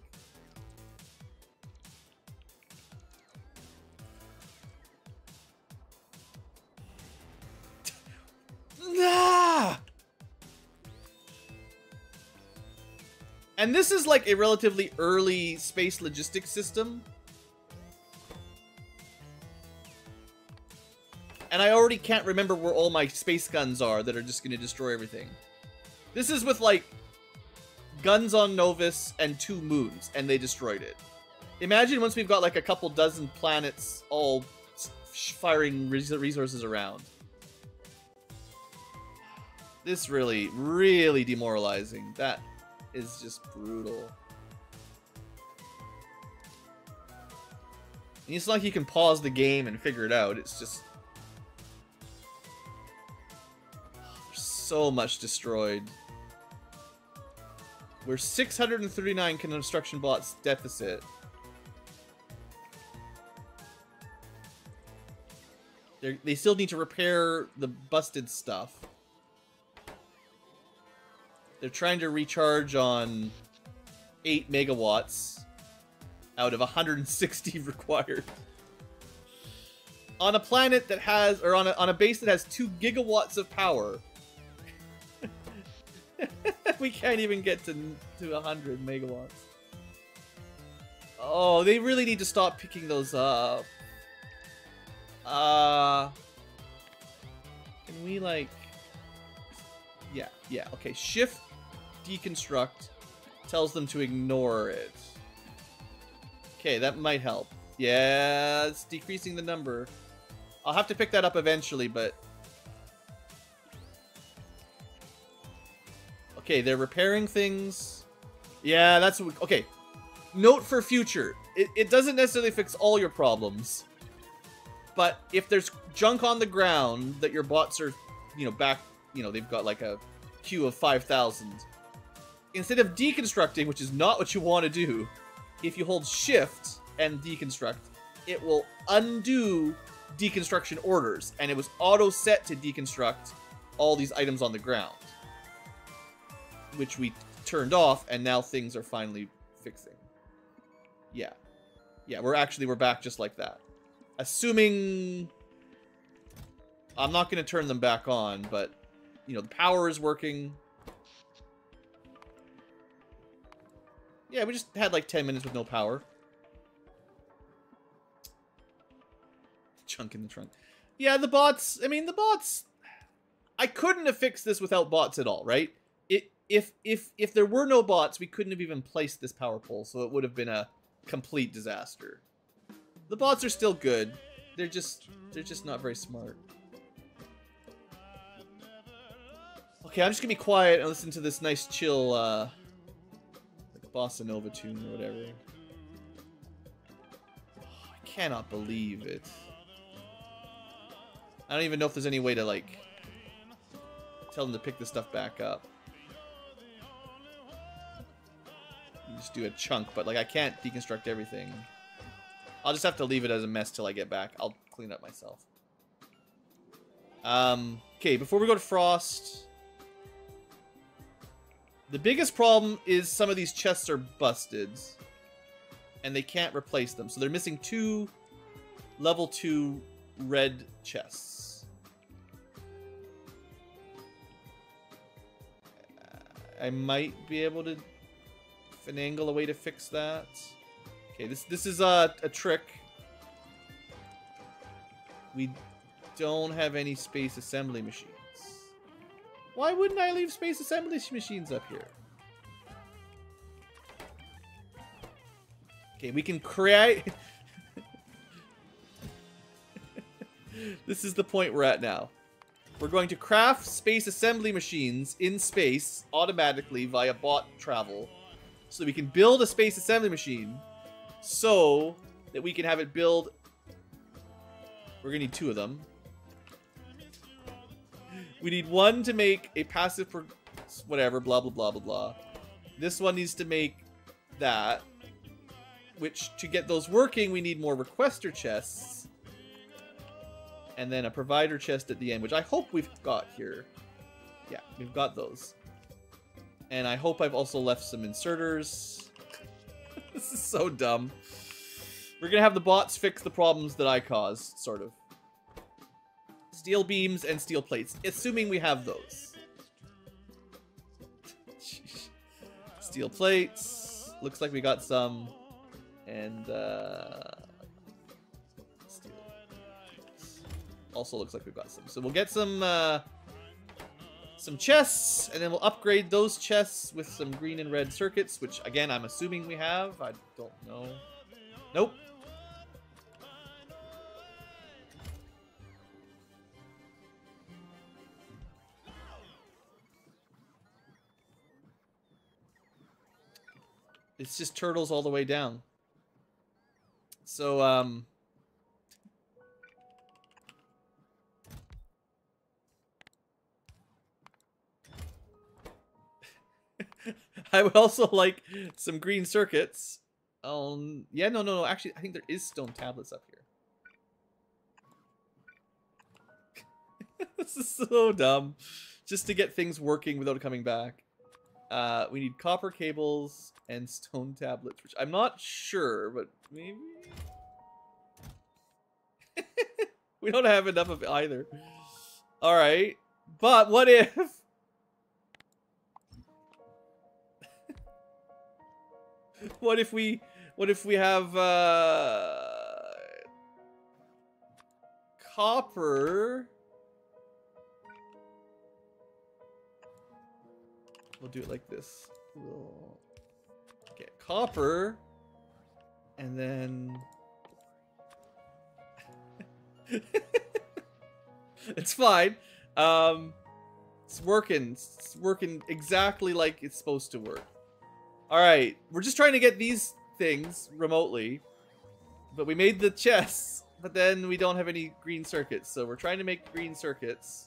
A: And this is like a relatively early space logistics system. And I already can't remember where all my space guns are that are just going to destroy everything. This is with like guns on Nauvis and two moons, and they destroyed it. Imagine once we've got like a couple dozen planets all firing resources around. This really, really demoralizing. That is just brutal. And it's like you can pause the game and figure it out. It's just so much destroyed. We're 639 construction blocks deficit. They're, they still need to repair the busted stuff. They're trying to recharge on 8 megawatts out of 160 required. On a planet that has, or on a, on a base that has 2 gigawatts of power, we can't even get to, to 100 megawatts. Oh, they really need to stop picking those up. Uh, can we like, yeah, yeah, okay, shift deconstruct tells them to ignore it. Okay, that might help. Yeah, it's decreasing the number. I'll have to pick that up eventually, but... Okay, they're repairing things. Yeah, that's... Okay. Note for future. It, it doesn't necessarily fix all your problems. But if there's junk on the ground that your bots are, you know, back... You know, they've got like a queue of 5,000 Instead of deconstructing, which is not what you want to do, if you hold shift and deconstruct, it will undo deconstruction orders, and it was auto set to deconstruct all these items on the ground, which we turned off, and now things are finally fixing. Yeah. Yeah, we're actually, we're back just like that. Assuming... I'm not going to turn them back on, but, you know, the power is working. Yeah, we just had like 10 minutes with no power. Chunk in the trunk. Yeah, the bots, I mean, the bots, I couldn't have fixed this without bots at all, right? It, if, if, if there were no bots, we couldn't have even placed this power pole, so it would have been a complete disaster. The bots are still good. They're just, they're just not very smart. Okay, I'm just gonna be quiet and listen to this nice chill, uh, bossa nova tune or whatever. Oh, I cannot believe it. I don't even know if there's any way to, like, tell them to pick this stuff back up. You just do a chunk, but, like, I can't deconstruct everything. I'll just have to leave it as a mess till I get back. I'll clean up myself. Um, okay, before we go to Frost... The biggest problem is some of these chests are busted. And they can't replace them. So they're missing two level 2 red chests. I might be able to finagle a way to fix that. Okay, this this is a, a trick. We don't have any space assembly machines. Why wouldn't I leave space assembly machines up here? Okay, we can create... this is the point we're at now. We're going to craft space assembly machines in space automatically via bot travel so we can build a space assembly machine so that we can have it build... We're going to need two of them. We need one to make a passive for whatever, blah, blah, blah, blah, blah. This one needs to make that, which to get those working, we need more requester chests. And then a provider chest at the end, which I hope we've got here. Yeah, we've got those. And I hope I've also left some inserters. this is so dumb. We're gonna have the bots fix the problems that I caused, sort of steel beams and steel plates, assuming we have those. steel plates. Looks like we got some. And, uh... Steel. Also looks like we've got some. So we'll get some, uh... Some chests, and then we'll upgrade those chests with some green and red circuits, which, again, I'm assuming we have. I don't know. Nope. It's just turtles all the way down. So, um... I would also like some green circuits. Um, yeah, no, no, no. Actually, I think there is stone tablets up here. this is so dumb. Just to get things working without coming back. Uh, we need copper cables and stone tablets, which I'm not sure, but maybe... we don't have enough of either. Alright. But what if... what if we... What if we have... Uh... Copper... We'll do it like this. We'll get copper, and then... it's fine. Um, it's working. It's working exactly like it's supposed to work. All right, we're just trying to get these things remotely, but we made the chests, but then we don't have any green circuits, so we're trying to make green circuits,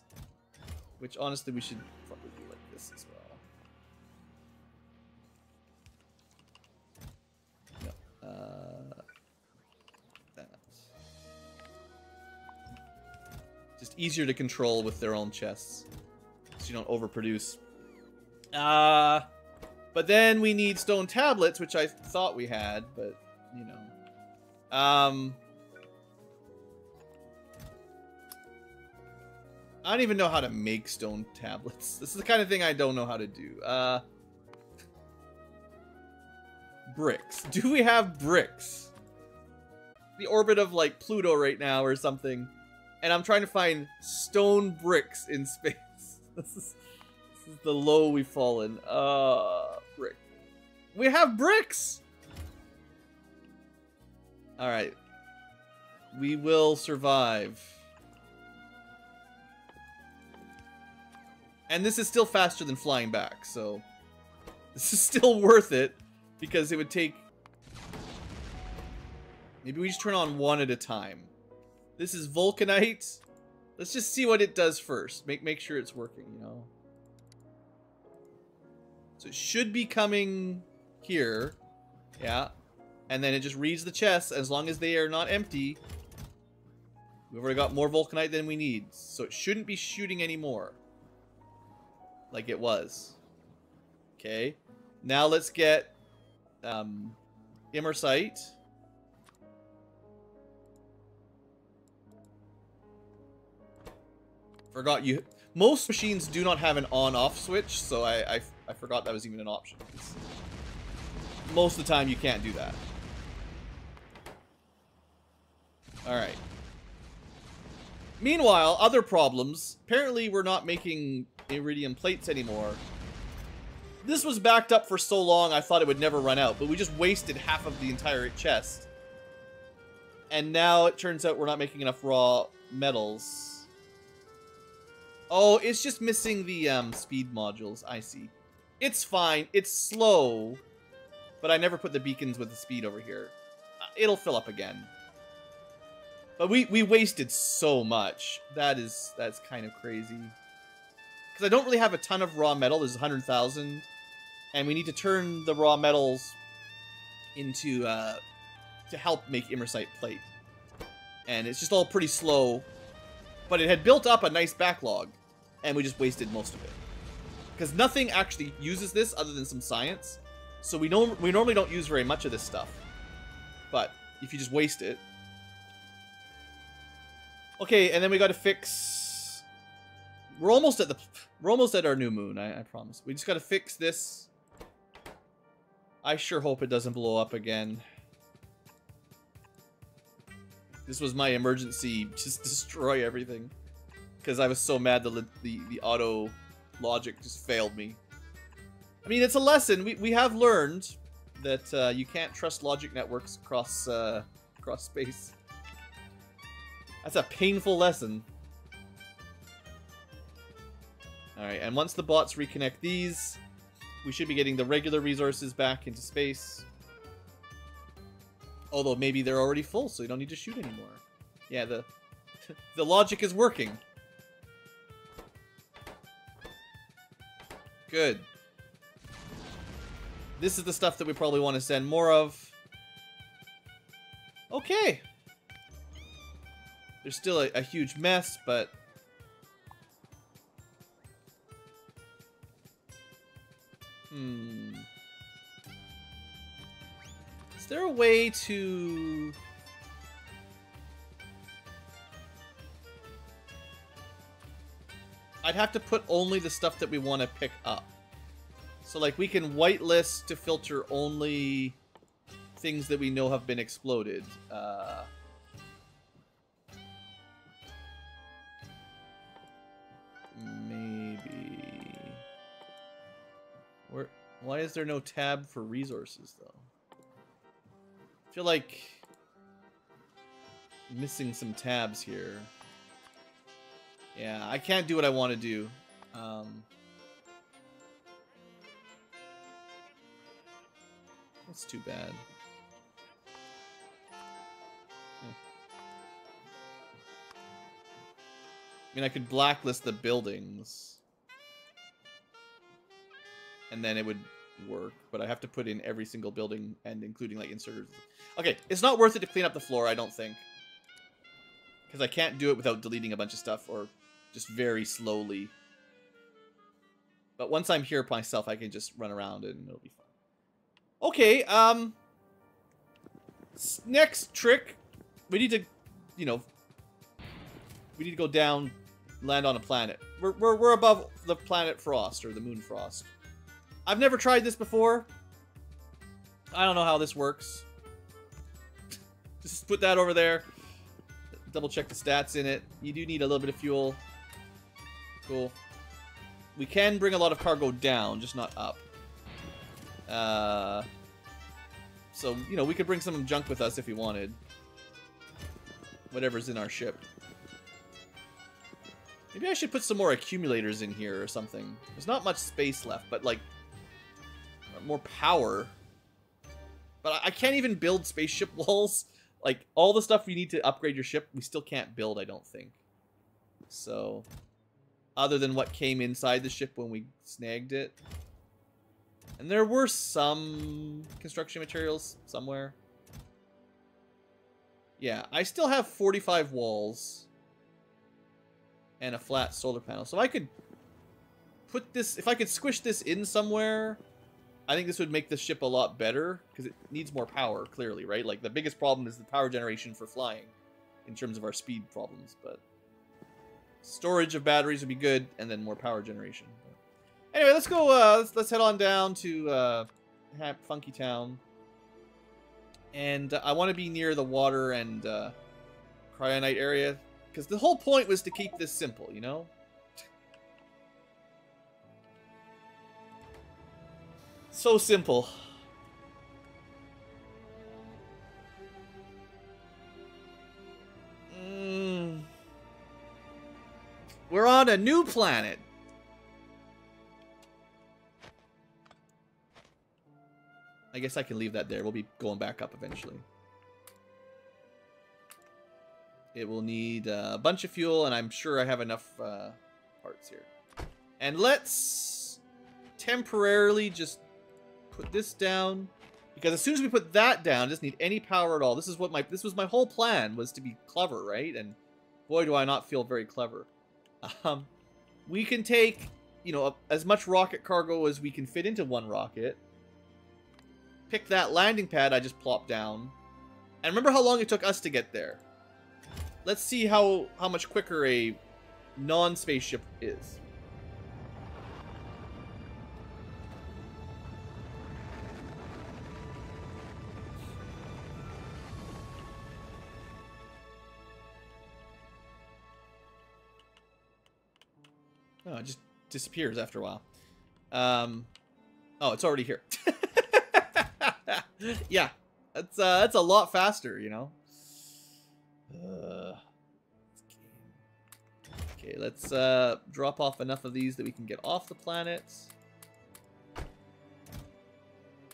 A: which honestly we should probably do like this easier to control with their own chests. So you don't overproduce. Uh, but then we need stone tablets, which I thought we had, but, you know. Um, I don't even know how to make stone tablets. This is the kind of thing I don't know how to do. Uh, bricks. Do we have bricks? The orbit of, like, Pluto right now or something and I'm trying to find stone bricks in space. this, is, this is the low we've fallen. Uh, brick. We have bricks! Alright. We will survive. And this is still faster than flying back, so... This is still worth it, because it would take... Maybe we just turn on one at a time. This is vulcanite. Let's just see what it does first. Make make sure it's working, you know. So it should be coming here. Yeah. And then it just reads the chests as long as they are not empty. We've already got more vulcanite than we need. So it shouldn't be shooting anymore. Like it was. Okay. Now let's get um, Imersite. Forgot you... Most machines do not have an on-off switch, so I, I, I forgot that was even an option. Most of the time, you can't do that. Alright. Meanwhile, other problems. Apparently, we're not making iridium plates anymore. This was backed up for so long, I thought it would never run out, but we just wasted half of the entire chest. And now it turns out we're not making enough raw metals. Oh, it's just missing the um, speed modules. I see. It's fine. It's slow. But I never put the beacons with the speed over here. Uh, it'll fill up again. But we, we wasted so much. That is, that's kind of crazy. Because I don't really have a ton of raw metal. There's 100,000. And we need to turn the raw metals into, uh, to help make Imersite plate. And it's just all pretty slow. But it had built up a nice backlog and we just wasted most of it. Because nothing actually uses this other than some science, so we, do not we normally don't use very much of this stuff. But if you just waste it... Okay, and then we gotta fix... We're almost at the... We're almost at our new moon, I, I promise. We just gotta fix this... I sure hope it doesn't blow up again. This was my emergency. Just destroy everything because I was so mad the, the the auto logic just failed me. I mean, it's a lesson. We, we have learned that uh, you can't trust logic networks across uh, across space. That's a painful lesson. Alright, and once the bots reconnect these, we should be getting the regular resources back into space. Although maybe they're already full, so you don't need to shoot anymore. Yeah, the the logic is working. Good. This is the stuff that we probably want to send more of. Okay. There's still a, a huge mess, but... Hmm. Is there a way to... I'd have to put only the stuff that we want to pick up. So like we can whitelist to filter only things that we know have been exploded. Uh, maybe. Where? Why is there no tab for resources though? I feel like missing some tabs here. Yeah, I can't do what I want to do. Um, that's too bad. I mean, I could blacklist the buildings. And then it would work, but I have to put in every single building and including like inserters. Okay, it's not worth it to clean up the floor, I don't think. Because I can't do it without deleting a bunch of stuff or just very slowly. But once I'm here myself, I can just run around and it'll be fun. Okay, um, next trick, we need to, you know, we need to go down, land on a planet. We're, we're, we're above the planet Frost, or the Moon Frost. I've never tried this before. I don't know how this works. just put that over there. Double check the stats in it. You do need a little bit of fuel. Cool. We can bring a lot of cargo down, just not up. Uh, so, you know, we could bring some junk with us if we wanted. Whatever's in our ship. Maybe I should put some more accumulators in here or something. There's not much space left, but like, more power. But I can't even build spaceship walls. Like, all the stuff you need to upgrade your ship, we still can't build, I don't think. So, other than what came inside the ship when we snagged it. And there were some construction materials somewhere. Yeah, I still have 45 walls and a flat solar panel. So I could put this, if I could squish this in somewhere, I think this would make the ship a lot better because it needs more power, clearly, right? Like the biggest problem is the power generation for flying in terms of our speed problems, but storage of batteries would be good, and then more power generation. But anyway, let's go. Uh, let's, let's head on down to uh, Funky Town, and uh, I want to be near the water and uh, cryonite area because the whole point was to keep this simple, you know. so simple. Hmm. We're on a new planet. I guess I can leave that there. We'll be going back up eventually. It will need a bunch of fuel, and I'm sure I have enough uh, parts here. And let's temporarily just put this down. Because as soon as we put that down, I just need any power at all. This is what my this was my whole plan was to be clever, right? And boy do I not feel very clever. Um, we can take, you know, as much rocket cargo as we can fit into one rocket. Pick that landing pad I just plopped down. And remember how long it took us to get there. Let's see how, how much quicker a non-spaceship is. it uh, just disappears after a while. Um, oh, it's already here. yeah, that's uh, that's a lot faster, you know. Uh, okay, let's uh, drop off enough of these that we can get off the planet.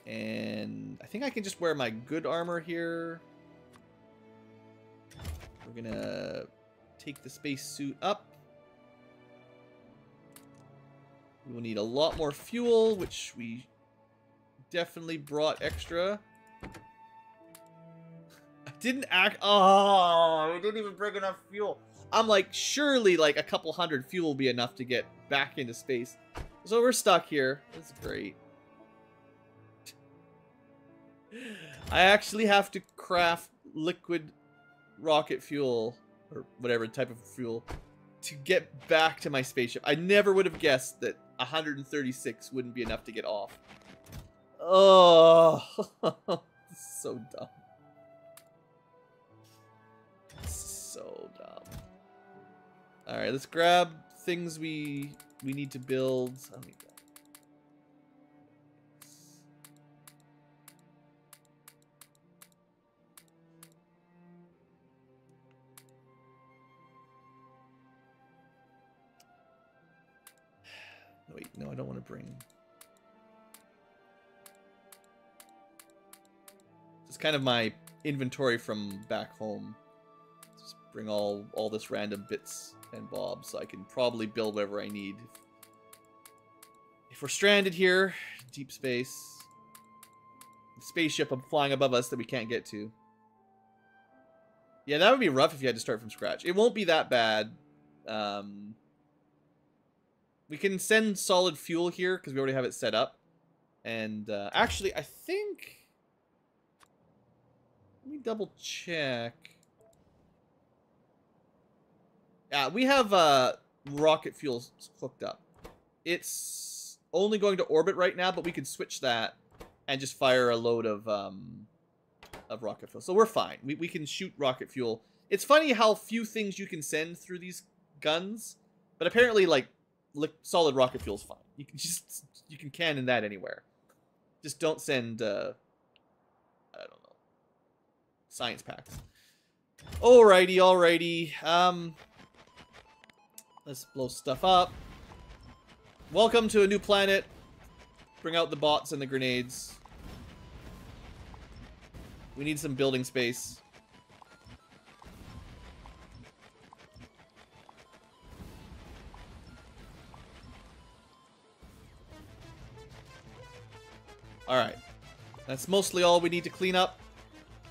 A: And I think I can just wear my good armor here. We're gonna take the space suit up. We will need a lot more fuel, which we definitely brought extra. I didn't act... Oh, we didn't even bring enough fuel. I'm like, surely like a couple hundred fuel will be enough to get back into space. So we're stuck here. That's great.
B: I
A: actually have to craft liquid rocket fuel or whatever type of fuel to get back to my spaceship. I never would have guessed that 136 wouldn't be enough to get off. Oh, so dumb. So dumb. All right, let's grab things we we need to build. Wait, no, I don't want to bring... It's kind of my inventory from back home. Just bring all, all this random bits and bobs. So I can probably build whatever I need. If we're stranded here, deep space, the spaceship I'm flying above us that we can't get to. Yeah, that would be rough if you had to start from scratch. It won't be that bad. Um, we can send solid fuel here because we already have it set up. And uh, actually, I think... Let me double check. Yeah, we have uh, rocket fuel hooked up. It's only going to orbit right now, but we can switch that and just fire a load of um, of rocket fuel. So we're fine. We, we can shoot rocket fuel. It's funny how few things you can send through these guns, but apparently like like solid rocket fuel's fine. You can just you can cannon that anywhere. Just don't send uh I don't know. Science packs. Alrighty, alrighty. Um Let's blow stuff up. Welcome to a new planet. Bring out the bots and the grenades. We need some building space. Alright. That's mostly all we need to clean up.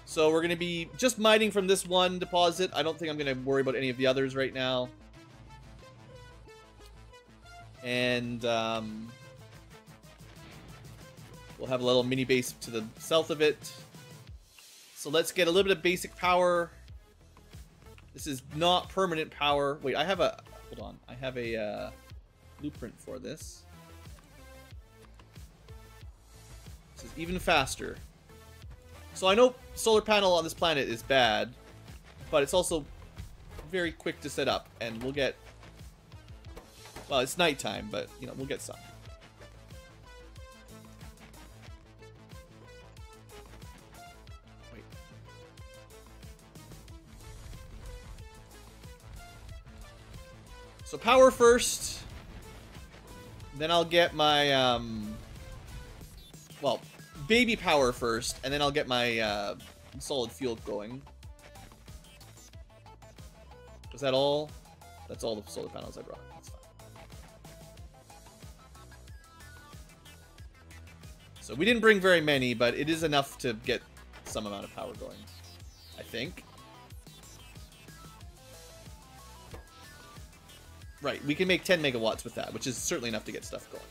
A: So we're going to be just mining from this one deposit. I don't think I'm going to worry about any of the others right now. And um, we'll have a little mini base to the south of it. So let's get a little bit of basic power. This is not permanent power. Wait, I have a... Hold on. I have a uh, blueprint for this. even faster. So I know solar panel on this planet is bad, but it's also very quick to set up, and we'll get... Well, it's nighttime, but, you know, we'll get some. Wait. So power first, then I'll get my, um, well, baby power first, and then I'll get my uh, solid fuel going. Is that all? That's all the solar panels I brought. That's fine. So we didn't bring very many, but it is enough to get some amount of power going, I think. Right, we can make 10 megawatts with that, which is certainly enough to get stuff going.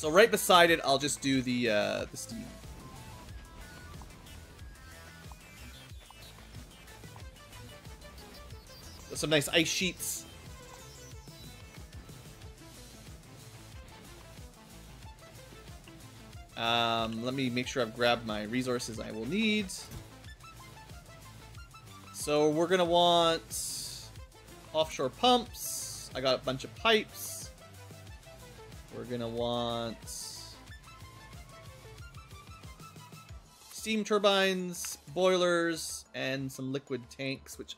A: So right beside it, I'll just do the, uh, the Steve. Some nice ice sheets. Um, let me make sure I've grabbed my resources I will need. So we're going to want offshore pumps. I got a bunch of pipes. We're gonna want steam turbines, boilers, and some liquid tanks, which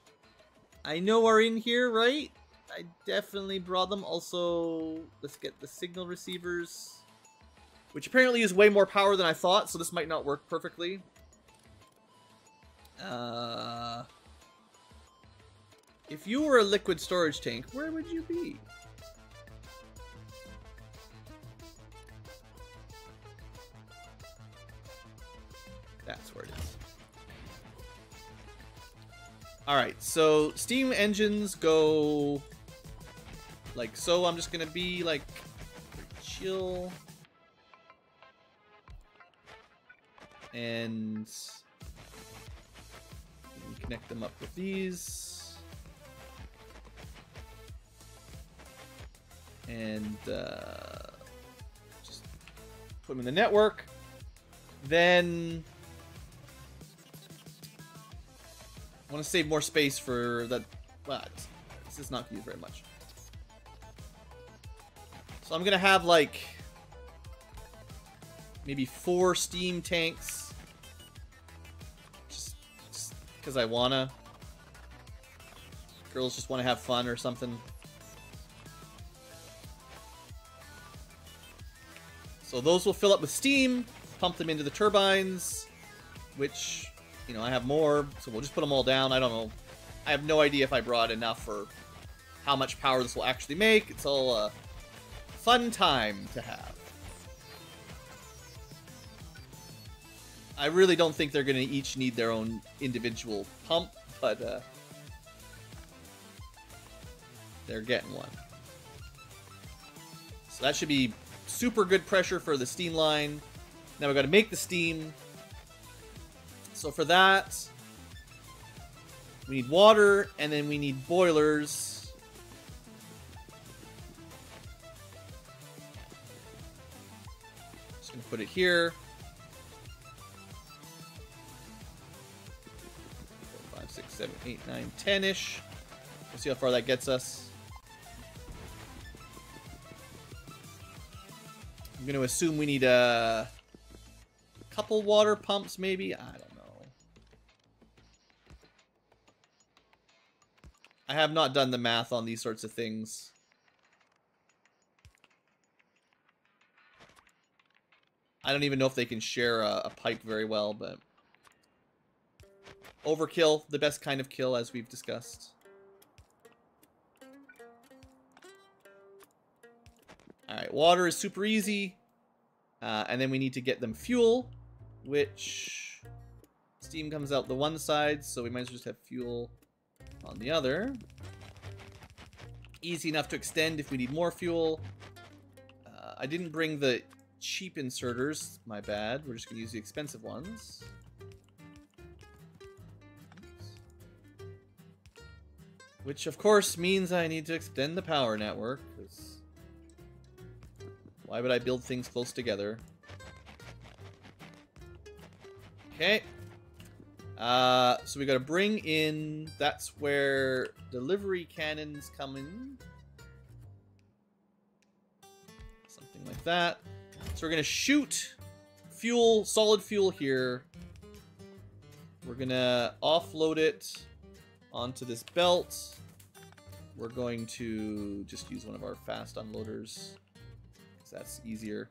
A: I know are in here, right? I definitely brought them. Also, let's get the signal receivers, which apparently is way more power than I thought, so this might not work perfectly. Uh, if you were a liquid storage tank, where would you be? Alright, so steam engines go like so. I'm just gonna be like chill. And connect them up with these. And uh, just put them in the network. Then want to save more space for that. but this is not used very much. So I'm going to have like maybe four steam tanks. Just because I want to. Girls just want to have fun or something. So those will fill up with steam, pump them into the turbines, which you know, I have more, so we'll just put them all down. I don't know. I have no idea if I brought enough for how much power this will actually make. It's all a fun time to have. I really don't think they're going to each need their own individual pump, but uh, they're getting one. So that should be super good pressure for the steam line. Now we got to make the steam so for that, we need water, and then we need boilers. Just gonna put it here. Four, five, six, seven, eight, nine, ten-ish. We'll see how far that gets us. I'm gonna assume we need a uh, couple water pumps, maybe? I don't I have not done the math on these sorts of things. I don't even know if they can share a, a pipe very well, but... Overkill, the best kind of kill, as we've discussed. Alright, water is super easy. Uh, and then we need to get them fuel, which... Steam comes out the one side, so we might as well just have fuel on the other. Easy enough to extend if we need more fuel. Uh, I didn't bring the cheap inserters, my bad. We're just going to use the expensive ones. Which, of course, means I need to extend the power network, why would I build things close together? Okay, uh, so we got to bring in. That's where delivery cannons come in. Something like that. So we're gonna shoot fuel, solid fuel here. We're gonna offload it onto this belt. We're going to just use one of our fast unloaders because that's easier.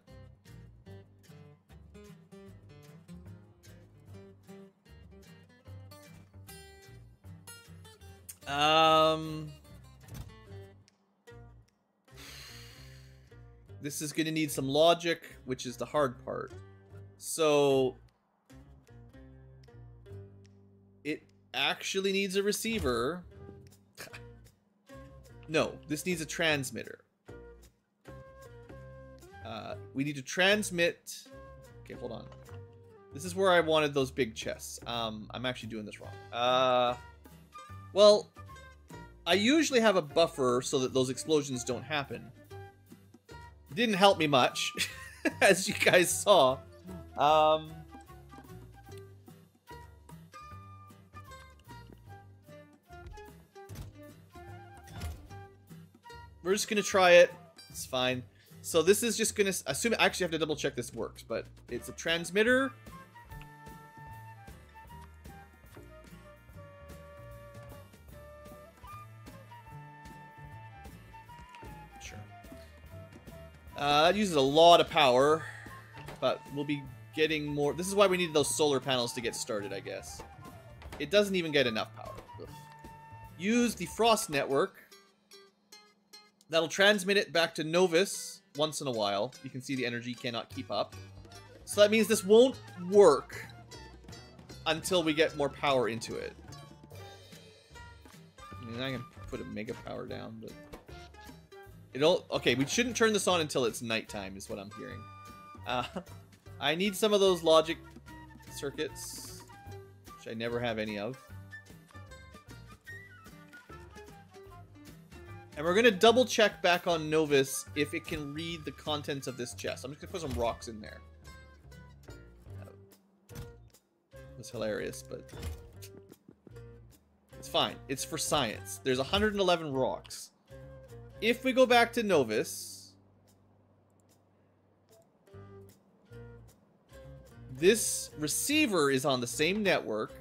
A: Um, this is going to need some logic, which is the hard part. So it actually needs a receiver. no, this needs a transmitter. Uh, we need to transmit. Okay, hold on. This is where I wanted those big chests. Um, I'm actually doing this wrong. Uh, well, I usually have a buffer so that those explosions don't happen. Didn't help me much, as you guys saw. Um, we're just gonna try it. It's fine. So this is just gonna assume. I actually have to double check this works, but it's a transmitter. Uh, that uses a lot of power, but we'll be getting more. This is why we needed those solar panels to get started, I guess. It doesn't even get enough power. Ugh. Use the frost network. That'll transmit it back to Nauvis once in a while. You can see the energy cannot keep up. So that means this won't work until we get more power into it. I mean, I can put a mega power down, but... It'll okay. We shouldn't turn this on until it's nighttime, is what I'm hearing. Uh, I need some of those logic circuits, which I never have any of. And we're gonna double check back on Nauvis if it can read the contents of this chest. I'm just gonna put some rocks in there. It's was hilarious, but it's fine. It's for science. There's 111 rocks if we go back to Nauvis, this receiver is on the same network,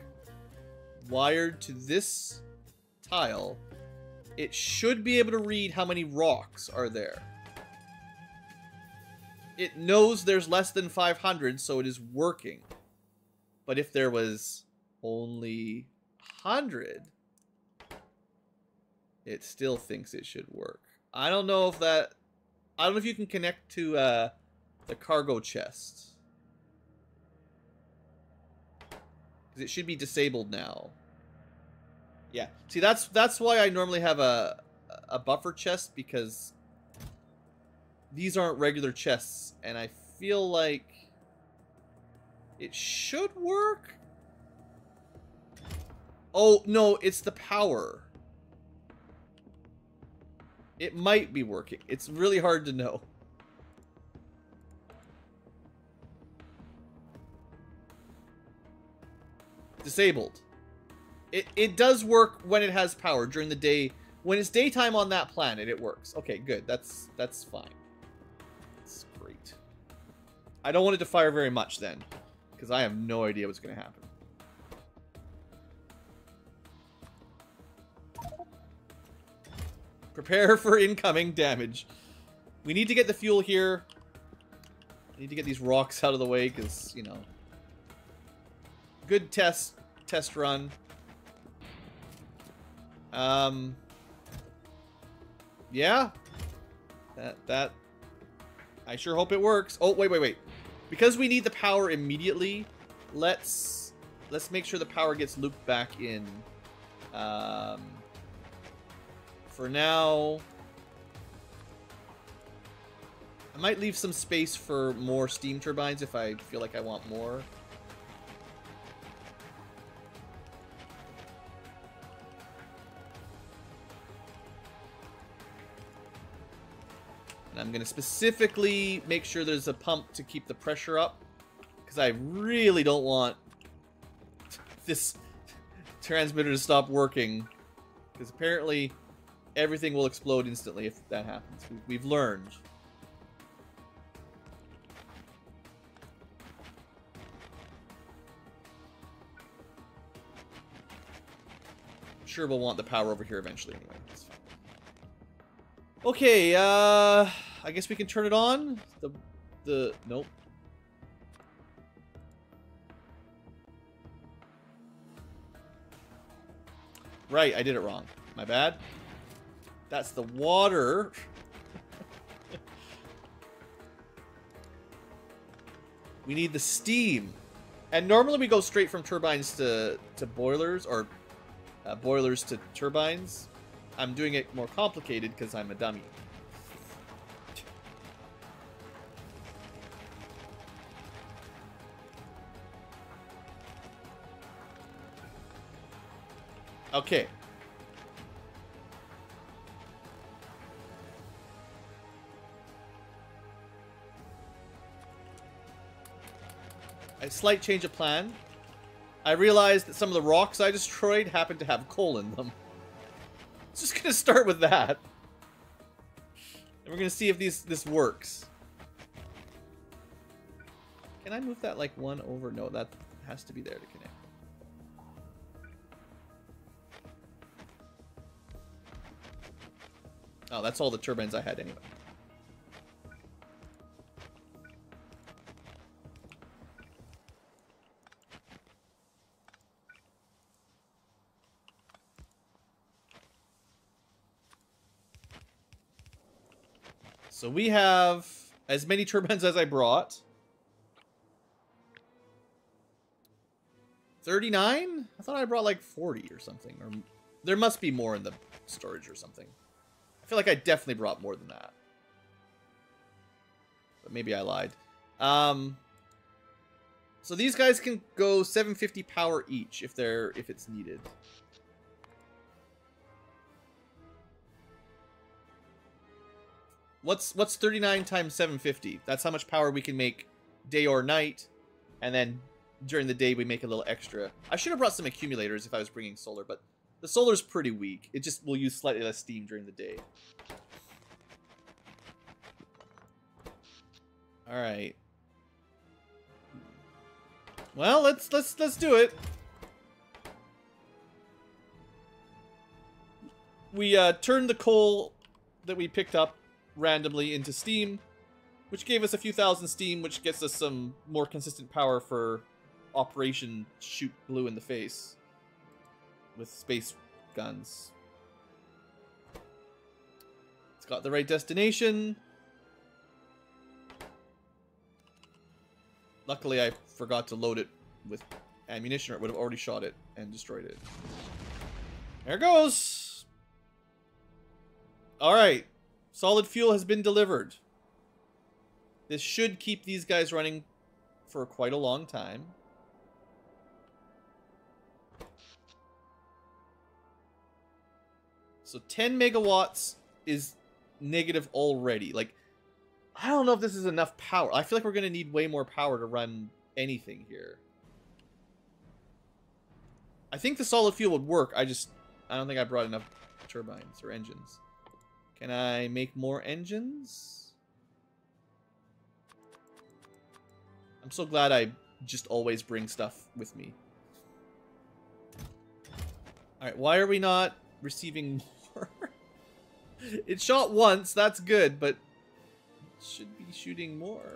A: wired to this tile. It should be able to read how many rocks are there. It knows there's less than 500, so it is working. But if there was only 100, it still thinks it should work. I don't know if that. I don't know if you can connect to uh, the cargo chest. Because it should be disabled now. Yeah. See, that's that's why I normally have a a buffer chest because these aren't regular chests, and I feel like it should work. Oh no, it's the power. It might be working. It's really hard to know. Disabled. It, it does work when it has power during the day. When it's daytime on that planet, it works. Okay, good. That's that's fine. That's great. I don't want it to fire very much then, because I have no idea what's going to happen. Prepare for incoming damage. We need to get the fuel here. I need to get these rocks out of the way because, you know. Good test test run. Um Yeah. That that I sure hope it works. Oh, wait, wait, wait. Because we need the power immediately, let's let's make sure the power gets looped back in. Um for now... I might leave some space for more steam turbines if I feel like I want more. And I'm going to specifically make sure there's a pump to keep the pressure up. Because I really don't want this transmitter to stop working. Because apparently everything will explode instantly if that happens. We've learned. Sure, we'll want the power over here eventually anyway. Okay, uh... I guess we can turn it on. The... The... Nope. Right, I did it wrong. My bad. That's the water. we need the steam. And normally we go straight from turbines to, to boilers or uh, boilers to turbines. I'm doing it more complicated because I'm a dummy. Okay. a slight change of plan. I realized that some of the rocks I destroyed happened to have coal in them. just gonna start with that. And we're gonna see if these this works. Can I move that like one over? No, that has to be there to connect. Oh, that's all the turbines I had anyway. So we have as many turbines as I brought. 39? I thought I brought like 40 or something. Or There must be more in the storage or something. I feel like I definitely brought more than that. But maybe I lied. Um, so these guys can go 750 power each if they're if it's needed. what's what's 39 times 750? That's how much power we can make day or night, and then during the day we make a little extra. I should have brought some accumulators if I was bringing solar, but the solar's pretty weak. It just will use slightly less steam during the day. All right. Well, let's let's let's do it. We uh, turned the coal that we picked up randomly into Steam, which gave us a few thousand Steam, which gets us some more consistent power for Operation Shoot Blue in the Face with space guns. It's got the right destination. Luckily, I forgot to load it with ammunition or it would have already shot it and destroyed it. There it goes! Alright. Solid fuel has been delivered. This should keep these guys running for quite a long time. So 10 megawatts is negative already. Like, I don't know if this is enough power. I feel like we're going to need way more power to run anything here. I think the solid fuel would work. I just, I don't think I brought enough turbines or engines. Can I make more engines? I'm so glad I just always bring stuff with me. Alright, why are we not receiving more? it shot once, that's good, but should be shooting more.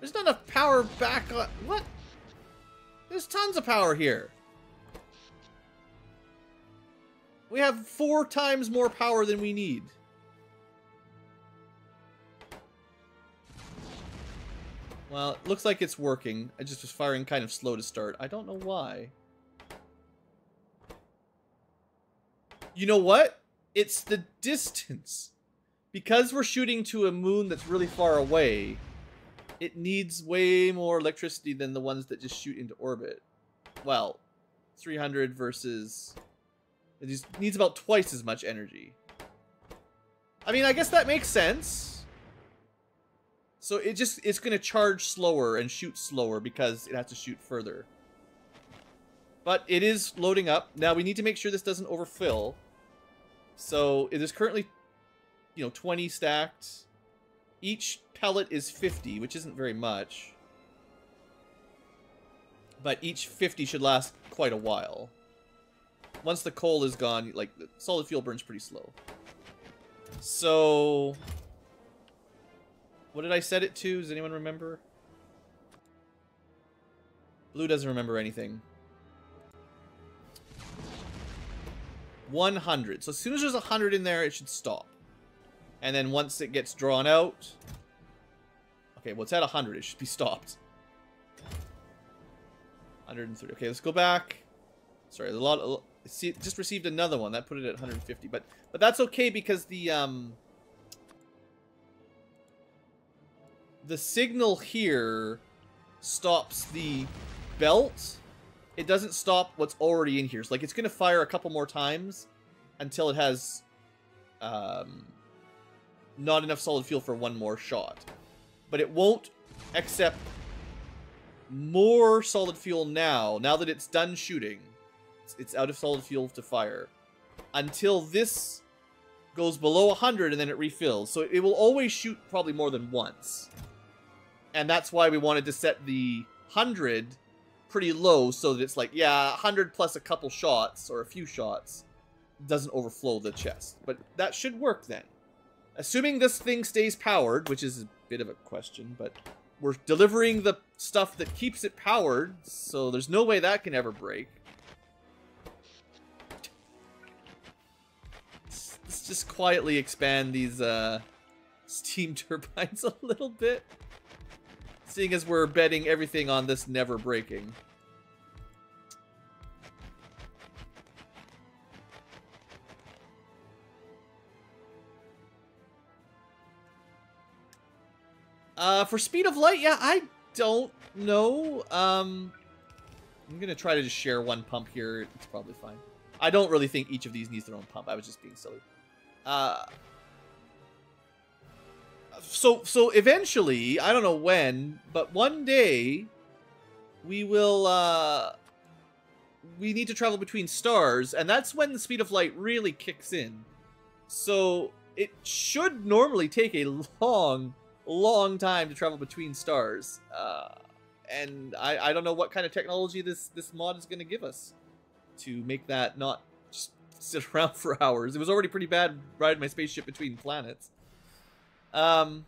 A: There's not enough power back on- what? There's tons of power here. We have four times more power than we need. Well, it looks like it's working. I just was firing kind of slow to start. I don't know why. You know what? It's the distance. Because we're shooting to a moon that's really far away, it needs way more electricity than the ones that just shoot into orbit. Well, 300 versus... It just needs about twice as much energy. I mean, I guess that makes sense. So it just, it's going to charge slower and shoot slower because it has to shoot further. But it is loading up. Now we need to make sure this doesn't overfill. So it is currently, you know, 20 stacked. Each pellet is 50, which isn't very much. But each 50 should last quite a while. Once the coal is gone, like, solid fuel burns pretty slow. So... What did I set it to? Does anyone remember? Blue doesn't remember anything. 100. So as soon as there's 100 in there, it should stop. And then once it gets drawn out... Okay, well, it's at 100. It should be stopped. 103. Okay, let's go back. Sorry, a lot... Of, see, just received another one. That put it at 150. But, but that's okay because the... Um, the signal here stops the belt. It doesn't stop what's already in here. So, like, it's going to fire a couple more times until it has... Um, not enough solid fuel for one more shot. But it won't accept more solid fuel now, now that it's done shooting. It's, it's out of solid fuel to fire. Until this goes below 100 and then it refills. So it will always shoot probably more than once. And that's why we wanted to set the 100 pretty low so that it's like, yeah, 100 plus a couple shots or a few shots doesn't overflow the chest. But that should work then. Assuming this thing stays powered, which is a bit of a question, but we're delivering the stuff that keeps it powered, so there's no way that can ever break. Let's just quietly expand these uh, steam turbines a little bit. Seeing as we're betting everything on this never breaking. Uh, for speed of light, yeah, I don't know. Um, I'm going to try to just share one pump here. It's probably fine. I don't really think each of these needs their own pump. I was just being silly. Uh, so, so eventually, I don't know when, but one day we will, uh, we need to travel between stars, and that's when the speed of light really kicks in. So it should normally take a long long time to travel between stars. Uh, and I, I don't know what kind of technology this, this mod is going to give us to make that not just sit around for hours. It was already pretty bad riding my spaceship between planets. Um,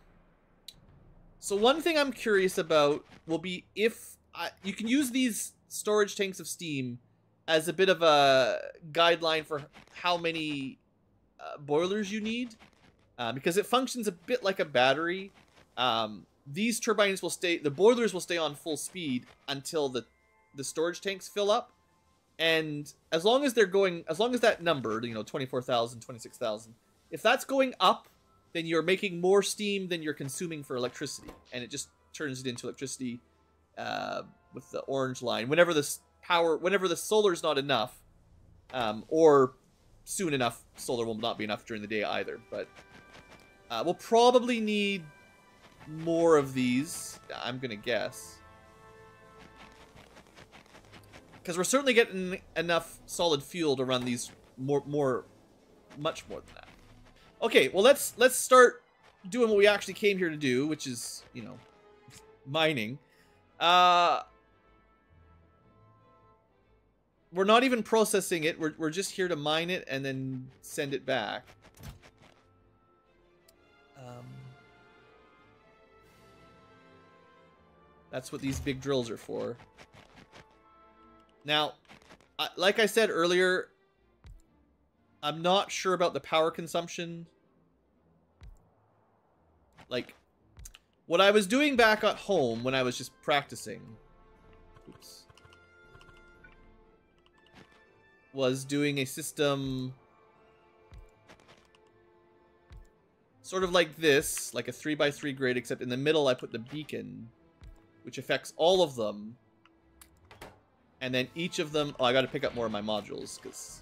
A: so one thing I'm curious about will be if I, you can use these storage tanks of steam as a bit of a guideline for how many uh, boilers you need uh, because it functions a bit like a battery um, these turbines will stay, the boilers will stay on full speed until the, the storage tanks fill up. And as long as they're going, as long as that number, you know, 24,000, 26,000, if that's going up, then you're making more steam than you're consuming for electricity. And it just turns it into electricity uh, with the orange line. Whenever the power, whenever the solar's not enough, um, or soon enough, solar will not be enough during the day either. But uh, we'll probably need more of these, I'm going to guess. Because we're certainly getting enough solid fuel to run these more, more, much more than that. Okay, well let's let's start doing what we actually came here to do, which is you know, mining. Uh, we're not even processing it. We're we're just here to mine it and then send it back. Um. That's what these big drills are for. Now, I, like I said earlier, I'm not sure about the power consumption. Like, what I was doing back at home when I was just practicing oops, was doing a system sort of like this, like a 3x3 grid, except in the middle I put the beacon which affects all of them. And then each of them... Oh, I gotta pick up more of my modules, because...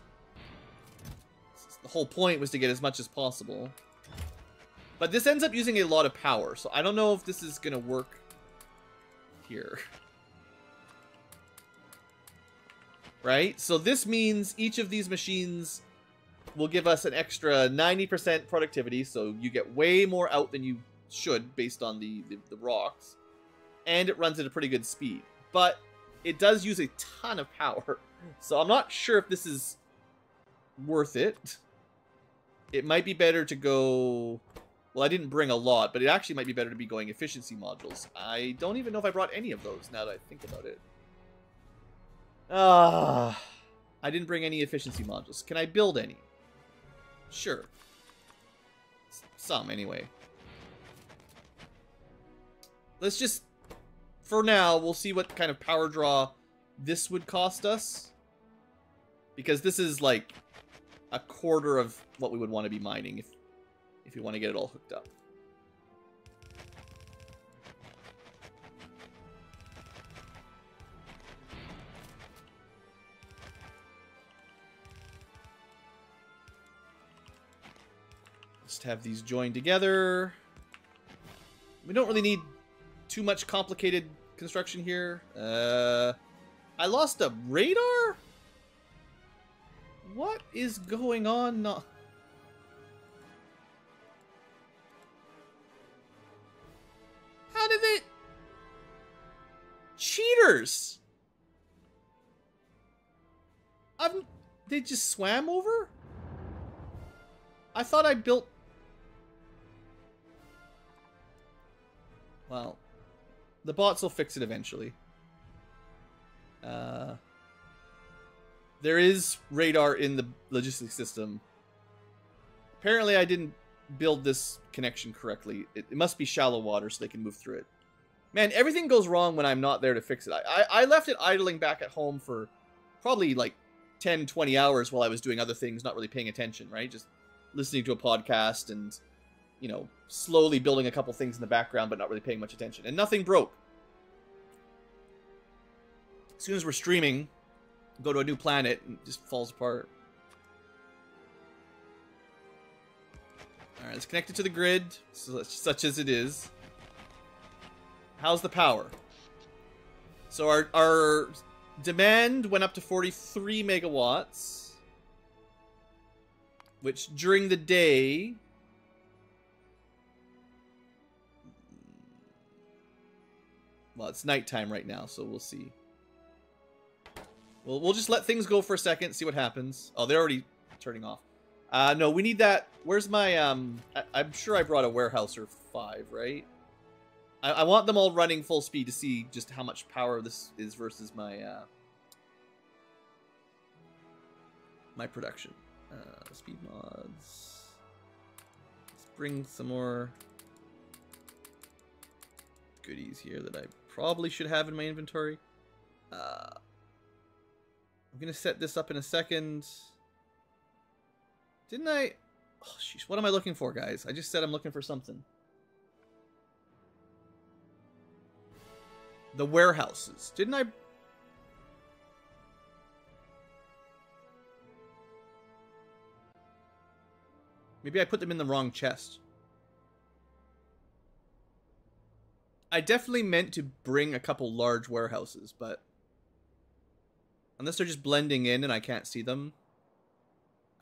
A: The whole point was to get as much as possible. But this ends up using a lot of power, so I don't know if this is gonna work here. Right? So this means each of these machines will give us an extra 90% productivity, so you get way more out than you should based on the, the, the rocks and it runs at a pretty good speed. But it does use a ton of power, so I'm not sure if this is worth it. It might be better to go... Well, I didn't bring a lot, but it actually might be better to be going efficiency modules. I don't even know if I brought any of those, now that I think about it. Ah, uh, I didn't bring any efficiency modules. Can I build any? Sure. S some, anyway. Let's just for now, we'll see what kind of power draw this would cost us. Because this is like a quarter of what we would want to be mining if, if we want to get it all hooked up. Just have these joined together. We don't really need too much complicated construction here. Uh, I lost a radar? What is going on? No How did it? Cheaters! I'm... They just swam over? I thought I built... Well... The bots will fix it eventually. Uh, there is radar in the logistics system. Apparently, I didn't build this connection correctly. It, it, must be shallow water so they can move through it. Man, everything goes wrong when I'm not there to fix it. I, I, I left it idling back at home for probably like 10, 20 hours while I was doing other things, not really paying attention, right? Just listening to a podcast and you know, slowly building a couple things in the background, but not really paying much attention. And nothing broke. As soon as we're streaming, go to a new planet and just falls apart. All right, let's connect it to the grid, so such as it is. How's the power? So our our demand went up to 43 megawatts, which during the day Well, it's nighttime right now, so we'll see. We'll we'll just let things go for a second, see what happens. Oh, they're already turning off. Uh, no, we need that. Where's my, um, I am sure I brought a warehouser 5, right? I, I want them all running full speed to see just how much power this is versus my, uh, my production. Uh, speed mods. Let's bring some more goodies here that I probably should have in my inventory. Uh, I'm going to set this up in a second. Didn't I... Oh, sheesh. What am I looking for, guys? I just said I'm looking for something. The warehouses. Didn't I... Maybe I put them in the wrong chest. I definitely meant to bring a couple large warehouses, but unless they're just blending in and I can't see them.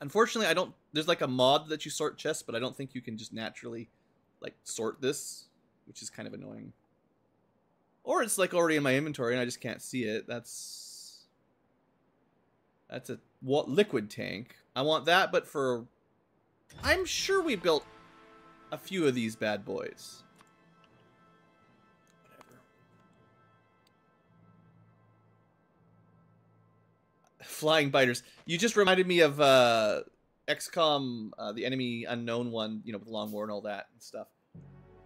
A: Unfortunately, I don't. There's like a mod that you sort chests, but I don't think you can just naturally like sort this, which is kind of annoying. Or it's like already in my inventory and I just can't see it. That's that's a what liquid tank. I want that, but for I'm sure we built a few of these bad boys. flying biters. You just reminded me of uh, XCOM, uh, the enemy unknown one, you know, with Long War and all that and stuff.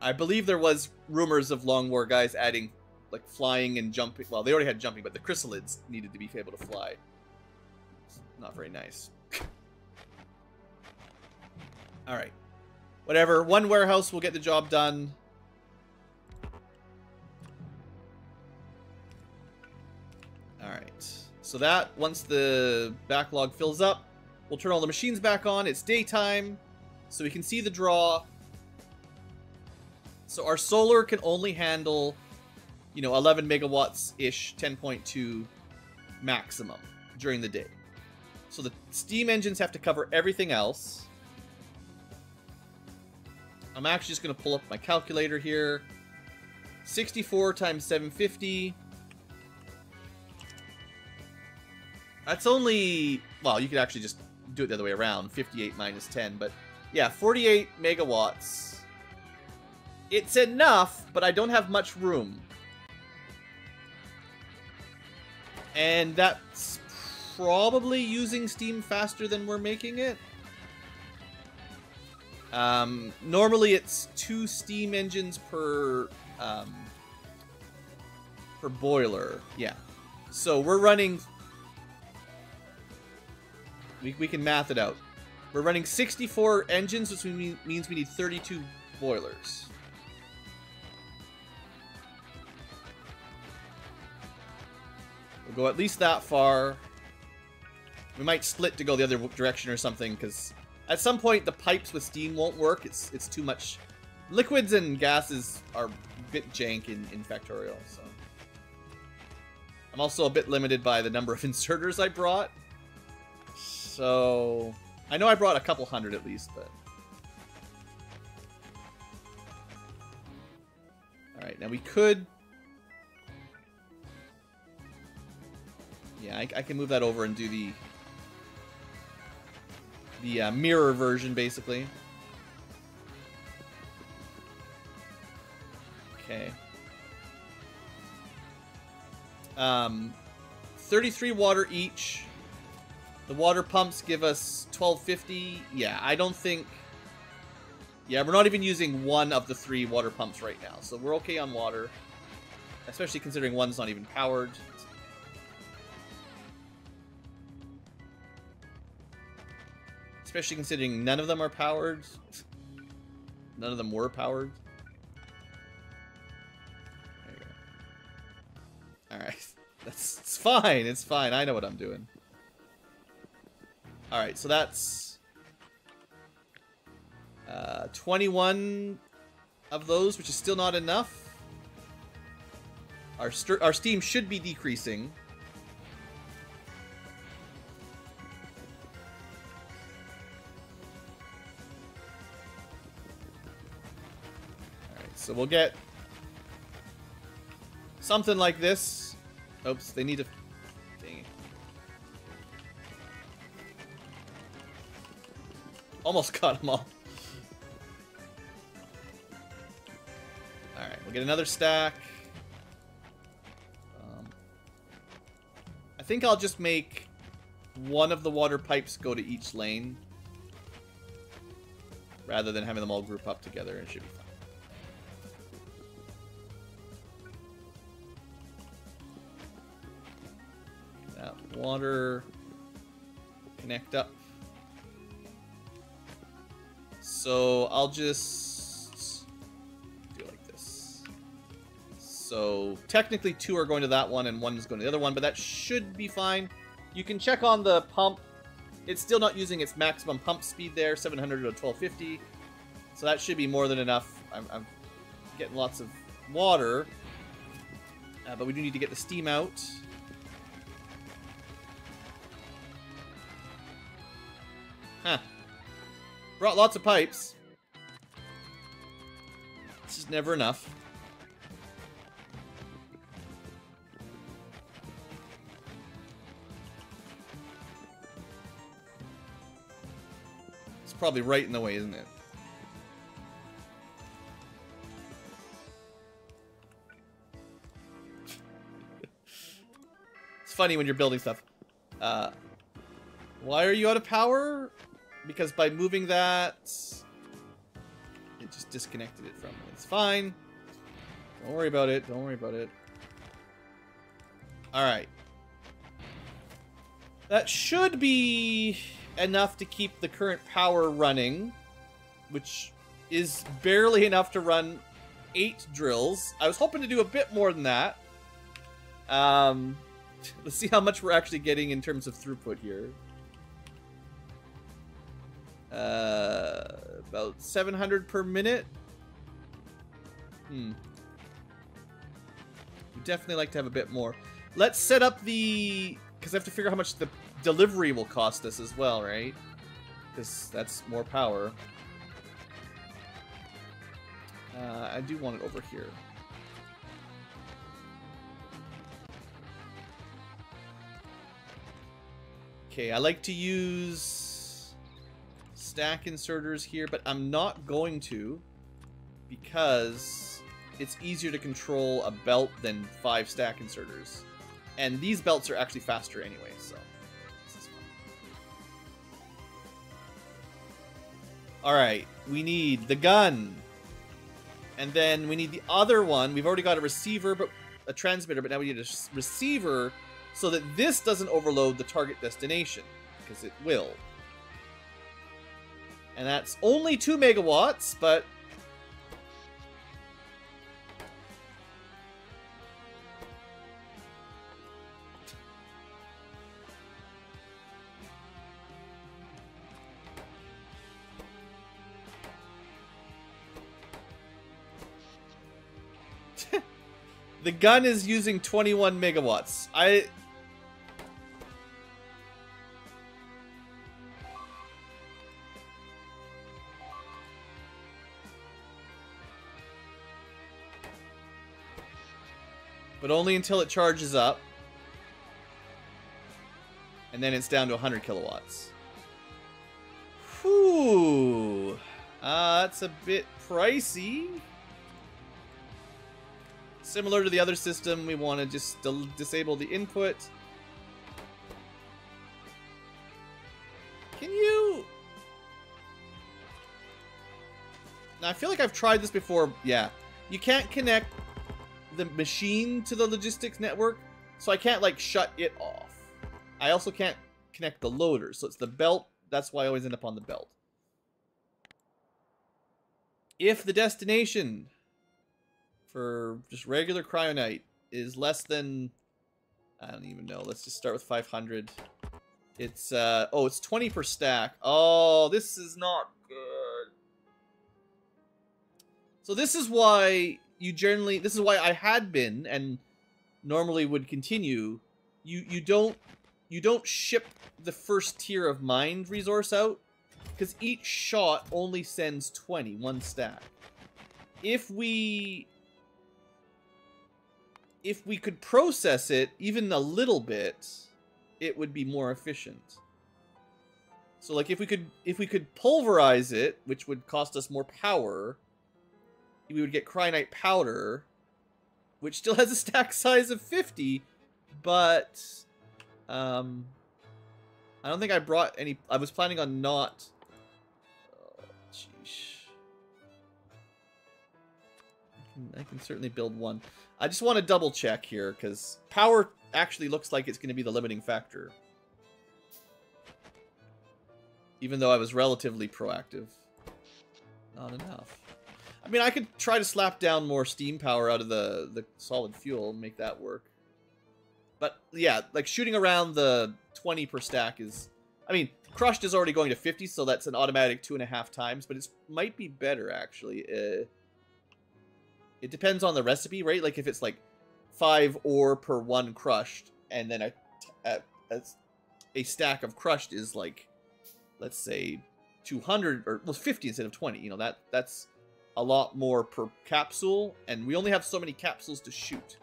A: I believe there was rumors of Long War guys adding like flying and jumping. Well, they already had jumping, but the chrysalids needed to be able to fly. It's not very nice. all right. Whatever. One warehouse will get the job done. So that, once the backlog fills up, we'll turn all the machines back on. It's daytime, so we can see the draw. So our solar can only handle, you know, 11 megawatts-ish, 10.2 maximum during the day. So the steam engines have to cover everything else. I'm actually just going to pull up my calculator here. 64 times 750 That's only, well, you could actually just do it the other way around, 58 minus 10, but yeah, 48 megawatts. It's enough, but I don't have much room. And that's probably using steam faster than we're making it. Um, normally it's two steam engines per, um, per boiler. Yeah. So we're running we, we can math it out. We're running 64 engines, which means we need 32 boilers. We'll go at least that far. We might split to go the other direction or something, because at some point the pipes with steam won't work. It's it's too much. Liquids and gases are a bit jank in, in Factorio, so. I'm also a bit limited by the number of inserters I brought. So, I know I brought a couple hundred at least, but... Alright, now we could... Yeah, I, I, can move that over and do the... The uh, mirror version, basically. Okay. Um, 33 water each. The water pumps give us 1250. Yeah, I don't think... Yeah, we're not even using one of the three water pumps right now, so we're okay on water. Especially considering one's not even powered. Especially considering none of them are powered. None of them were powered. Alright. That's it's fine, it's fine. I know what I'm doing. Alright, so that's... Uh, 21 of those, which is still not enough. Our, our steam should be decreasing. Alright, so we'll get something like this. Oops, they need to Almost caught them all. Alright, we'll get another stack. Um, I think I'll just make one of the water pipes go to each lane. Rather than having them all group up together, it should be fine. That water connect up so I'll just do like this. So technically two are going to that one and one is going to the other one, but that should be fine. You can check on the pump. It's still not using its maximum pump speed there, 700 to 1250. So that should be more than enough. I'm, I'm getting lots of water. Uh, but we do need to get the steam out. Brought lots of pipes. This is never enough. It's probably right in the way, isn't it? it's funny when you're building stuff. Uh, why are you out of power? Because by moving that, it just disconnected it from me. It's fine. Don't worry about it. Don't worry about it. Alright. That should be enough to keep the current power running, which is barely enough to run eight drills. I was hoping to do a bit more than that. Um, let's see how much we're actually getting in terms of throughput here. Uh, about 700 per minute. Hmm. we definitely like to have a bit more. Let's set up the... Because I have to figure out how much the delivery will cost us as well, right? Because that's more power. Uh, I do want it over here. Okay, I like to use stack inserters here, but I'm not going to because it's easier to control a belt than five stack inserters. And these belts are actually faster anyway, so Alright, we need the gun. And then we need the other one. We've already got a receiver, but a transmitter, but now we need a receiver so that this doesn't overload the target destination, because it will. And that's only 2 megawatts, but... the gun is using 21 megawatts. I but only until it charges up. And then it's down to 100 kilowatts. Whew. Uh, that's a bit pricey. Similar to the other system, we want to just disable the input. Can you... Now, I feel like I've tried this before. Yeah. You can't connect the machine to the logistics network, so I can't like shut it off. I also can't connect the loader, so it's the belt. That's why I always end up on the belt. If the destination for just regular cryonite is less than, I don't even know, let's just start with 500. It's, uh, oh, it's 20 per stack. Oh, this is not good. So this is why you generally this is why I had been and normally would continue. You you don't you don't ship the first tier of mind resource out because each shot only sends 20, one stack. If we if we could process it even a little bit, it would be more efficient. So like if we could if we could pulverize it, which would cost us more power, we would get Cryonite Powder, which still has a stack size of 50, but um, I don't think I brought any... I was planning on not... Jeez. Oh, I, can, I can certainly build one. I just want to double check here, because power actually looks like it's going to be the limiting factor. Even though I was relatively proactive. Not enough. I mean, I could try to slap down more steam power out of the, the solid fuel and make that work. But yeah, like shooting around the 20 per stack is... I mean, crushed is already going to 50, so that's an automatic two and a half times, but it might be better, actually. Uh, it depends on the recipe, right? Like if it's like five ore per one crushed, and then a, a, a, a stack of crushed is like, let's say, 200 or well, 50 instead of 20, you know, that that's a lot more per capsule, and we only have so many capsules to shoot.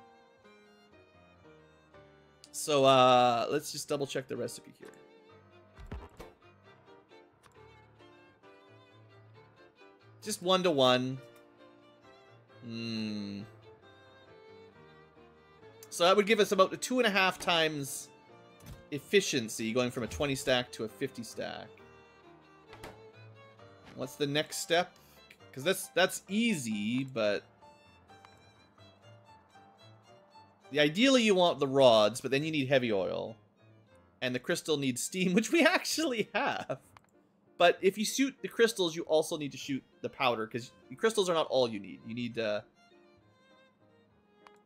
A: So uh, let's just double check the recipe here. Just one to one. Hmm. So that would give us about a two and a half times efficiency going from a 20 stack to a 50 stack. What's the next step? Because that's, that's easy, but... The, ideally, you want the rods, but then you need heavy oil. And the crystal needs steam, which we actually have. But if you shoot the crystals, you also need to shoot the powder, because crystals are not all you need. You need, uh...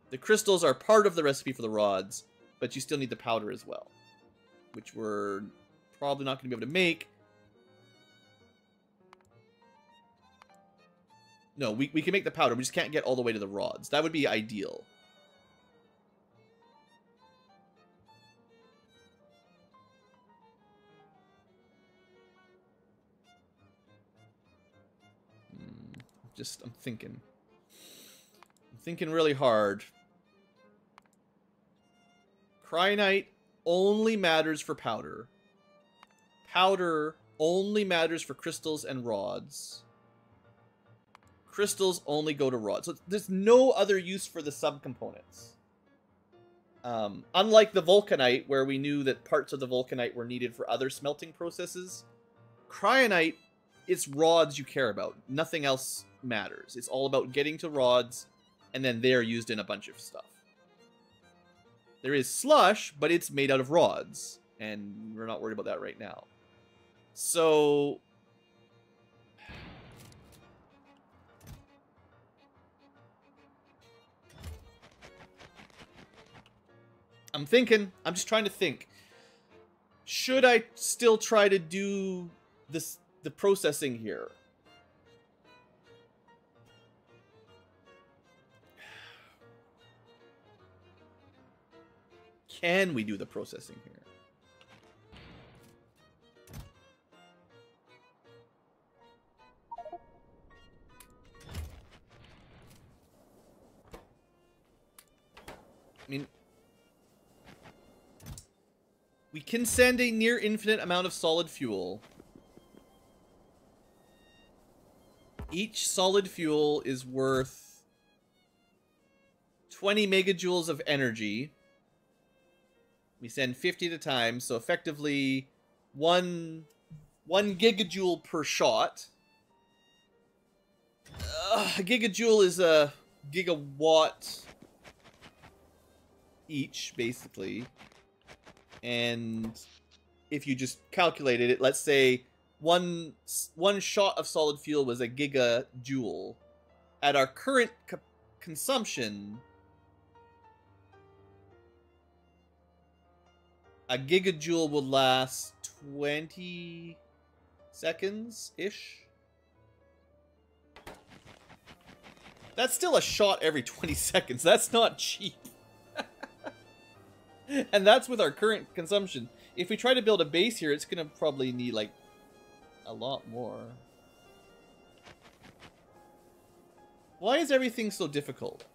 A: The crystals are part of the recipe for the rods, but you still need the powder as well. Which we're probably not going to be able to make, No, we, we can make the powder. We just can't get all the way to the rods. That would be ideal. Hmm, just, I'm thinking. I'm thinking really hard. Cryonite only matters for powder. Powder only matters for crystals and rods crystals only go to rods, So there's no other use for the subcomponents. Um, unlike the vulcanite, where we knew that parts of the vulcanite were needed for other smelting processes, cryonite, it's rods you care about. Nothing else matters. It's all about getting to rods, and then they're used in a bunch of stuff. There is slush, but it's made out of rods, and we're not worried about that right now. So I'm thinking. I'm just trying to think. Should I still try to do this the processing here? Can we do the processing here? I mean, we can send a near infinite amount of solid fuel. Each solid fuel is worth 20 megajoules of energy. We send 50 at a time, so effectively one, one gigajoule per shot. Uh, a gigajoule is a gigawatt each, basically and if you just calculated it, let's say one one shot of solid fuel was a gigajoule. At our current consumption, a gigajoule would last 20 seconds ish. That's still a shot every 20 seconds. That's not cheap. and that's with our current consumption. If we try to build a base here, it's going to probably need, like, a lot more. Why is everything so difficult?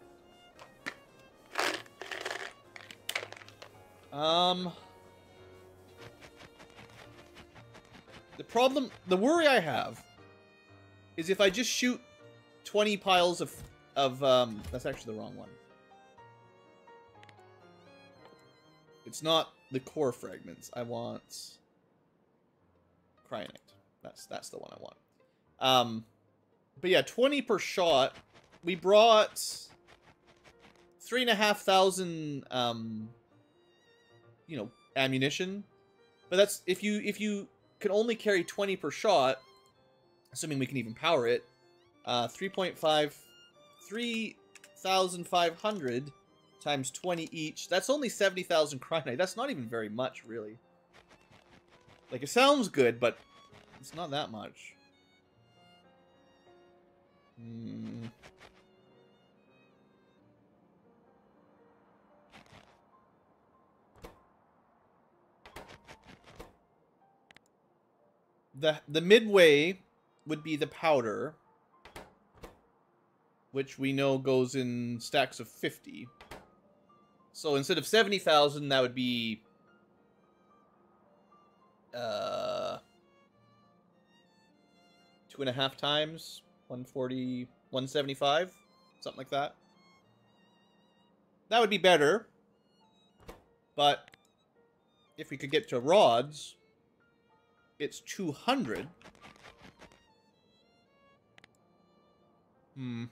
A: Um... The problem, the worry I have is if I just shoot 20 piles of, of um, that's actually the wrong one. It's not the core fragments. I want cryonite That's that's the one I want. Um, but yeah, 20 per shot. We brought three and a half thousand, um, you know, ammunition. But that's if you if you can only carry 20 per shot, assuming we can even power it. Uh, 3.5, 3,500 times 20 each. That's only 70,000 Cryonite. That's not even very much, really. Like, it sounds good, but it's not that much. Hmm. The, the midway would be the powder, which we know goes in stacks of 50. So instead of 70,000, that would be... Uh, two and a half times, 140, 175, something like that. That would be better. But if we could get to rods, it's 200. Hmm.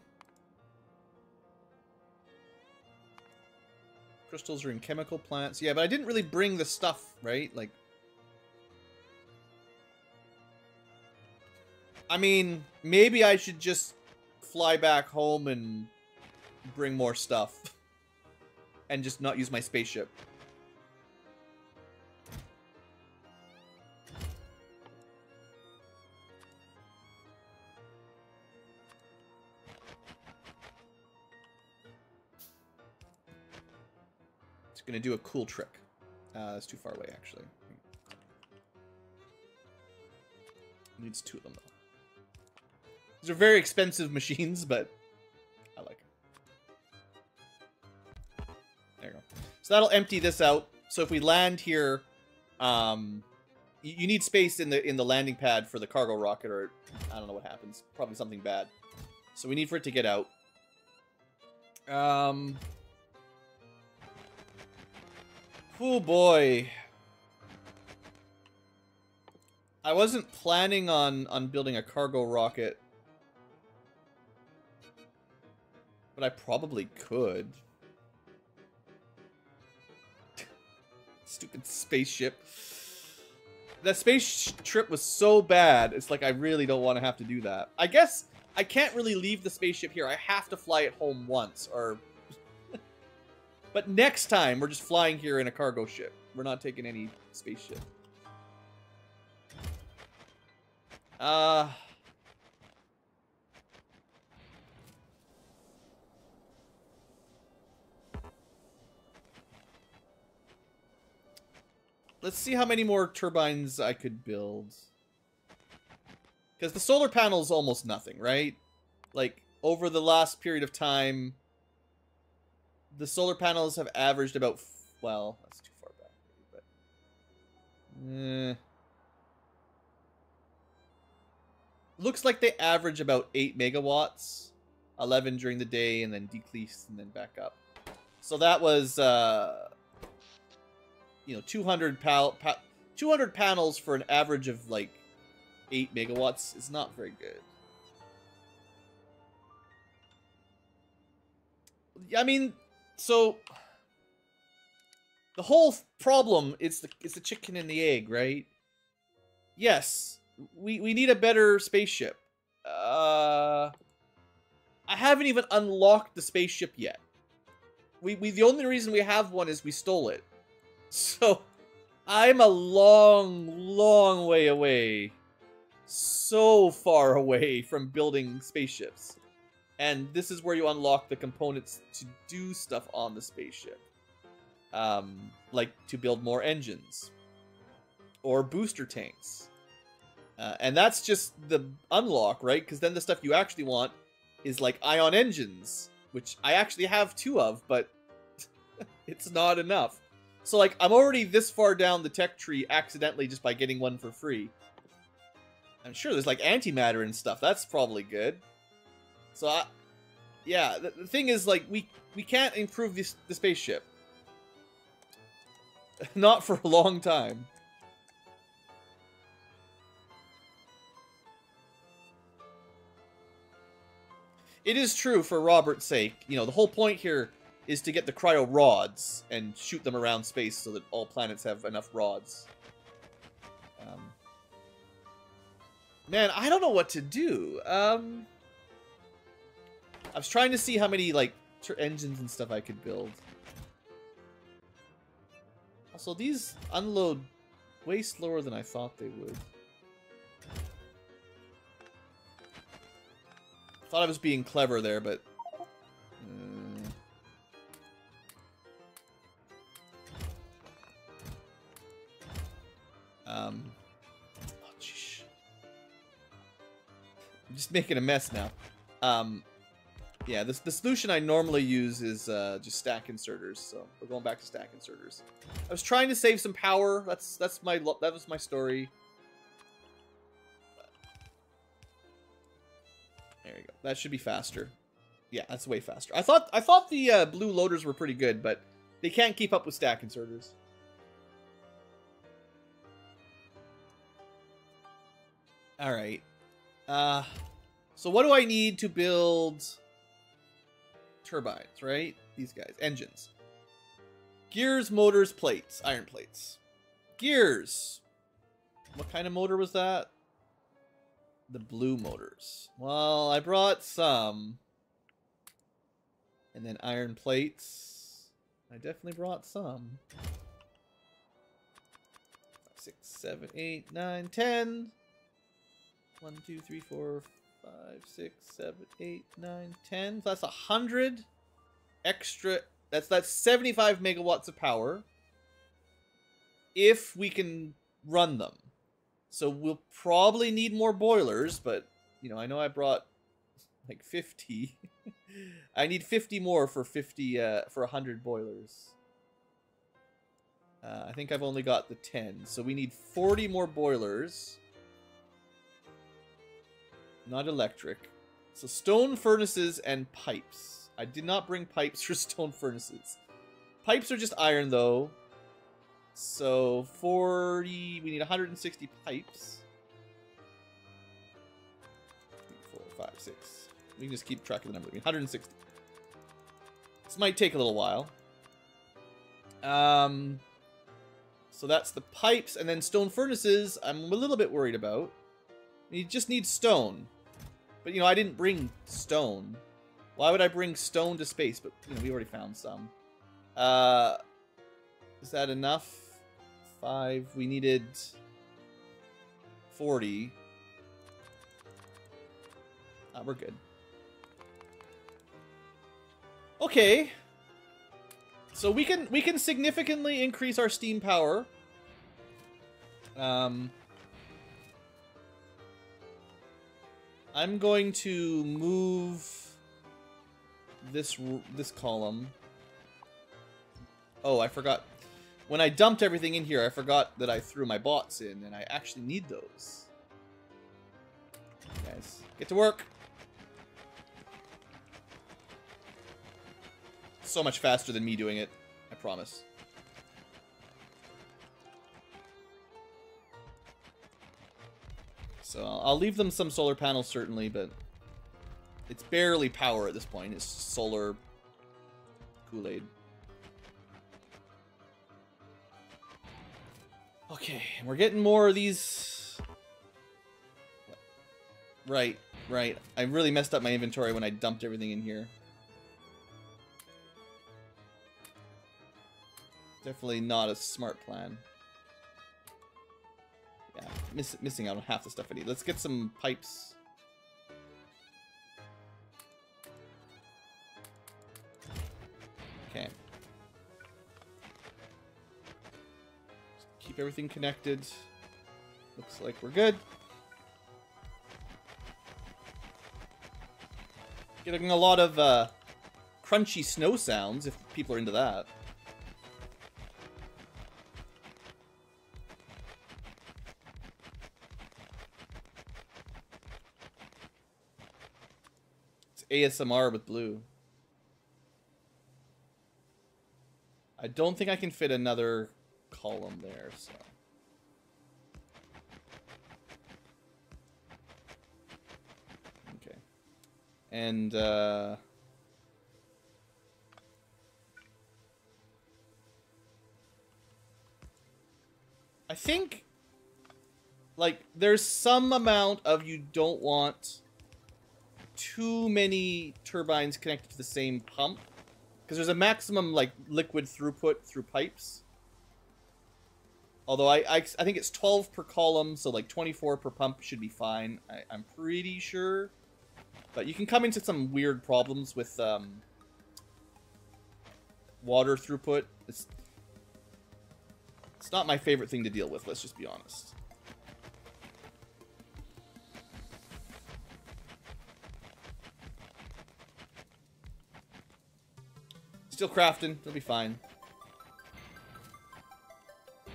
A: Crystals are in chemical plants. Yeah, but I didn't really bring the stuff, right? Like... I mean, maybe I should just fly back home and bring more stuff. and just not use my spaceship. Gonna do a cool trick. Uh, that's too far away, actually. Needs two of them, though. These are very expensive machines, but I like them. There you go. So that'll empty this out. So if we land here, um, you need space in the in the landing pad for the cargo rocket, or I don't know what happens. Probably something bad. So we need for it to get out. Um, Oh boy. I wasn't planning on, on building a cargo rocket. But I probably could. Stupid spaceship. That space trip was so bad, it's like I really don't want to have to do that. I guess I can't really leave the spaceship here. I have to fly it home once, or but next time, we're just flying here in a cargo ship. We're not taking any spaceship. Uh... Let's see how many more turbines I could build. Because the solar panel's almost nothing, right? Like, over the last period of time, the solar panels have averaged about well, that's too far back, but. Eh. Looks like they average about 8 megawatts, 11 during the day, and then decrease, and then back up. So that was, uh, you know, 200, pal pa 200 panels for an average of, like, 8 megawatts is not very good. I mean, so the whole problem is the is the chicken and the egg, right? Yes, we we need a better spaceship. Uh, I haven't even unlocked the spaceship yet. We we the only reason we have one is we stole it. So I'm a long, long way away. So far away from building spaceships. And this is where you unlock the components to do stuff on the spaceship. Um, like to build more engines or booster tanks. Uh, and that's just the unlock, right? Because then the stuff you actually want is like ion engines, which I actually have two of, but it's not enough. So like I'm already this far down the tech tree accidentally just by getting one for free. I'm sure there's like antimatter and stuff. That's probably good. So, I, yeah, the, the, thing is, like, we we can't improve this the spaceship. Not for a long time. It is true for Robert's sake. You know, the whole point here is to get the cryo rods and shoot them around space so that all planets have enough rods. Um, man, I don't know what to do. Um... I was trying to see how many, like, engines and stuff I could build. Also, these unload way slower than I thought they would. Thought I was being clever there, but... Uh. Um... Oh, I'm just making a mess now. Um yeah, this, the solution I normally use is uh, just stack inserters. So we're going back to stack inserters. I was trying to save some power. That's that's my that was my story. There you go. That should be faster. Yeah, that's way faster. I thought I thought the uh, blue loaders were pretty good, but they can't keep up with stack inserters. All right. Uh, so what do I need to build? turbines, right? These guys, engines. Gears, motors, plates, iron plates. Gears. What kind of motor was that? The blue motors. Well, I brought some. And then iron plates. I definitely brought some. Six, seven, eight, nine, ten. One, two, three, four, five, six, seven, eight, nine, ten. So that's a hundred extra. That's that's seventy-five megawatts of power. If we can run them, so we'll probably need more boilers. But you know, I know I brought like fifty. I need fifty more for fifty uh, for a hundred boilers. Uh, I think I've only got the ten, so we need forty more boilers. Not electric. So stone furnaces and pipes. I did not bring pipes for stone furnaces. Pipes are just iron, though. So 40... We need 160 pipes. Four, five, six. We can just keep track of the number. 160. This might take a little while. Um, so that's the pipes. And then stone furnaces, I'm a little bit worried about. You just need stone. But, you know, I didn't bring stone. Why would I bring stone to space? But, you know, we already found some. Uh, is that enough? Five. We needed 40. Uh, we're good. Okay. So we can we can significantly increase our steam power. Um, I'm going to move this this column. Oh, I forgot. When I dumped everything in here, I forgot that I threw my bots in, and I actually need those. Guys, get to work. So much faster than me doing it, I promise. So I'll leave them some solar panels, certainly, but it's barely power at this point. It's solar Kool-Aid. Okay, we're getting more of these... Right, right. I really messed up my inventory when I dumped everything in here. Definitely not a smart plan miss missing out on half the stuff I need. Let's get some pipes. Okay. Just keep everything connected. Looks like we're good. Getting a lot of uh, crunchy snow sounds, if people are into that. ASMR with blue. I don't think I can fit another column there, so. Okay. And, uh... I think, like, there's some amount of you don't want too many turbines connected to the same pump because there's a maximum like liquid throughput through pipes. Although I, I, I think it's 12 per column, so like 24 per pump should be fine. I, I'm pretty sure. But you can come into some weird problems with um, water throughput. It's, it's not my favorite thing to deal with, let's just be honest. still crafting. It'll be fine.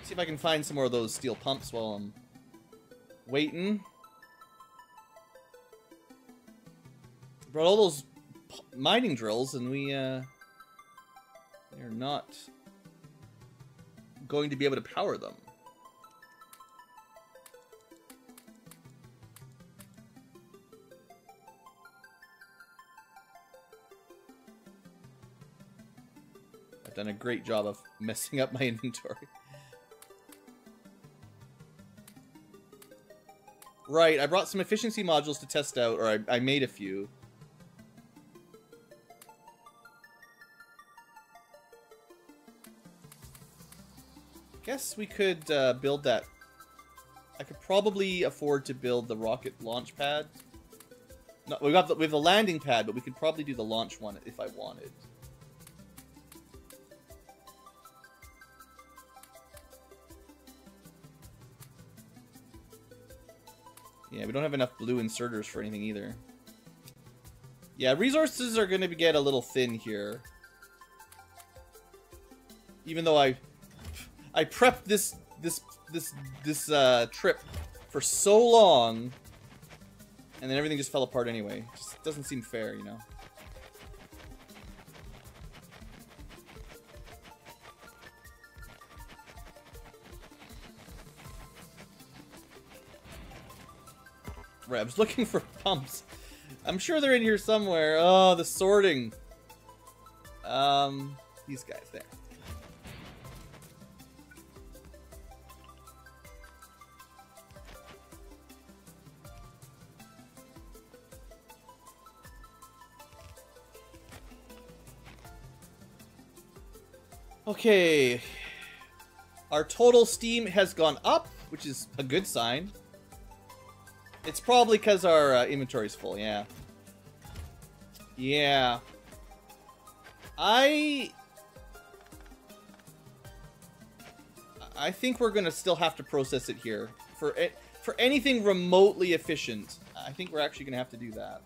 A: See if I can find some more of those steel pumps while I'm waiting. Brought all those mining drills, and we, uh, they're not going to be able to power them. done a great job of messing up my inventory. Right, I brought some efficiency modules to test out, or I, I made a few. Guess we could uh, build that. I could probably afford to build the rocket launch pad. No, we got the, we have the landing pad, but we could probably do the launch one if I wanted. Yeah, we don't have enough blue inserters for anything either. Yeah, resources are going to get a little thin here. Even though I I prepped this this this this uh, trip for so long, and then everything just fell apart anyway. Just doesn't seem fair, you know. Rebs, looking for pumps. I'm sure they're in here somewhere. Oh, the sorting. Um, these guys there. Okay. Our total steam has gone up, which is a good sign. It's probably because our uh, inventory's full, yeah. Yeah. I... I think we're going to still have to process it here. For it, for anything remotely efficient, I think we're actually going to have to do that.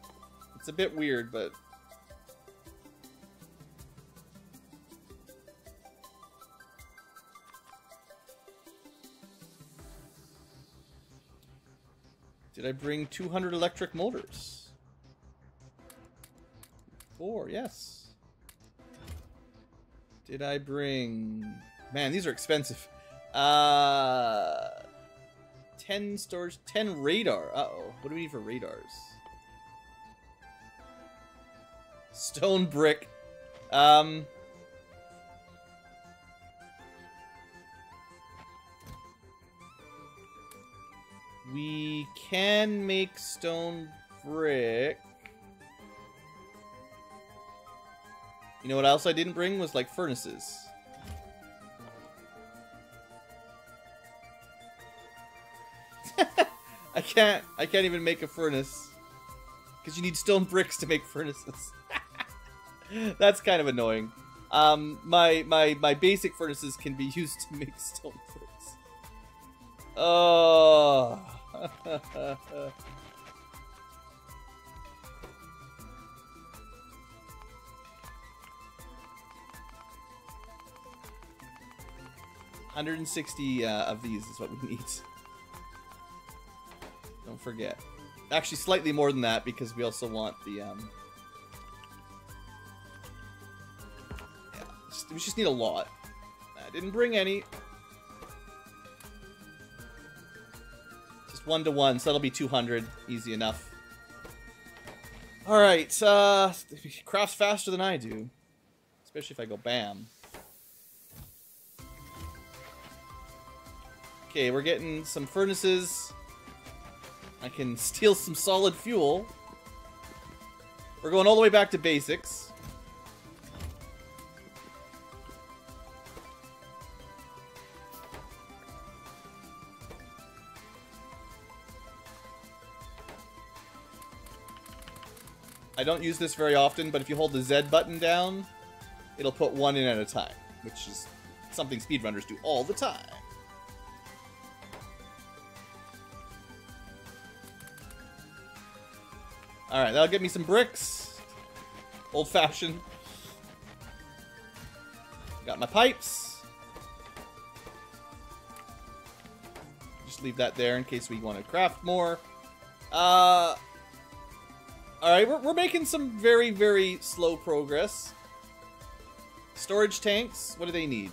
A: It's a bit weird, but Did I bring 200 electric motors? Four, yes. Did I bring... Man, these are expensive. Uh... 10 storage, 10 radar. Uh-oh. What do we need for radars? Stone brick. Um... We can make stone brick. You know what else I didn't bring was like furnaces. I can't I can't even make a furnace. Cause you need stone bricks to make furnaces. That's kind of annoying. Um my my my basic furnaces can be used to make stone bricks. Oh, Hundred and sixty uh, of these is what we need. Don't forget. Actually, slightly more than that because we also want the. Um... Yeah, we just need a lot. I didn't bring any. one to one, so that'll be 200. Easy enough. Alright, uh, crafts faster than I do. Especially if I go bam. Okay, we're getting some furnaces. I can steal some solid fuel. We're going all the way back to basics. I don't use this very often, but if you hold the Z button down, it'll put one in at a time, which is something speedrunners do all the time. Alright, that'll get me some bricks. Old-fashioned. Got my pipes. Just leave that there in case we want to craft more. Uh, Alright, we're, we're making some very, very slow progress. Storage tanks, what do they need?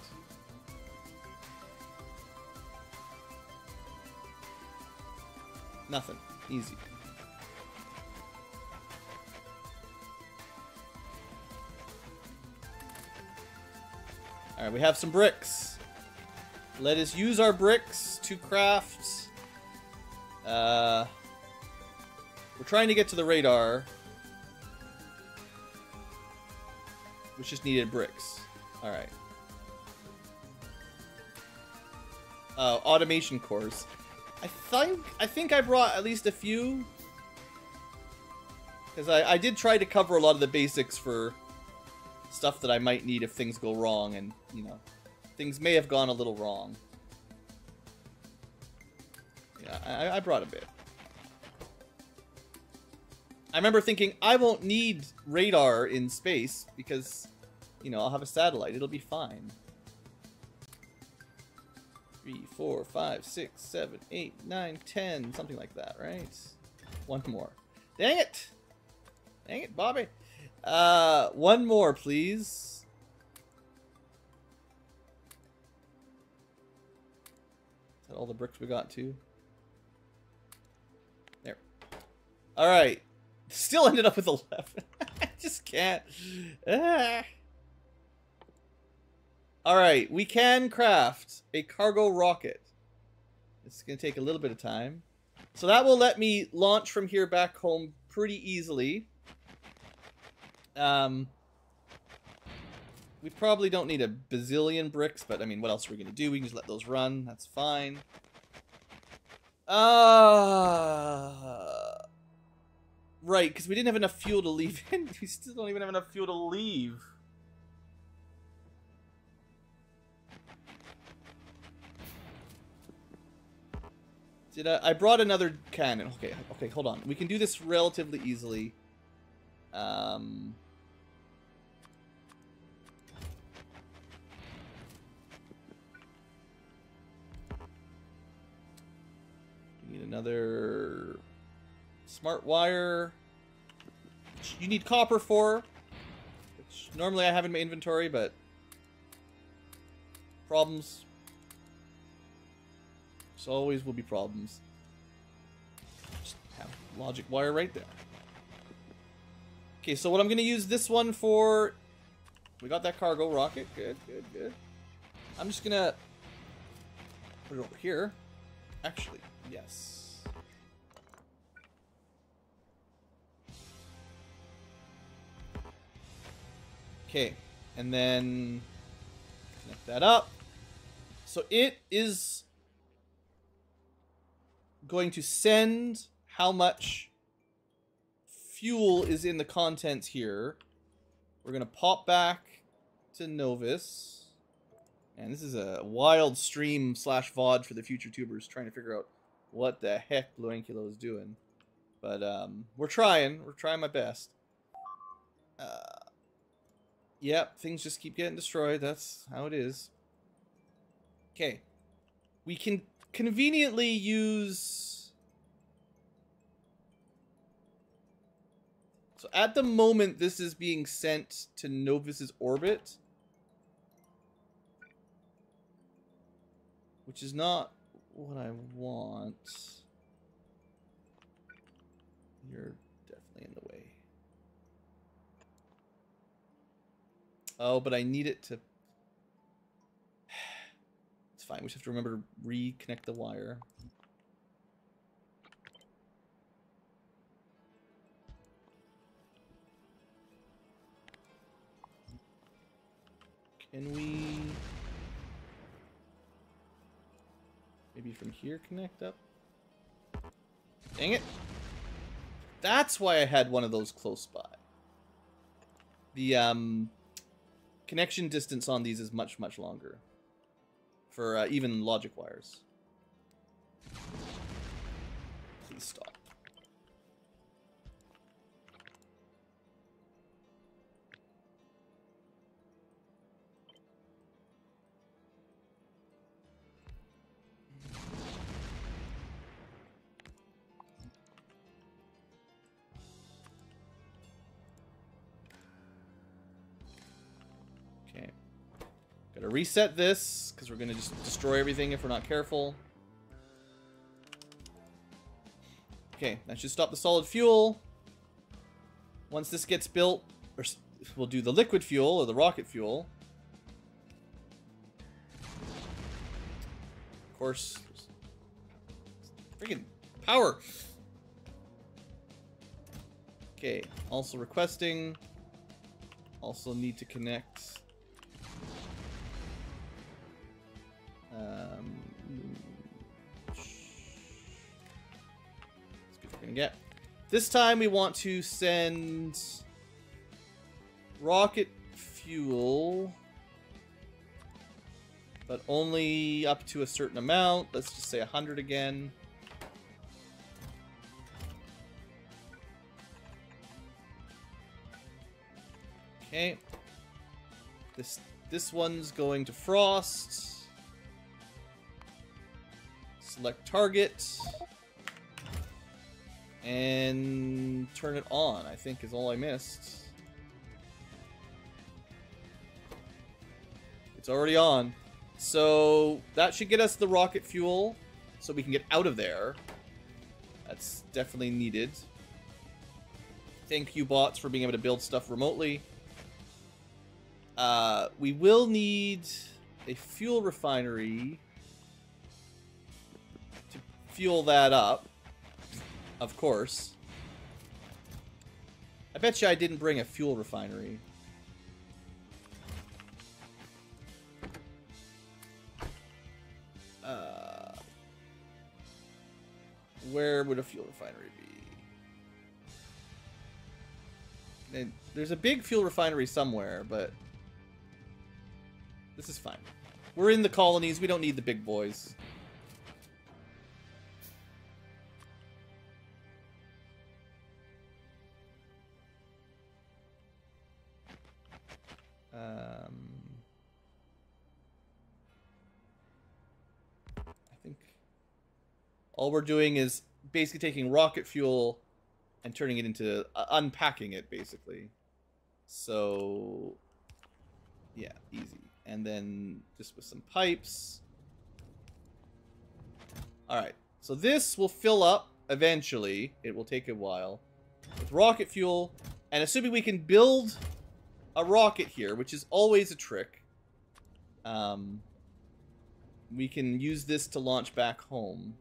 A: Nothing. Easy. Alright, we have some bricks. Let us use our bricks to craft... Uh, we're trying to get to the radar. Which just needed bricks. Alright. Uh, automation cores. I think I think I brought at least a few. Because I, I did try to cover a lot of the basics for stuff that I might need if things go wrong and, you know, things may have gone a little wrong. Yeah, I, I brought a bit. I remember thinking, I won't need radar in space because, you know, I'll have a satellite. It'll be fine. Three, four, five, six, seven, eight, nine, ten, something like that, right? One more. Dang it! Dang it, Bobby! Uh, one more, please. Is that all the bricks we got, too? There. Alright. Still ended up with 11. I just can't. Ah. Alright, we can craft a cargo rocket. It's going to take a little bit of time. So that will let me launch from here back home pretty easily. Um, we probably don't need a bazillion bricks, but I mean, what else are we going to do? We can just let those run. That's fine. Uh, Right, because we didn't have enough fuel to leave in. we still don't even have enough fuel to leave. Did I, I brought another cannon. Okay, okay, hold on. We can do this relatively easily. Um... Need another smart wire, which you need copper for, which normally I have in my inventory, but problems. There's always will be problems. Just have logic wire right there. Okay, so what I'm going to use this one for... We got that cargo rocket. Good, good, good. I'm just going to put it over here. Actually, yes. Okay, and then connect that up. So it is going to send how much fuel is in the contents here. We're going to pop back to Nauvis. And this is a wild stream slash VOD for the future tubers trying to figure out what the heck BlueAnkylo is doing. But um, we're trying. We're trying my best. Uh, Yep, things just keep getting destroyed. That's how it is. Okay. We can conveniently use... So at the moment, this is being sent to Nauvis's orbit. Which is not what I want. You're Oh, but I need it to... It's fine. We just have to remember to reconnect the wire. Can we... Maybe from here connect up? Dang it! That's why I had one of those close by. The, um connection distance on these is much, much longer for uh, even logic wires. Please stop. reset this, because we're going to just destroy everything if we're not careful. Okay, that should stop the solid fuel. Once this gets built, or we'll do the liquid fuel, or the rocket fuel. Of course, freaking power! Okay, also requesting. Also need to connect thing, yeah. This time we want to send rocket fuel, but only up to a certain amount. Let's just say 100 again. Okay. This this one's going to frost. Select target and turn it on, I think is all I missed. It's already on. So that should get us the rocket fuel so we can get out of there. That's definitely needed. Thank you, bots, for being able to build stuff remotely. Uh, we will need a fuel refinery to fuel that up. Of course. I bet you I didn't bring a fuel refinery. Uh, where would a fuel refinery be? And there's a big fuel refinery somewhere, but this is fine. We're in the colonies. We don't need the big boys. Um, I think all we're doing is basically taking rocket fuel and turning it into uh, unpacking it, basically. So, yeah, easy. And then just with some pipes. All right, so this will fill up eventually. It will take a while with rocket fuel. And assuming we can build a rocket here, which is always a trick. Um, we can use this to launch back home.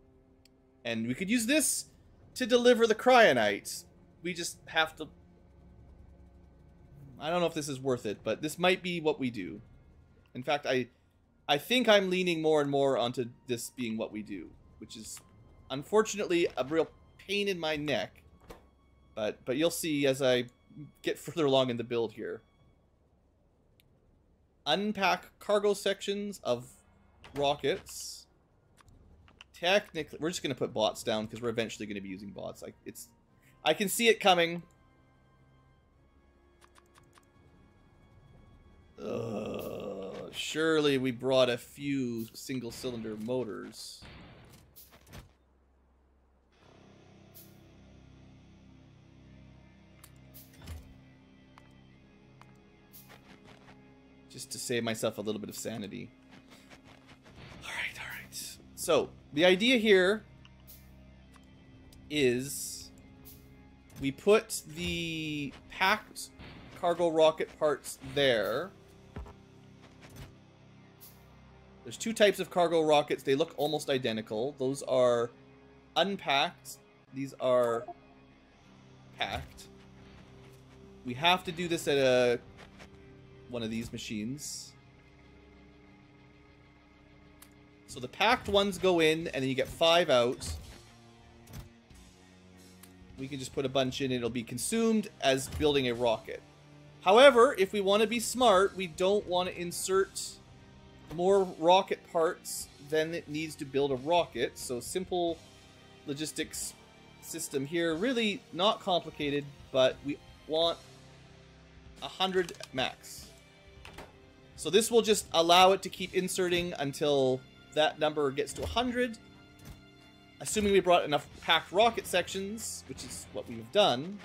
A: And we could use this to deliver the cryonite. We just have to... I don't know if this is worth it, but this might be what we do. In fact, I I think I'm leaning more and more onto this being what we do, which is unfortunately a real pain in my neck. But but you'll see as I get further along in the build here unpack cargo sections of rockets. Technically, we're just going to put bots down because we're eventually going to be using bots. Like it's, I can see it coming. Uh, surely we brought a few single-cylinder motors. just to save myself a little bit of sanity. Alright, alright. So, the idea here is we put the packed cargo rocket parts there. There's two types of cargo rockets. They look almost identical. Those are unpacked. These are packed. We have to do this at a one of these machines. So the packed ones go in, and then you get five out. We can just put a bunch in, it'll be consumed as building a rocket. However, if we want to be smart, we don't want to insert more rocket parts than it needs to build a rocket. So simple logistics system here. Really not complicated, but we want 100 max. So this will just allow it to keep inserting until that number gets to 100. Assuming we brought enough packed rocket sections, which is what we've done.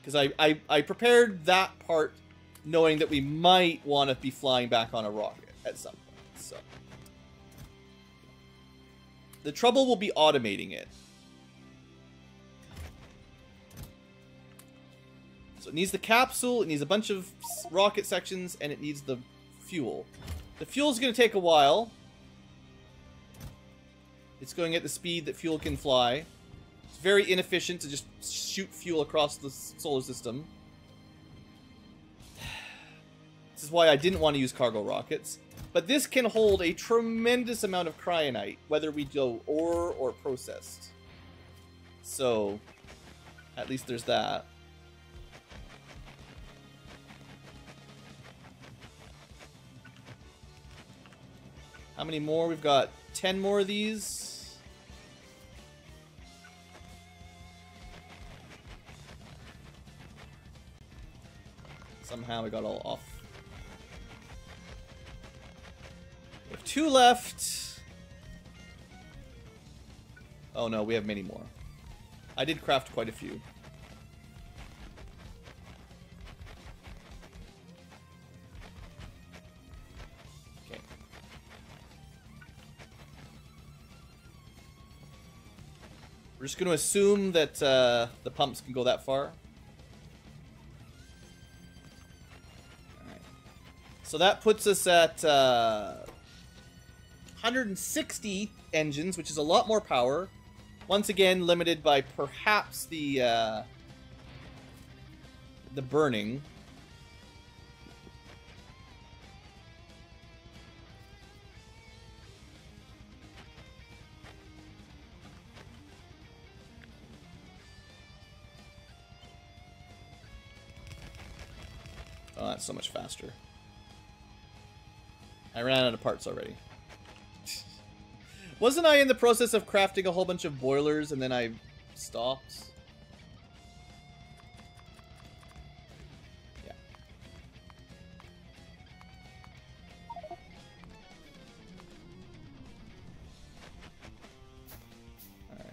A: Because I, I, I prepared that part knowing that we might want to be flying back on a rocket at some point. So. The trouble will be automating it. So it needs the capsule, it needs a bunch of rocket sections, and it needs the fuel. The fuel's going to take a while. It's going at the speed that fuel can fly. It's very inefficient to just shoot fuel across the solar system. This is why I didn't want to use cargo rockets. But this can hold a tremendous amount of cryonite, whether we go ore or processed. So, at least there's that. How many more? We've got 10 more of these. Somehow we got all off. We have two left. Oh no, we have many more. I did craft quite a few. We're just going to assume that uh, the pumps can go that far. So that puts us at uh, 160 engines, which is a lot more power. Once again, limited by perhaps the uh, the burning. Oh, that's so much faster. I ran out of parts already. Wasn't I in the process of crafting a whole bunch of boilers and then I stopped? Yeah. Alright.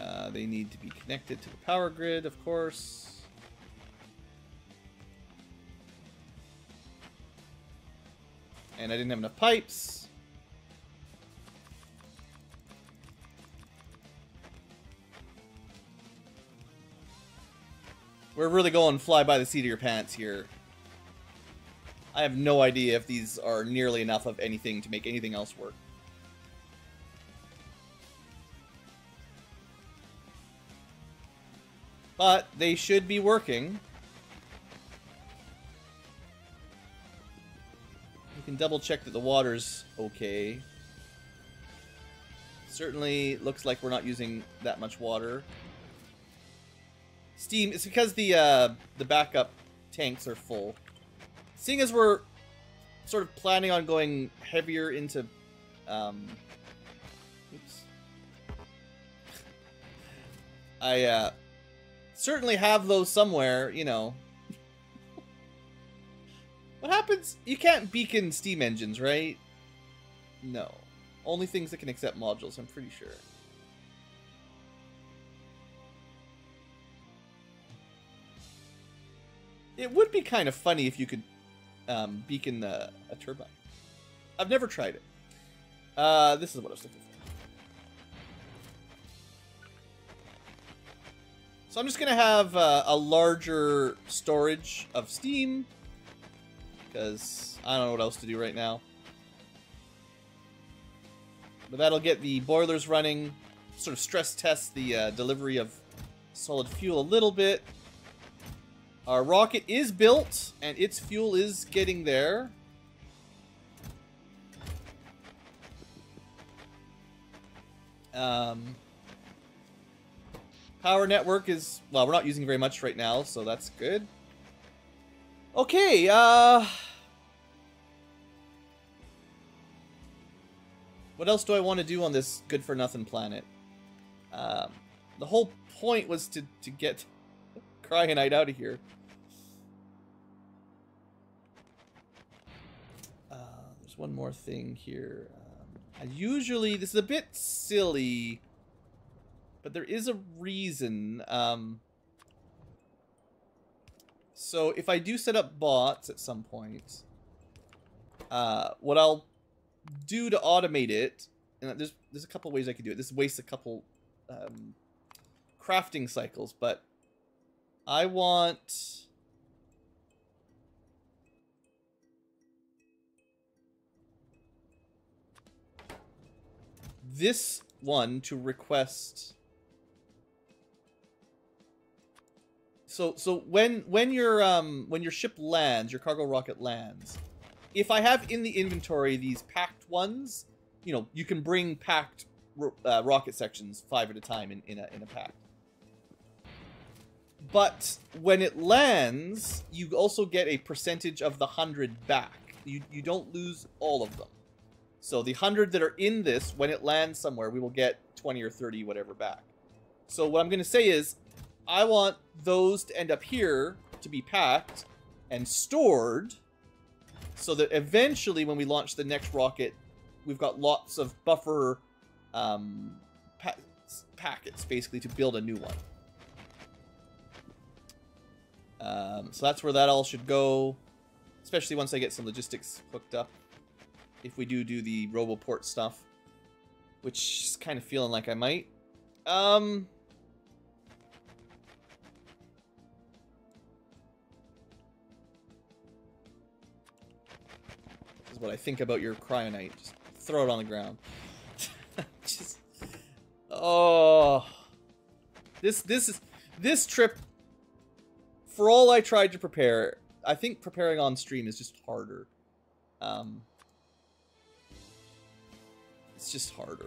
A: Uh, they need to be connected to the power grid, of course. And I didn't have enough pipes. We're really going fly by the seat of your pants here. I have no idea if these are nearly enough of anything to make anything else work. But they should be working. can double check that the water's okay. Certainly looks like we're not using that much water. Steam, it's because the uh, the backup tanks are full. Seeing as we're sort of planning on going heavier into... Um, oops. I uh, certainly have those somewhere, you know, what happens? You can't beacon steam engines, right? No. Only things that can accept modules, I'm pretty sure. It would be kind of funny if you could um, beacon a, a turbine. I've never tried it. Uh, this is what I was looking for. So I'm just going to have uh, a larger storage of steam because I don't know what else to do right now. But that'll get the boilers running, sort of stress test the uh, delivery of solid fuel a little bit. Our rocket is built, and its fuel is getting there. Um, power network is, well, we're not using very much right now, so that's good. Okay, uh... What else do I want to do on this good-for-nothing planet? Um, the whole point was to, to get Cryonite out of here. Uh, there's one more thing here. Um, I usually... This is a bit silly, but there is a reason... Um, so if I do set up bots at some point, uh, what I'll do to automate it, and there's there's a couple ways I could do it. This wastes a couple um, crafting cycles, but I want. This one to request So so when when your um when your ship lands, your cargo rocket lands, if I have in the inventory these packed ones, you know, you can bring packed uh, rocket sections five at a time in, in, a, in a pack. But when it lands, you also get a percentage of the 100 back. You, you don't lose all of them. So the 100 that are in this, when it lands somewhere, we will get 20 or 30, whatever, back. So what I'm going to say is, I want those to end up here to be packed and stored so that eventually when we launch the next rocket, we've got lots of buffer um, pa packets basically to build a new one. Um, so that's where that all should go, especially once I get some logistics hooked up. If we do do the RoboPort stuff, which is kind of feeling like I might. Um, what I think about your cryonite. Just throw it on the ground. just, oh, this this is this trip. For all I tried to prepare, I think preparing on stream is just harder. Um, it's just harder.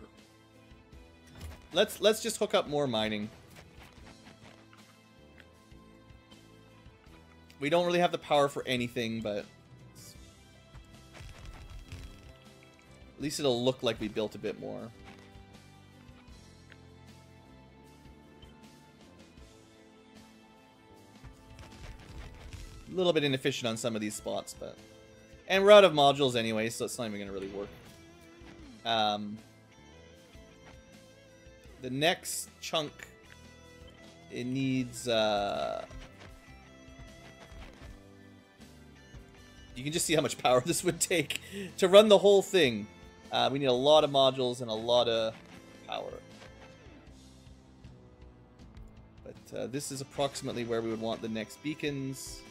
A: Let's let's just hook up more mining. We don't really have the power for anything, but least it'll look like we built a bit more. A little bit inefficient on some of these spots, but... And we're out of modules anyway, so it's not even going to really work. Um, the next chunk, it needs... Uh, you can just see how much power this would take to run the whole thing. Uh, we need a lot of modules and a lot of power. But uh, this is approximately where we would want the next beacons.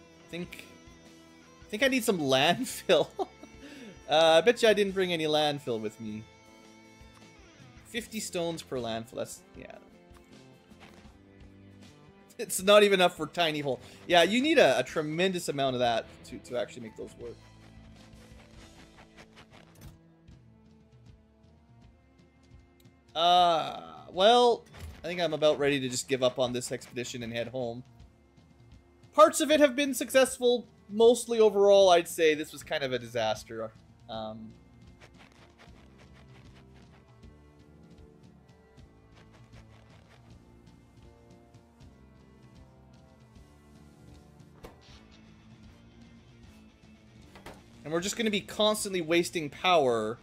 A: I think I think I need some landfill. uh, I bet you I didn't bring any landfill with me. 50 stones per landfill. That's, yeah. It's not even enough for tiny hole. Yeah, you need a, a tremendous amount of that to, to actually make those work. Uh, well, I think I'm about ready to just give up on this expedition and head home. Parts of it have been successful. Mostly overall, I'd say this was kind of a disaster. Um, And we're just going to be constantly wasting power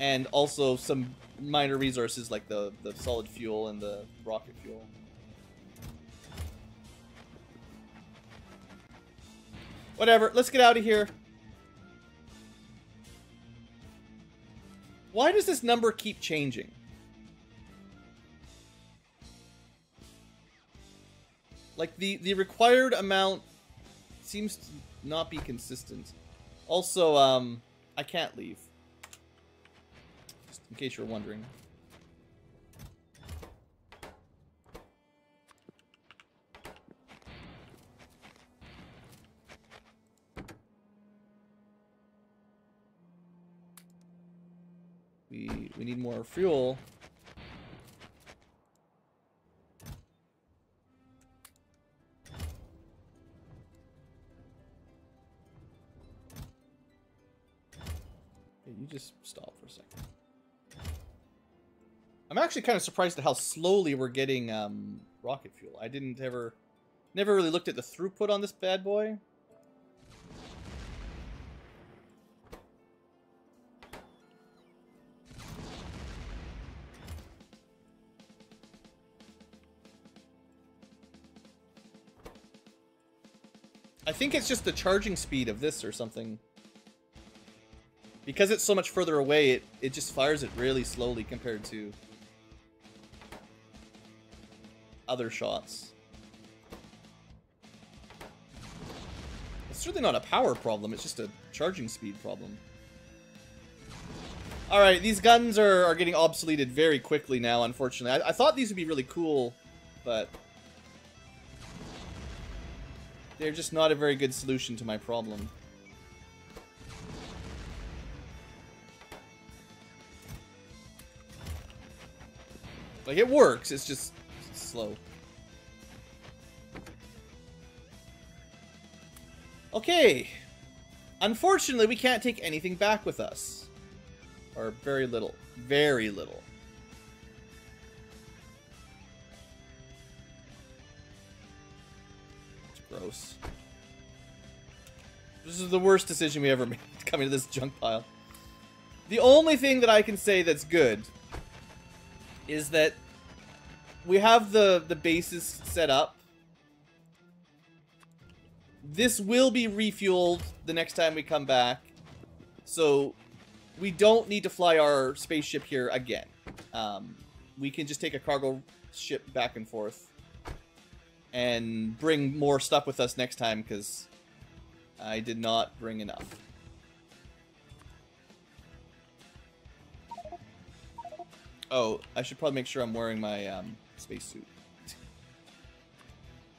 A: and also some minor resources like the, the solid fuel and the rocket fuel. Whatever, let's get out of here. Why does this number keep changing? Like, the, the required amount seems to not be consistent. Also, um, I can't leave. Just in case you're wondering. We, we need more fuel. just stop for a second. I'm actually kind of surprised at how slowly we're getting um, rocket fuel. I didn't ever, never really looked at the throughput on this bad boy. I think it's just the charging speed of this or something. Because it's so much further away, it, it just fires it really slowly compared to other shots. It's certainly not a power problem, it's just a charging speed problem. Alright, these guns are, are getting obsoleted very quickly now, unfortunately. I, I thought these would be really cool, but... They're just not a very good solution to my problem. Like, it works, it's just slow. Okay. Unfortunately, we can't take anything back with us. Or very little. Very little. It's gross. This is the worst decision we ever made, coming to this junk pile. The only thing that I can say that's good is that we have the, the bases set up. This will be refueled the next time we come back. So we don't need to fly our spaceship here again. Um, we can just take a cargo ship back and forth and bring more stuff with us next time because I did not bring enough. Oh, I should probably make sure I'm wearing my um, spacesuit.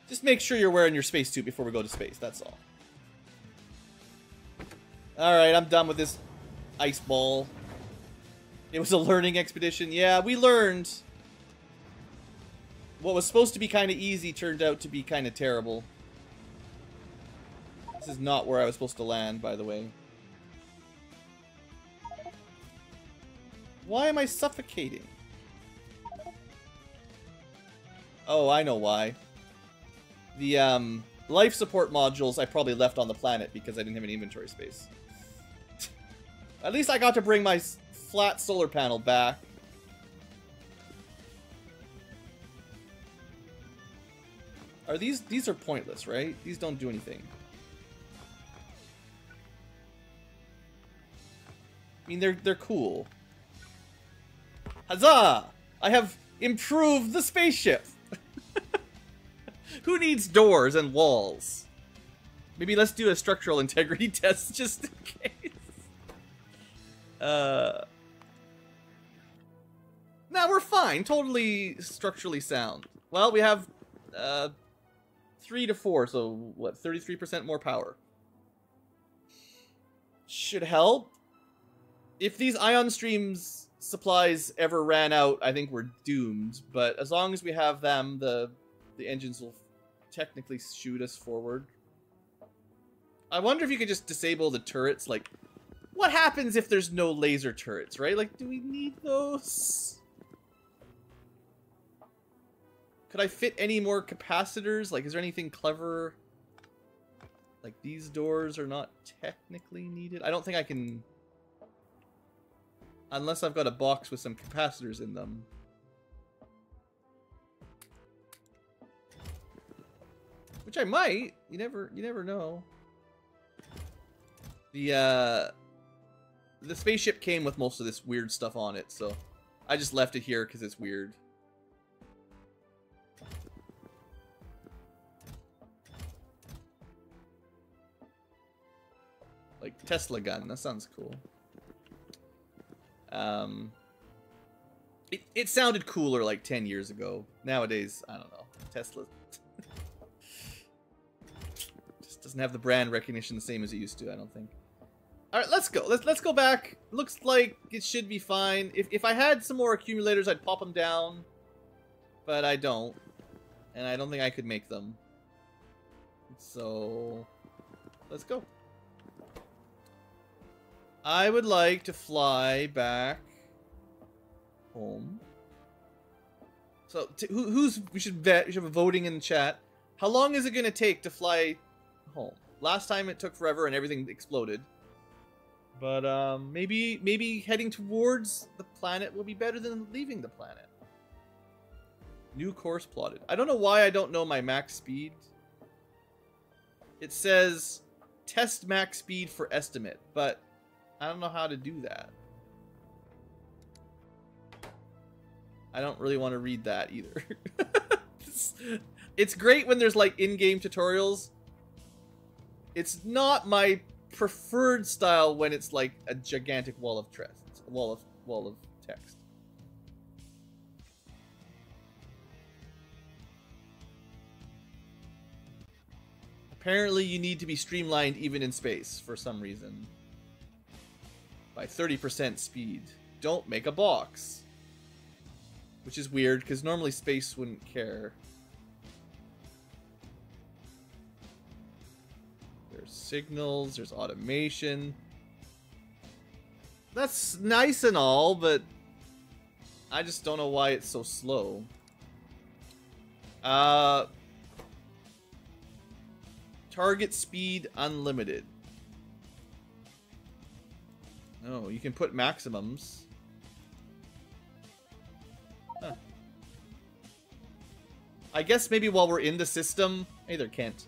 A: Just make sure you're wearing your spacesuit before we go to space, that's all. Alright, I'm done with this ice ball. It was a learning expedition. Yeah, we learned. What was supposed to be kind of easy turned out to be kind of terrible. This is not where I was supposed to land, by the way. Why am I suffocating? Oh, I know why. The um, life support modules I probably left on the planet because I didn't have any inventory space. At least I got to bring my flat solar panel back. Are these... These are pointless, right? These don't do anything. I mean, they're, they're cool. Huzzah! I have improved the spaceship! Who needs doors and walls? Maybe let's do a structural integrity test just in case. Uh, now nah, we're fine. Totally structurally sound. Well, we have uh, 3 to 4, so what, 33% more power. Should help. If these ion streams supplies ever ran out, I think we're doomed. But as long as we have them, the the engines will technically shoot us forward. I wonder if you could just disable the turrets. Like, what happens if there's no laser turrets, right? Like, do we need those? Could I fit any more capacitors? Like, is there anything clever? Like, these doors are not technically needed. I don't think I can... Unless I've got a box with some capacitors in them. Which I might. You never you never know. The uh the spaceship came with most of this weird stuff on it, so I just left it here because it's weird. Like Tesla gun, that sounds cool. Um, it, it sounded cooler like 10 years ago. Nowadays, I don't know. Tesla just doesn't have the brand recognition the same as it used to, I don't think. All right, let's go. Let's let's go back. Looks like it should be fine. If if I had some more accumulators, I'd pop them down, but I don't, and I don't think I could make them. So, let's go. I would like to fly back home. So who, who's we should vet, we should have a voting in the chat. How long is it going to take to fly home? Last time it took forever and everything exploded. But um, maybe maybe heading towards the planet will be better than leaving the planet. New course plotted. I don't know why I don't know my max speed. It says test max speed for estimate, but I don't know how to do that. I don't really want to read that either. it's great when there's like in-game tutorials. It's not my preferred style when it's like a gigantic wall of text, wall of wall of text. Apparently, you need to be streamlined even in space for some reason by 30% speed. Don't make a box. Which is weird, because normally space wouldn't care. There's signals, there's automation. That's nice and all, but I just don't know why it's so slow. Uh, target speed unlimited. No, oh, you can put maximums. Huh. I guess maybe while we're in the system, either can't.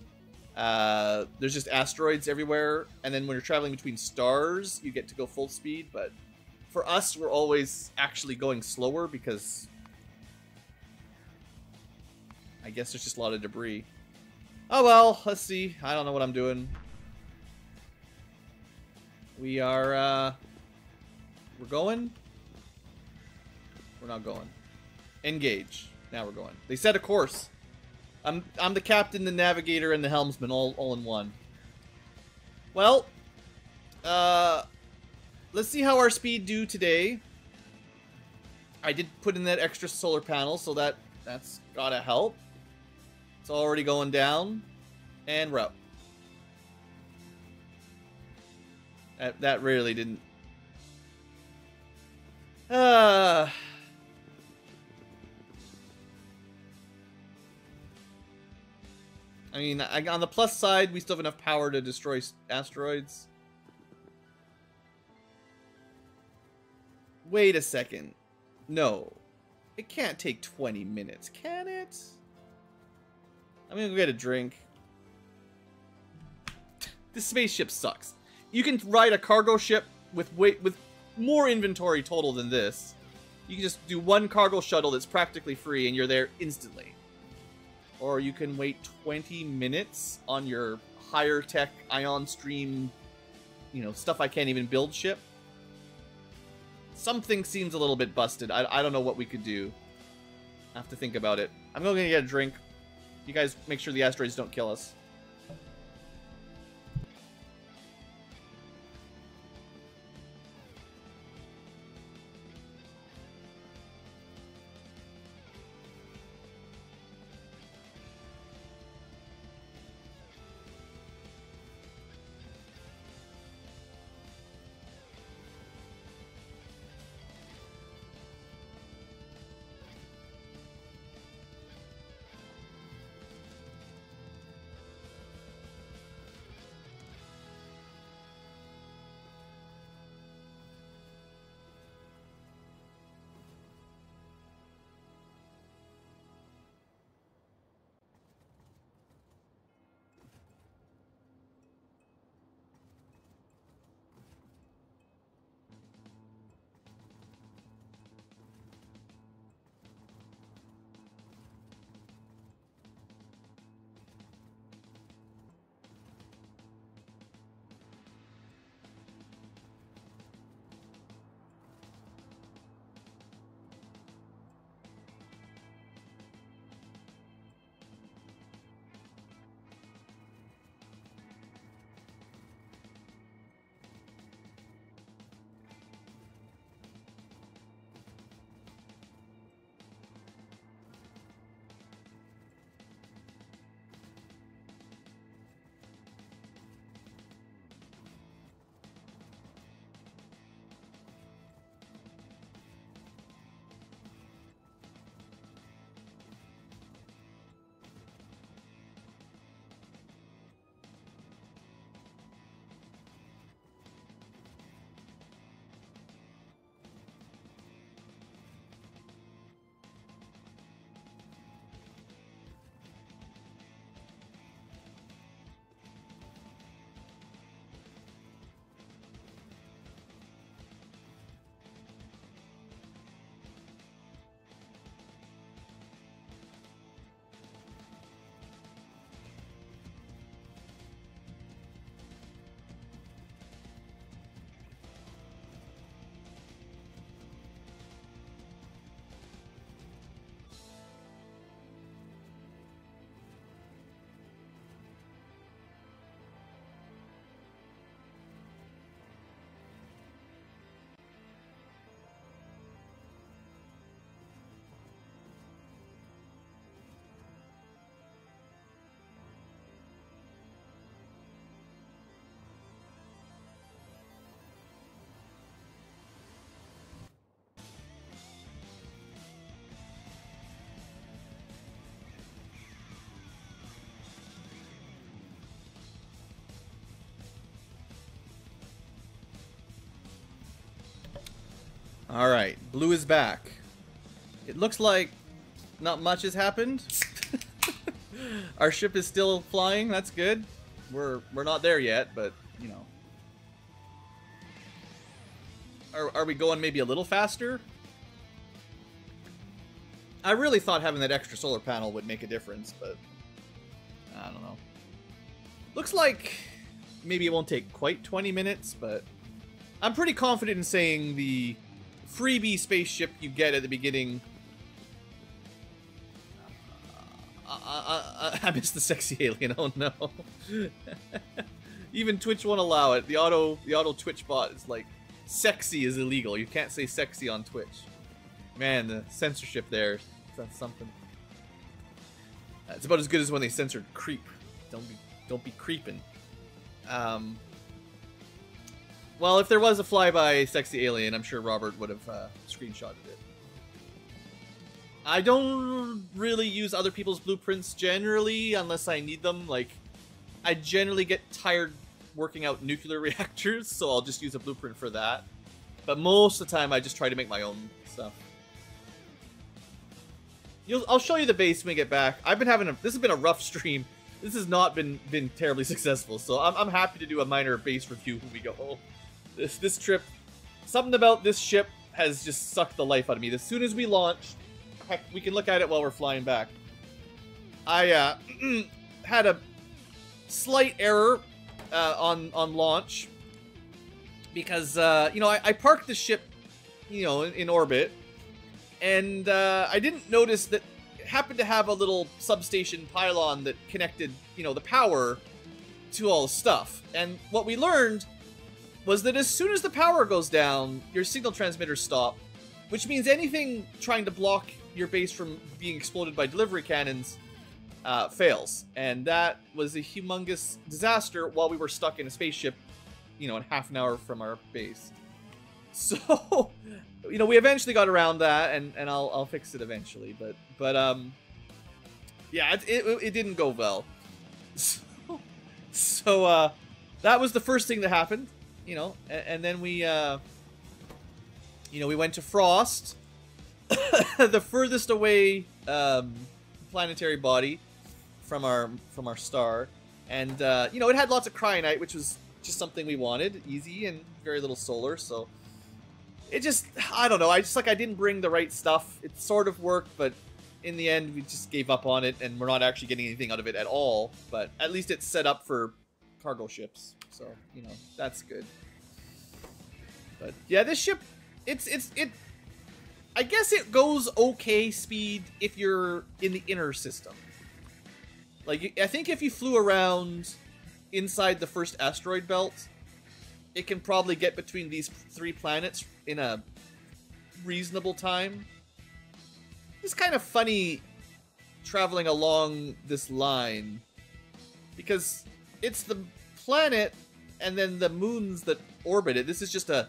A: Uh, there's just asteroids everywhere, and then when you're traveling between stars, you get to go full speed. But for us, we're always actually going slower because I guess there's just a lot of debris. Oh well, let's see. I don't know what I'm doing. We are uh, we're going? We're not going. Engage. Now we're going. They set a course. I'm I'm the captain, the navigator, and the helmsman all, all in one. Well, uh, let's see how our speed do today. I did put in that extra solar panel, so that that's gotta help. It's already going down, and we're up. That, that really didn't uh, I mean, I, on the plus side, we still have enough power to destroy asteroids. Wait a second. No. It can't take 20 minutes,
B: can it?
A: I'm gonna go get a drink. This spaceship sucks. You can ride a cargo ship with weight with more inventory total than this. You can just do one cargo shuttle that's practically free and you're there instantly. Or you can wait 20 minutes on your higher tech ion stream, you know, stuff I can't even build ship. Something seems a little bit busted. I, I don't know what we could do. I have to think about it. I'm going to get a drink. You guys make sure the asteroids don't kill us. Alright, blue is back. It looks like not much has happened. Our ship is still flying, that's good. We're we're not there yet, but you know. Are are we going maybe a little faster? I really thought having that extra solar panel would make a difference, but I don't know. Looks like maybe it won't take quite 20 minutes, but I'm pretty confident in saying the freebie spaceship you get at the beginning. Uh, uh, uh, uh I missed the sexy alien. Oh no! Even Twitch won't allow it. The auto, the auto Twitch bot is like, sexy is illegal. You can't say sexy on Twitch. Man, the censorship there, that's something. Uh, it's about as good as when they censored creep. Don't be, don't be creeping. Um, well, if there was a flyby sexy alien, I'm sure Robert would have uh, screenshotted it. I don't really use other people's blueprints generally, unless I need them. Like, I generally get tired working out nuclear reactors, so I'll just use a blueprint for that. But most of the time, I just try to make my own stuff. You'll, I'll show you the base when we get back. I've been having a... This has been a rough stream. This has not been been terribly successful, so I'm, I'm happy to do a minor base review when we go home. This, this trip, something about this ship has just sucked the life out of me. As soon as we launch, heck, we can look at it while we're flying back. I uh, had a slight error uh, on on launch because uh, you know I, I, parked the ship, you know, in, in orbit, and uh, I didn't notice that it happened to have a little substation pylon that connected, you know, the power to all the stuff. And what we learned was that as soon as the power goes down, your signal transmitters stop, which means anything trying to block your base from being exploded by delivery cannons uh, fails. And that was a humongous disaster while we were stuck in a spaceship, you know, in half an hour from our base. So, you know, we eventually got around that, and, and I'll, I'll fix it eventually. But, but um, yeah, it, it, it didn't go well. So, so uh, that was the first thing that happened you know, and, and then we, uh, you know, we went to Frost, the furthest away um, planetary body from our from our star, and uh, you know, it had lots of cryonite, which was just something we wanted, easy and very little solar, so. It just, I don't know. I just like I didn't bring the right stuff. It sort of worked, but in the end, we just gave up on it, and we're not actually getting anything out of it at all. But at least it's set up for cargo ships. So, you know, that's good. But yeah, this ship it's it's it I guess it goes okay speed if you're in the inner system. Like I think if you flew around inside the first asteroid belt, it can probably get between these three planets in a reasonable time. It's kind of funny traveling along this line because it's the planet and then the moons that orbit it. This is just a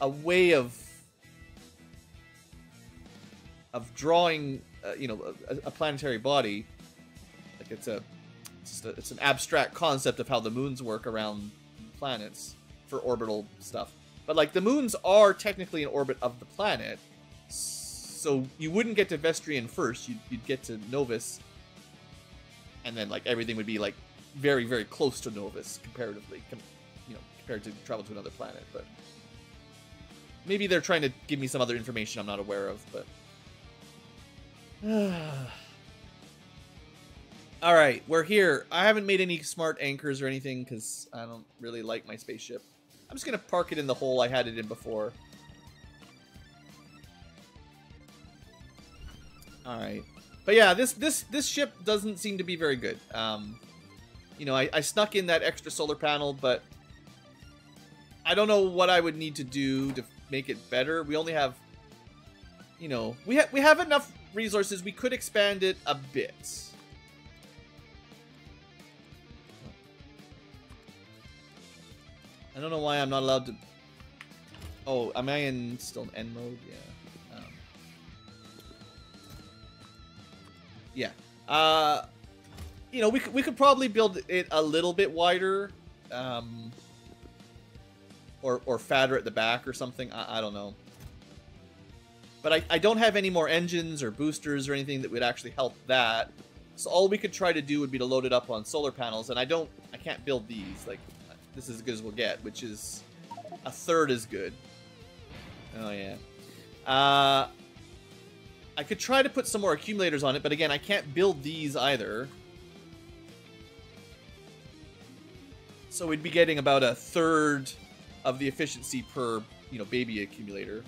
A: a way of of drawing, uh, you know, a, a, planetary body. Like it's a it's, a it's an abstract concept of how the moons work around planets for orbital stuff. But like the moons are technically in orbit of the planet, so you wouldn't get to Vestrian first. You'd, you'd get to Nauvis, and then like everything would be like very, very close to Nauvis comparatively, com you know, compared to travel to another planet. But maybe they're trying to give me some other information I'm not aware of. But all right, we're here. I haven't made any smart anchors or anything because I don't really like my spaceship. I'm just gonna park it in the hole I had it in before. All right. But yeah, this this this ship doesn't seem to be very good. Um, you know, I, I snuck in that extra solar panel, but I don't know what I would need to do to make it better. We only have, you know, we, ha we have enough resources. We could expand it a bit. I don't know why I'm not allowed to... Oh, am I in still in end mode? Yeah. Um... Yeah. Uh, you know, we could, we could probably build it a little bit wider, um, or or fatter at the back or something. I, I don't know. But I, I don't have any more engines or boosters or anything that would actually help that. So all we could try to do would be to load it up on solar panels, and I don't, I can't build these. Like, this is as good as we'll get, which is a third as good. Oh yeah. Uh, I could try to put some more accumulators on it, but again, I can't build these either. So we'd be getting about a third of the efficiency per, you know, baby accumulator.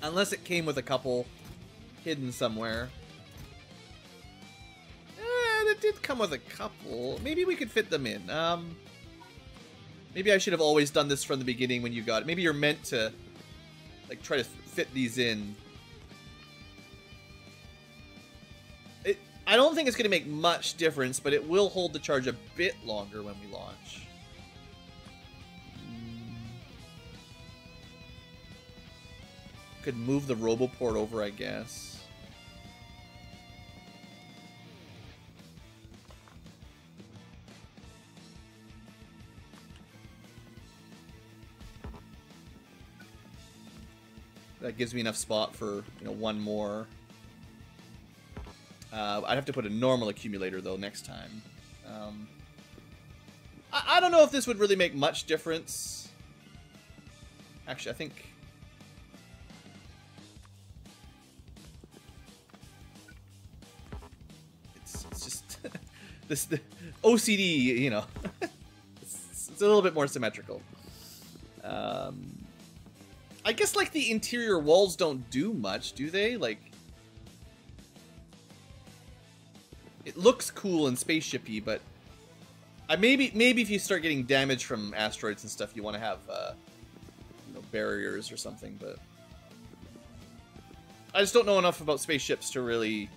A: Unless it came with a couple hidden somewhere. Eh, it did come with a couple. Maybe we could fit them in. Um, maybe I should have always done this from the beginning when you got it. Maybe you're meant to, like, try to fit these in I don't think it's going to make much difference, but it will hold the charge a bit longer when we launch. Mm. Could move the Roboport over, I guess. That gives me enough spot for, you know, one more. Uh, I'd have to put a normal accumulator, though, next time. Um, I, I don't know if this would really make much difference. Actually, I think... It's, it's just... this the OCD, you know. it's, it's, a little bit more symmetrical. Um, I guess, like, the interior walls don't do much, do they? Like... it looks cool and spaceshipy, but I maybe maybe if you start getting damage from asteroids and stuff, you want to have uh, you know, barriers or something. But I just don't know enough about spaceships to really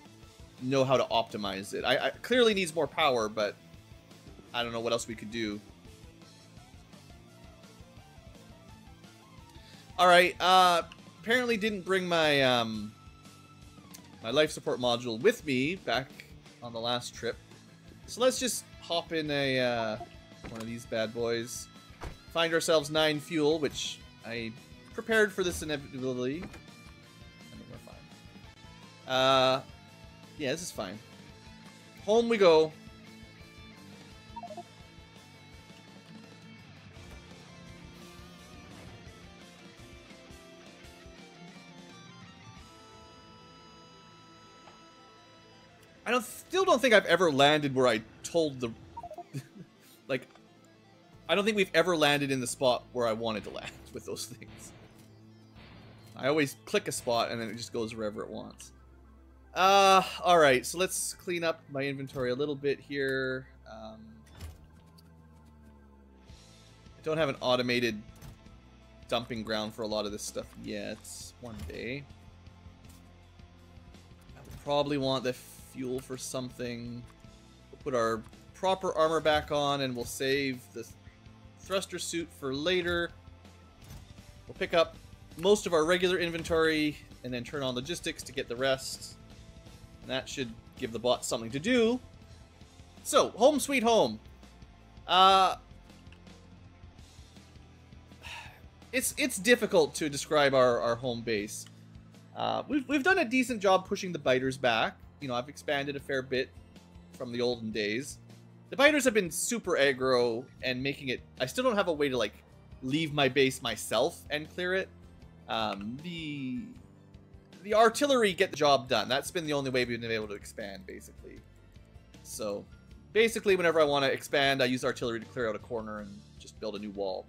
A: know how to optimize it. I, I clearly needs more power, but I don't know what else we could do. All right. Uh, apparently, didn't bring my um, my life support module with me back on the last trip. So let's just hop in a uh, one of these bad boys. Find ourselves nine fuel, which I prepared for this inevitability. I think we're fine. Uh, yeah, this is fine. Home we go. think I've ever landed where I told the, like, I don't think we've ever landed in the spot where I wanted to land with those things. I always click a spot and then it just goes wherever it wants. Uh, alright, so let's clean up my inventory a little bit here. Um, I don't have an automated dumping ground for a lot of this stuff yet. One day. I would probably want the fuel for something. We'll put our proper armor back on and we'll save the thruster suit for later. We'll pick up most of our regular inventory and then turn on logistics to get the rest. And that should give the bot something to do. So, home sweet home. Uh, it's it's difficult to describe our, our home base. Uh, we've, we've done a decent job pushing the biters back you know, I've expanded a fair bit from the olden days. The biters have been super aggro and making it... I still don't have a way to, like, leave my base myself and clear it. Um, the the artillery get the job done. That's been the only way we've been able to expand, basically. So, basically, whenever I want to expand, I use artillery to clear out a corner and just build a new wall.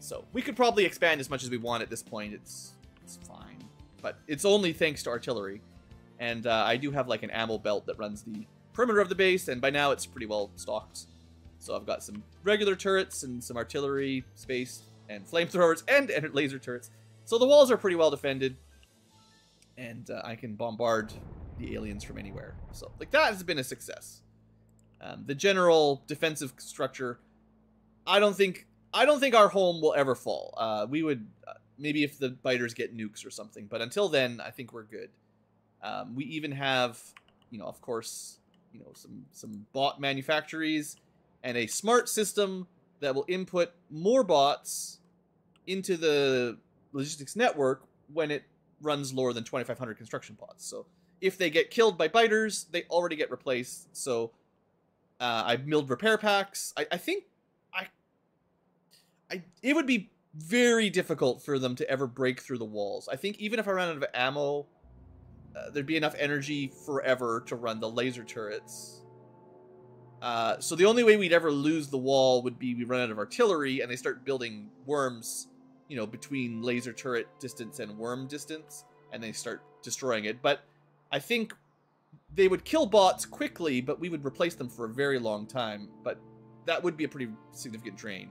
A: So, we could probably expand as much as we want at this point. It's, it's fine. But it's only thanks to artillery. And uh, I do have like an ammo belt that runs the perimeter of the base, and by now it's pretty well stocked. So I've got some regular turrets and some artillery space and flamethrowers and, laser turrets. So the walls are pretty well defended, and uh, I can bombard the aliens from anywhere. So like that has been a success. Um, the general defensive structure, I don't think I don't think our home will ever fall. Uh, we would uh, maybe if the biters get nukes or something, but until then, I think we're good. Um, we even have, you know, of course, you know, some some bot manufactories and a smart system that will input more bots into the logistics network when it runs lower than 2500 construction bots. So if they get killed by biters, they already get replaced. So uh, I milled repair packs. I, I think I, I it would be very difficult for them to ever break through the walls. I think even if I ran out of ammo, uh, there'd be enough energy forever to run the laser turrets. Uh, so the only way we'd ever lose the wall would be we run out of artillery and they start building worms, you know, between laser turret distance and worm distance, and they start destroying it. But I think they would kill bots quickly, but we would replace them for a very long time. But that would be a pretty significant drain.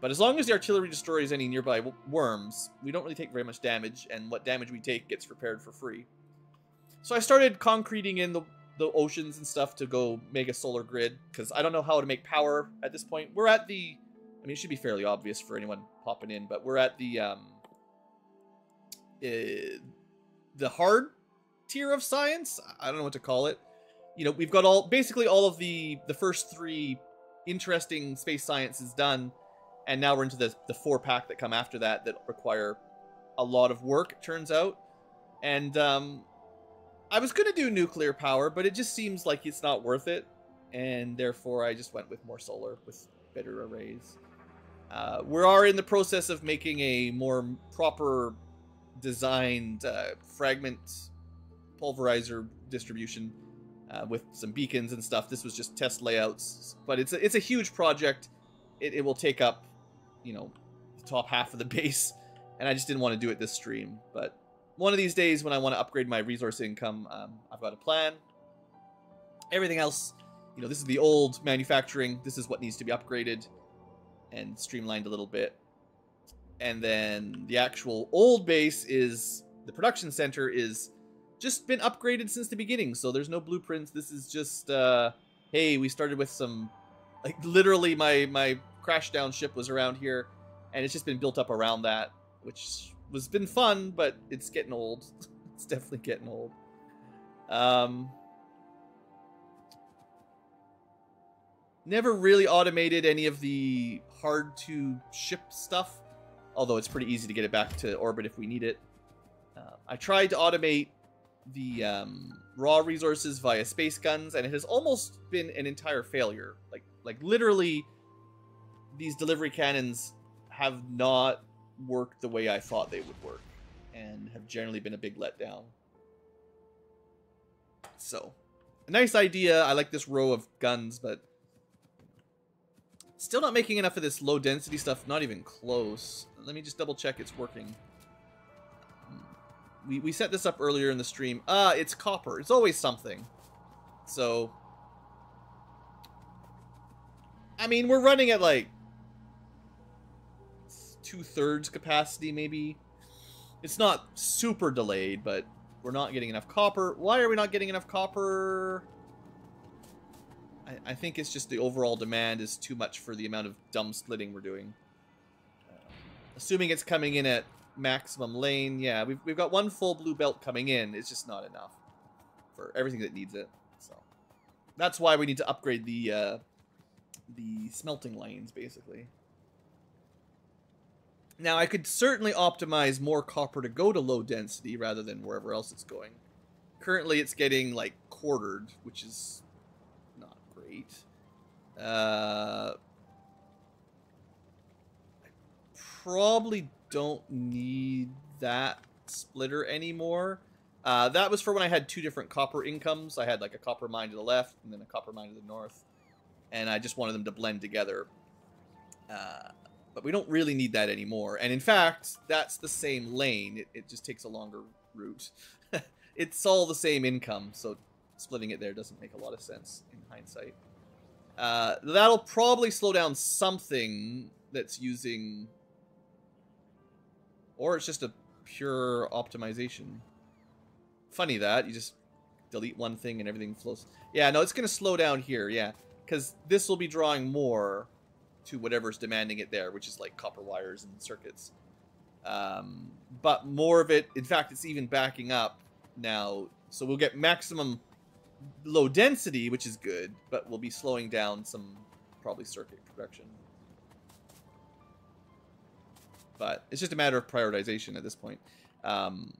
A: But as long as the artillery destroys any nearby worms, we don't really take very much damage, and what damage we take gets repaired for free. So I started concreting in the, the oceans and stuff to go make a solar grid, because I don't know how to make power at this point. We're at the... I mean, it should be fairly obvious for anyone popping in, but we're at the... Um, uh, the hard tier of science? I don't know what to call it. You know, we've got all... Basically all of the, the first three interesting space science is done, and now we're into the, the four-pack that come after that that require a lot of work, it turns out. And um, I was going to do nuclear power, but it just seems like it's not worth it. And therefore, I just went with more solar with better arrays. Uh, we are in the process of making a more proper designed uh, fragment pulverizer distribution uh, with some beacons and stuff. This was just test layouts, but it's a, it's a huge project. It, it will take up, you know, the top half of the base, and I just didn't want to do it this stream. But one of these days when I want to upgrade my resource income, um, I've got a plan. Everything else, you know, this is the old manufacturing. This is what needs to be upgraded and streamlined a little bit. And then the actual old base is the production center is just been upgraded since the beginning. So there's no blueprints. This is just, uh, hey, we started with some, like literally my, my crash down ship was around here and it's just been built up around that, which was been fun, but it's getting old. it's definitely getting old. Um, never really automated any of the hard to ship stuff, although it's pretty easy to get it back to orbit if we need it. Uh, I tried to automate the um, raw resources via space guns, and it has almost been an entire failure. Like, like literally, these delivery cannons have not work the way I thought they would work and have generally been a big letdown. So, a nice idea. I like this row of guns, but still not making enough of this low density stuff. Not even close. Let me just double check it's working. We, we set this up earlier in the stream. Ah, uh, it's copper. It's always something. So, I mean, we're running at like two thirds capacity, maybe. It's not super delayed, but we're not getting enough copper. Why are we not getting enough copper? I, I think it's just the overall demand is too much for the amount of dumb splitting we're doing. assuming it's coming in at maximum lane, yeah, we've, we've got one full blue belt coming in. It's just not enough for everything that needs it. So that's why we need to upgrade the uh, the smelting lanes, basically. Now, I could certainly optimize more copper to go to low density rather than wherever else it's going. Currently, it's getting, like, quartered, which is not great. Uh, I probably don't need that splitter anymore. Uh, that was for when I had two different copper incomes. I had, like, a copper mine to the left and then a copper mine to the north. And I just wanted them to blend together. Uh, but we don't really need that anymore. And in fact, that's the same lane. It, it just takes a longer route. it's all the same income, so splitting it there doesn't make a lot of sense in hindsight. Uh, that'll probably slow down something that's using... Or it's just a pure optimization. Funny that, you just delete one thing and everything flows. Yeah, no, it's going to slow down here, yeah. Because this will be drawing more to whatever's demanding it there, which is like copper wires and circuits. Um, but more of it, in fact, it's even backing up now. So we'll get maximum low density, which is good, but we'll be slowing down some probably circuit production. But it's just a matter of prioritization at this point. Um,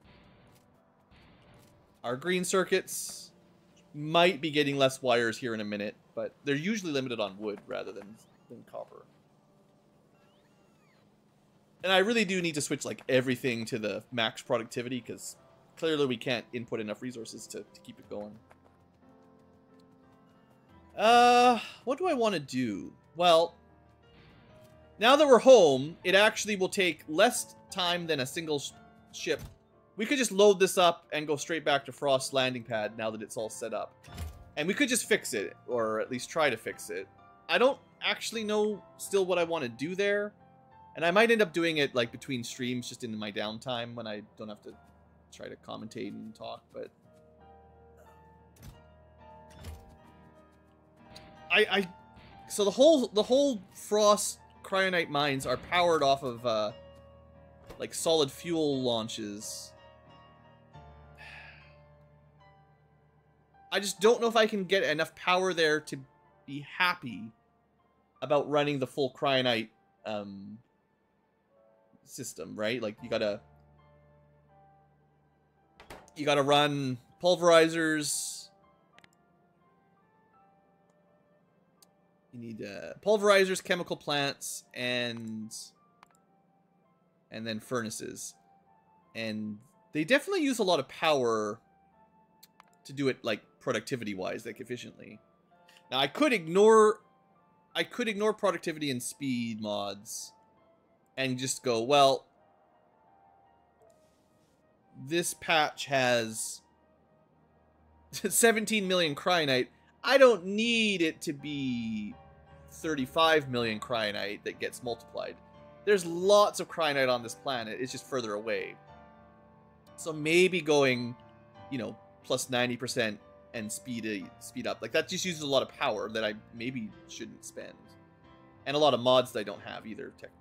A: our green circuits might be getting less wires here in a minute, but they're usually limited on wood rather than than copper. And I really do need to switch like everything to the max productivity because clearly we can't input enough resources to, to keep it going. Uh, what do I want to do? Well, now that we're home, it actually will take less time than a single sh ship. We could just load this up and go straight back to Frost's landing pad now that it's all set up. And we could just fix it, or at least try to fix it. I don't actually know still what I want to do there. And I might end up doing it like between streams just in my downtime when I don't have to try to commentate and talk, but I I so the whole the whole frost cryonite mines are powered off of uh like solid fuel launches. I just don't know if I can get enough power there to be happy about running the full Cryonite um, system, right? Like you gotta you gotta run pulverizers. You need uh, pulverizers, chemical plants, and and then furnaces, and they definitely use a lot of power to do it like productivity wise, like efficiently. Now I could ignore I could ignore productivity and speed mods and just go, well, this patch has 17 million cryonite. I don't need it to be 35 million cryonite that gets multiplied. There's lots of cryonite on this planet. It's just further away. So maybe going, you know, plus 90% and speed a, speed up. Like that just uses a lot of power that I maybe shouldn't spend, and a lot of mods that I don't have either technically.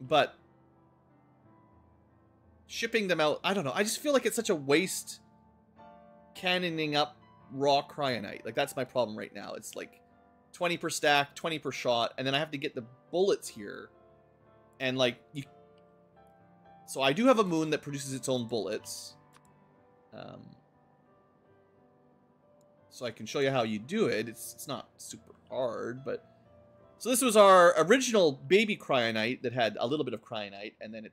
A: But shipping them out, I don't know. I just feel like it's such a waste cannoning up raw cryonite. Like that's my problem right now. It's like 20 per stack, 20 per shot, and then I have to get the bullets here. And like you So I do have a moon that produces its own bullets. Um so I can show you how you do it. It's, it's not super hard, but... So this was our original baby cryonite that had a little bit of cryonite, and then it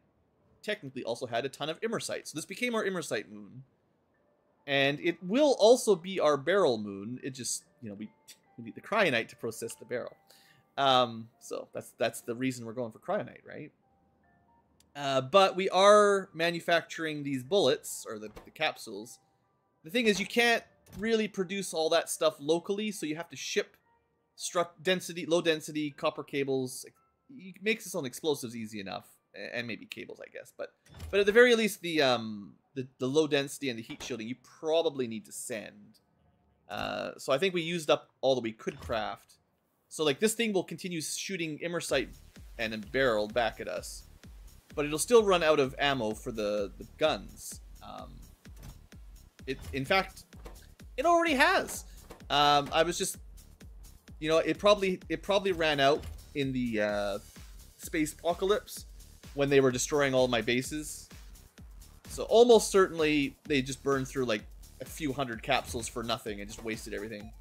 A: technically also had a ton of imersite. So this became our imersite moon. And it will also be our barrel moon. It just, you know, we, we need the cryonite to process the barrel. Um, so that's that's the reason we're going for cryonite, right? Uh, but we are manufacturing these bullets, or the, the capsules. The thing is, you can't really produce all that stuff locally, so you have to ship density, low density copper cables. It makes its own explosives easy enough, and maybe cables, I guess. But but at the very least, the um the, the low density and the heat shielding you probably need to send. Uh, so I think we used up all that we could craft. So like this thing will continue shooting imersite and barrel back at us, but it'll still run out of ammo for the the guns. Um, it in fact it already has. Um, I was just, you know, it probably it probably ran out in the uh, space apocalypse when they were destroying all my bases. So almost certainly they just burned through like a few hundred capsules for nothing and just wasted everything.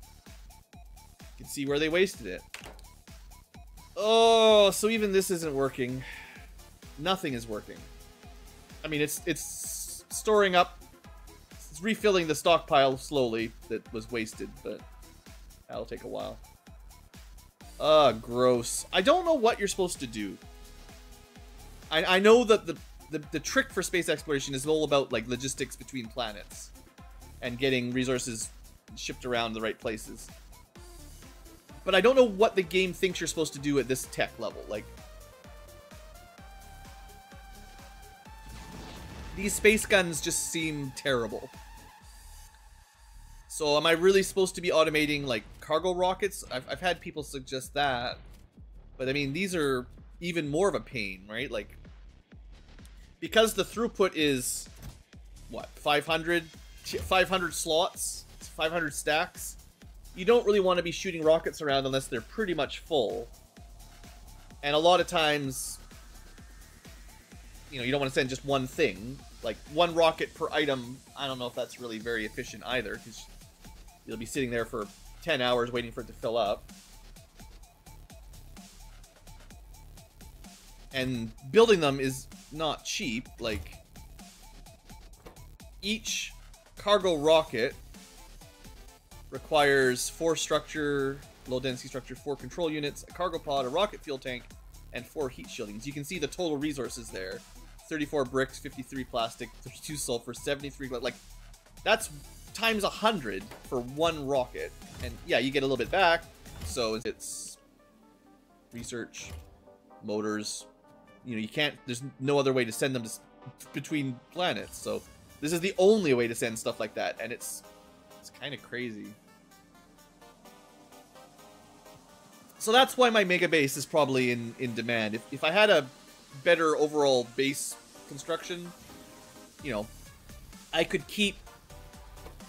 A: You can see where they wasted it. Oh, so even this isn't working. Nothing is working. I mean, it's it's storing up refilling the stockpile slowly that was wasted, but that'll take a while. Ugh, ah, gross. I don't know what you're supposed to do. I, I know that the, the, the trick for space exploration is all about like logistics between planets and getting resources shipped around the right places. But I don't know what the game thinks you're supposed to do at this tech level. Like, these space guns just seem terrible. So am I really supposed to be automating like cargo rockets? I've, I've had people suggest that. But I mean, these are even more of a pain, right? Like, because the throughput is, what, 500? 500 slots? 500 stacks? You don't really want to be shooting rockets around unless they're pretty much full. And a lot of times, you know, you don't want to send just one thing. Like, one rocket per item, I don't know if that's really very efficient either, because You'll be sitting there for 10 hours waiting for it to fill up. And building them is not cheap. Like, each cargo rocket requires four structure, low density structure, four control units, a cargo pod, a rocket fuel tank, and four heat shieldings. You can see the total resources there. 34 bricks, 53 plastic, 32 sulfur, 73 like that's times 100 for one rocket. And yeah, you get a little bit back. So it's research, motors. You know, you can't, there's no other way to send them to, between planets. So this is the only way to send stuff like that. And it's, it's kind of crazy. So that's why my mega base is probably in, in demand. If, if I had a better overall base construction, you know, I could keep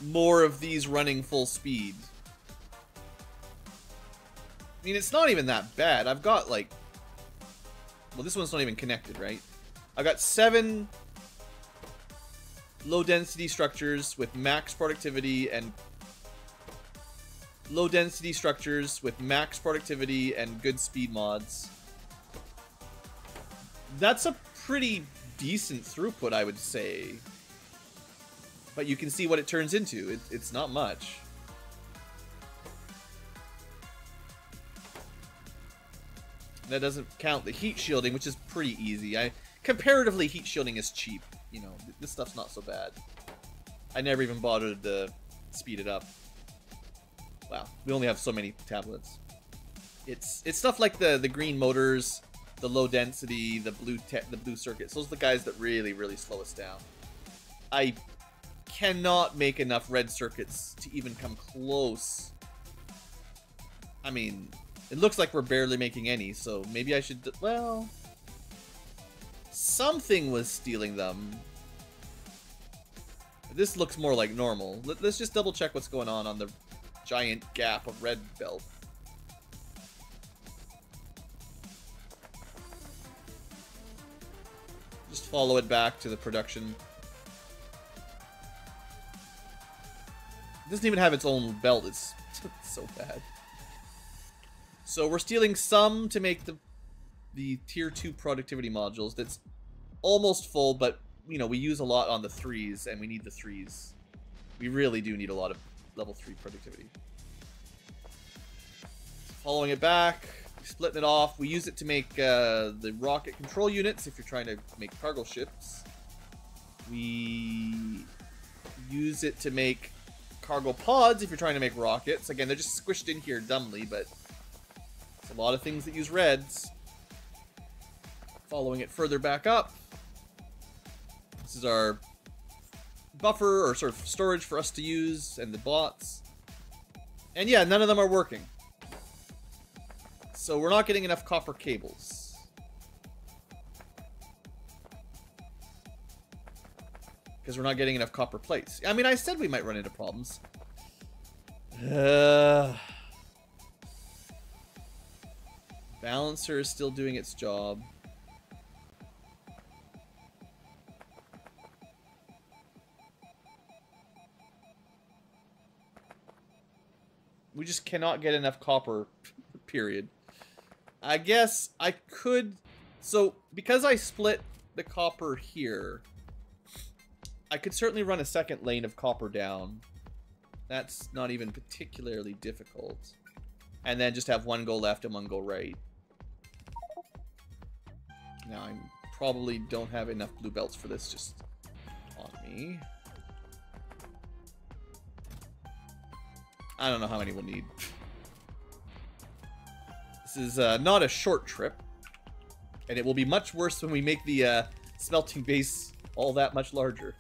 A: more of these running full speed. I mean, it's not even that bad. I've got, like... Well, this one's not even connected, right? I've got seven low-density structures with max productivity and... Low-density structures with max productivity and good speed mods. That's a pretty decent throughput, I would say. But you can see what it turns into. It, it's not much. That doesn't count the heat shielding, which is pretty easy. I Comparatively, heat shielding is cheap. You know, this stuff's not so bad. I never even bothered to speed it up. Wow, we only have so many tablets. It's it's stuff like the the green motors, the low density, the blue the blue circuits. Those are the guys that really really slow us down. I cannot make enough red circuits to even come close. I mean, it looks like we're barely making any, so maybe I should... Well... Something was stealing them. This looks more like normal. Let's just double check what's going on on the giant gap of red belt. Just follow it back to the production doesn't even have its own belt. It's, so bad. So we're stealing some to make the the tier 2 productivity modules that's almost full, but, you know, we use a lot on the 3s, and we need the 3s. We really do need a lot of level 3 productivity. Following it back, splitting it off. We use it to make uh, the rocket control units if you're trying to make cargo ships. We use it to make cargo pods if you're trying to make rockets. Again, they're just squished in here dumbly, but it's a lot of things that use reds. Following it further back up, this is our buffer or sort of storage for us to use and the bots. And yeah, none of them are working. So we're not getting enough copper cables. because we're not getting enough copper plates. I mean, I said we might run into problems. Uh, balancer is still doing its job. We just cannot get enough copper, period. I guess I could... So, because I split the copper here, I could certainly run a second lane of copper down. That's not even particularly difficult. And then just have one go left and one go right. Now I probably don't have enough blue belts for this just on me. I don't know how many we'll need. This is uh, not a short trip. And it will be much worse when we make the uh, smelting base all that much larger.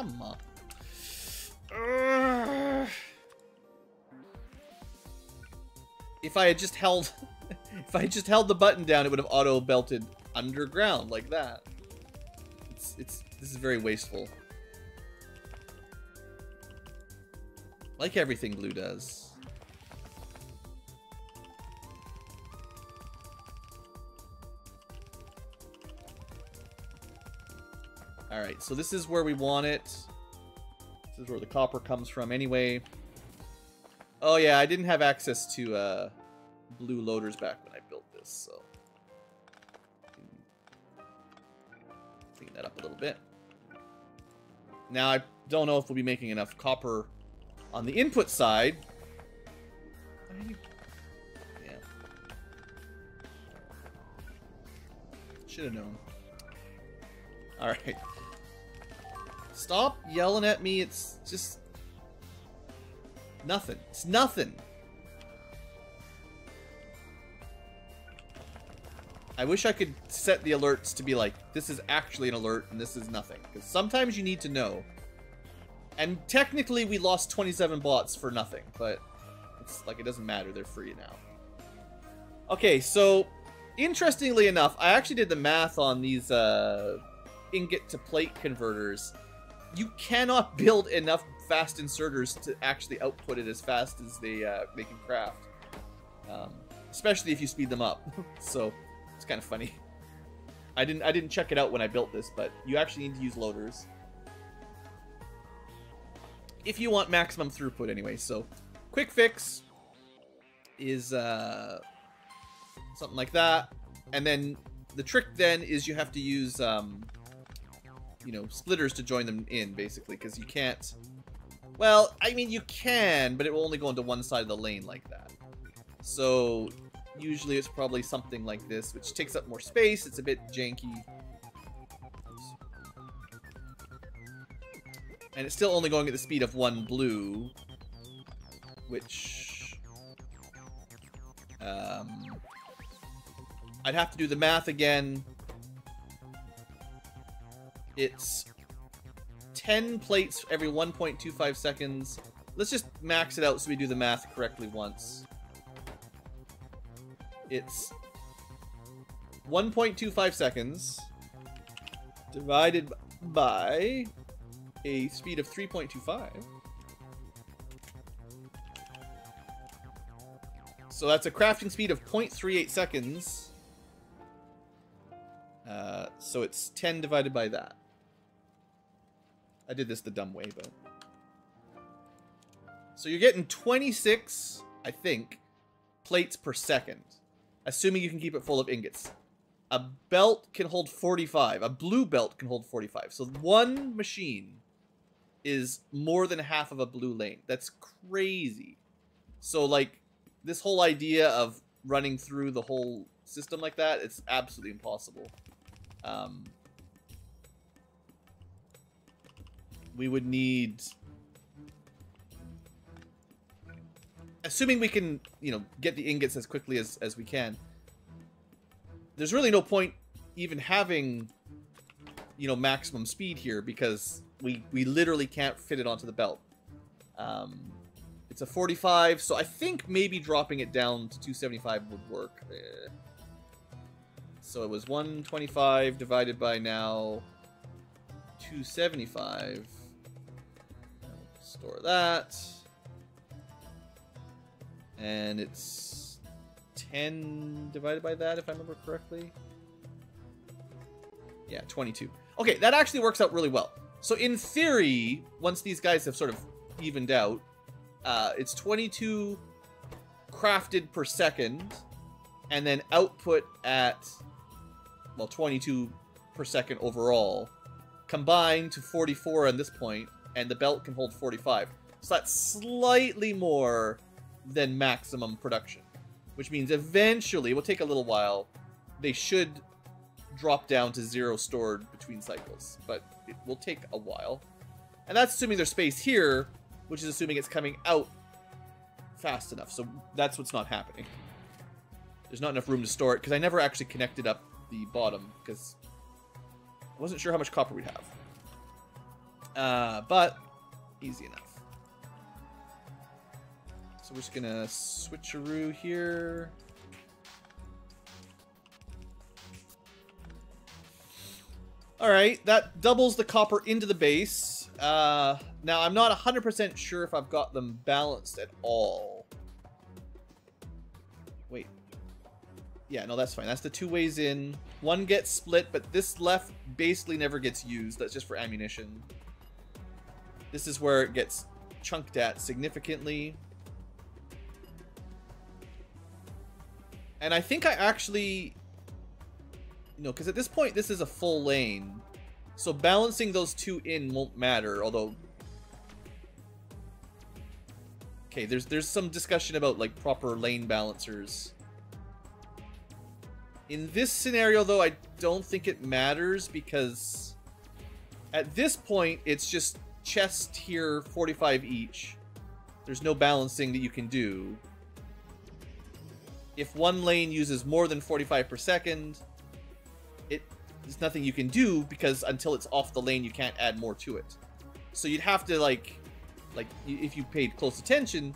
A: Come on. If I had just held... if I had just held the button down, it would have auto-belted underground like that. It's, it's... This is very wasteful. Like everything blue does. All right, so this is where we want it. This is where the copper comes from anyway. Oh yeah, I didn't have access to uh, blue loaders back when I built this, so. Clean that up a little bit. Now I don't know if we'll be making enough copper on the input side. Yeah. Should have known. Alright. Stop yelling at me. It's just nothing. It's nothing. I wish I could set the alerts to be like, this is actually an alert and this is nothing. Because sometimes you need to know. And technically we lost 27 bots for nothing, but it's like it doesn't matter. They're free now. Okay, so interestingly enough, I actually did the math on these uh, ingot to plate converters you cannot build enough fast inserters to actually output it as fast as they uh, they can craft. Um, especially if you speed them up. so it's kind of funny. I didn't I didn't check it out when I built this, but you actually need to use loaders if you want maximum throughput anyway. So quick fix is uh, something like that. And then the trick then is you have to use um, you know, splitters to join them in, basically, because you can't... Well, I mean, you can, but it will only go into one side of the lane like that. So, usually it's probably something like this, which takes up more space, it's a bit janky. And it's still only going at the speed of one blue, which... Um, I'd have to do the math again it's 10 plates every 1.25 seconds. Let's just max it out so we do the math correctly once. It's 1.25 seconds divided by a speed of 3.25. So that's a crafting speed of 0.38 seconds. Uh, so it's 10 divided by that. I did this the dumb way, but... So you're getting 26, I think, plates per second. Assuming you can keep it full of ingots. A belt can hold 45. A blue belt can hold 45. So one machine is more than half of a blue lane. That's crazy. So, like, this whole idea of running through the whole system like that, it's absolutely impossible. Um, we would need... Assuming we can, you know, get the ingots as quickly as, as we can, there's really no point even having, you know, maximum speed here because we, we literally can't fit it onto the belt. Um, it's a 45, so I think maybe dropping it down to 275 would work. Eh. So it was 125 divided by now 275. Store that. And it's 10 divided by that, if I remember correctly. Yeah, 22. Okay, that actually works out really well. So in theory, once these guys have sort of evened out, uh, it's 22 crafted per second, and then output at, well, 22 per second overall, combined to 44 on this point, and the belt can hold 45. So that's slightly more than maximum production, which means eventually, it will take a little while, they should drop down to zero stored between cycles, but it will take a while. And that's assuming there's space here, which is assuming it's coming out fast enough. So that's what's not happening. There's not enough room to store it because I never actually connected up the bottom because I wasn't sure how much copper we'd have. Uh, but easy enough. So we're just gonna switcheroo here. All right, that doubles the copper into the base. Uh, now I'm not 100% sure if I've got them balanced at all. Wait. Yeah, no, that's fine. That's the two ways in. One gets split, but this left basically never gets used. That's just for ammunition. This is where it gets chunked at significantly. And I think I actually... You know, because at this point, this is a full lane. So balancing those two in won't matter, although... Okay, there's there's some discussion about, like, proper lane balancers. In this scenario, though, I don't think it matters because... At this point, it's just chest here, 45 each. There's no balancing that you can do. If one lane uses more than 45 per second, it there's nothing you can do because until it's off the lane, you can't add more to it. So you'd have to like, like if you paid close attention,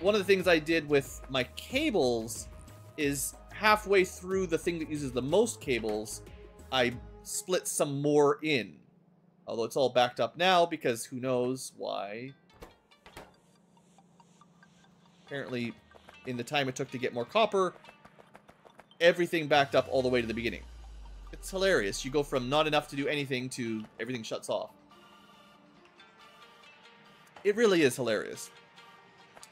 A: one of the things I did with my cables is halfway through the thing that uses the most cables, I split some more in Although it's all backed up now because who knows why. Apparently, in the time it took to get more copper, everything backed up all the way to the beginning. It's hilarious. You go from not enough to do anything to everything shuts off. It really is hilarious.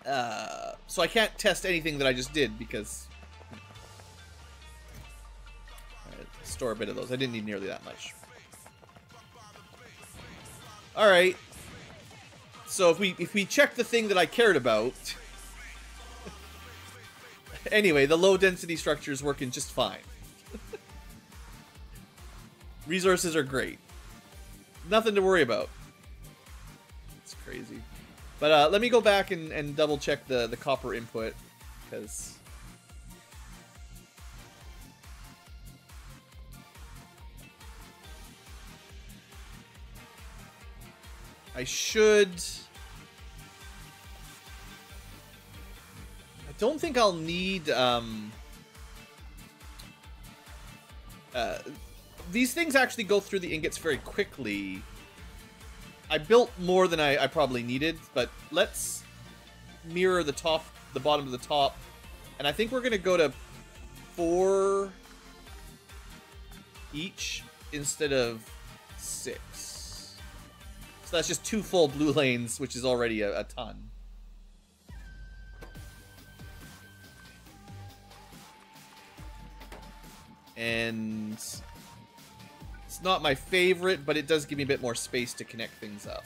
A: Uh, so I can't test anything that I just did because... Hmm. store a bit of those. I didn't need nearly that much. All right. So if we if we check the thing that I cared about. anyway, the low density structure is working just fine. Resources are great. Nothing to worry about. It's crazy. But uh, let me go back and, and double check the, the copper input because I should... I don't think I'll need... Um, uh, these things actually go through the ingots very quickly. I built more than I, I probably needed, but let's mirror the top, the bottom of the top. And I think we're going to go to four each instead of six that's just two full blue lanes, which is already a, a ton. And it's not my favorite, but it does give me a bit more space to connect things up.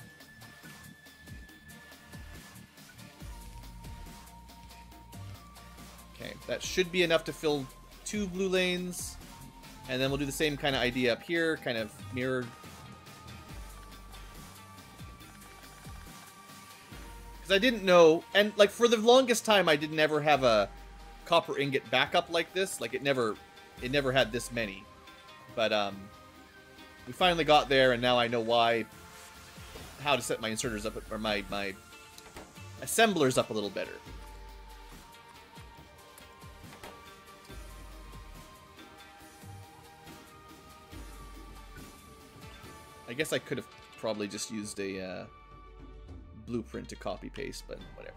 A: Okay, that should be enough to fill two blue lanes. And then we'll do the same kind of idea up here, kind of mirror Because I didn't know, and like for the longest time, I didn't ever have a copper ingot backup like this. Like it never, it never had this many. But um, we finally got there, and now I know why, how to set my inserters up or my my assemblers up a little better. I guess I could have probably just used a. Uh, blueprint to copy paste, but whatever.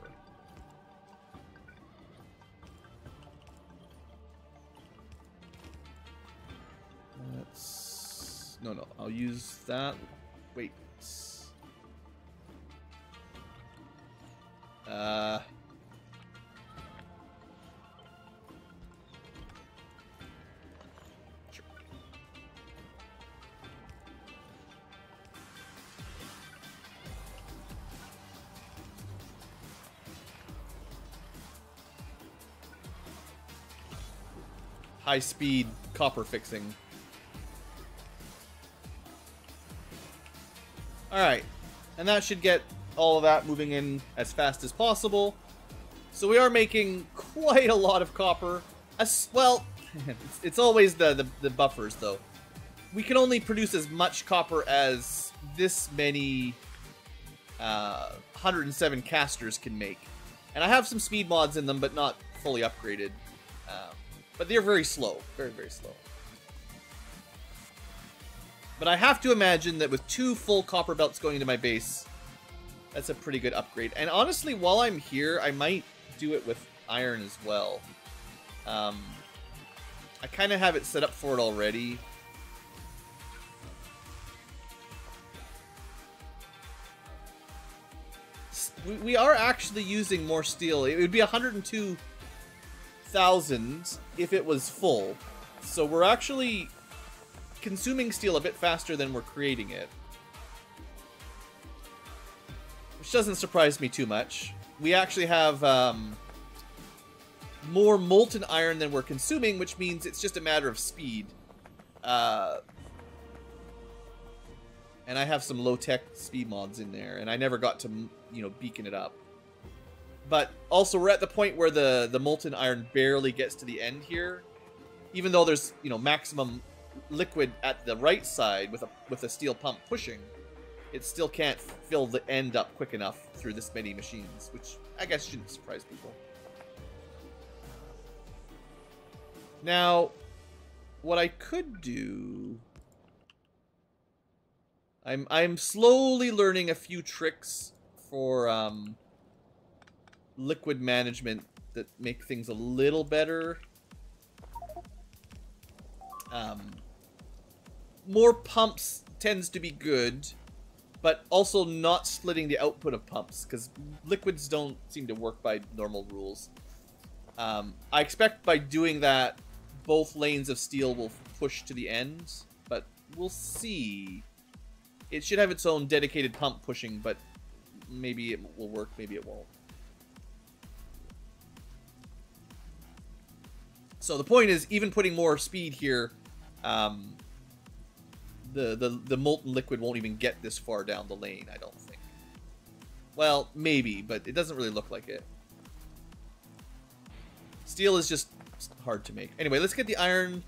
A: no, no. I'll use that. Wait. Uh. high-speed copper fixing. Alright, and that should get all of that moving in as fast as possible. So we are making quite a lot of copper. As, well, it's, it's always the, the, the buffers, though. We can only produce as much copper as this many uh, 107 casters can make. And I have some speed mods in them, but not fully upgraded. Um, but they're very slow. Very, very slow. But I have to imagine that with two full copper belts going into my base, that's a pretty good upgrade. And honestly, while I'm here, I might do it with iron as well. Um, I kind of have it set up for it already. We, we are actually using more steel. It would be 102 Thousands, if it was full. So we're actually consuming steel a bit faster than we're creating it. Which doesn't surprise me too much. We actually have um, more molten iron than we're consuming, which means it's just a matter of speed. Uh, and I have some low-tech speed mods in there, and I never got to, you know, beacon it up. But also, we're at the point where the the molten iron barely gets to the end here, even though there's you know maximum liquid at the right side with a with a steel pump pushing, it still can't fill the end up quick enough through this many machines, which I guess shouldn't surprise people. Now, what I could do I'm I'm slowly learning a few tricks for um liquid management that make things a little better. Um, more pumps tends to be good, but also not splitting the output of pumps because liquids don't seem to work by normal rules. Um, I expect by doing that, both lanes of steel will push to the end, but we'll see. It should have its own dedicated pump pushing, but maybe it will work, maybe it won't. So the point is, even putting more speed here, um, the, the, the molten liquid won't even get this far down the lane, I don't think. Well, maybe, but it doesn't really look like it. Steel is just hard to make. Anyway, let's get the iron.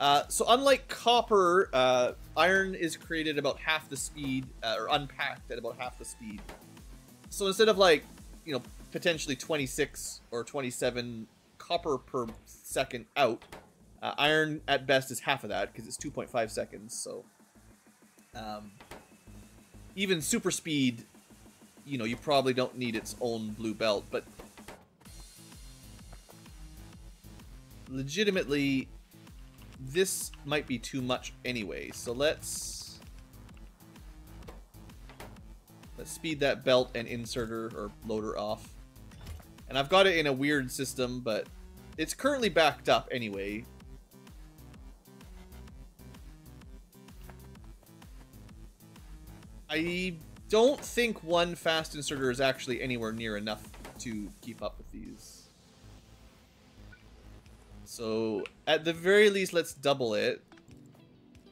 A: Uh, so unlike copper, uh, iron is created about half the speed, uh, or unpacked at about half the speed. So instead of like, you know, potentially 26 or 27 copper per second out. Uh, iron at best is half of that because it's 2.5 seconds. So um, even super speed, you know, you probably don't need its own blue belt, but legitimately, this might be too much anyway. So let's let's speed that belt and inserter or loader off. And I've got it in a weird system, but it's currently backed up anyway. I don't think one fast inserter is actually anywhere near enough to keep up with these. So, at the very least, let's double it.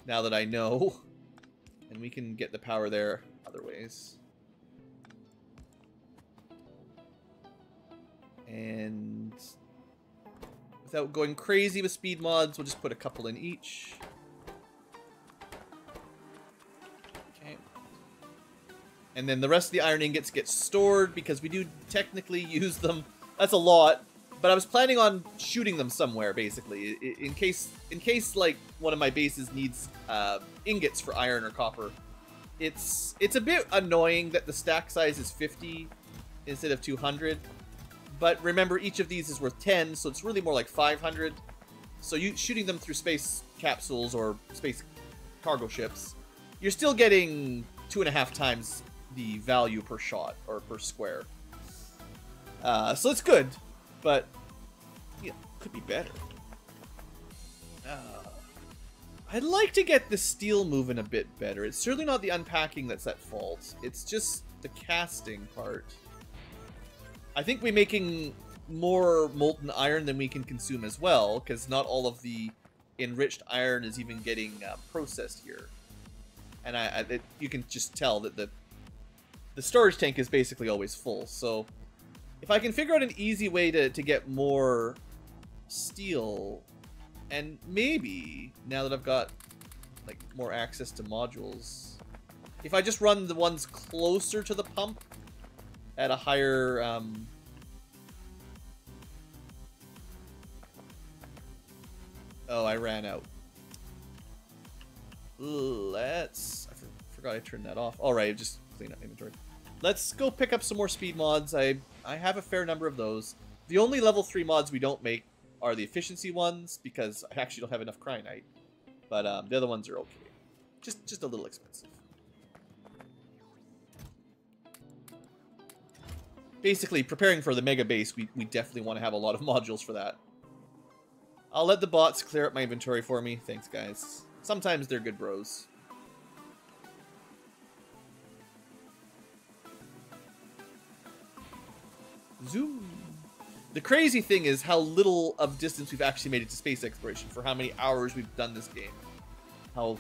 A: Now that I know. And we can get the power there other ways. And Without going crazy with speed mods, we'll just put a couple in each. Okay. And then the rest of the iron ingots get stored because we do technically use them. That's a lot, but I was planning on shooting them somewhere, basically, in case in case like one of my bases needs uh, ingots for iron or copper. It's it's a bit annoying that the stack size is 50 instead of 200 but remember, each of these is worth 10, so it's really more like 500. So you shooting them through space capsules or space cargo ships, you're still getting two and a half times the value per shot or per square. Uh, so it's good, but yeah, could be better. Uh, I'd like to get the steel moving a bit better. It's certainly not the unpacking that's at fault. It's just the casting part. I think we're making more molten iron than we can consume as well, because not all of the enriched iron is even getting uh, processed here. And I, I it, you can just tell that the the storage tank is basically always full. So if I can figure out an easy way to, to get more steel, and maybe now that I've got like more access to modules, if I just run the ones closer to the pump, at a higher um, Oh, I ran out. Let's... I forgot I turned that off. Alright, just clean up inventory. Let's go pick up some more speed mods. I, I have a fair number of those. The only level 3 mods we don't make are the efficiency ones, because I actually don't have enough Cryonite. But um, the other ones are okay. Just, just a little expensive. basically preparing for the mega base, we, we definitely want to have a lot of modules for that. I'll let the bots clear up my inventory for me. Thanks, guys. Sometimes they're good bros. Zoom. The crazy thing is how little of distance we've actually made it to space exploration for how many hours we've done this game. How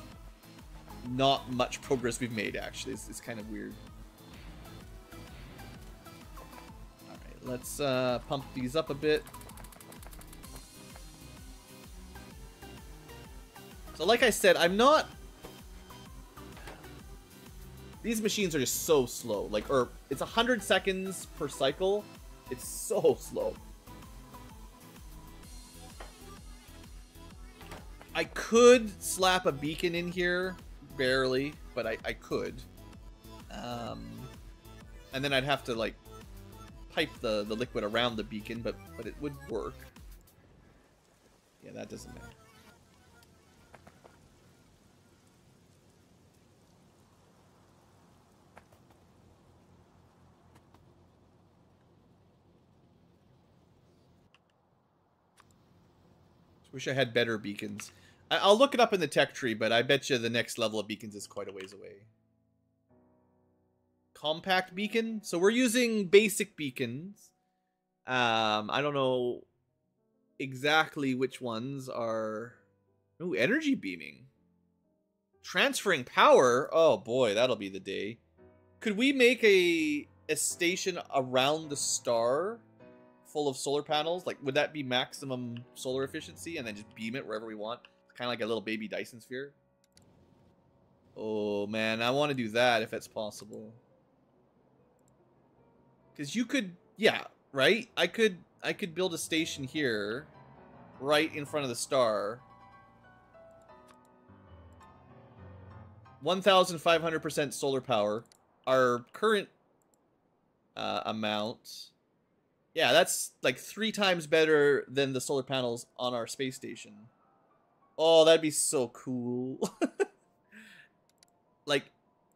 A: not much progress we've made, actually. It's, it's kind of weird. Let's uh, pump these up a bit. So like I said, I'm not... These machines are just so slow. Like, or it's 100 seconds per cycle. It's so slow. I could slap a beacon in here, barely, but I, I could. Um, and then I'd have to, like, pipe the, the liquid around the beacon, but, but it would work. Yeah, that doesn't matter. Wish I had better beacons. I'll look it up in the tech tree, but I bet you the next level of beacons is quite a ways away compact beacon. So we're using basic beacons. Um, I don't know exactly which ones are. Oh, energy beaming. Transferring power. Oh boy, that'll be the day. Could we make a a station around the star full of solar panels? Like, would that be maximum solar efficiency and then just beam it wherever we want? Kind of like a little baby Dyson sphere. Oh man, I want to do that if it's possible. Because you could, yeah, right? I could, I could build a station here, right in front of the star. 1,500% solar power. Our current uh, amount. Yeah, that's like three times better than the solar panels on our space station. Oh, that'd be so cool. like,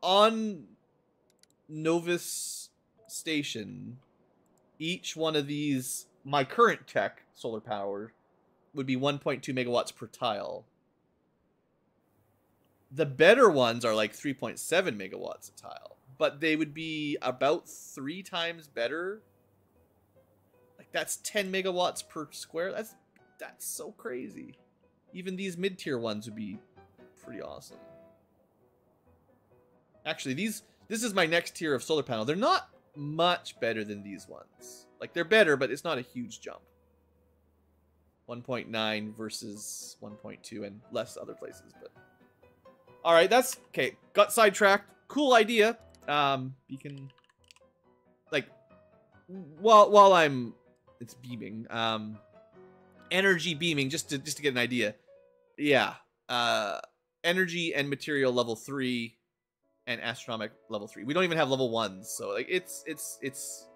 A: on Nauvis station, each one of these, my current tech, solar power, would be 1.2 megawatts per tile. The better ones are like 3.7 megawatts a tile, but they would be about three times better. Like that's 10 megawatts per square. That's that's so crazy. Even these mid-tier ones would be pretty awesome. Actually, these this is my next tier of solar panel. They're not much better than these ones. Like they're better, but it's not a huge jump. 1.9 versus 1.2 and less other places, but all right, that's okay. Got sidetracked. Cool idea. Um, beacon, like, while while I'm, it's beaming. Um, energy beaming just to just to get an idea. Yeah. Uh, energy and material level three and astronomic level three. We don't even have level ones, so like it's it's it's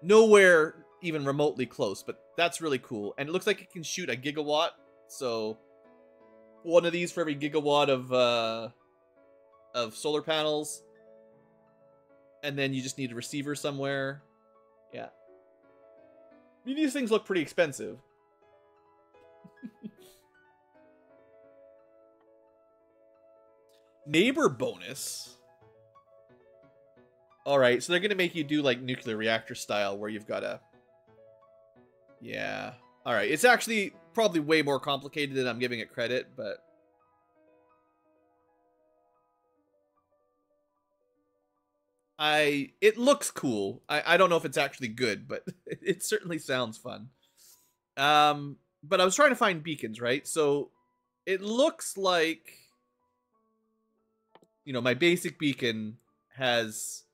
A: nowhere even remotely close. But that's really cool, and it looks like it can shoot a gigawatt. So one of these for every gigawatt of uh, of solar panels, and then you just need a receiver somewhere. Yeah, I mean, these things look pretty expensive. Neighbor bonus. All right, so they're going to make you do like nuclear reactor style where you've got a. Yeah. All right, it's actually probably way more complicated than I'm giving it credit, but... I it looks cool. I, I don't know if it's actually good, but it certainly sounds fun. Um, but I was trying to find beacons, right? So it looks like you know, my basic beacon has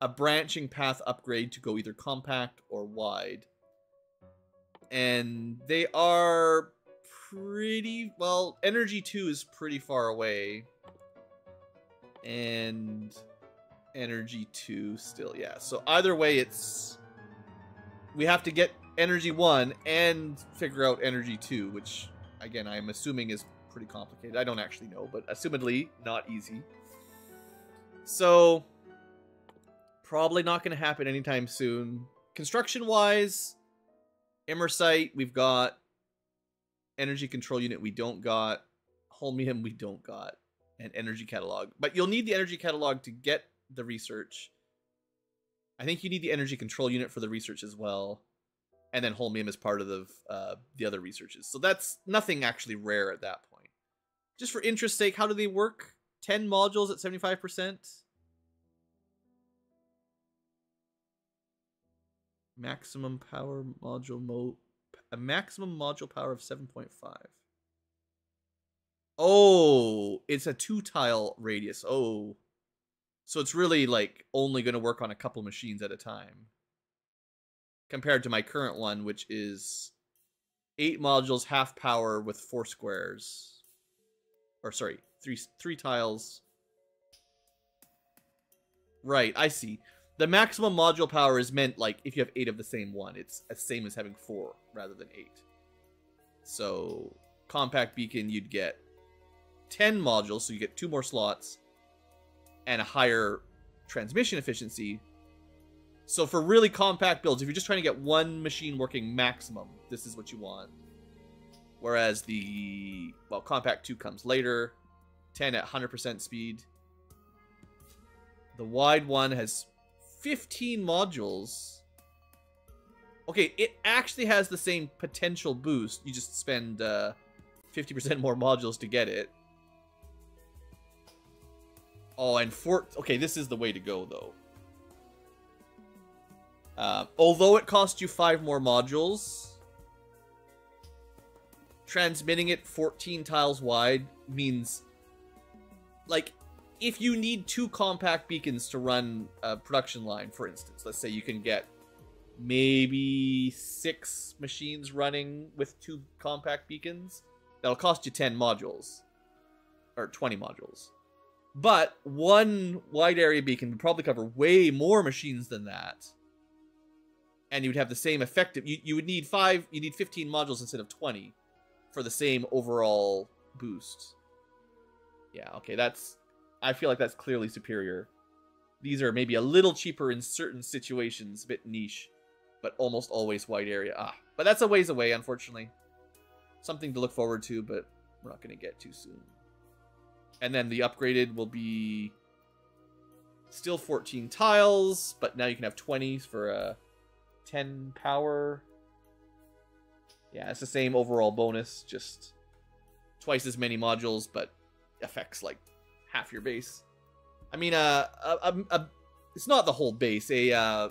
A: a branching path upgrade to go either compact or wide. And they are pretty, well, energy 2 is pretty far away. And energy 2 still, yeah. So either way, it's, we have to get energy 1 and figure out energy 2, which, again, I'm assuming is pretty complicated. I don't actually know, but assumedly not easy. So, probably not going to happen anytime soon. Construction-wise, Imersite, we've got. Energy Control Unit, we don't got. Holmium, we don't got. And Energy Catalog. But you'll need the Energy Catalog to get the research. I think you need the Energy Control Unit for the research as well. And then Holmium is part of the, uh, the other researches. So that's nothing actually rare at that point. Just for interest sake, how do they work? 10 modules at 75%. Maximum power module mo a maximum module power of 7.5. Oh, it's a two tile radius. Oh. So it's really like only going to work on a couple machines at a time. Compared to my current one which is eight modules half power with four squares. Or sorry, three three tiles. Right, I see. The maximum module power is meant like if you have eight of the same one, it's the same as having four rather than eight. So compact beacon, you'd get ten modules, so you get two more slots and a higher transmission efficiency. So for really compact builds, if you're just trying to get one machine working maximum, this is what you want. Whereas the, well, Compact 2 comes later. 10 at 100% speed. The wide one has 15 modules. Okay, it actually has the same potential boost. You just spend 50% uh, more modules to get it. Oh, and four... Okay, this is the way to go, though. Uh, although it costs you five more modules, transmitting it 14 tiles wide means like if you need two compact beacons to run a production line, for instance, let's say you can get maybe six machines running with two compact beacons, that'll cost you 10 modules or 20 modules. But one wide area beacon would probably cover way more machines than that. And you would have the same effective you, you would need five you need 15 modules instead of 20 for the same overall boost. Yeah, okay, that's... I feel like that's clearly superior. These are maybe a little cheaper in certain situations, a bit niche, but almost always wide area. Ah, but that's a ways away, unfortunately. Something to look forward to, but we're not going to get too soon. And then the upgraded will be still 14 tiles, but now you can have twenties for a 10 power. Yeah, it's the same overall bonus, just twice as many modules, but affects like half your base. I mean, uh, a, a, a, it's not the whole base. A uh,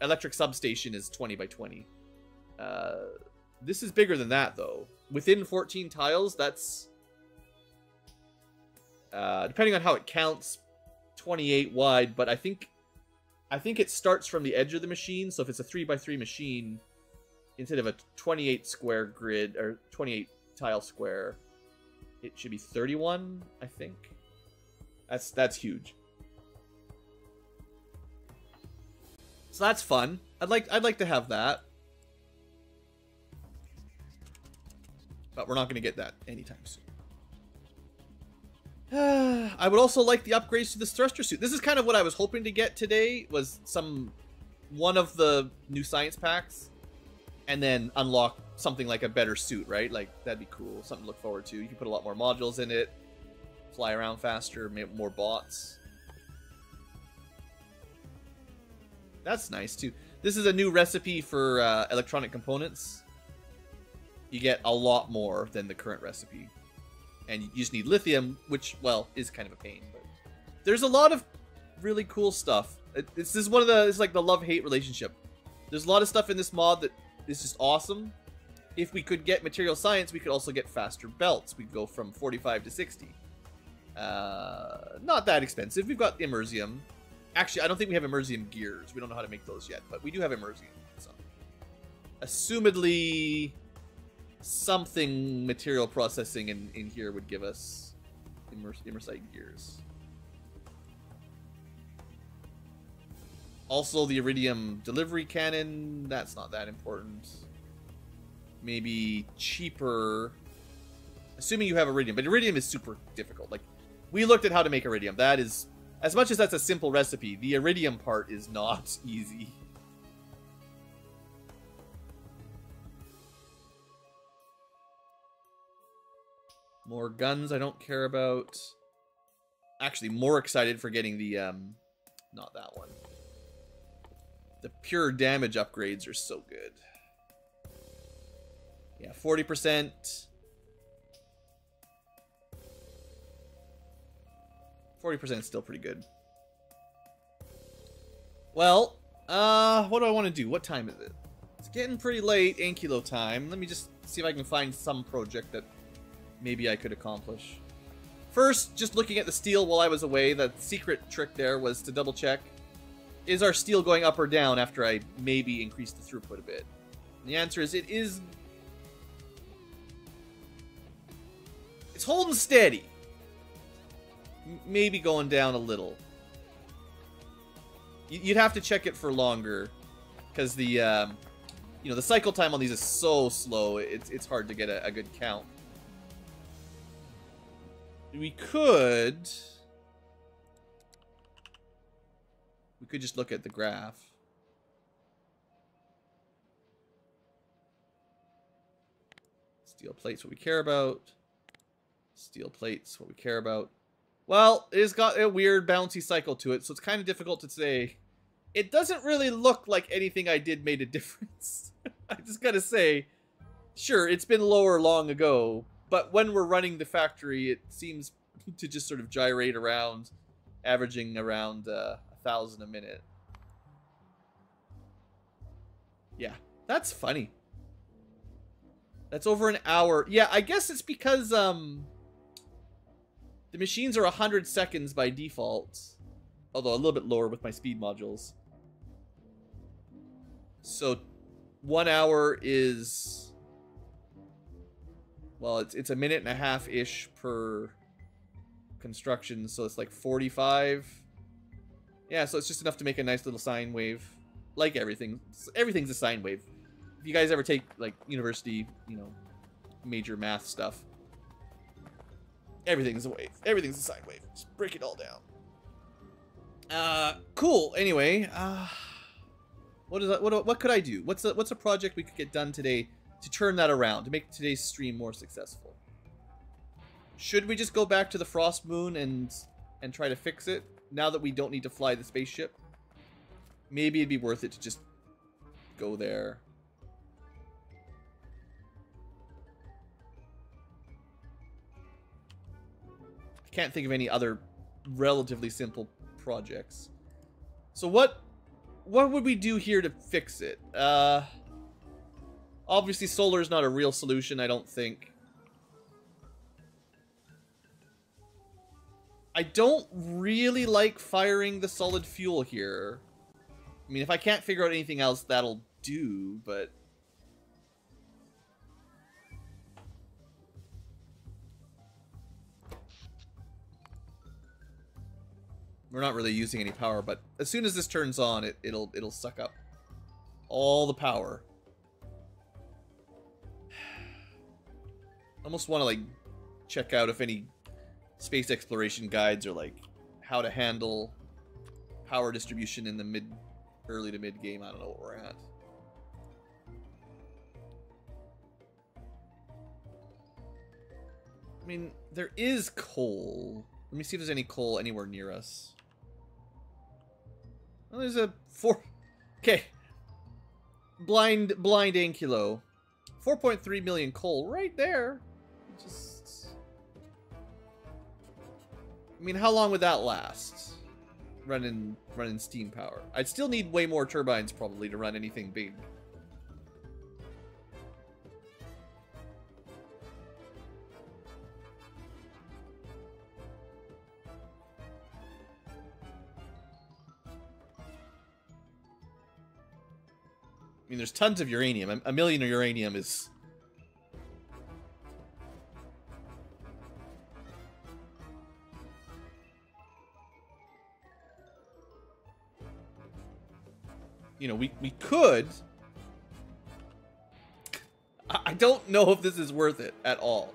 A: electric substation is 20 by 20. Uh, this is bigger than that, though. Within 14 tiles, that's... Uh, depending on how it counts, 28 wide, but I think... I think it starts from the edge of the machine, so if it's a 3 by 3 machine, instead of a 28 square grid, or 28 tile square, it should be 31, I think. That's that's huge. So that's fun. I'd like I'd like to have that. But we're not going to get that anytime soon. I would also like the upgrades to this thruster suit. This is kind of what I was hoping to get today was some one of the new science packs and then unlock something like a better suit, right? Like that'd be cool, something to look forward to. You can put a lot more modules in it, fly around faster, make more bots. That's nice too. This is a new recipe for uh, electronic components. You get a lot more than the current recipe. And you just need lithium, which, well, is kind of a pain. But there's a lot of really cool stuff. This this one of the, it's like the love-hate relationship. There's a lot of stuff in this mod that is just awesome, if we could get material science, we could also get faster belts. We'd go from 45 to 60. Uh, not that expensive. We've got imersium. Actually, I don't think we have imersium gears. We don't know how to make those yet, but we do have imersium. So. Assumedly, something material processing in, in here would give us immers imersite gears. Also, the iridium delivery cannon. That's not that important maybe cheaper. Assuming you have iridium, but iridium is super difficult. Like, we looked at how to make iridium. That is, as much as that's a simple recipe, the iridium part is not easy. More guns I don't care about. Actually, more excited for getting the, um, not that one. The pure damage upgrades are so good. Yeah, 40%. 40% is still pretty good. Well, uh, what do I want to do? What time is it? It's getting pretty late, Ankylo time. Let me just see if I can find some project that maybe I could accomplish. First, just looking at the steel while I was away, the secret trick there was to double check. Is our steel going up or down after I maybe increase the throughput a bit? And the answer is it is It's holding steady. maybe going down a little. you'd have to check it for longer, because the um, you know the cycle time on these is so slow. It's it's hard to get a, a good count. We could. We could just look at the graph. Steel plates, what we care about. Steel plates, what we care about. Well, it's got a weird bouncy cycle to it, so it's kind of difficult to say. It doesn't really look like anything I did made a difference. I just gotta say, sure, it's been lower long ago, but when we're running the factory, it seems to just sort of gyrate around, averaging around uh, a thousand a minute. Yeah, that's funny. That's over an hour. Yeah, I guess it's because um the machines are 100 seconds by default, although a little bit lower with my speed modules. So one hour is, well, it's, it's a minute and a half-ish per construction, so it's like 45. Yeah, so it's just enough to make a nice little sine wave. Like everything, everything's a sine wave. If you guys ever take, like, university, you know, major math stuff, Everything's a wave. Everything's a sine wave. Just break it all down. Uh, cool. Anyway, uh, what is that, what what could I do? What's a, what's a project we could get done today to turn that around to make today's stream more successful? Should we just go back to the frost moon and and try to fix it now that we don't need to fly the spaceship? Maybe it'd be worth it to just go there. can't think of any other relatively simple projects. So what what would we do here to fix it? Uh, obviously, solar is not a real solution, I don't think. I don't really like firing the solid fuel here. I mean, if I can't figure out anything else, that'll do, but... we're not really using any power, but as soon as this turns on, it, it'll it'll suck up all the power. Almost want to like check out if any space exploration guides or like how to handle power distribution in the mid early to mid game. I don't know what we're at. I mean, there is coal. Let me see if there's any coal anywhere near us. Well, there's a four... Okay. Blind, blind Ankylo. 4.3 million coal right there. Just... I mean, how long would that last? Running, running steam power. I'd still need way more turbines probably to run anything big. mean, there's tons of uranium. A million of uranium is... You know, we, we could... I don't know if this is worth it at all.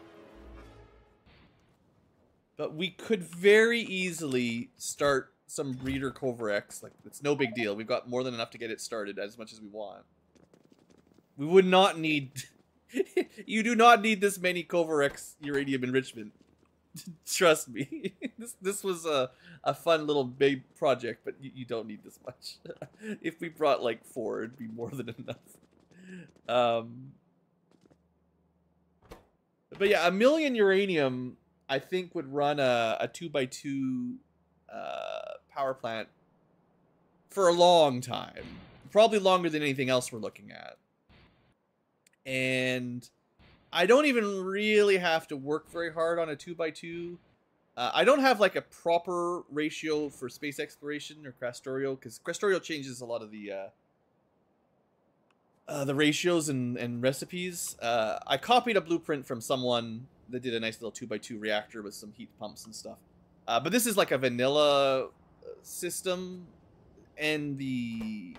A: But we could very easily start some breeder Kovarex. Like, it's no big deal. We've got more than enough to get it started as much as we want. We would not need... you do not need this many Kovarex uranium enrichment. Trust me. this this was a, a fun little big project, but you, you don't need this much. if we brought like four, it'd be more than enough. Um, but yeah, a million uranium, I think, would run a, a two by two uh, power plant for a long time. Probably longer than anything else we're looking at and I don't even really have to work very hard on a 2x2. Uh, I don't have like a proper ratio for space exploration or Krastorio because Krastorio changes a lot of the uh, uh, the ratios and, and recipes. Uh, I copied a blueprint from someone that did a nice little 2x2 reactor with some heat pumps and stuff. Uh, but this is like a vanilla system, and the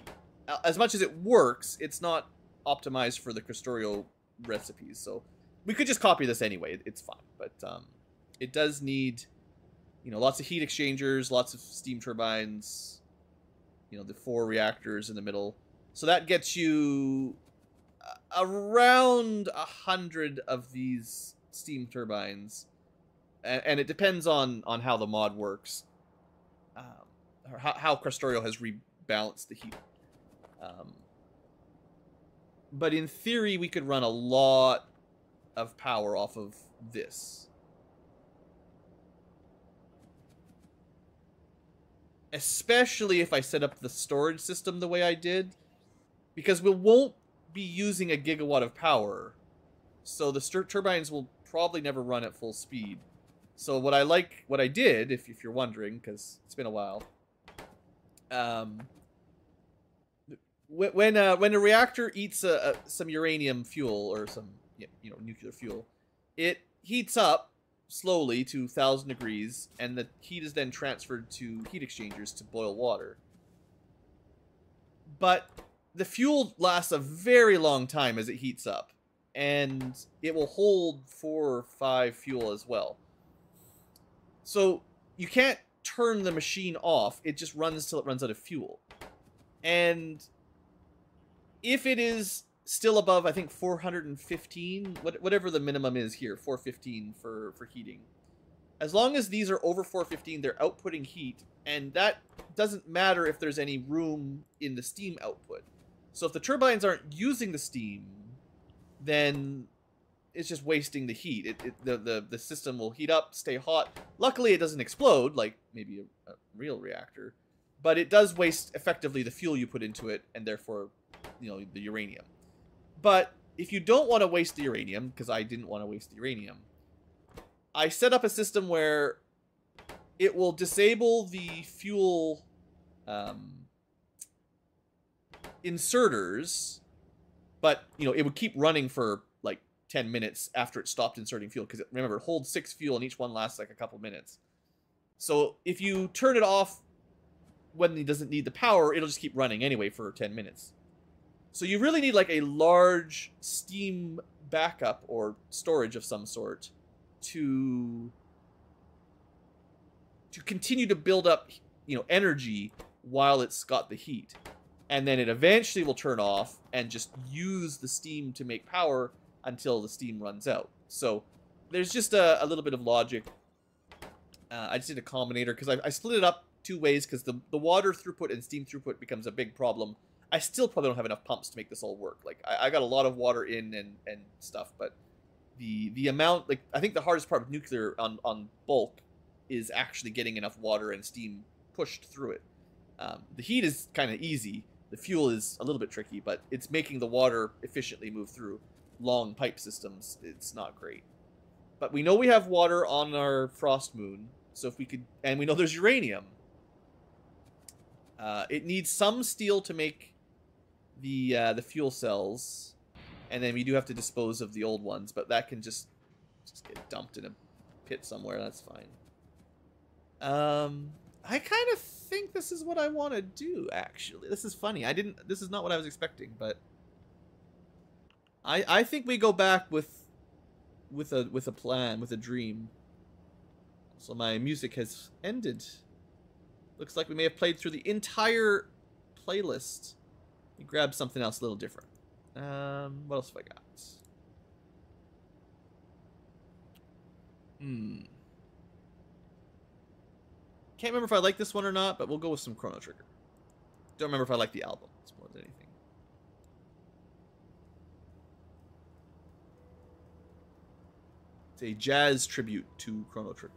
A: as much as it works, it's not optimized for the Krastorio recipes. So we could just copy this anyway. It's fine, but um, it does need, you know, lots of heat exchangers, lots of steam turbines, you know, the four reactors in the middle. So that gets you uh, around a hundred of these steam turbines, and, and, it depends on on how the mod works, um, how, how has rebalanced the heat. Um, but in theory, we could run a lot of power off of this. Especially if I set up the storage system the way I did. Because we won't be using a gigawatt of power. So the turbines will probably never run at full speed. So what I like, what I did, if, if you're wondering, because it's been a while, um, when uh, when a reactor eats uh, some uranium fuel or some you know nuclear fuel, it heats up slowly to thousand degrees, and the heat is then transferred to heat exchangers to boil water. But the fuel lasts a very long time as it heats up, and it will hold four or five fuel as well. So you can't turn the machine off; it just runs till it runs out of fuel, and if it is still above, I think 415, whatever the minimum is here, 415 for, for heating. As long as these are over 415, they're outputting heat, and that doesn't matter if there's any room in the steam output. So if the turbines aren't using the steam, then it's just wasting the heat. It, it, the, the, the system will heat up, stay hot. Luckily, it doesn't explode like maybe a, a real reactor, but it does waste effectively the fuel you put into it, and therefore you know, the uranium. But if you don't want to waste the uranium, because I didn't want to waste the uranium, I set up a system where it will disable the fuel um, inserters, but you know it would keep running for like 10 minutes after it stopped inserting fuel because remember it holds six fuel and each one lasts like a couple minutes. So if you turn it off when it doesn't need the power, it'll just keep running anyway for 10 minutes. So you really need like a large Steam backup or storage of some sort to to continue to build up, you know, energy while it's got the heat. And then it eventually will turn off and just use the steam to make power until the steam runs out. So there's just a, a little bit of logic. Uh, I just did a combinator because I, I, split it up two ways because the, the water throughput and steam throughput becomes a big problem I still probably don't have enough pumps to make this all work. Like I, I got a lot of water in and and stuff, but the the amount like I think the hardest part of nuclear on on bulk is actually getting enough water and steam pushed through it. Um, the heat is kind of easy. The fuel is a little bit tricky, but it's making the water efficiently move through long pipe systems. It's not great. But we know we have water on our frost moon, so if we could, and we know there's uranium. Uh, it needs some steel to make the uh, the fuel cells, and then we do have to dispose of the old ones, but that can just just get dumped in a pit somewhere. That's fine. Um, I kind of think this is what I want to do. Actually, this is funny. I didn't. This is not what I was expecting, but I I think we go back with with a with a plan with a dream. So my music has ended. Looks like we may have played through the entire playlist. You grab something else a little different. Um, what else have I got? Hmm. Can't remember if I like this one or not, but we'll go with some Chrono Trigger. Don't remember if I like the album. It's more than anything. It's a jazz tribute to Chrono Trigger.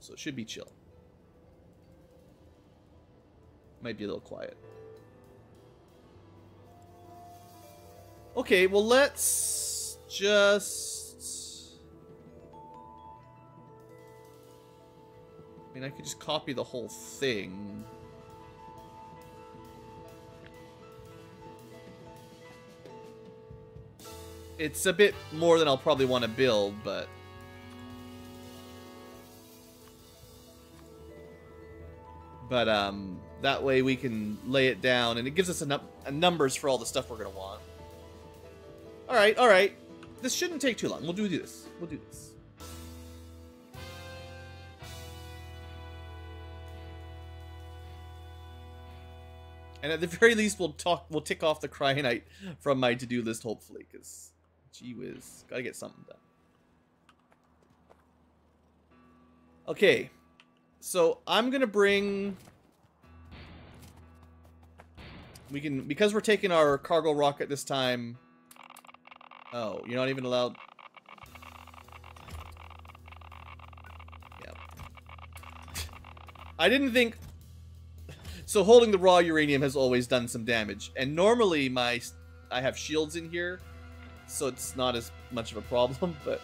A: So it should be chill. Might be a little quiet. Okay, well let's just... I mean, I could just copy the whole thing. It's a bit more than I'll probably want to build, but... But, um, that way we can lay it down, and it gives us a, num a numbers for all the stuff we're going to want. Alright, alright. This shouldn't take too long. We'll do this. We'll do this. And at the very least, we'll talk. We'll tick off the Cryonite from my to-do list, hopefully, because gee whiz, gotta get something done. Okay, so I'm gonna bring. We can because we're taking our cargo rocket this time. Oh, you're not even allowed... Yep. I didn't think... So holding the raw uranium has always done some damage. And normally my... I have shields in here, so it's not as much of a problem, but...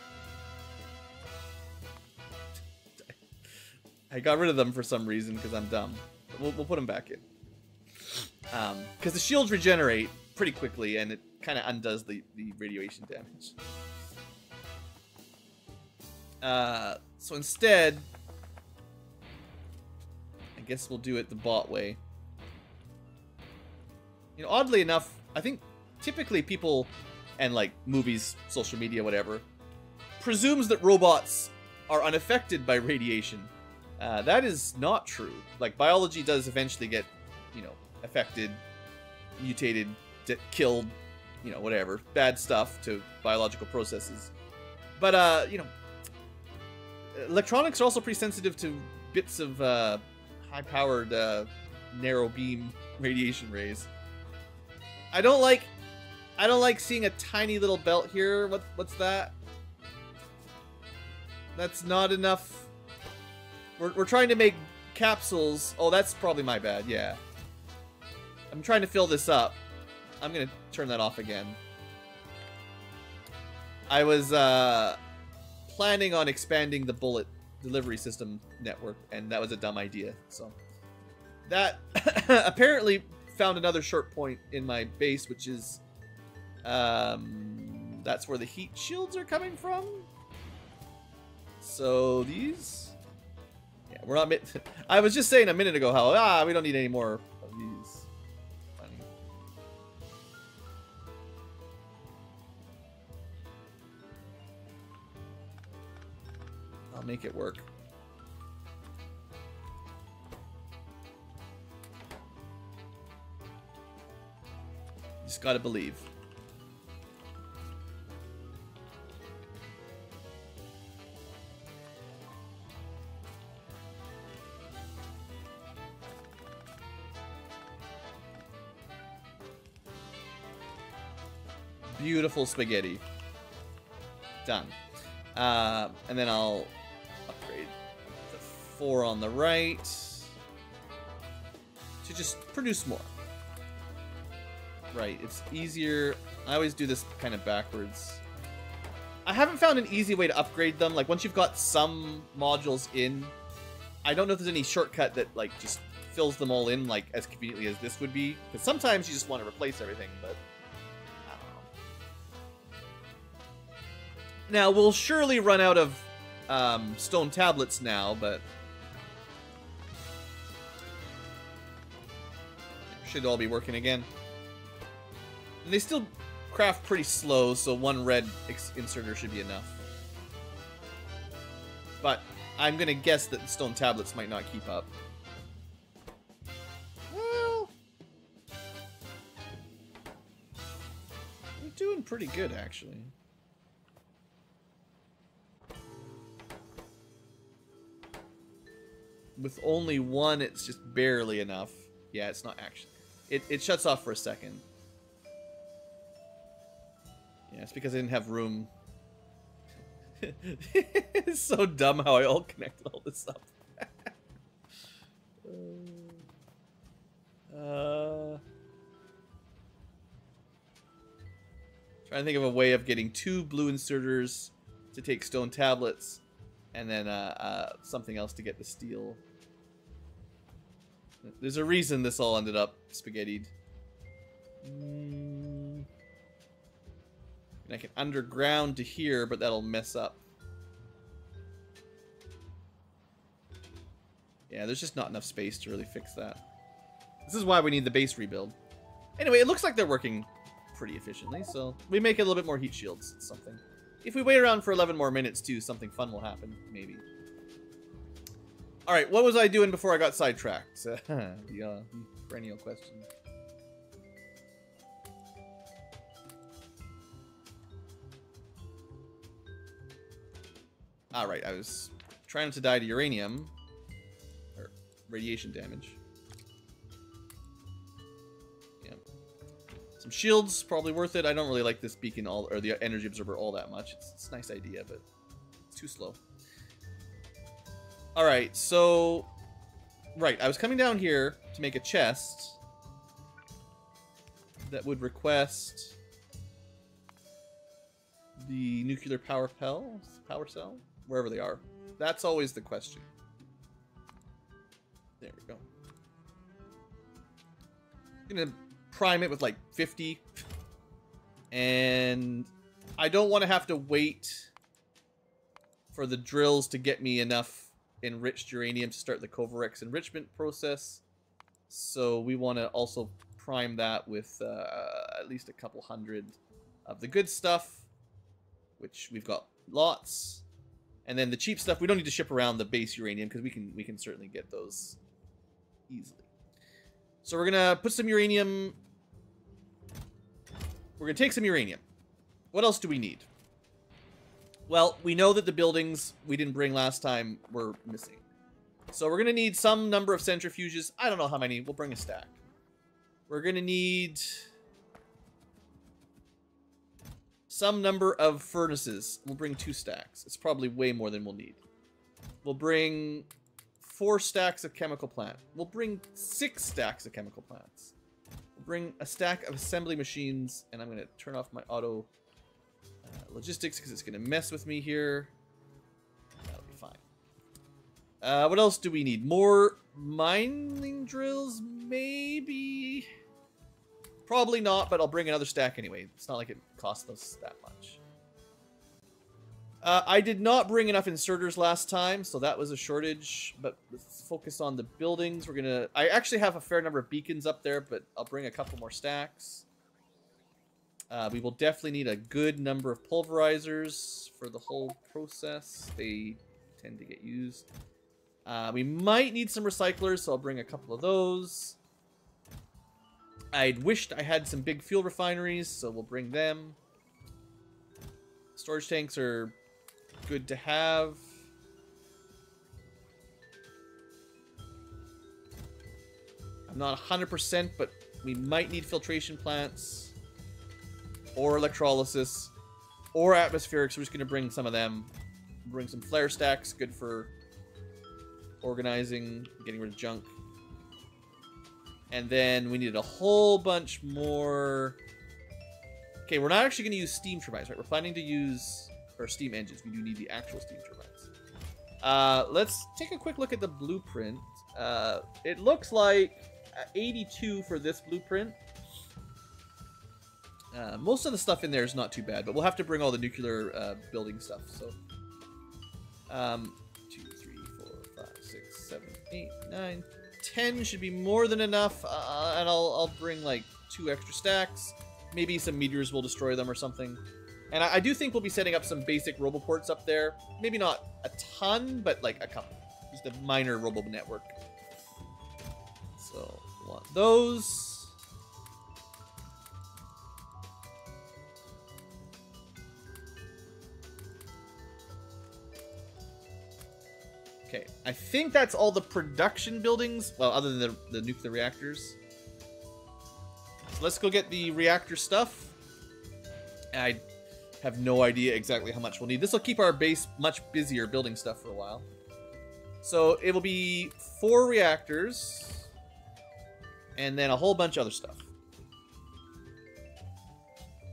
A: I got rid of them for some reason because I'm dumb. We'll, we'll, put them back in. Because um, the shields regenerate, pretty quickly, and it kind of undoes the, the radiation damage. Uh, so instead, I guess we'll do it the bot way. You know, oddly enough, I think typically people and like movies, social media, whatever, presumes that robots are unaffected by radiation. Uh, that is not true. Like biology does eventually get, you know, affected, mutated, that killed, you know, whatever, bad stuff to biological processes. But, uh, you know, electronics are also pretty sensitive to bits of uh, high-powered uh, narrow beam radiation rays. I don't like, I don't like seeing a tiny little belt here. What, what's that? That's not enough. We're, we're trying to make capsules. Oh, that's probably my bad. Yeah. I'm trying to fill this up. I'm gonna turn that off again. I was uh, planning on expanding the bullet delivery system network, and that was a dumb idea. So that apparently found another short point in my base, which is um, that's where the heat shields are coming from. So these, yeah, we're not. I was just saying a minute ago how ah we don't need any more I'll make it work. Just gotta believe. Beautiful spaghetti. Done. Uh, and then I'll four on the right to just produce more. Right, it's easier. I always do this kind of backwards. I haven't found an easy way to upgrade them. Like, once you've got some modules in, I don't know if there's any shortcut that, like, just fills them all in, like, as conveniently as this would be. Because sometimes you just want to replace everything, but... Now, we'll surely run out of um, stone tablets now, but should all be working again. And they still craft pretty slow, so one red inserter should be enough. But I'm going to guess that stone tablets might not keep up. Well, we're doing pretty good, actually. With only one, it's just barely enough. Yeah, it's not actually. It, it shuts off for a second. Yeah, it's because I didn't have room. it's so dumb how I all connected all this up.
B: uh,
A: trying to think of a way of getting two blue inserters to take stone tablets, and then uh, uh, something else to get the steel. There's a reason this all ended up spaghettied.
B: Mm.
A: I can underground to here, but that'll mess up. Yeah, there's just not enough space to really fix that. This is why we need the base rebuild. Anyway, it looks like they're working pretty efficiently, so we make a little bit more heat shields. It's something. If we wait around for 11 more minutes, too, something fun will happen, maybe. All right, what was I doing before I got sidetracked? the, uh, perennial question. All right, I was trying not to die to uranium or radiation damage. Yeah. Some shields, probably worth it. I don't really like this beacon all or the energy absorber all that much. It's, it's a nice idea, but it's too slow. Alright, so... Right, I was coming down here to make a chest that would request the nuclear power cell, power cell, wherever they are. That's always the question. There we go. I'm gonna prime it with like 50, and I don't want to have to wait for the drills to get me enough enriched uranium to start the Kovarex enrichment process. So we want to also prime that with uh, at least a couple hundred of the good stuff, which we've got lots. And then the cheap stuff, we don't need to ship around the base uranium because we can we can certainly get those easily. So we're gonna put some uranium. We're gonna take some uranium. What else do we need? Well, we know that the buildings we didn't bring last time were missing. So we're going to need some number of centrifuges. I don't know how many. We'll bring a stack. We're going to need some number of furnaces. We'll bring two stacks. It's probably way more than we'll need. We'll bring four stacks of chemical plant. We'll bring six stacks of chemical plants. We'll bring a stack of assembly machines, and I'm going to turn off my auto uh, logistics, because it's going to mess with me here. That'll be fine. Uh, what else do we need? More mining drills, maybe? Probably not, but I'll bring another stack anyway. It's not like it costs us that much. Uh, I did not bring enough inserters last time, so that was a shortage, but let's focus on the buildings. We're gonna... I actually have a fair number of beacons up there, but I'll bring a couple more stacks. Uh, we will definitely need a good number of pulverizers for the whole process. They tend to get used. Uh, we might need some recyclers, so I'll bring a couple of those. I'd wished I had some big fuel refineries, so we'll bring them. Storage tanks are good to have. I'm not 100%, but we might need filtration plants or electrolysis, or atmospheric. So we're just going to bring some of them. Bring some flare stacks, good for organizing, getting rid of junk. And then we needed a whole bunch more. Okay, we're not actually going to use steam turbines, right? We're planning to use our steam engines. We do need the actual steam turbines. Uh, let's take a quick look at the blueprint. Uh, it looks like uh, 82 for this blueprint uh, most of the stuff in there is not too bad, but we'll have to bring all the nuclear uh, building stuff. So, um, two, three, four, five, six, seven, eight, nine, ten should be more than enough. Uh, and I'll I'll bring like two extra stacks. Maybe some meteors will destroy them or something. And I, I do think we'll be setting up some basic roboports up there. Maybe not a ton, but like a couple. Just a minor robo network. So want those. I think that's all the production buildings. Well, other than the, the nuclear reactors. So let's go get the reactor stuff. I have no idea exactly how much we'll need. This will keep our base much busier building stuff for a while. So it'll be four reactors. And then a whole bunch of other stuff.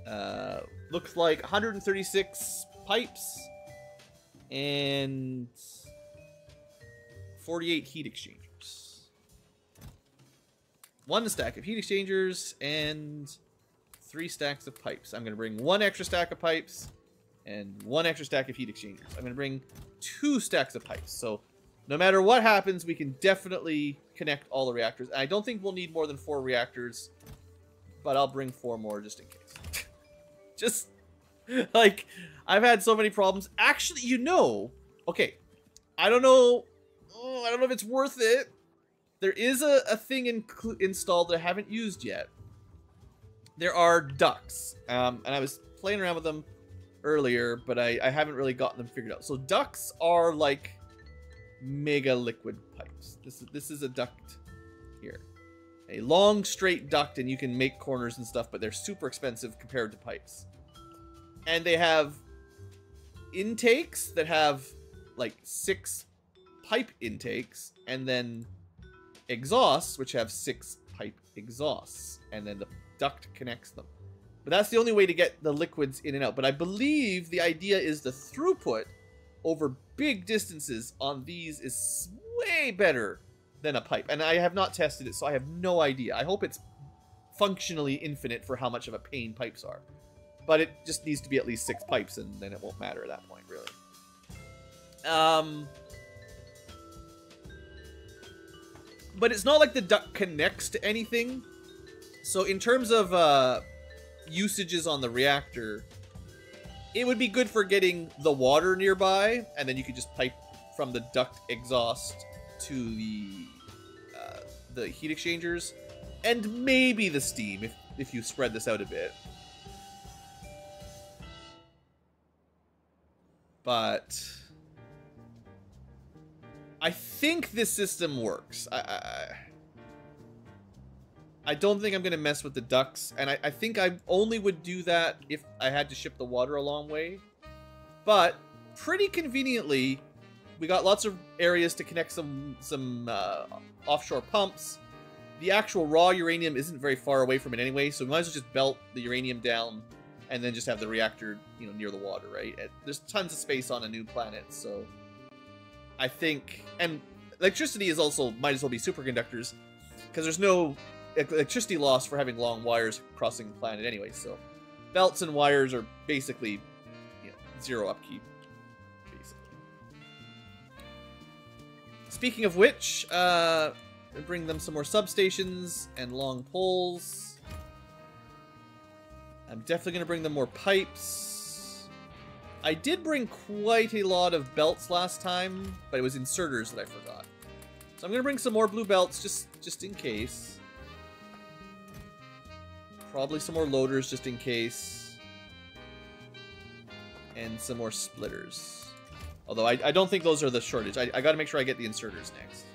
A: Uh, looks like 136 pipes. And 48 heat exchangers. One stack of heat exchangers and three stacks of pipes. I'm going to bring one extra stack of pipes and one extra stack of heat exchangers. I'm going to bring two stacks of pipes. So no matter what happens, we can definitely connect all the reactors. I don't think we'll need more than four reactors, but I'll bring four more just in case. just, like, I've had so many problems. Actually, you know, okay, I don't know oh, I don't know if it's worth it. There is a, a thing in, installed that I haven't used yet. There are ducts, um, and I was playing around with them earlier, but I, I haven't really gotten them figured out. So ducts are like mega liquid pipes. This this is a duct here. A long straight duct and you can make corners and stuff, but they're super expensive compared to pipes. And they have intakes that have like six pipe intakes, and then exhausts, which have six pipe exhausts, and then the duct connects them. But that's the only way to get the liquids in and out. But I believe the idea is the throughput over big distances on these is way better than a pipe. And I have not tested it, so I have no idea. I hope it's functionally infinite for how much of a pain pipes are. But it just needs to be at least six pipes, and then it won't matter at that point, really. Um, but it's not like the duct connects to anything. So in terms of uh, usages on the reactor, it would be good for getting the water nearby, and then you could just pipe from the duct exhaust to the uh, the heat exchangers, and maybe the steam if, if you spread this out a bit. But I think this system works. I, I, I don't think I'm going to mess with the ducts, and I, I think I only would do that if I had to ship the water a long way. But pretty conveniently, we got lots of areas to connect some some uh, offshore pumps. The actual raw uranium isn't very far away from it anyway, so we might as well just belt the uranium down and then just have the reactor, you know, near the water, right? There's tons of space on a new planet, so... I think, and electricity is also might as well be superconductors, because there's no electricity loss for having long wires crossing the planet anyway. So belts and wires are basically you know, zero upkeep. Basically. Speaking of which, uh, bring them some more substations and long poles. I'm definitely going to bring them more pipes. I did bring quite a lot of belts last time, but it was inserters that I forgot. So I'm gonna bring some more blue belts just just in case. Probably some more loaders just in case. And some more splitters. Although I, I don't think those are the shortage. I, I gotta make sure I get the inserters next.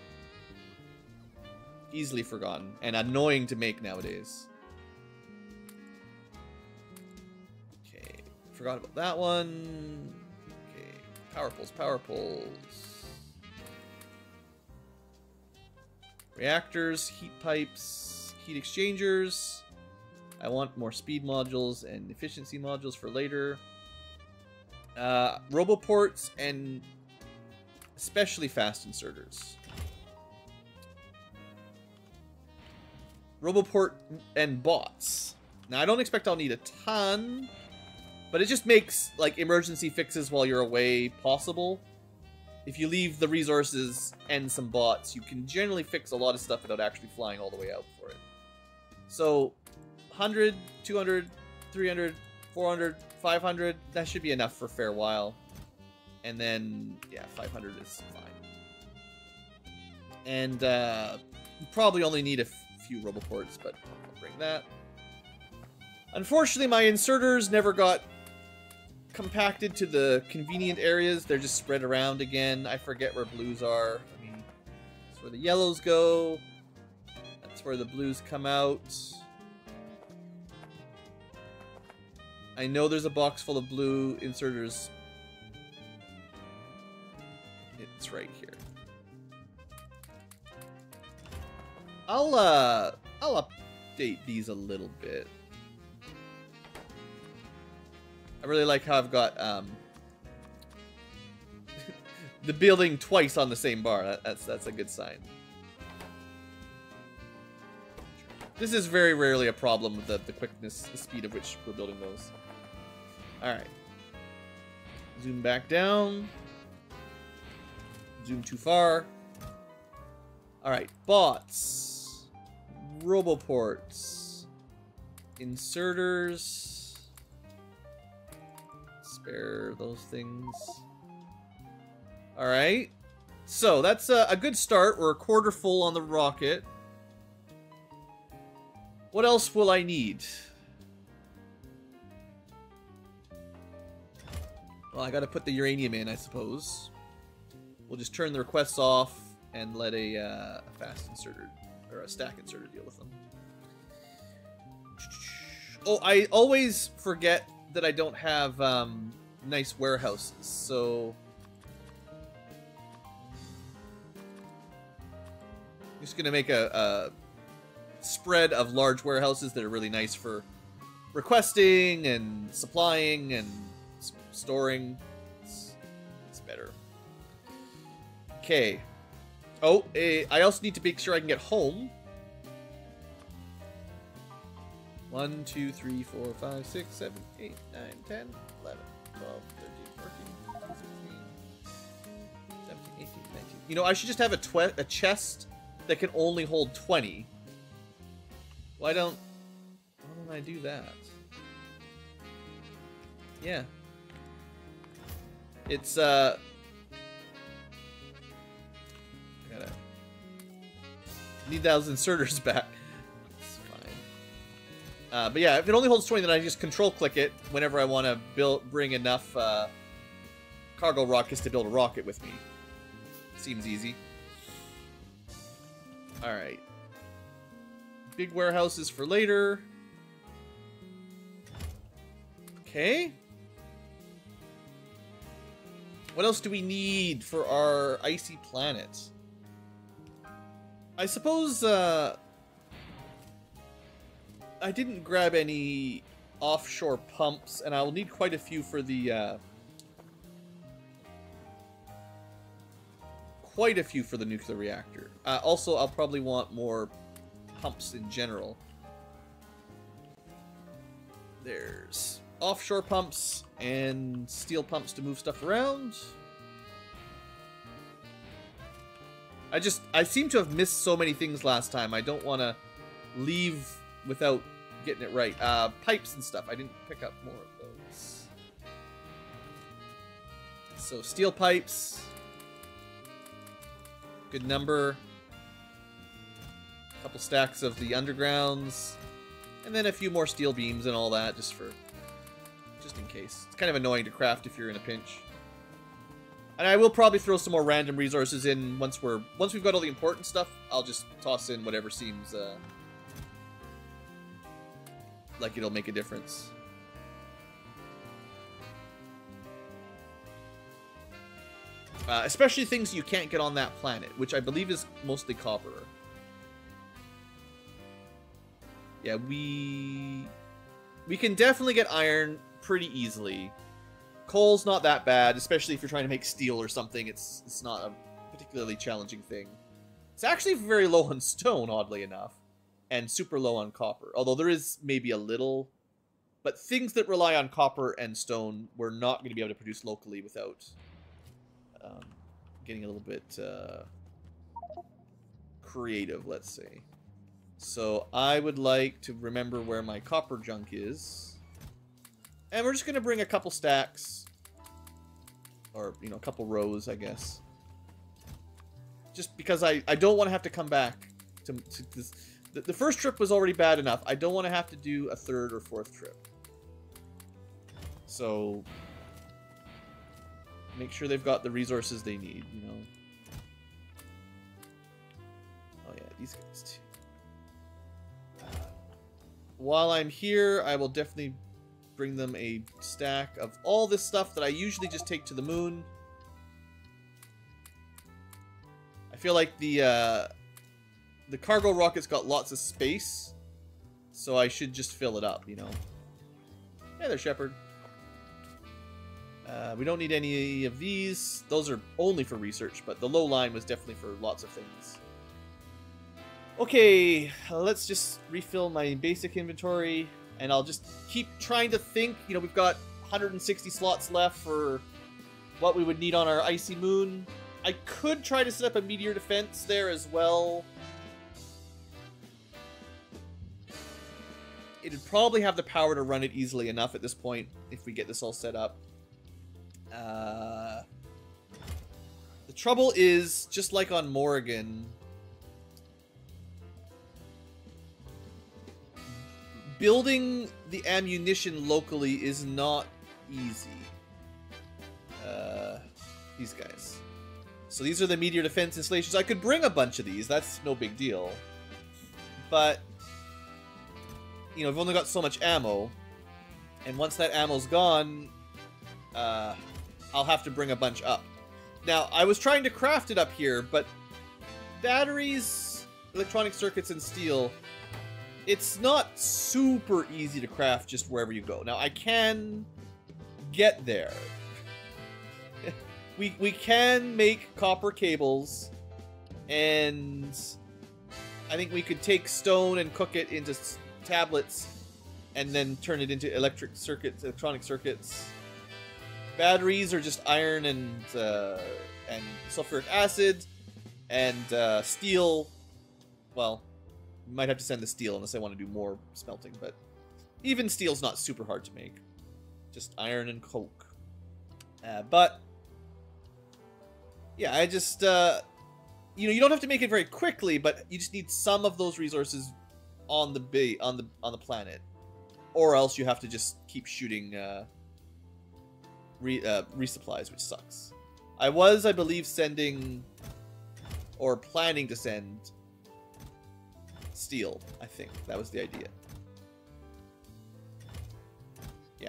A: Easily forgotten and annoying to make nowadays. forgot about that one. Okay, power poles, power poles. Reactors, heat pipes, heat exchangers. I want more speed modules and efficiency modules for later. Uh, roboports and especially fast inserters. Roboport and bots. Now, I don't expect I'll need a ton, but it just makes, like, emergency fixes while you're away possible. If you leave the resources and some bots, you can generally fix a lot of stuff without actually flying all the way out for it. So, 100, 200, 300, 400, 500, that should be enough for a fair while. And then, yeah, 500 is fine. And, uh, you probably only need a few roboports, but I'll bring that. Unfortunately, my inserters never got compacted to the convenient areas. They're just spread around again. I forget where blues are. I mean, that's where the yellows go. That's where the blues come out. I know there's a box full of blue inserters. It's right here. I'll, uh, I'll update these a little bit. I really like how I've got um, the building twice on the same bar. That, that's that's a good sign. This is very rarely a problem, the, the quickness, the speed of which we're building those. Alright. Zoom back down. Zoom too far. Alright, bots. Roboports. Inserters spare those things. All right. So that's a, a, good start. We're a quarter full on the rocket. What else will I need? Well, I gotta put the uranium in, I suppose. We'll just turn the requests off and let a, uh, a fast inserter, or a stack inserter deal with them. Oh, I always forget that I don't have um, nice warehouses, so... I'm just going to make a, a spread of large warehouses that are really nice for requesting and supplying and storing. It's, it's better. Okay. Oh, eh, I also need to make sure I can get home. 1, 2, 3, 4, 5, 6, 7, 8, 9, 10, 11, 12, 13, 14, 16, 17, 18, 19. You know, I should just have a, a chest that can only hold 20. Why don't... Why don't I do that? Yeah. It's, uh... I gotta... Need those inserters back. Uh, but yeah, if it only holds 20, then I just control click it whenever I want to build, bring enough uh, cargo rockets to build a rocket with me. Seems easy. All right. Big warehouses for later. Okay. What else do we need for our icy planet? I suppose uh, I didn't grab any offshore pumps, and I'll need quite a few for the, uh, quite a few for the nuclear reactor. Uh, also, I'll probably want more pumps in general. There's offshore pumps and steel pumps to move stuff around. I just, I seem to have missed so many things last time. I don't want to leave without getting it right. Uh, pipes and stuff. I didn't pick up more of those. So steel pipes. Good number. A couple stacks of the undergrounds. And then a few more steel beams and all that just for just in case. It's kind of annoying to craft if you're in a pinch. And I will probably throw some more random resources in once we're once we've got all the important stuff. I'll just toss in whatever seems uh, like it'll make a difference. Uh, especially things you can't get on that planet, which I believe is mostly copper. Yeah, we... We can definitely get iron pretty easily. Coal's not that bad, especially if you're trying to make steel or something. It's, it's not a particularly challenging thing. It's actually very low on stone, oddly enough and super low on copper. Although there is maybe a little, but things that rely on copper and stone, we're not going to be able to produce locally without um, getting a little bit uh, creative, let's say. So I would like to remember where my copper junk is. And we're just going to bring a couple stacks. Or, you know, a couple rows, I guess. Just because I, I don't want to have to come back to, to this the, the first trip was already bad enough. I don't want to have to do a third or fourth trip. So make sure they've got the resources they need, you know. Oh yeah, these guys too. While I'm here, I will definitely bring them a stack of all this stuff that I usually just take to the moon. I feel like the uh, the cargo rocket's got lots of space, so I should just fill it up, you know. Hey there, Shepard. Uh, we don't need any of these. Those are only for research, but the low line was definitely for lots of things. Okay, let's just refill my basic inventory, and I'll just keep trying to think. You know, we've got 160 slots left for what we would need on our icy moon. I could try to set up a meteor defense there as well. it'd probably have the power to run it easily enough at this point if we get this all set up. Uh, the trouble is, just like on Morrigan, building the ammunition locally is not easy. Uh, these guys. So these are the meteor defense installations. I could bring a bunch of these. That's no big deal. But you know, we've only got so much ammo, and once that ammo's gone, uh, I'll have to bring a bunch up. Now, I was trying to craft it up here, but batteries, electronic circuits, and steel, it's not super easy to craft just wherever you go. Now, I can get there. we, we can make copper cables, and I think we could take stone and cook it into tablets and then turn it into electric circuits, electronic circuits. Batteries are just iron and uh, and sulfuric acid and uh, steel. Well, might have to send the steel unless I want to do more smelting, but even steel's not super hard to make. Just iron and coke. Uh, but yeah, I just uh, you know you don't have to make it very quickly, but you just need some of those resources on the bay on the on the planet, or else you have to just keep shooting uh, re, uh, resupplies, which sucks. I was, I believe, sending or planning to send steel. I think that was the idea. Yeah,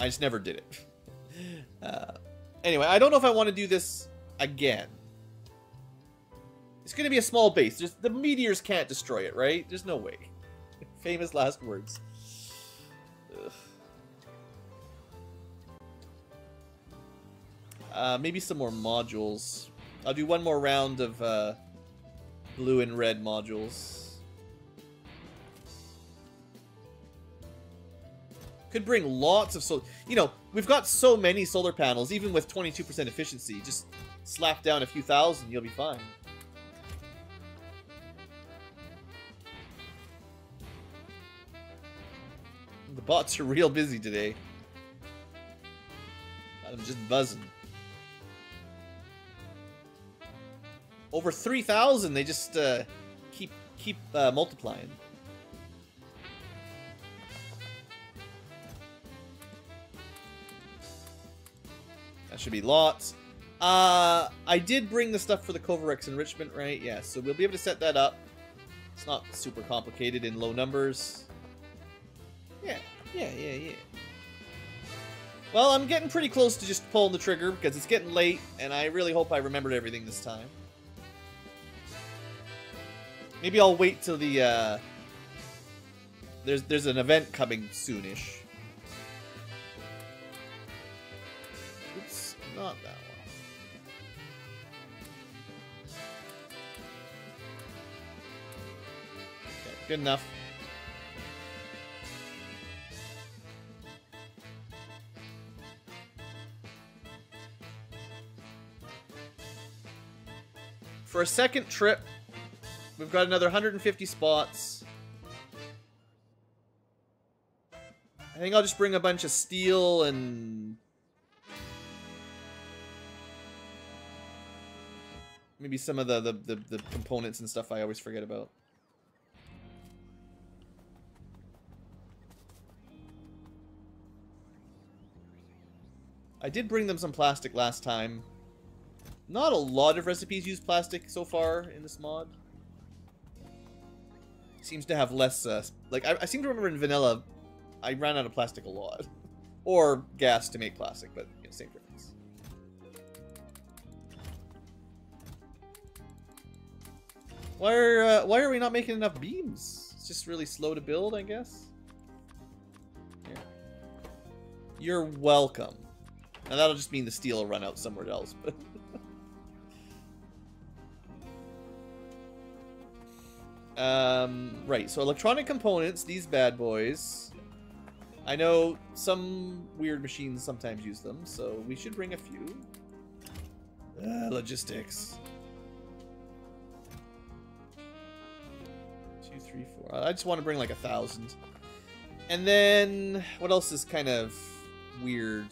A: I just never did it. uh, anyway, I don't know if I want to do this again. It's going to be a small base. the meteors can't destroy it, right? There's no way famous last words. Ugh. Uh, maybe some more modules. I'll do one more round of uh, blue and red modules. Could bring lots of solar... You know, we've got so many solar panels, even with 22% efficiency. Just slap down a few thousand, you'll be fine. The bots are real busy today. I'm just buzzing. Over 3,000. They just uh, keep keep uh, multiplying. That should be lots. Uh, I did bring the stuff for the Kovarex enrichment, right? Yeah, so we'll be able to set that up. It's not super complicated in low numbers. Yeah, yeah, yeah, yeah. Well, I'm getting pretty close to just pulling the trigger because it's getting late, and I really hope I remembered everything this time. Maybe I'll wait till the, uh... There's, there's an event coming soonish. It's not that one. Okay, good enough. for a second trip. We've got another 150 spots. I think I'll just bring a bunch of steel and... Maybe some of the, the, the, the components and stuff I always forget about. I did bring them some plastic last time. Not a lot of recipes use plastic so far in this mod. Seems to have less, uh, like, I, I seem to remember in vanilla, I ran out of plastic a lot. or gas to make plastic, but you know, same difference. Why are, uh, why are we not making enough beams? It's just really slow to build, I guess. Here. You're welcome. Now that'll just mean the steel will run out somewhere else, but... Um, right, so electronic components, these bad boys. I know some weird machines sometimes use them, so we should bring a few. Uh, logistics. Two, three, four. I just want to bring like a thousand. And then, what else is kind of weird?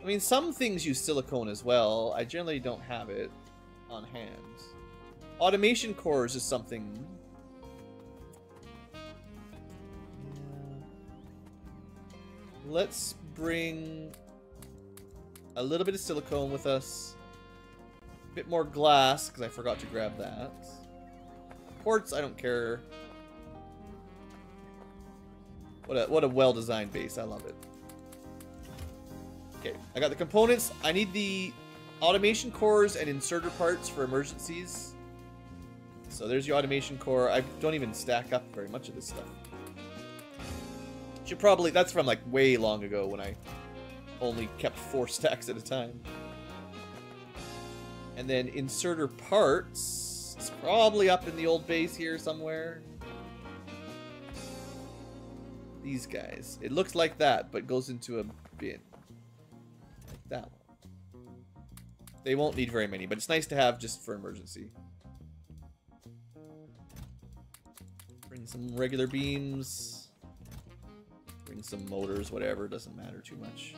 A: I mean, some things use silicone as well. I generally don't have it on hand. Automation cores is something. Let's bring a little bit of silicone with us. A bit more glass, because I forgot to grab that. Quartz, I don't care. What a, what a well-designed base. I love it. Okay, I got the components. I need the automation cores and inserter parts for emergencies. So there's your automation core. I don't even stack up very much of this stuff. Should probably... That's from, like, way long ago when I only kept four stacks at a time. And then inserter parts. It's probably up in the old base here somewhere. These guys. It looks like that, but goes into a bin. Like that one. They won't need very many, but it's nice to have just for emergency. Bring some regular beams. Bring some motors, whatever. Doesn't matter too much.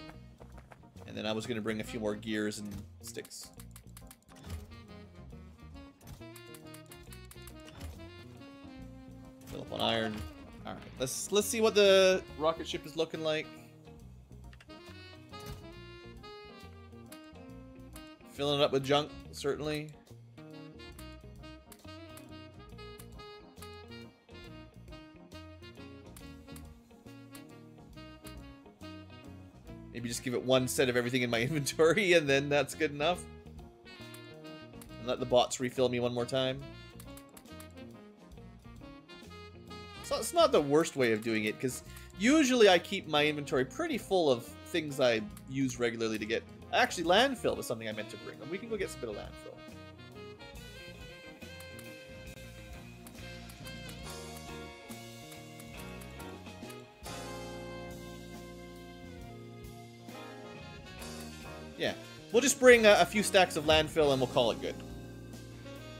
A: And then I was going to bring a few more gears and sticks. Fill up on iron. All right, let's let's see what the rocket ship is looking like. Filling it up with junk, certainly. Maybe just give it one set of everything in my inventory and then that's good enough. And let the bots refill me one more time. So it's not the worst way of doing it because usually I keep my inventory pretty full of things I use regularly to get. Actually, landfill was something I meant to bring. We can go get some bit of landfill. Yeah. We'll just bring a, a few stacks of landfill and we'll call it good.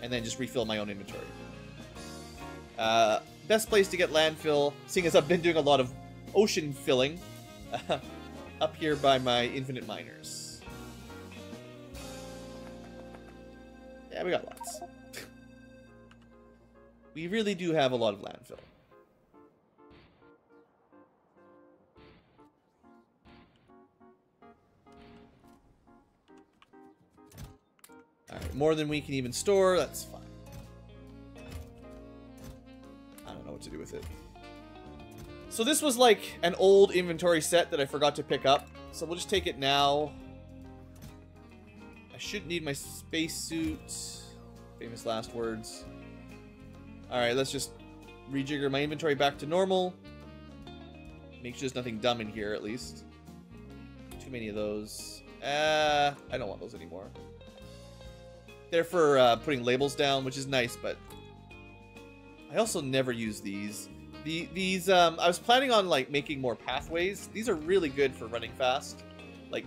A: And then just refill my own inventory. Uh, best place to get landfill, seeing as I've been doing a lot of ocean filling, uh, up here by my infinite miners. Yeah, we got lots. we really do have a lot of landfill. more than we can even store. That's fine. I don't know what to do with it. So this was like an old inventory set that I forgot to pick up. So we'll just take it now. I should need my spacesuit. Famous last words. Alright, let's just rejigger my inventory back to normal. Make sure there's nothing dumb in here, at least. Too many of those. Uh, I don't want those anymore. They're for uh, putting labels down, which is nice, but I also never use these. The, these, um, I was planning on like making more pathways. These are really good for running fast. Like,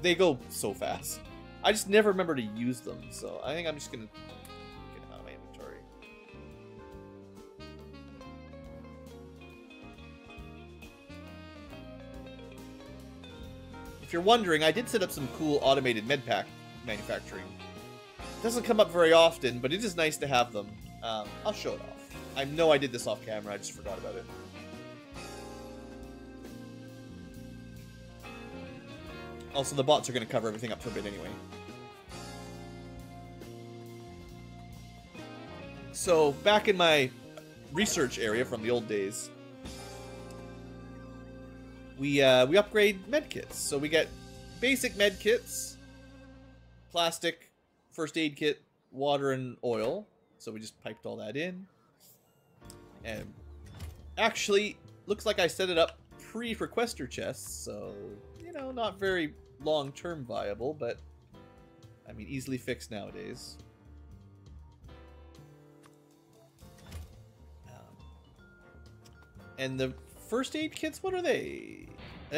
A: they go so fast. I just never remember to use them, so I think I'm just gonna get out of my inventory. If you're wondering, I did set up some cool automated medpack manufacturing doesn't come up very often, but it is nice to have them. Um, I'll show it off. I know I did this off camera, I just forgot about it. Also, the bots are going to cover everything up for a bit anyway. So, back in my research area from the old days, we uh, we upgrade medkits. So we get basic medkits, plastic, first aid kit, water, and oil. So we just piped all that in. And actually, looks like I set it up pre-requester chests, so, you know, not very long-term viable, but, I mean, easily fixed nowadays. Um, and the first aid kits, what are they?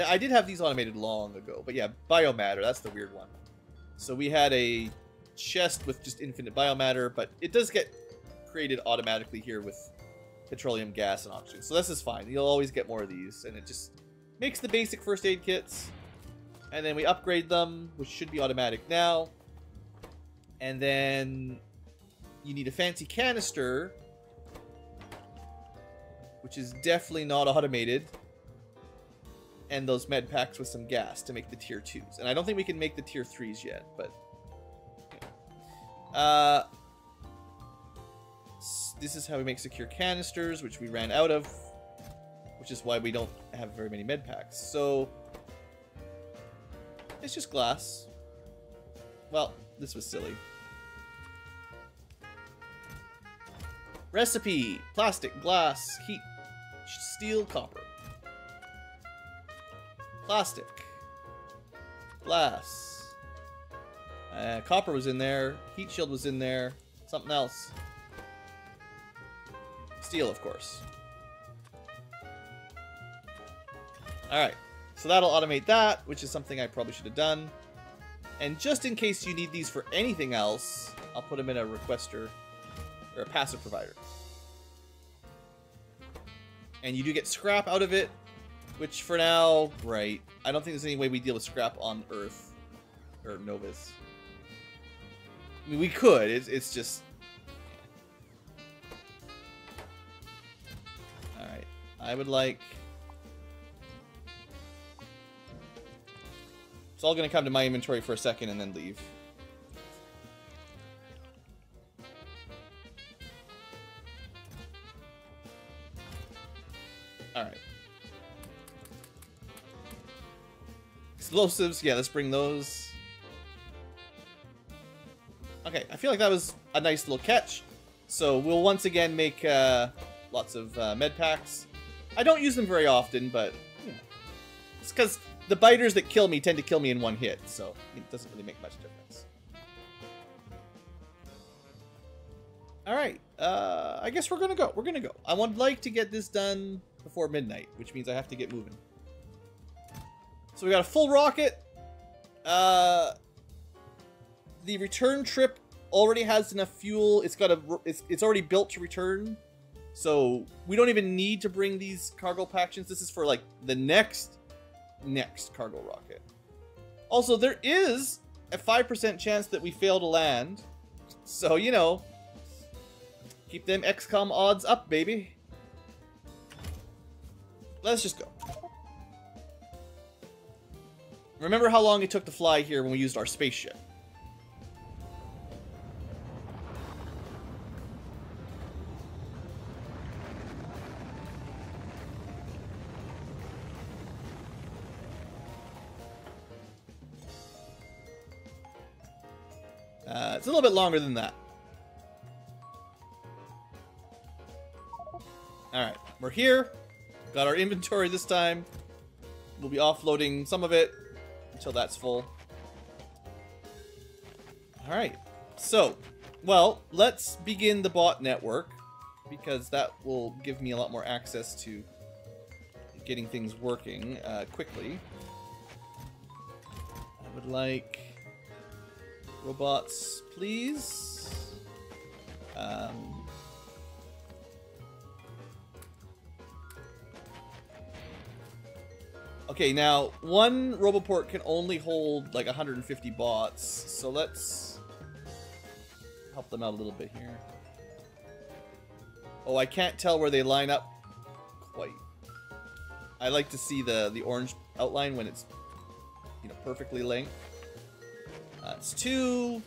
A: I did have these automated long ago, but yeah, biomatter, that's the weird one. So we had a chest with just infinite biomatter, but it does get created automatically here with petroleum gas and oxygen. So this is fine. You'll always get more of these, and it just makes the basic first aid kits. And then we upgrade them, which should be automatic now. And then you need a fancy canister, which is definitely not automated. And those med packs with some gas to make the tier 2s. And I don't think we can make the tier 3s yet, but uh, this is how we make secure canisters, which we ran out of, which is why we don't have very many med packs. So, it's just glass. Well, this was silly. Recipe! Plastic, glass, heat, steel, copper. Plastic. Glass. Uh, copper was in there. Heat shield was in there. Something else. Steel, of course. Alright. So that'll automate that, which is something I probably should have done. And just in case you need these for anything else, I'll put them in a requester or a passive provider. And you do get scrap out of it, which for now, right. I don't think there's any way we deal with scrap on Earth or Nauvis. I mean, we could. It's, it's just... Alright. I would like... It's all going to come to my inventory for a second and then leave. Alright. Explosives. Yeah, let's bring those. Okay, I feel like that was a nice little catch. So we'll once again make uh, lots of uh, med packs. I don't use them very often, but it's because the biters that kill me tend to kill me in one hit, so it doesn't really make much difference. All right, uh, I guess we're gonna go. We're gonna go. I would like to get this done before midnight, which means I have to get moving. So we got a full rocket. Uh, the return trip already has enough fuel. It's got a it's, it's already built to return. So we don't even need to bring these cargo pactions. This is for like the next next cargo rocket. Also, there is a 5% chance that we fail to land. So, you know, keep them XCOM odds up, baby. Let's just go. Remember how long it took to fly here when we used our spaceship. It's a little bit longer than that. Alright, we're here. Got our inventory this time. We'll be offloading some of it until that's full. Alright, so, well, let's begin the bot network because that will give me a lot more access to getting things working uh, quickly. I would like... Robots, please. Um, okay, now, one Roboport can only hold, like, 150 bots, so let's help them out a little bit here. Oh, I can't tell where they line up quite. I like to see the, the orange outline when it's, you know, perfectly linked. That's two.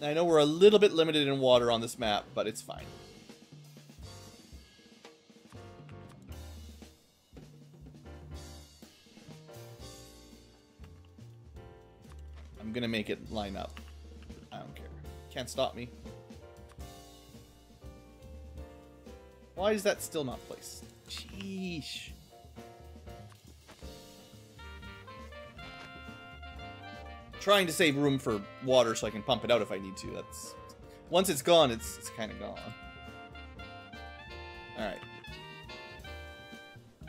A: I know we're a little bit limited in water on this map, but it's fine. I'm gonna make it line up. I don't care. Can't stop me. Why is that still not placed? Sheesh. Trying to save room for water so I can pump it out if I need to. That's Once it's gone, it's, it's kind of gone. Alright.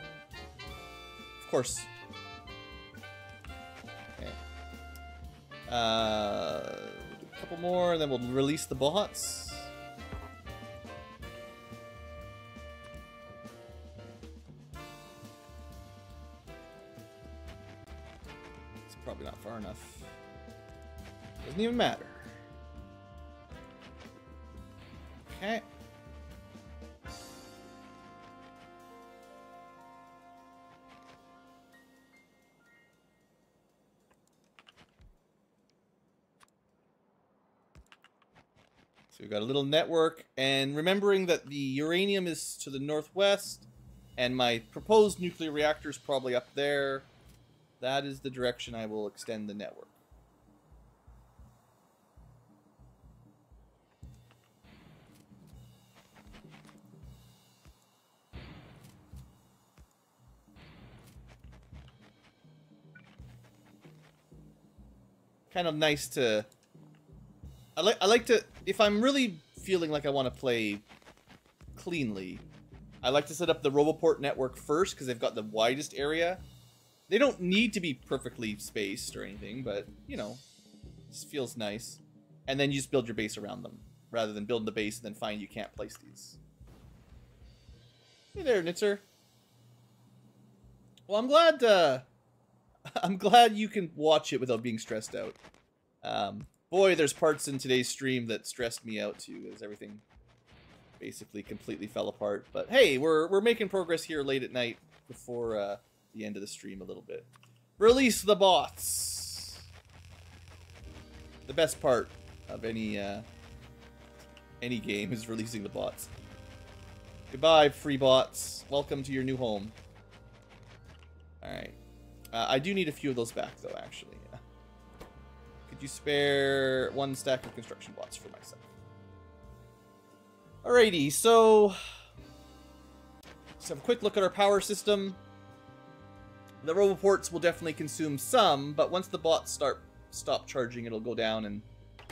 A: Of course. Okay. Uh, a couple more, and then we'll release the bots. enough. Doesn't even matter. Okay. So we've got a little network, and remembering that the uranium is to the northwest, and my proposed nuclear reactor is probably up there. That is the direction I will extend the network. Kind of nice to... I, li I like to... If I'm really feeling like I want to play cleanly, I like to set up the Roboport network first because they've got the widest area they don't need to be perfectly spaced or anything, but, you know, just feels nice. And then you just build your base around them, rather than building the base and then find you can't place these. Hey there, Nitzer. Well, I'm glad, uh, I'm glad you can watch it without being stressed out. Um, boy, there's parts in today's stream that stressed me out too, as everything basically completely fell apart. But hey, we're, we're making progress here late at night before, uh, the end of the stream a little bit. Release the bots! The best part of any uh, any game is releasing the bots. Goodbye, free bots. Welcome to your new home. Alright. Uh, I do need a few of those back, though, actually. Yeah. Could you spare one stack of construction bots for myself? Alrighty, so... Let's have a quick look at our power system. The Roboports will definitely consume some, but once the bots start stop charging, it'll go down, and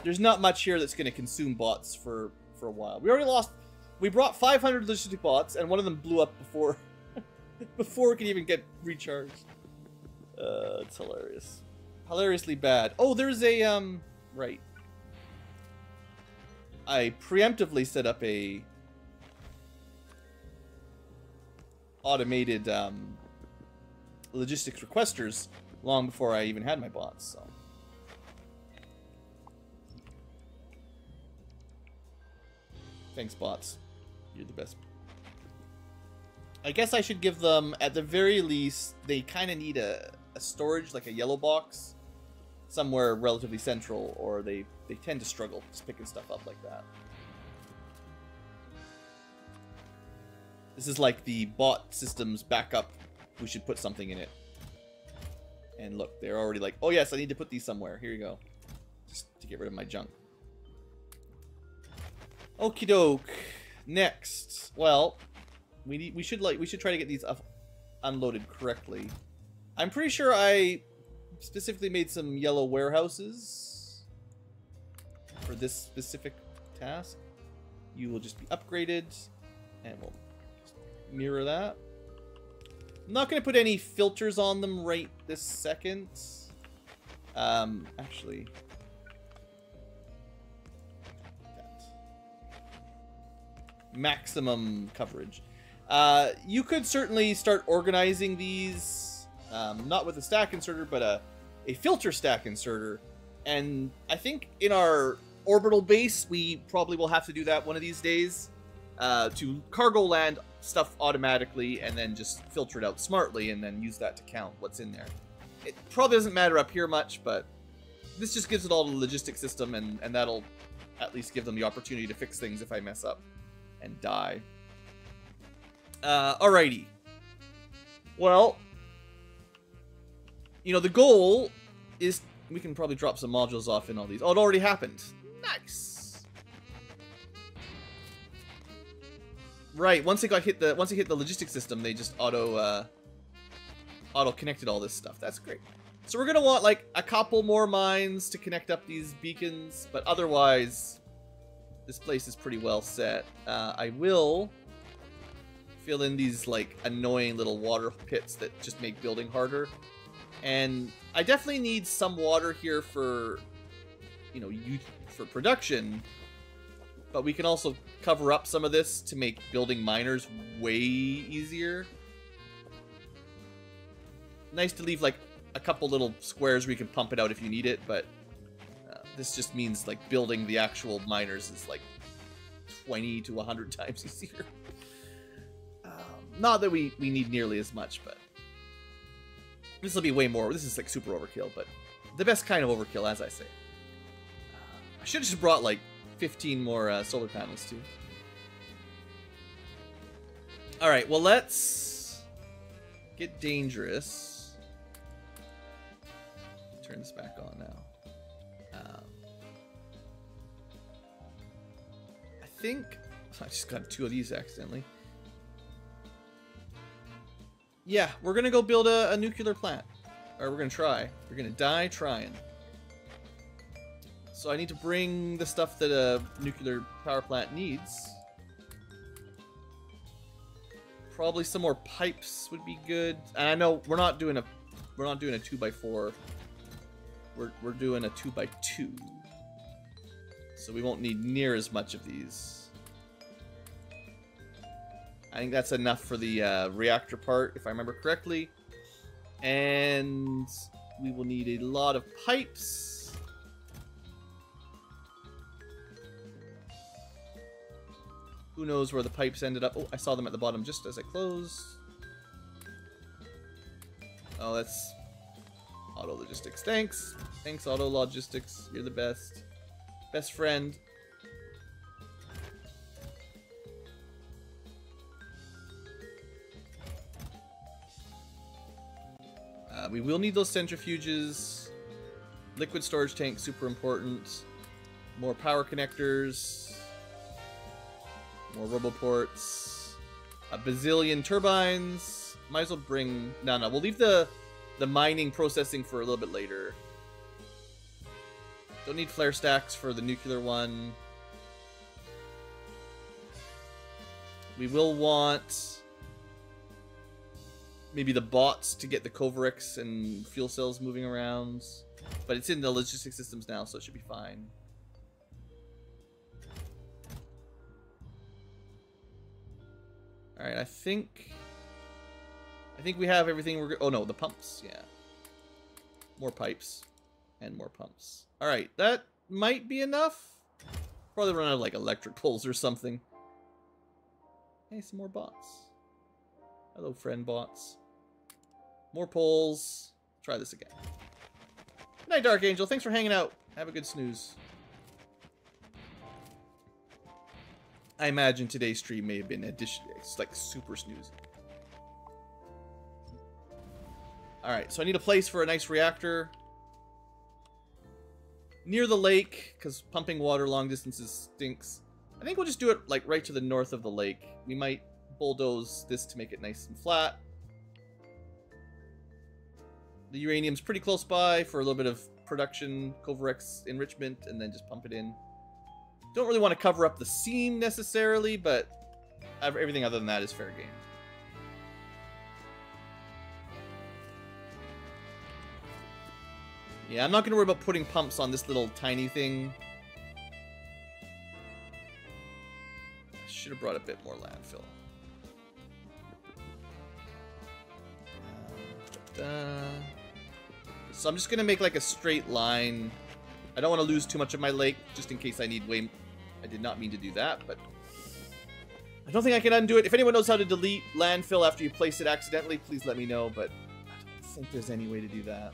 A: there's not much here that's going to consume bots for, for a while. We already lost... We brought 500 logistic bots, and one of them blew up before before it could even get recharged. Uh, it's hilarious. Hilariously bad. Oh, there's a, um... Right. I preemptively set up a automated um, logistics requesters long before I even had my bots. So. Thanks, bots. You're the best. I guess I should give them, at the very least, they kind of need a, a storage, like a yellow box, somewhere relatively central, or they, they tend to struggle just picking stuff up like that. This is like the bot system's backup we should put something in it. And look, they're already like, oh yes, I need to put these somewhere. Here you go. Just to get rid of my junk. Okie doke. Next. Well, we need, we should like we should try to get these unloaded correctly. I'm pretty sure I specifically made some yellow warehouses for this specific task. You will just be upgraded, and we'll mirror that. I'm not going to put any filters on them right this second. Um, actually... Maximum coverage. Uh, you could certainly start organizing these, um, not with a stack inserter, but a, a filter stack inserter. And I think in our orbital base, we probably will have to do that one of these days uh, to cargo land stuff automatically and then just filter it out smartly and then use that to count what's in there. It probably doesn't matter up here much, but this just gives it all the logistic system and, and that'll at least give them the opportunity to fix things if I mess up and die. Uh, alrighty. Well, you know, the goal is... We can probably drop some modules off in all these. Oh, it already happened. Nice. Right, once it got hit the once it hit the logistic system, they just auto uh, auto connected all this stuff. That's great. So we're gonna want like a couple more mines to connect up these beacons, but otherwise, this place is pretty well set. Uh, I will fill in these like annoying little water pits that just make building harder, and I definitely need some water here for you know you for production but we can also cover up some of this to make building miners way easier. Nice to leave like a couple little squares where you can pump it out if you need it, but uh, this just means like building the actual miners is like 20 to 100 times easier. Um, not that we, we need nearly as much, but this will be way more. This is like super overkill, but the best kind of overkill, as I say. Uh, I should have just brought like 15 more uh, solar panels too. All right, well, let's get dangerous. Turn this back on now. Um, I think I just got two of these accidentally. Yeah, we're gonna go build a, a nuclear plant. Or we're gonna try. We're gonna die trying. So I need to bring the stuff that a nuclear power plant needs. Probably some more pipes would be good. And I know we're not doing a we're not doing a two by four. We're we're doing a two by two. So we won't need near as much of these. I think that's enough for the uh, reactor part, if I remember correctly. And we will need a lot of pipes. Who knows where the pipes ended up? Oh, I saw them at the bottom just as I closed. Oh, that's Auto Logistics. Thanks. Thanks, Auto Logistics. You're the best. Best friend. Uh, we will need those centrifuges. Liquid storage tank, super important. More power connectors. More ports. A bazillion turbines. Might as well bring... No, no, we'll leave the, the mining processing for a little bit later. Don't need flare stacks for the nuclear one. We will want maybe the bots to get the Kovarex and fuel cells moving around. But it's in the logistics systems now, so it should be fine. Alright, I think... I think we have everything we're... Oh, no, the pumps. Yeah. More pipes. And more pumps. Alright, that might be enough. Probably run out of, like, electric poles or something. Hey, some more bots. Hello, friend bots. More poles. Try this again. night, Dark Angel. Thanks for hanging out. Have a good snooze. I imagine today's stream may have been addition, it's like super snoozy. All right, so I need a place for a nice reactor near the lake because pumping water long distances stinks. I think we'll just do it like right to the north of the lake. We might bulldoze this to make it nice and flat. The uranium's pretty close by for a little bit of production, Kovarex enrichment, and then just pump it in. Don't really want to cover up the seam necessarily, but everything other than that is fair game. Yeah, I'm not going to worry about putting pumps on this little tiny thing. Should have brought a bit more landfill. Uh, So I'm just going to make like a straight line I don't want to lose too much of my lake, just in case I need way... I did not mean to do that, but... I don't think I can undo it. If anyone knows how to delete landfill after you place it accidentally, please let me know, but I don't think there's any way to do that.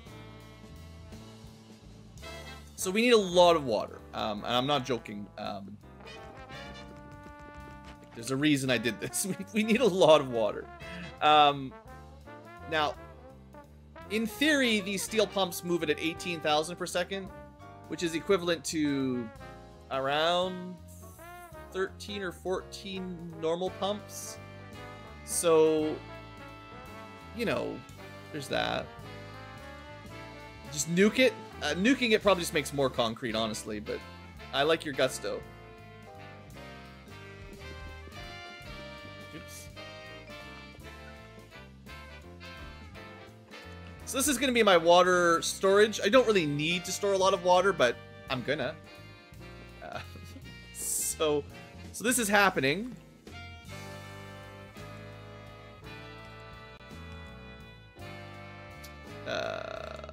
A: So we need a lot of water, um, and I'm not joking. Um, there's a reason I did this. We, need a lot of water. Um, now, in theory, these steel pumps move it at 18,000 per second which is equivalent to around 13 or 14 normal pumps. So, you know, there's that. Just nuke it. Uh, nuking it probably just makes more concrete, honestly, but I like your gusto. So this is going to be my water storage. I don't really need to store a lot of water, but I'm gonna. Uh, so, so this is happening. Uh,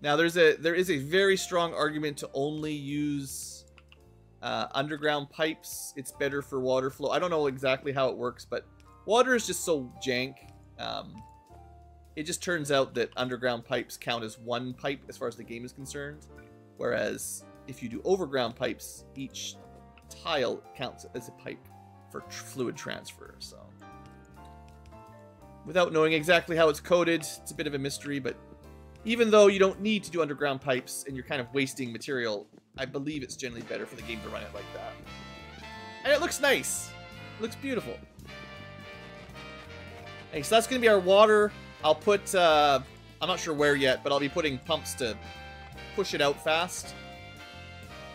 A: now there's a there is a very strong argument to only use uh, underground pipes. It's better for water flow. I don't know exactly how it works, but Water is just so jank. Um, it just turns out that underground pipes count as one pipe as far as the game is concerned, whereas if you do overground pipes, each tile counts as a pipe for tr fluid transfer. So, without knowing exactly how it's coded, it's a bit of a mystery. But even though you don't need to do underground pipes and you're kind of wasting material, I believe it's generally better for the game to run it like that. And it looks nice. It looks beautiful. Okay, so that's going to be our water. I'll put, uh, I'm not sure where yet, but I'll be putting pumps to push it out fast.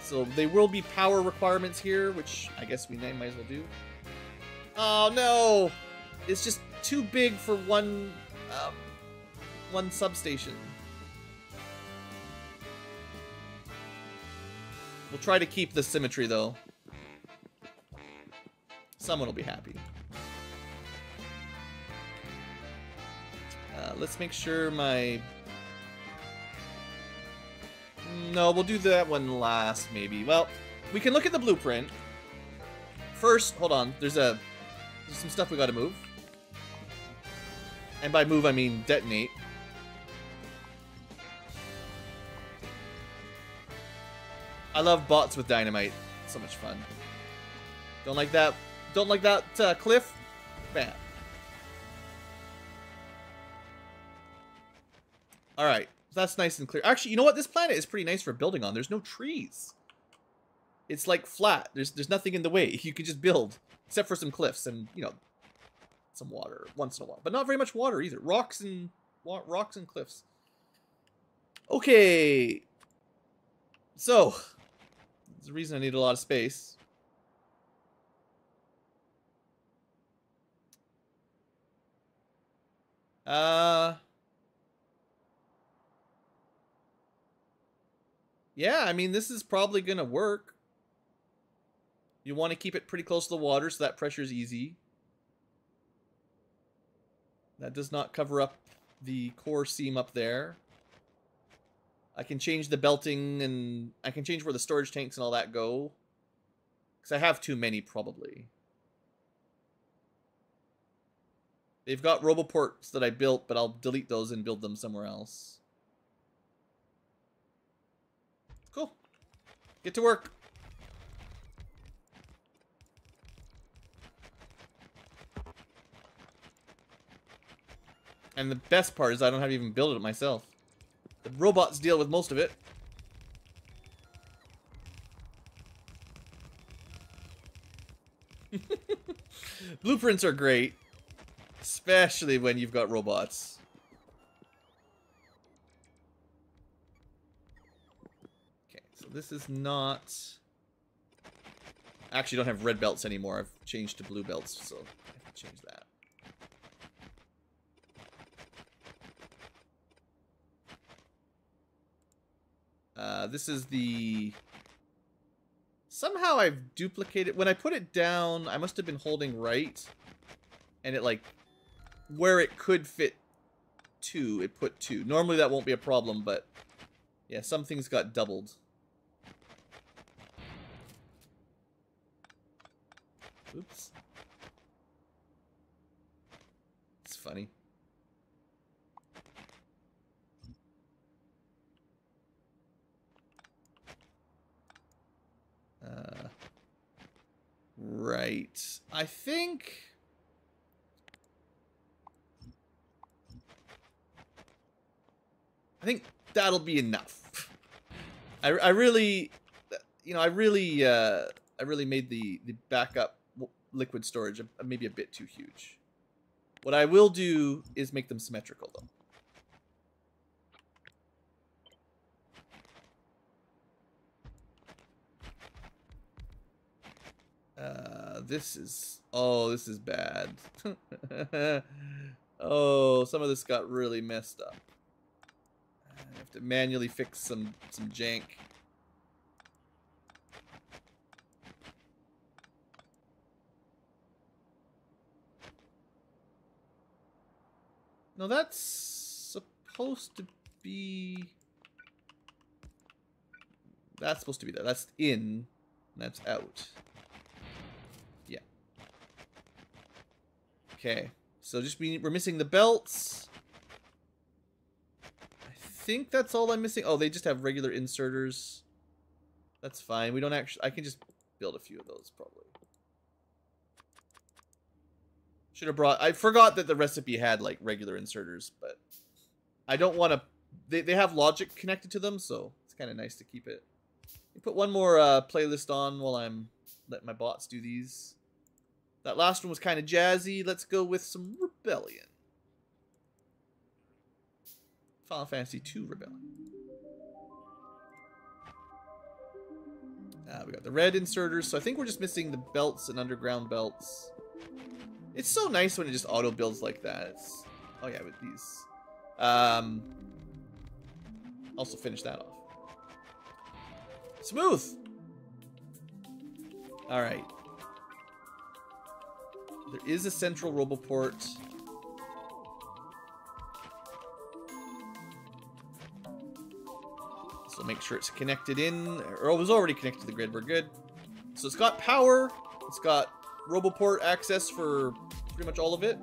A: So they will be power requirements here, which I guess we might as well do. Oh no! It's just too big for one, um, one substation. We'll try to keep the symmetry though. Someone will be happy. Uh, let's make sure my... No, we'll do that one last, maybe. Well, we can look at the blueprint. First, hold on, there's a... There's some stuff we gotta move. And by move, I mean detonate. I love bots with dynamite. So much fun. Don't like that. Don't like that uh, cliff? Bam. All right. that's nice and clear. Actually, you know what? This planet is pretty nice for building on. There's no trees. It's like flat. There's there's nothing in the way. You can just build, except for some cliffs and you know, some water once in a while, but not very much water either. Rocks and rocks and cliffs. Okay. So, the reason I need a lot of space. Uh. Yeah, I mean, this is probably going to work. You want to keep it pretty close to the water so that pressure is easy. That does not cover up the core seam up there. I can change the belting and I can change where the storage tanks and all that go. Because I have too many, probably. They've got roboports that I built, but I'll delete those and build them somewhere else. Get to work. And the best part is I don't have to even build it myself. The robots deal with most of it. Blueprints are great, especially when you've got robots. this is not... Actually, don't have red belts anymore. I've changed to blue belts, so I have to change that. Uh, this is the... Somehow I've duplicated... When I put it down, I must have been holding right. And it, like... Where it could fit two, it put two. Normally that won't be a problem, but... Yeah, some things got doubled. Oops. It's funny. Uh, right. I think... I think that'll be enough. I, I really, you know, I really, uh, I really made the, the backup liquid storage uh, maybe a bit too huge. What I will do is make them symmetrical though. Uh, this is oh this is bad oh some of this got really messed up I have to manually fix some some jank No, that's supposed to be... That's supposed to be that. That's in. That's out. Yeah. Okay. So just we, we're missing the belts. I think that's all I'm missing. Oh, they just have regular inserters. That's fine. We don't actually... I can just build a few of those, probably. Should have brought. I forgot that the recipe had like regular inserters, but I don't want to. They, they have logic connected to them, so it's kind of nice to keep it. You put one more uh, playlist on while I'm letting my bots do these. That last one was kind of jazzy. Let's go with some Rebellion. Final Fantasy Two Rebellion. Uh, we got the red inserters, so I think we're just missing the belts and underground belts. It's so nice when it just auto builds like that. It's, oh yeah, with these. Um, also finish that off. Smooth. All right. There is a central Roboport. So make sure it's connected in, or it was already connected to the grid. We're good. So it's got power. It's got Roboport access for pretty much all of it.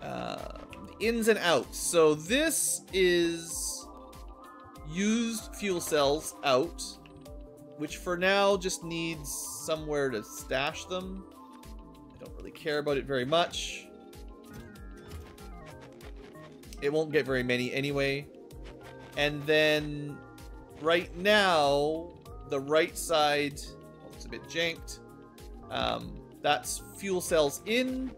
A: Uh, ins and outs. So this is used fuel cells out, which for now just needs somewhere to stash them. I don't really care about it very much. It won't get very many anyway. And then right now, the right side, well, oh, it's a bit janked. Um, that's fuel cells in.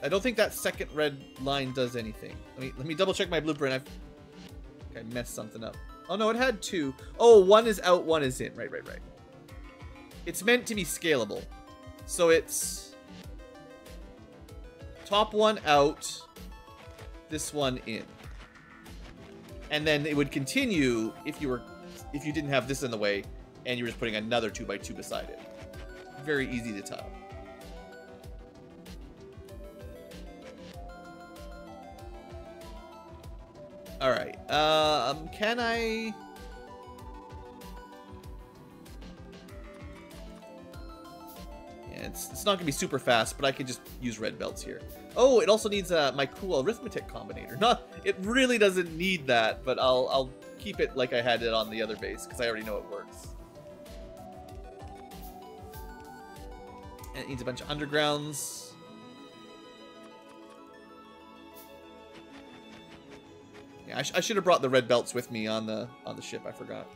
A: I don't think that second red line does anything. Let me let me double check my blueprint. I've, I messed something up. Oh no, it had two. Oh, one is out, one is in. Right, right, right. It's meant to be scalable. So it's Top one out, this one in. And then it would continue if you were if you didn't have this in the way and you were just putting another 2 by 2 beside it. Very easy to tell. All right. Um, can I? Yeah, it's, it's not gonna be super fast, but I could just use red belts here. Oh, it also needs uh, my cool arithmetic combinator. Not, it really doesn't need that, but I'll, I'll keep it like I had it on the other base because I already know it works. And it needs a bunch of undergrounds. Yeah, I, sh I should have brought the red belts with me on the on the ship. I forgot.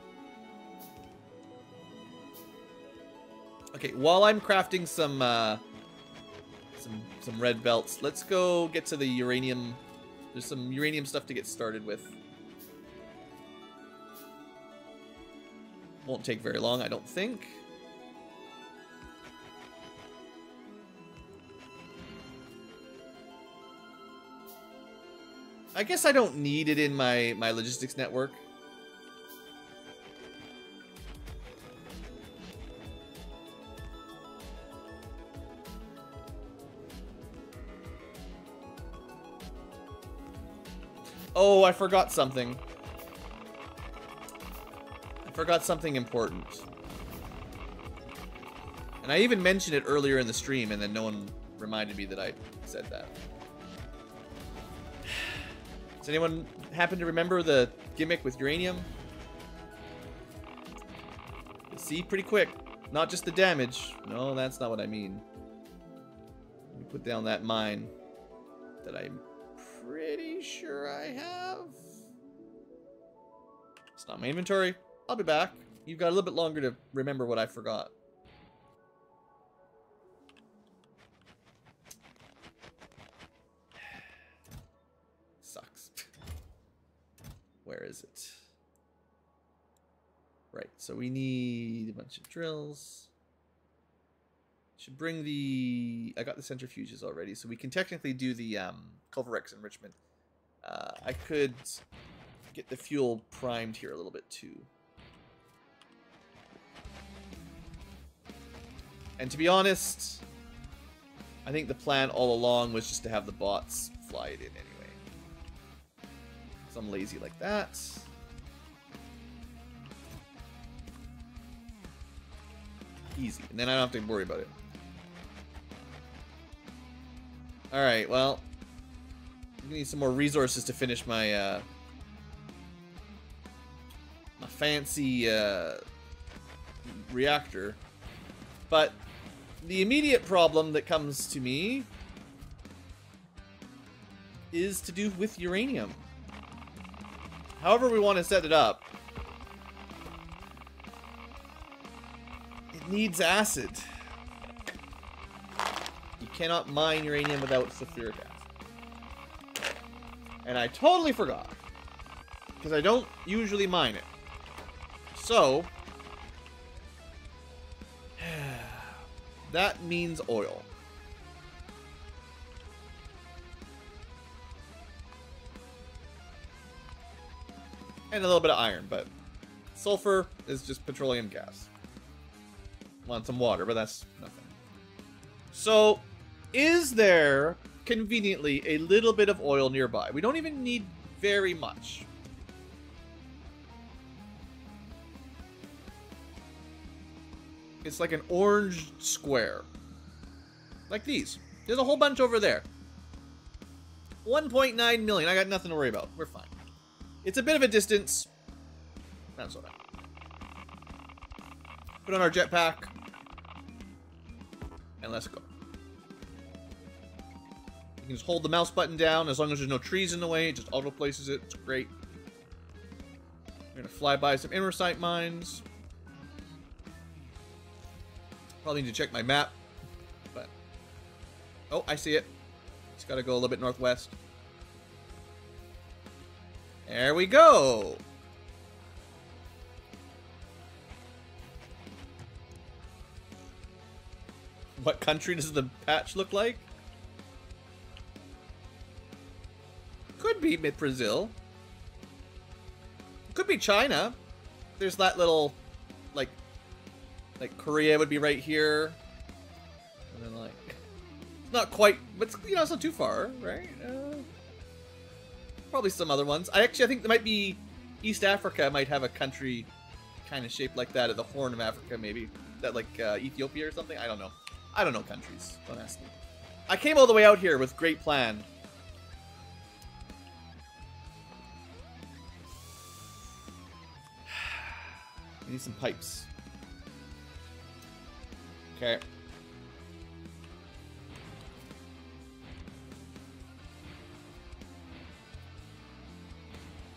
A: Okay, while I'm crafting some uh, some red belts. Let's go get to the uranium. There's some uranium stuff to get started with. Won't take very long, I don't think. I guess I don't need it in my, my logistics network. Oh, I forgot something. I forgot something important. And I even mentioned it earlier in the stream, and then no one reminded me that I said that. Does anyone happen to remember the gimmick with uranium? You see, pretty quick. Not just the damage. No, that's not what I mean. Let me put down that mine that I pretty sure I have. It's not my inventory. I'll be back. You've got a little bit longer to remember what I forgot. Sucks. Where is it? Right, so we need a bunch of drills. Should bring the... I got the centrifuges already, so we can technically do the um, Kovarex enrichment. Uh, I could get the fuel primed here a little bit too. And to be honest, I think the plan all along was just to have the bots fly it in anyway. So I'm lazy like that. Easy. And then I don't have to worry about it. Alright, well. I'm gonna need some more resources to finish my, uh... My fancy, uh... Reactor. But the immediate problem that comes to me is to do with uranium. However we want to set it up, it needs acid cannot mine uranium without sulfuric acid. And I totally forgot. Because I don't usually mine it. So... that means oil. And a little bit of iron, but sulfur is just petroleum gas. Want some water, but that's nothing. So, is there conveniently a little bit of oil nearby? We don't even need very much. It's like an orange square. Like these. There's a whole bunch over there. 1.9 million. I got nothing to worry about. We're fine. It's a bit of a distance. That's so Put on our jetpack. And let's go. You can just hold the mouse button down. As long as there's no trees in the way, it just auto-places it. It's great. We're going to fly by some Imersite mines. Probably need to check my map. But Oh, I see it. Just got to go a little bit northwest. There we go. What country does the patch look like? Could be Brazil. Could be China. There's that little, like, like Korea would be right here. And then like, it's not quite, but you know, it's not too far, right? Uh, probably some other ones. I actually, I think there might be East Africa might have a country kind of shaped like that at the Horn of Africa, maybe. That like uh, Ethiopia or something. I don't know. I don't know countries. Don't ask me. I came all the way out here with great plan. I need some pipes. Okay.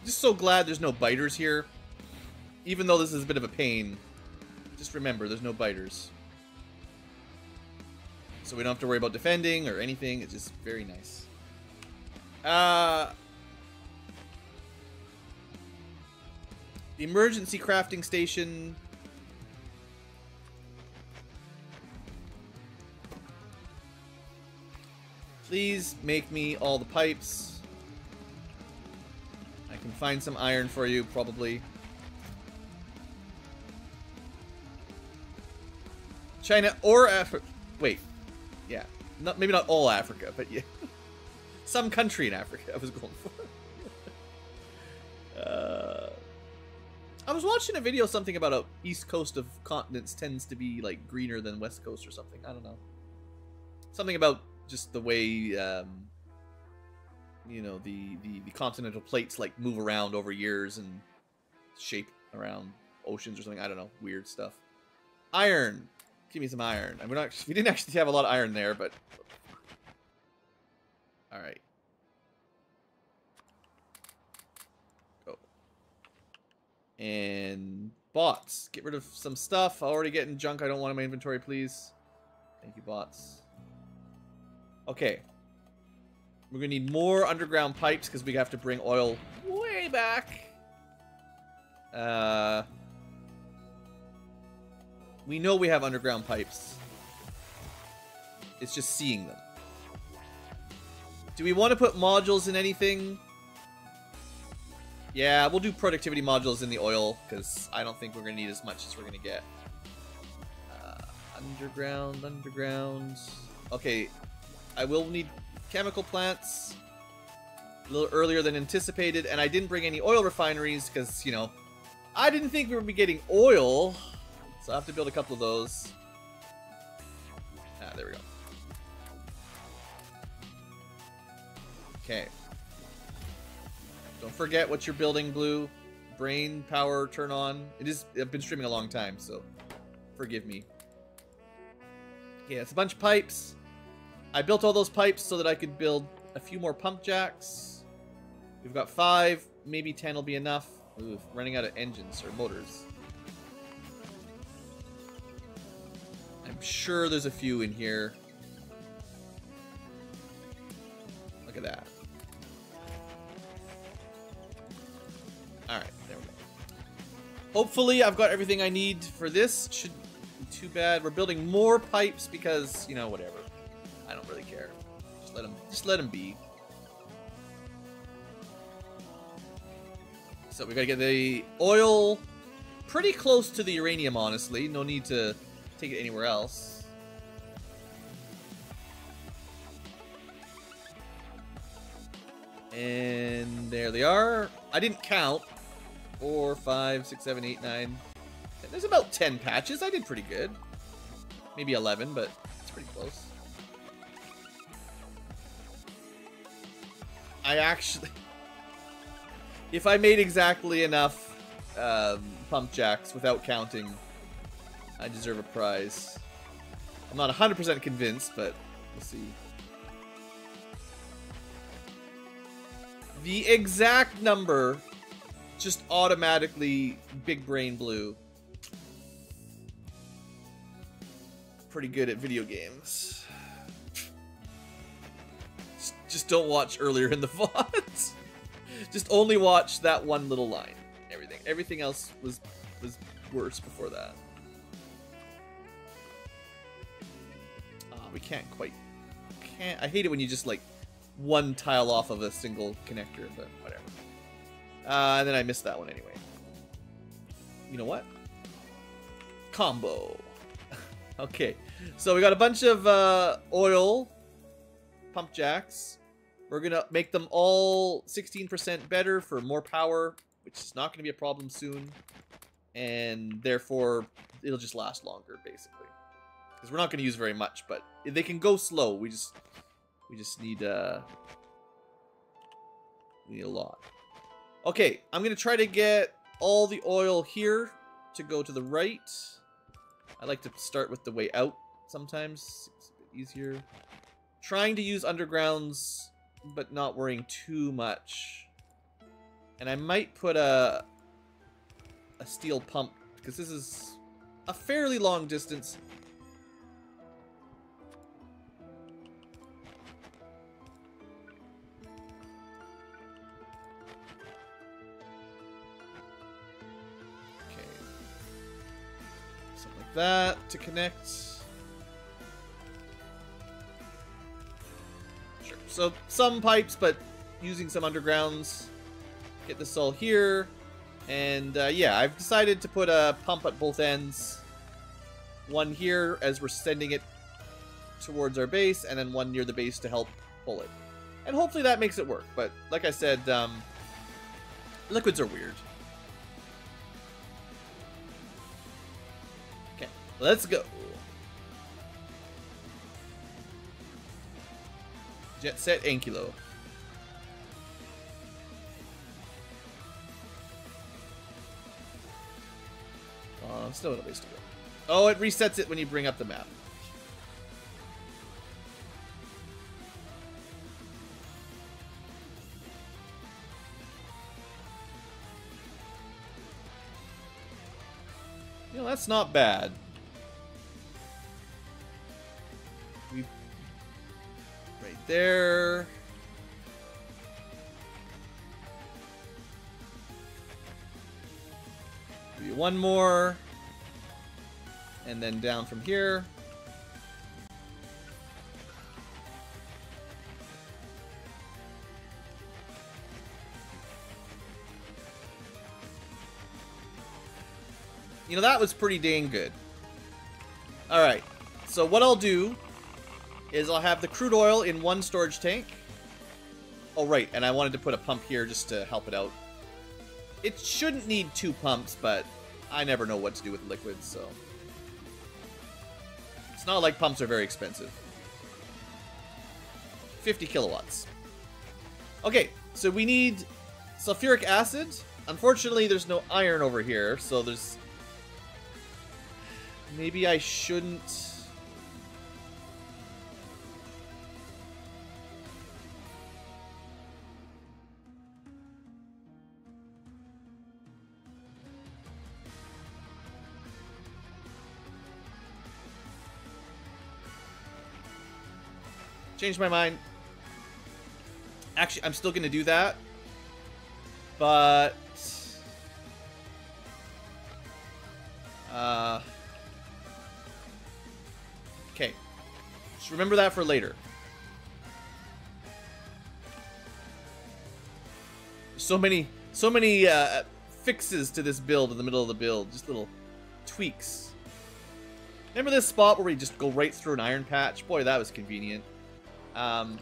A: Just so glad there's no biters here. Even though this is a bit of a pain, just remember, there's no biters. So we don't have to worry about defending or anything. It's just very nice. Uh, The emergency crafting station. Please make me all the pipes. I can find some iron for you, probably. China or Africa. Wait. Yeah. Not, maybe not all Africa, but yeah. Some country in Africa I was going for. uh... I was watching a video something about a east coast of continents tends to be like greener than west coast or something. I don't know. Something about just the way um, you know the, the the continental plates like move around over years and shape around oceans or something. I don't know. Weird stuff. Iron. Give me some iron. I mean, we didn't actually have a lot of iron there, but all right. and bots. Get rid of some stuff. Already getting junk I don't want in my inventory, please. Thank you, bots. Okay. We're going to need more underground pipes because we have to bring oil
B: way back.
A: Uh, we know we have underground pipes. It's just seeing them. Do we want to put modules in anything? Yeah, we'll do productivity modules in the oil, because I don't think we're going to need as much as we're going to get. Uh, underground, underground... Okay, I will need chemical plants a little earlier than anticipated, and I didn't bring any oil refineries, because, you know, I didn't think we would be getting oil, so I have to build a couple of those. Ah, there we go. Okay. Don't forget what you're building, Blue. Brain power turn on. It is. I've been streaming a long time, so forgive me. Yeah, it's a bunch of pipes. I built all those pipes so that I could build a few more pump jacks. We've got five. Maybe ten will be enough. Ooh, running out of engines or motors. I'm sure there's a few in here. Look at that. Hopefully I've got everything I need for this. Should be too bad. We're building more pipes because, you know, whatever. I don't really care. Just let them just let them be. So we gotta get the oil pretty close to the uranium, honestly. No need to take it anywhere else. And there they are. I didn't count, four, five, six, seven, eight, nine. Ten. There's about 10 patches. I did pretty good. Maybe 11, but it's pretty close. I actually... If I made exactly enough um, pump jacks without counting, I deserve a prize. I'm not 100% convinced, but we'll see. The exact number just automatically big brain blue. Pretty good at video games. Just don't watch earlier in the VOD. just only watch that one little line. Everything. Everything else was was worse before that. Ah, we can't quite can't I hate it when you just like one tile off of a single connector, but whatever. Uh, and then I missed that one anyway. You know what? Combo. okay. So we got a bunch of uh, oil pump jacks. We're going to make them all 16% better for more power, which is not going to be a problem soon. And therefore, it'll just last longer, basically. Because we're not going to use very much, but they can go slow. We just we just need, uh, we need a lot. Okay, I'm going to try to get all the oil here to go to the right. I like to start with the way out sometimes. It's easier. Trying to use undergrounds, but not worrying too much. And I might put a, a steel pump, because this is a fairly long distance. that to connect. Sure. So some pipes, but using some undergrounds. Get this all here. And uh, yeah, I've decided to put a pump at both ends. One here as we're sending it towards our base, and then one near the base to help pull it. And hopefully that makes it work. But like I said, um, liquids are weird. Let's go. Jet Set Ankylo. Oh, I'm still in a waste of it. Oh, it resets it when you bring up the map. Yeah, that's not bad. there. Maybe one more. And then down from here. You know, that was pretty dang good. Alright. So what I'll do is I'll have the crude oil in one storage tank. Oh, right, and I wanted to put a pump here just to help it out. It shouldn't need two pumps, but I never know what to do with liquids, so... It's not like pumps are very expensive. 50 kilowatts. Okay, so we need sulfuric acid. Unfortunately, there's no iron over here, so there's... Maybe I shouldn't... Changed my mind. Actually, I'm still going to do that. But... Uh... Okay. Just remember that for later. So many, so many uh, fixes to this build in the middle of the build. Just little tweaks. Remember this spot where we just go right through an iron patch? Boy, that was convenient. Um,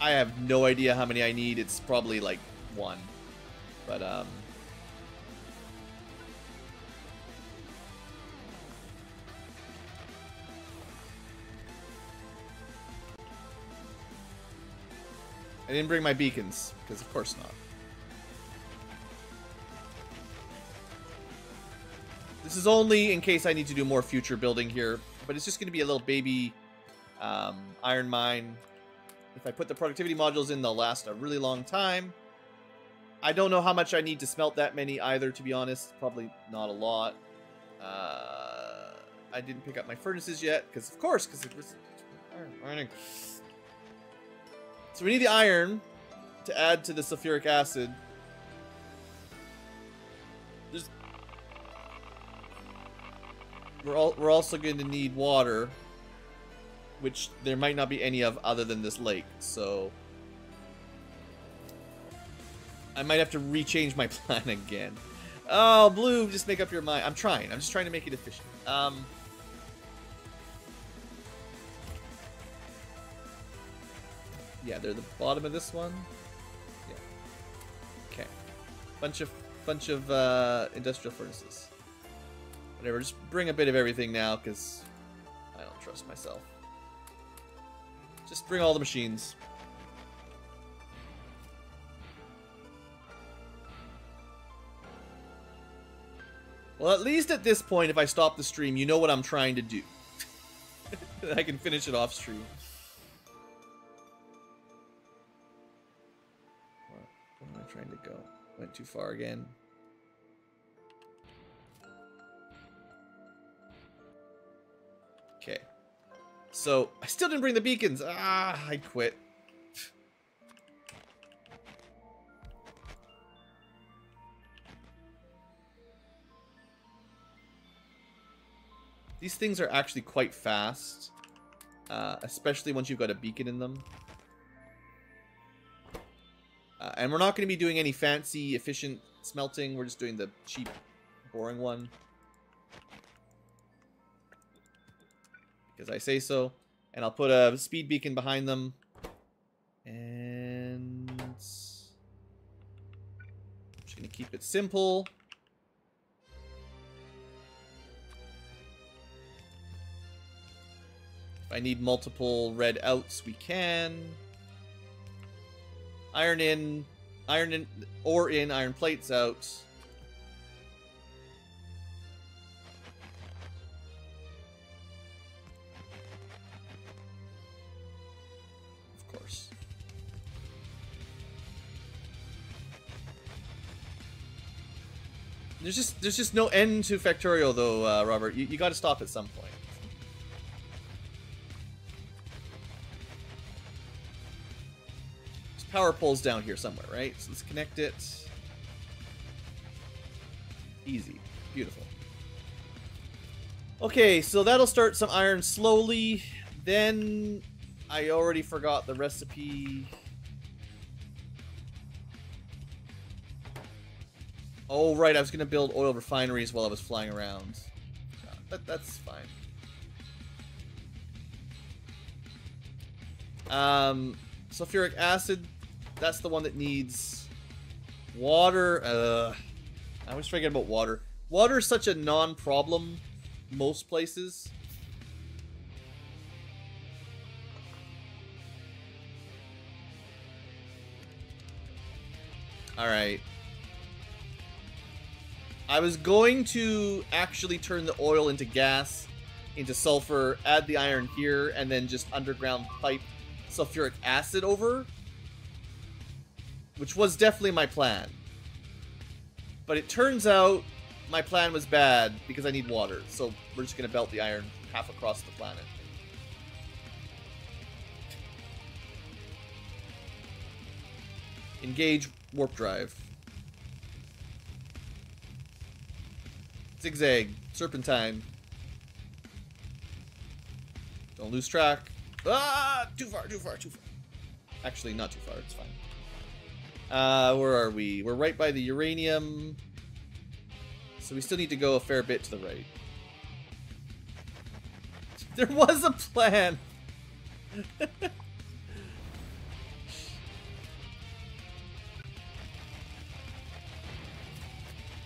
A: I have no idea how many I need. It's probably like one. But, um... I didn't bring my beacons, because of course not. This is only in case I need to do more future building here, but it's just going to be a little baby um, Iron Mine. If I put the productivity modules in, they'll last a really long time. I don't know how much I need to smelt that many either, to be honest. Probably not a lot. Uh, I didn't pick up my furnaces yet, because of course, because it was iron, mining. So we need the iron to add to the sulfuric acid. we're, all, we're also going to need water which there might not be any of other than this lake, so... I might have to rechange my plan again. Oh, Blue, just make up your mind. I'm trying. I'm just trying to make it efficient. Um... Yeah, they're the bottom of this one. Yeah. Okay. Bunch of bunch of uh, industrial furnaces. Whatever, just bring a bit of everything now, because I don't trust myself. Just bring all the machines. Well, at least at this point, if I stop the stream, you know what I'm trying to do. I can finish it off stream. Where am I trying to go? Went too far again. So, I still didn't bring the beacons. Ah, I quit. These things are actually quite fast, uh, especially once you've got a beacon in them. Uh, and we're not going to be doing any fancy, efficient smelting. We're just doing the cheap, boring one because I say so. And I'll put a speed beacon behind them. And I'm just going to keep it simple. If I need multiple red outs, we can. Iron in, iron in, or in, iron plates out. There's just there's just no end to Factorio though, uh, Robert. You, you got to stop at some point. There's power pole's down here somewhere, right? So let's connect it. Easy, beautiful. Okay, so that'll start some iron slowly. Then I already forgot the recipe. Oh, right, I was going to build oil refineries while I was flying around. But that, that's fine. Um, sulfuric acid, that's the one that needs water. Uh, I always forget about water. Water is such a non-problem most places. All right. I was going to actually turn the oil into gas, into sulfur, add the iron here, and then just underground pipe sulfuric acid over. Which was definitely my plan. But it turns out my plan was bad because I need water. So we're just going to belt the iron half across the planet. Engage warp drive. Zigzag. Serpentine. Don't lose track. Ah! Too far, too far, too far. Actually, not too far. It's fine. Uh, where are we? We're right by the uranium. So we still need to go a fair bit to the right. There was a plan!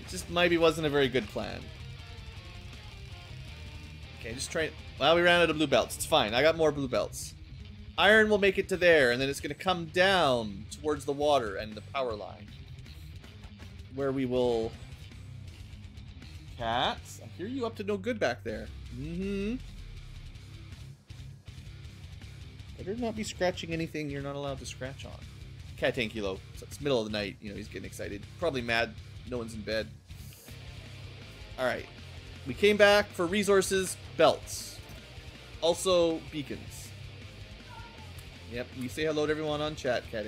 A: It just maybe wasn't a very good plan. Okay, just train. Well, we ran out of blue belts. It's fine. I got more blue belts. Iron will make it to there, and then it's going to come down towards the water and the power line. Where we will... Cats, I hear you up to no good back there. Mm-hmm. Better not be scratching anything you're not allowed to scratch on. Catankilo, So it's middle of the night. You know, he's getting excited. Probably mad. No one's in bed. All right. We came back for resources belts. Also, beacons. Yep, you say hello to everyone on chat, Cat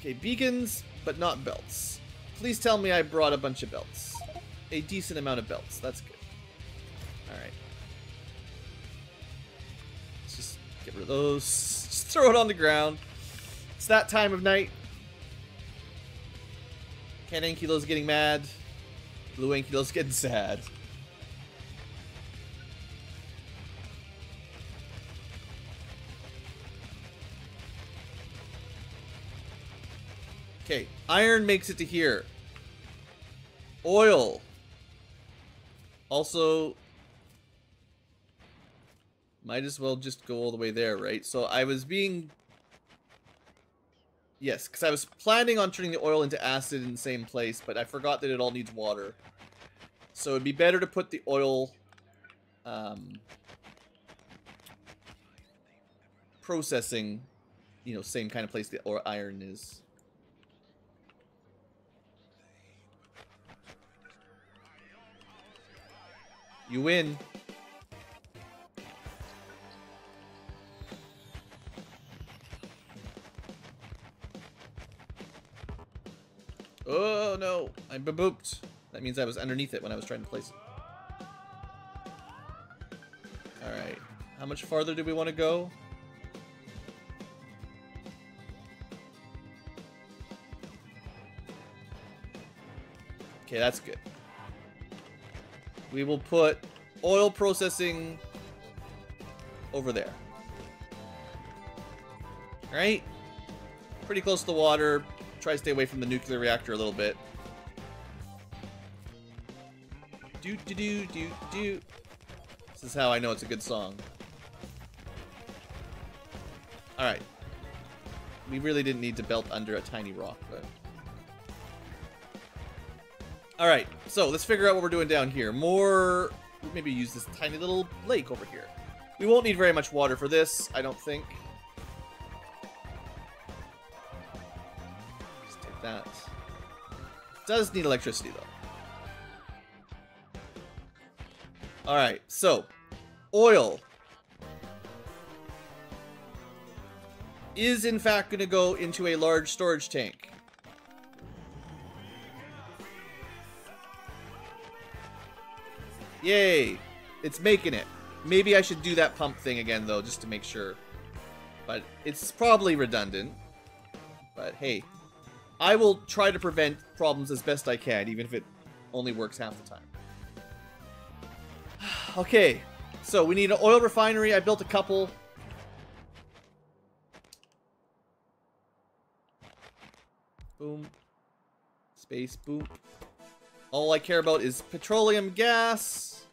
A: Okay, beacons, but not belts. Please tell me I brought a bunch of belts. A decent amount of belts, that's good. Alright. Let's just get rid of those. Just throw it on the ground. It's that time of night. Red Ankylo's getting mad. Blue Ankylo's getting sad. Okay, iron makes it to here. Oil. Also, might as well just go all the way there, right? So I was being Yes, because I was planning on turning the oil into acid in the same place, but I forgot that it all needs water. So it'd be better to put the oil um, processing, you know, same kind of place the or iron is. You win. Oh no, I'm booped. That means I was underneath it when I was trying to place it. Alright, how much farther do we want to go? Okay, that's good. We will put oil processing over there. All right? Pretty close to the water, try to stay away from the nuclear reactor a little bit. Do do do do do. This is how I know it's a good song. All right. We really didn't need to belt under a tiny rock, but. All right. So let's figure out what we're doing down here. More. Maybe use this tiny little lake over here. We won't need very much water for this, I don't think. that. does need electricity, though. Alright, so. Oil. Is, in fact, going to go into a large storage tank. Yay! It's making it. Maybe I should do that pump thing again, though, just to make sure. But it's probably redundant. But hey, I will try to prevent problems as best I can, even if it only works half the time. okay, so we need an oil refinery. I built a couple. Boom. Space boom. All I care about is petroleum gas.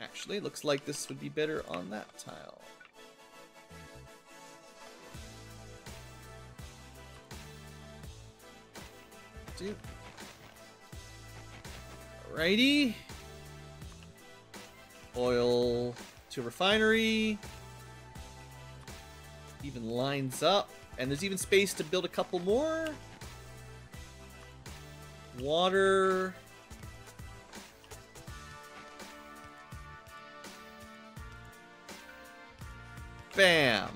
A: Actually, looks like this would be better on that tile. Doop. Alrighty. Oil to refinery. Even lines up. And there's even space to build a couple more. Water. Bam.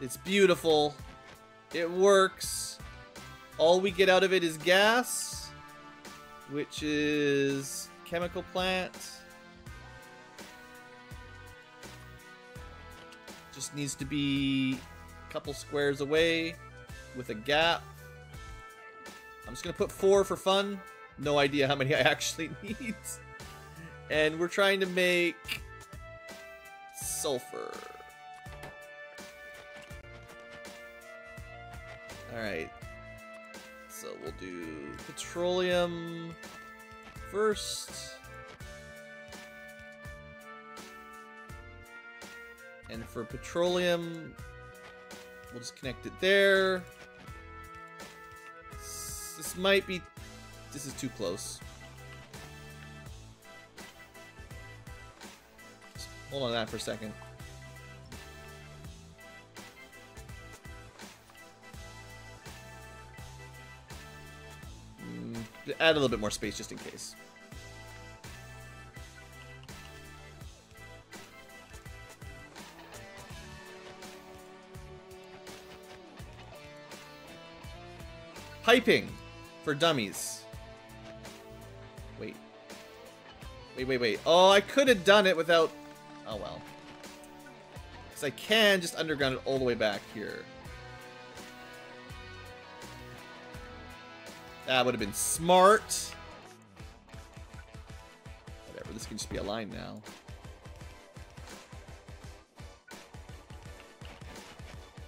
A: It's beautiful. It works. All we get out of it is gas, which is chemical plant. Just needs to be a couple squares away with a gap. I'm just going to put four for fun. No idea how many I actually need. And we're trying to make sulfur. Alright, We'll do petroleum first. And for petroleum, we'll just connect it there. This might be... This is too close. hold on that for a second. add a little bit more space just in case. Piping for dummies. Wait. Wait, wait, wait. Oh, I could have done it without... Oh, well. Because I can just underground it all the way back here. That would have been smart. Whatever, this can just be a line now.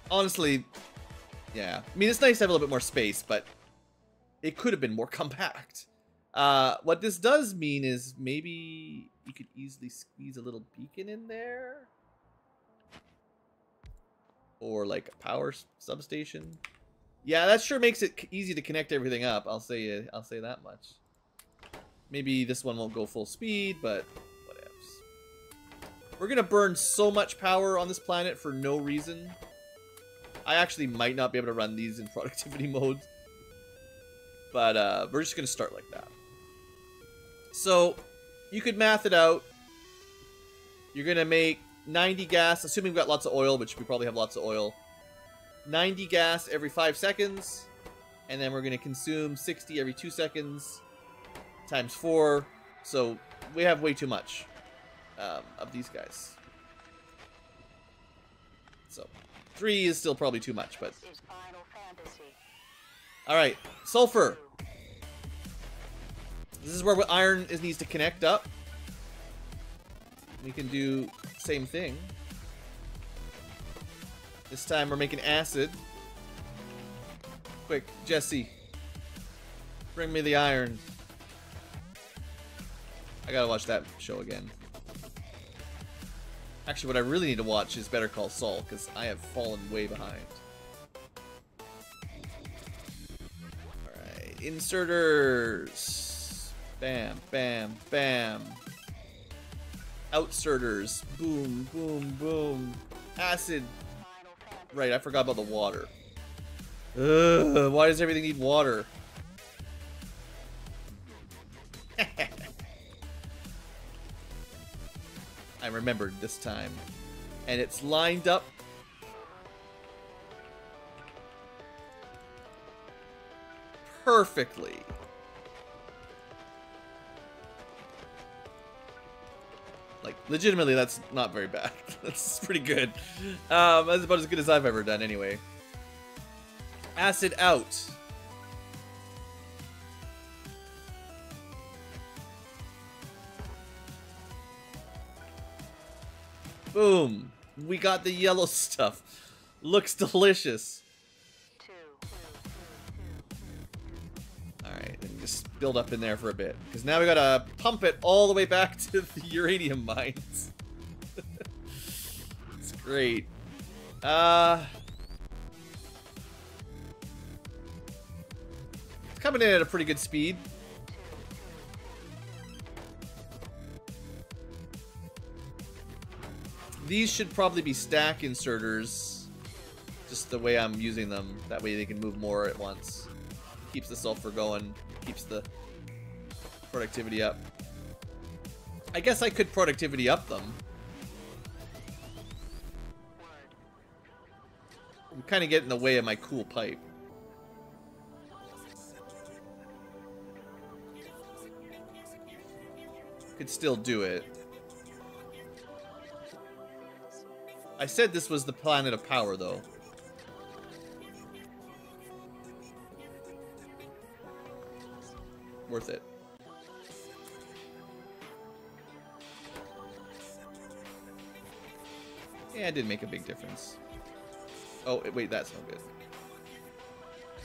A: Honestly, yeah. I mean, it's nice to have a little bit more space, but it could have been more compact. Uh, what this does mean is maybe you could easily squeeze a little beacon in there. Or like a power substation. Yeah, that sure makes it easy to connect everything up. I'll say uh, I'll say that much. Maybe this one won't go full speed, but whatevs. We're gonna burn so much power on this planet for no reason. I actually might not be able to run these in productivity mode. But uh, we're just gonna start like that. So you could math it out. You're gonna make 90 gas, assuming we've got lots of oil, which we probably have lots of oil. 90 gas every 5 seconds, and then we're going to consume 60 every 2 seconds times 4, so we have way too much um, of these guys. So, 3 is still probably too much, but... Alright, sulfur! This is where iron is, needs to connect up. We can do same thing. This time we're making acid. Quick, Jesse. Bring me the iron. I gotta watch that show again. Actually, what I really need to watch is Better Call Saul, because I have fallen way behind. Alright, inserters. Bam, bam, bam. Outserters. Boom, boom, boom. Acid. Right, I forgot about the water. Ugh, why does everything need water? I remembered this time. And it's lined up. Perfectly. Like, legitimately, that's not very bad. that's pretty good. Um, that's about as good as I've ever done, anyway. Acid out. Boom. We got the yellow stuff. Looks delicious. build up in there for a bit. Because now we gotta pump it all the way back to the uranium mines. it's great. Uh, it's coming in at a pretty good speed. These should probably be stack inserters, just the way I'm using them. That way they can move more at once. Keeps the sulfur going keeps the productivity up. I guess I could productivity up them. I'm kind of getting in the way of my cool pipe. Could still do it. I said this was the planet of power, though. worth it. Yeah, it did make a big difference. Oh, wait, that's no good.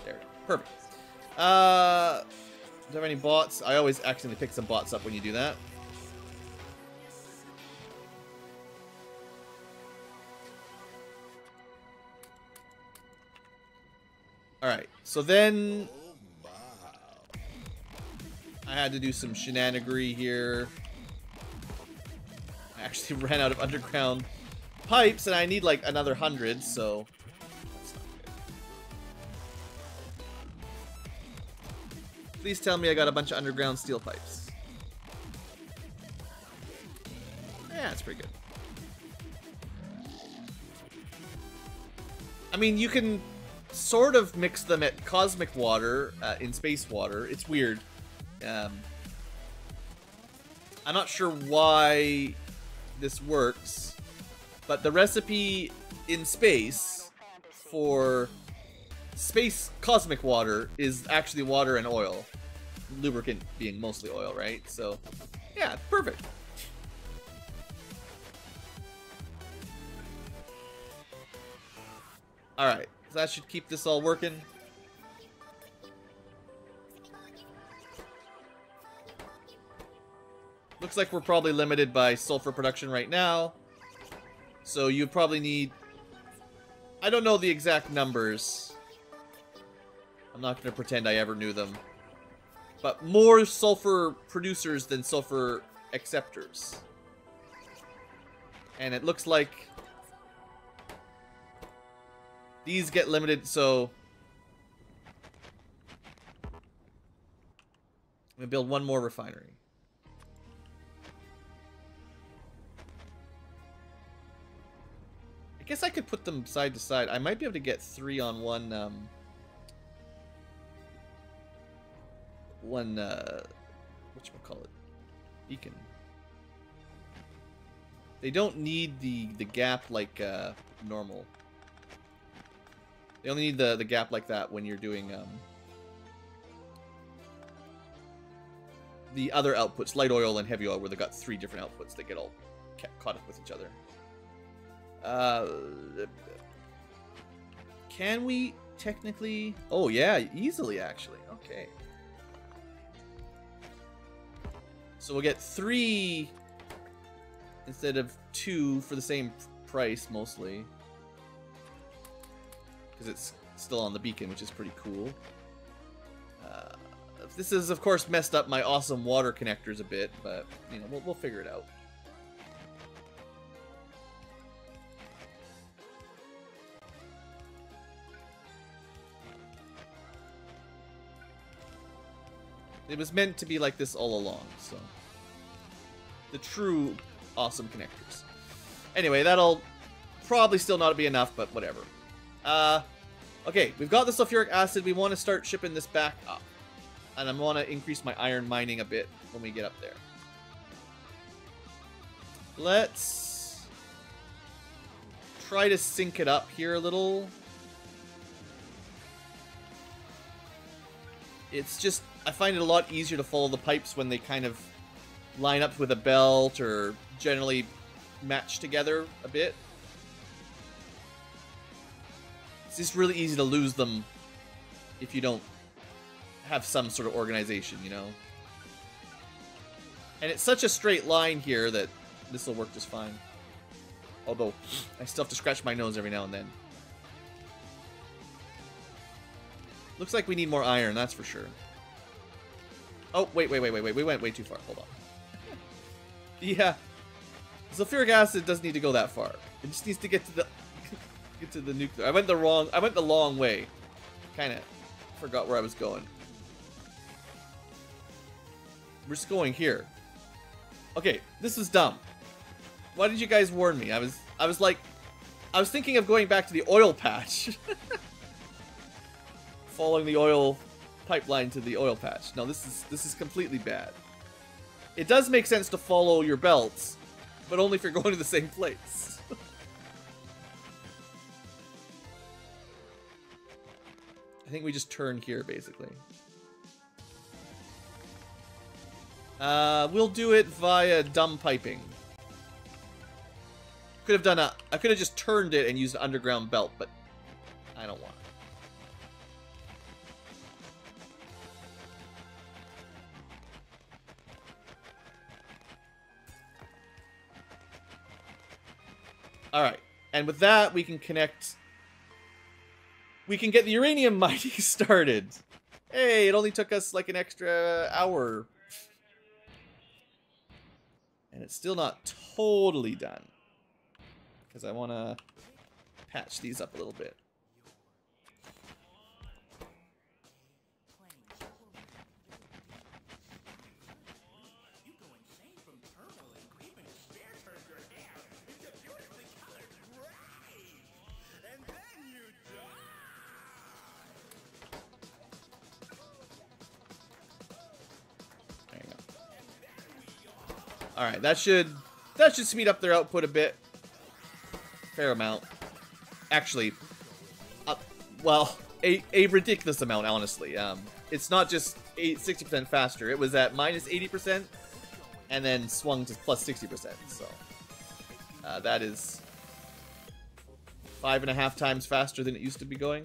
A: There, perfect. Uh, do you have any bots? I always accidentally pick some bots up when you do that. Alright, so then I had to do some shenanigans here. I actually ran out of underground pipes, and I need like another hundred, so... Please tell me I got a bunch of underground steel pipes. Yeah, that's pretty good. I mean, you can sort of mix them at cosmic water uh, in space water. It's weird. Um, I'm not sure why this works, but the recipe in space for space cosmic water is actually water and oil. Lubricant being mostly oil, right? So, yeah, perfect. Alright, so that should keep this all working. Looks like we're probably limited by sulfur production right now. So you probably need... I don't know the exact numbers. I'm not going to pretend I ever knew them. But more sulfur producers than sulfur acceptors. And it looks like... These get limited, so... I'm going to build one more refinery. I guess I could put them side to side. I might be able to get three on one, um, one, uh, call it beacon. They don't need the, the gap like, uh, normal. They only need the, the gap like that when you're doing, um, the other outputs, light oil and heavy oil, where they have got three different outputs that get all caught up with each other. Uh, can we technically? Oh yeah, easily actually. Okay. So we'll get three instead of two for the same price mostly. Because it's still on the beacon, which is pretty cool. Uh, this is, of course, messed up my awesome water connectors a bit, but, you know, we'll, we'll figure it out. It was meant to be like this all along, so. The true awesome connectors. Anyway, that'll probably still not be enough, but whatever. Uh, okay, we've got the sulfuric acid. We want to start shipping this back up. And I want to increase my iron mining a bit when we get up there. Let's try to sync it up here a little. It's just I find it a lot easier to follow the pipes when they kind of line up with a belt or generally match together a bit. It's just really easy to lose them if you don't have some sort of organization, you know? And it's such a straight line here that this will work just fine. Although, I still have to scratch my nose every now and then. Looks like we need more iron, that's for sure. Oh, wait, wait, wait, wait, wait. We went way too far. Hold on. Yeah. Sulfuric acid doesn't need to go that far. It just needs to get to the get to the nuclear. I went the wrong I went the long way. Kinda forgot where I was going. We're just going here. Okay, this is dumb. Why did you guys warn me? I was I was like I was thinking of going back to the oil patch. Following the oil pipeline to the oil patch. Now this is this is completely bad. It does make sense to follow your belts, but only if you're going to the same place. I think we just turn here, basically. Uh, we'll do it via dumb piping. Could have done a... I could have just turned it and used an underground belt, but I don't want All right. And with that, we can connect... We can get the uranium mining started. Hey, it only took us like an extra hour. And it's still not totally done. Because I want to patch these up a little bit. All right, that should that should speed up their output a bit. Fair amount. Actually, uh, well, a, a ridiculous amount, honestly. Um, it's not just 60% faster. It was at minus 80% and then swung to plus 60%. So uh, that is five and a half times faster than it used to be going.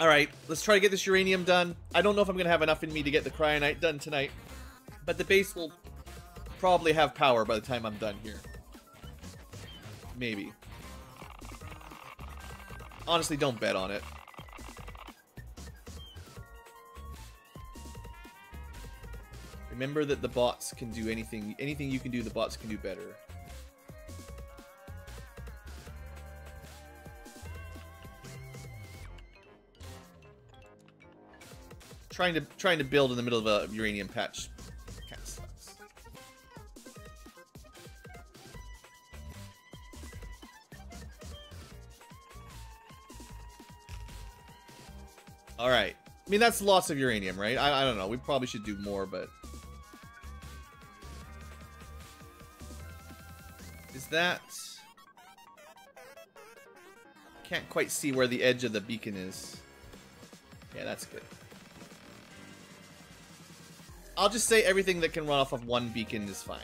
A: Alright, let's try to get this uranium done. I don't know if I'm going to have enough in me to get the cryonite done tonight. But the base will probably have power by the time I'm done here. Maybe. Honestly, don't bet on it. Remember that the bots can do anything. Anything you can do, the bots can do better. Trying to trying to build in the middle of a uranium patch kind of sucks. All right. I mean, that's lots of uranium, right? I, I don't know. We probably should do more, but... Is that... Can't quite see where the edge of the beacon is. Yeah, that's good. I'll just say everything that can run off of one beacon is fine.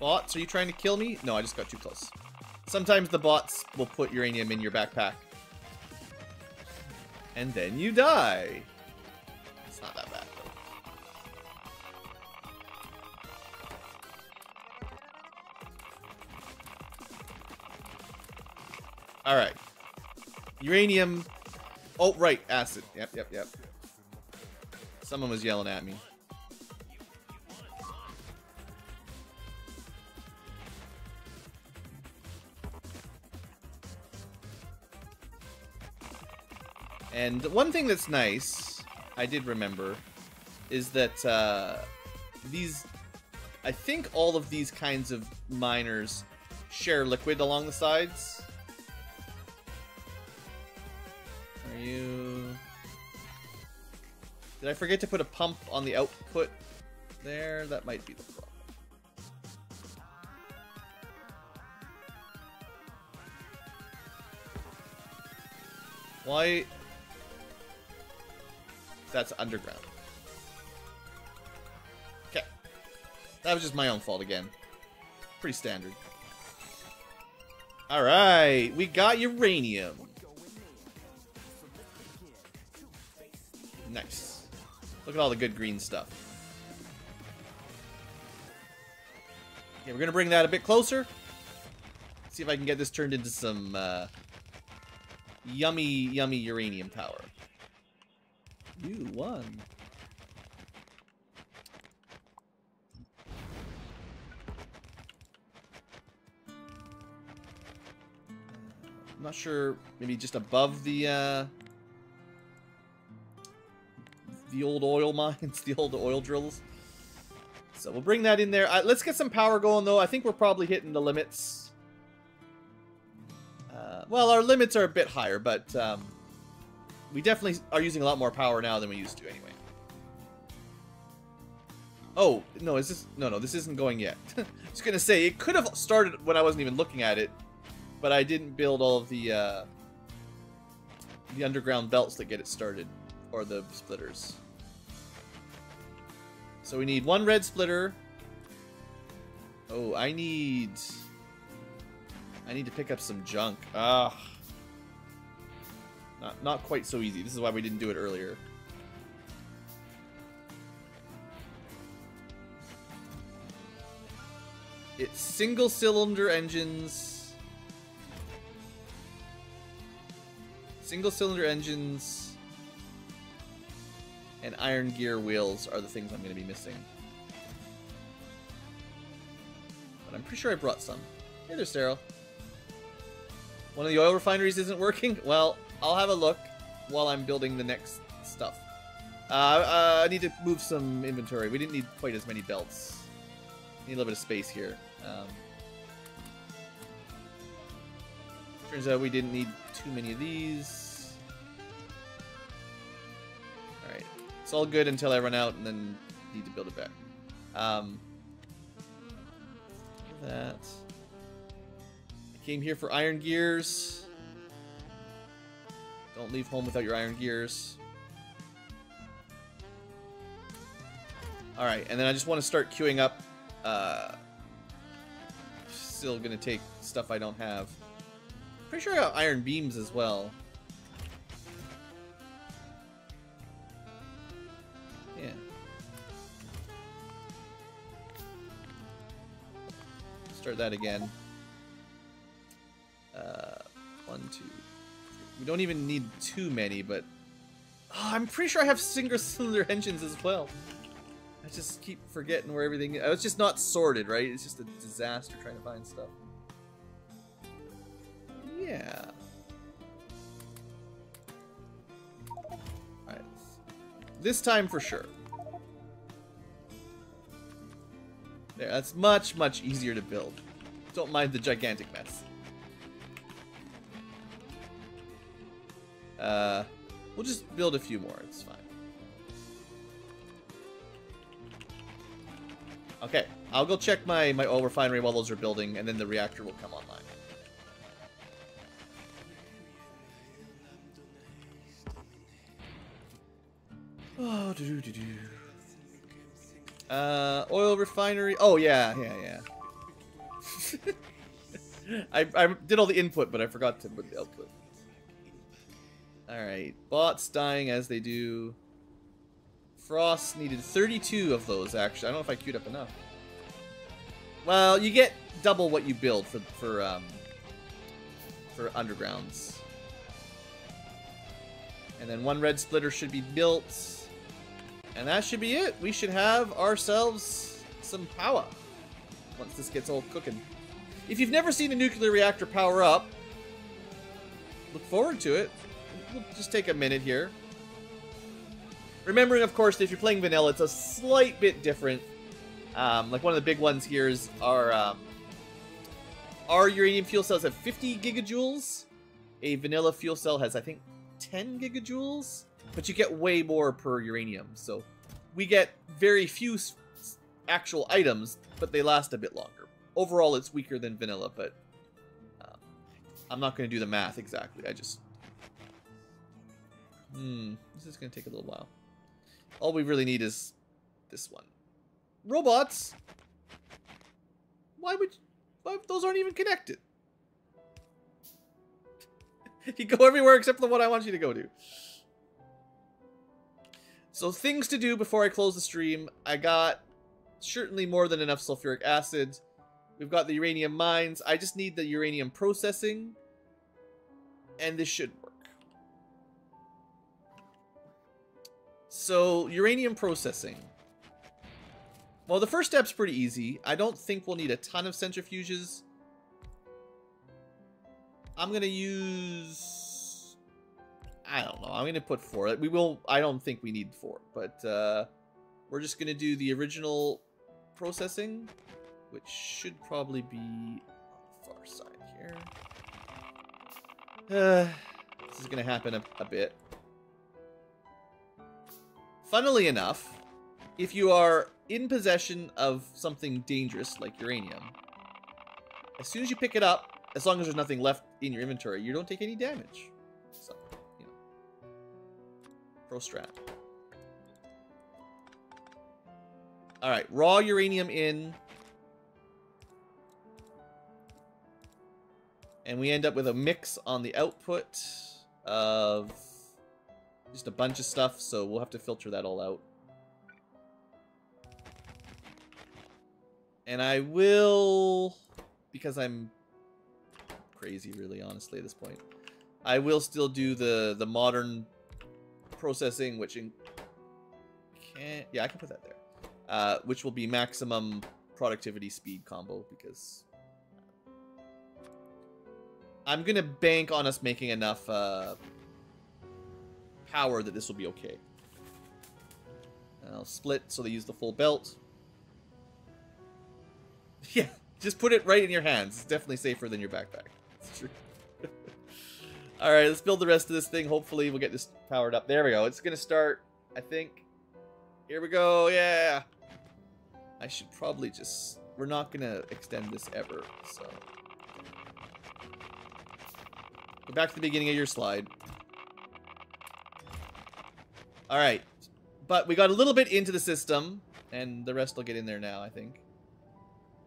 A: Bots, are you trying to kill me? No, I just got too close. Sometimes the bots will put uranium in your backpack. And then you die. It's not that bad, though. Alright. Uranium. Oh, right. Acid. Yep, yep, yep. Someone was yelling at me. And one thing that's nice, I did remember, is that uh, these, I think all of these kinds of miners share liquid along the sides. you. Did I forget to put a pump on the output there? That might be the problem. Why? That's underground. Okay. That was just my own fault again. Pretty standard. Alright, we got uranium. Nice. Look at all the good green stuff. Okay, we're going to bring that a bit closer. See if I can get this turned into some uh, yummy, yummy uranium power. You won. I'm not sure, maybe just above the... Uh the old oil mines, the old oil drills. So we'll bring that in there. Uh, let's get some power going, though. I think we're probably hitting the limits. Uh, well, our limits are a bit higher, but um, we definitely are using a lot more power now than we used to, anyway. Oh, no, is this... No, no, this isn't going yet. I was going to say, it could have started when I wasn't even looking at it, but I didn't build all of the, uh, the underground belts that get it started, or the splitters. So we need one red splitter. Oh, I need... I need to pick up some junk. Ugh. Ah. Not, not quite so easy. This is why we didn't do it earlier. It's single cylinder engines. Single cylinder engines and iron gear wheels are the things I'm going to be missing. But I'm pretty sure I brought some. Hey there, Sterile. One of the oil refineries isn't working? Well, I'll have a look while I'm building the next stuff. Uh, uh, I need to move some inventory. We didn't need quite as many belts. Need a little bit of space here. Um, turns out we didn't need too many of these. It's all good until I run out and then need to build it back. Um, that. I came here for iron gears. Don't leave home without your iron gears. Alright, and then I just want to start queuing up. Uh, still going to take stuff I don't have. Pretty sure I got iron beams as well. start that again. Uh, one, two. We don't even need too many, but oh, I'm pretty sure I have single-cylinder engines as well. I just keep forgetting where everything. Is. Oh, it's just not sorted, right? It's just a disaster trying to find stuff. Yeah. All right. This time for sure. There, that's much, much easier to build. Don't mind the gigantic mess. Uh, we'll just build a few more, it's fine. Okay, I'll go check my, my oil refinery while those are building, and then the reactor will come online. Oh, do do do do. Uh, oil refinery. Oh, yeah, yeah, yeah. I, I did all the input, but I forgot to put the output. Alright, bots dying as they do. Frost needed 32 of those, actually. I don't know if I queued up enough. Well, you get double what you build for, for, um, for undergrounds. And then one red splitter should be built. And that should be it. We should have ourselves some power once this gets all cooking. If you've never seen a nuclear reactor power up, look forward to it. We'll just take a minute here. Remembering, of course, that if you're playing vanilla, it's a slight bit different. Um, like one of the big ones here is our um, our uranium fuel cells have 50 gigajoules. A vanilla fuel cell has, I think, 10 gigajoules but you get way more per uranium. So we get very few actual items, but they last a bit longer. Overall, it's weaker than vanilla, but uh, I'm not going to do the math exactly. I just... Hmm, this is going to take a little while. All we really need is this one. Robots! Why would... why, those aren't even connected. you go everywhere except for the one I want you to go to. So things to do before I close the stream. I got certainly more than enough sulfuric acid. We've got the uranium mines. I just need the uranium processing. And this should work. So, uranium processing. Well, the first step's pretty easy. I don't think we'll need a ton of centrifuges. I'm going to use... I don't know. I'm going to put four. We will. I don't think we need four, but uh, we're just going to do the original processing, which should probably be on the far side here. Uh, this is going to happen a, a bit. Funnily enough, if you are in possession of something dangerous like uranium, as soon as you pick it up, as long as there's nothing left in your inventory, you don't take any damage. Pro strat. Alright, raw uranium in. And we end up with a mix on the output of just a bunch of stuff, so we'll have to filter that all out. And I will, because I'm crazy really, honestly, at this point, I will still do the, the modern processing, which in can yeah, I can put that there. Uh, which will be maximum productivity speed combo because I'm gonna bank on us making enough uh, power that this will be okay. And I'll split so they use the full belt. Yeah, just put it right in your hands. It's definitely safer than your backpack. It's true. Alright, let's build the rest of this thing. Hopefully we'll get this powered up. There we go. It's gonna start, I think. Here we go, yeah! I should probably just... We're not gonna extend this ever, so... Go back to the beginning of your slide. Alright. But we got a little bit into the system, and the rest will get in there now, I think.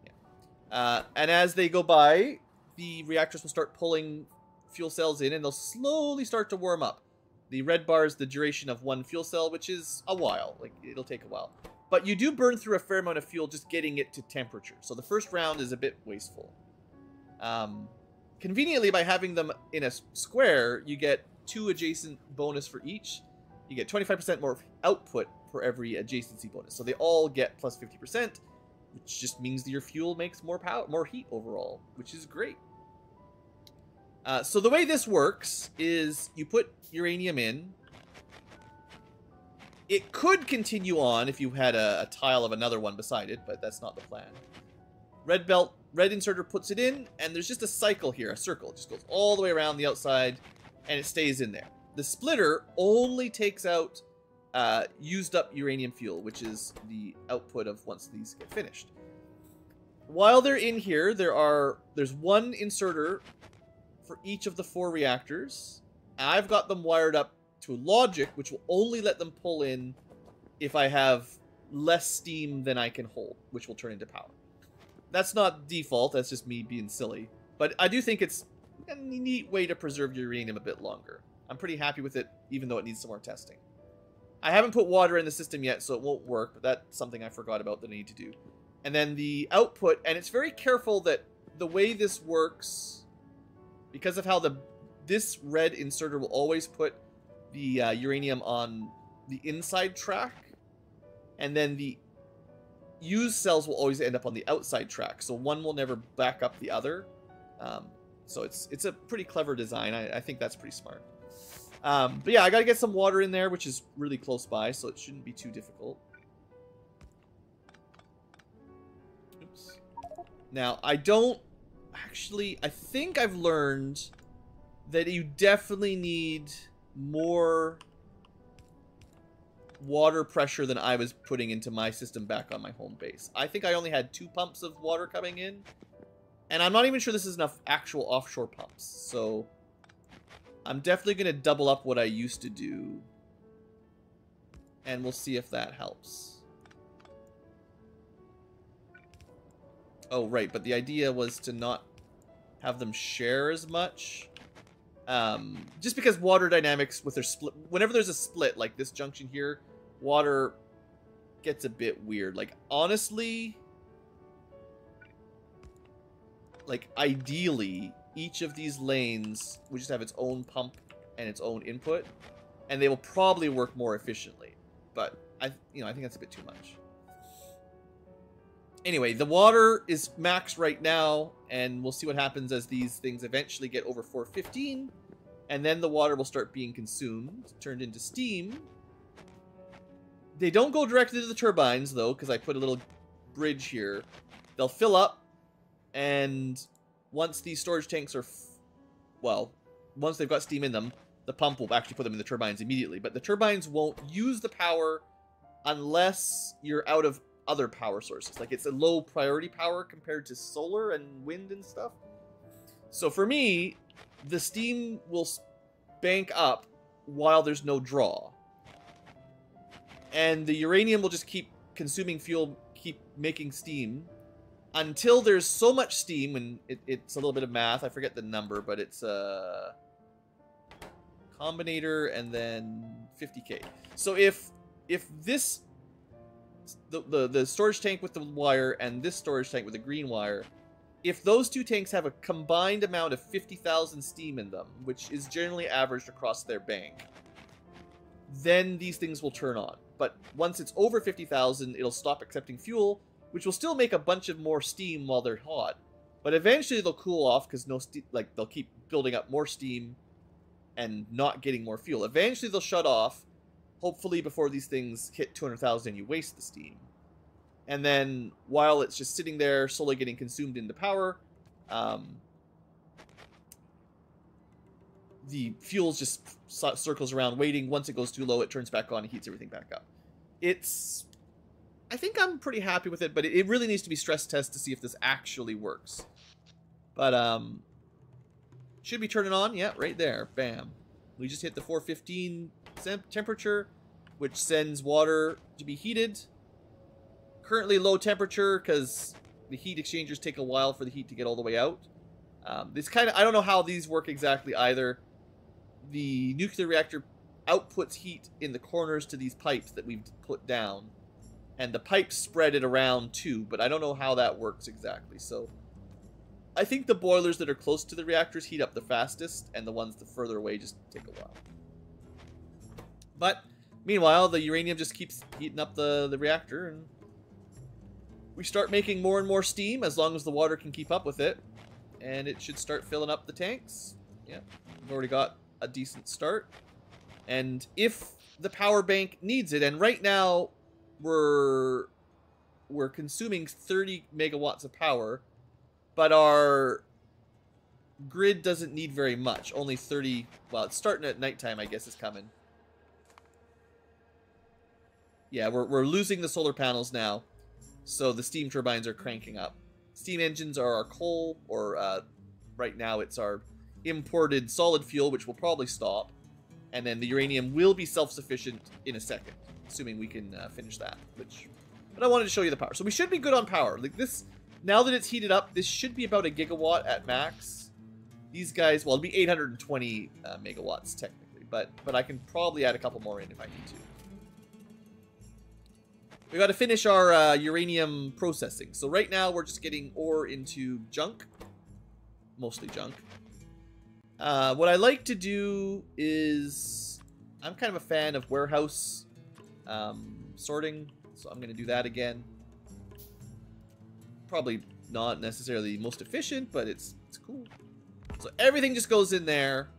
A: Yeah. Uh, and as they go by, the reactors will start pulling fuel cells in and they'll slowly start to warm up. The red bar is the duration of one fuel cell, which is a while. Like, it'll take a while. But you do burn through a fair amount of fuel just getting it to temperature. So the first round is a bit wasteful. Um, conveniently, by having them in a square, you get two adjacent bonus for each. You get 25% more output for every adjacency bonus. So they all get plus 50%, which just means that your fuel makes more power, more heat overall, which is great. Uh, so the way this works is you put uranium in. It could continue on if you had a, a tile of another one beside it, but that's not the plan. Red belt, red inserter puts it in, and there's just a cycle here, a circle. It just goes all the way around the outside, and it stays in there. The splitter only takes out uh, used up uranium fuel, which is the output of once these get finished. While they're in here, there are there's one inserter for each of the four reactors. I've got them wired up to logic, which will only let them pull in if I have less steam than I can hold, which will turn into power. That's not default, that's just me being silly. But I do think it's a neat way to preserve uranium a bit longer. I'm pretty happy with it, even though it needs some more testing. I haven't put water in the system yet, so it won't work, but that's something I forgot about that I need to do. And then the output, and it's very careful that the way this works because of how the this red inserter will always put the uh, uranium on the inside track, and then the used cells will always end up on the outside track. So one will never back up the other. Um, so it's it's a pretty clever design. I, I think that's pretty smart. Um, but yeah, I gotta get some water in there, which is really close by, so it shouldn't be too difficult. Oops. Now, I don't actually, I think I've learned that you definitely need more water pressure than I was putting into my system back on my home base. I think I only had two pumps of water coming in. And I'm not even sure this is enough actual offshore pumps. So I'm definitely going to double up what I used to do. And we'll see if that helps. Oh, right, but the idea was to not have them share as much. Um, just because water dynamics with their split, whenever there's a split, like this junction here, water gets a bit weird. Like, honestly, like, ideally, each of these lanes would just have its own pump and its own input, and they will probably work more efficiently. But, I, you know, I think that's a bit too much anyway, the water is max right now, and we'll see what happens as these things eventually get over 415, and then the water will start being consumed, turned into steam. They don't go directly to the turbines, though, because I put a little bridge here. They'll fill up, and once these storage tanks are, well, once they've got steam in them, the pump will actually put them in the turbines immediately, but the turbines won't use the power unless you're out of other power sources. Like it's a low priority power compared to solar and wind and stuff. So for me, the steam will bank up while there's no draw. And the uranium will just keep consuming fuel, keep making steam until there's so much steam, and it, it's a little bit of math. I forget the number, but it's a uh, combinator and then 50k. So if if this the, the, the storage tank with the wire and this storage tank with the green wire, if those two tanks have a combined amount of 50,000 steam in them, which is generally averaged across their bank, then these things will turn on. But once it's over 50,000, it'll stop accepting fuel, which will still make a bunch of more steam while they're hot. But eventually they'll cool off because no like they'll keep building up more steam and not getting more fuel. Eventually they'll shut off hopefully before these things hit 200,000 you waste the steam. And then while it's just sitting there slowly getting consumed into power, um, the fuel just circles around waiting. Once it goes too low, it turns back on and heats everything back up. It's, I think I'm pretty happy with it, but it really needs to be stress test to see if this actually works. But, um, should be turning on. Yeah, right there. Bam. We just hit the 415 temperature, which sends water to be heated. Currently low temperature because the heat exchangers take a while for the heat to get all the way out. Um, this kind of I don't know how these work exactly either. The nuclear reactor outputs heat in the corners to these pipes that we've put down, and the pipes spread it around too. But I don't know how that works exactly. So I think the boilers that are close to the reactors heat up the fastest, and the ones the further away just take a while. But meanwhile, the uranium just keeps heating up the, the reactor and we start making more and more steam as long as the water can keep up with it. And it should start filling up the tanks. Yep, we've already got a decent start. And if the power bank needs it, and right now we're we're consuming 30 megawatts of power, but our grid doesn't need very much. Only 30. Well, it's starting at nighttime, I guess, is coming yeah, we're, we're losing the solar panels now, so the steam turbines are cranking up. Steam engines are our coal, or uh, right now it's our imported solid fuel, which will probably stop, and then the uranium will be self-sufficient in a second, assuming we can uh, finish that, which... But I wanted to show you the power. So we should be good on power. Like this, now that it's heated up, this should be about a gigawatt at max. These guys, well, it'll be 820 uh, megawatts technically, but but I can probably add a couple more in if I need to. We got to finish our uh, uranium processing. So right now we're just getting ore into junk. Mostly junk. Uh, what I like to do is... I'm kind of a fan of warehouse um, sorting. So I'm going to do that again. Probably not necessarily most efficient, but it's, it's cool. So everything just goes in there.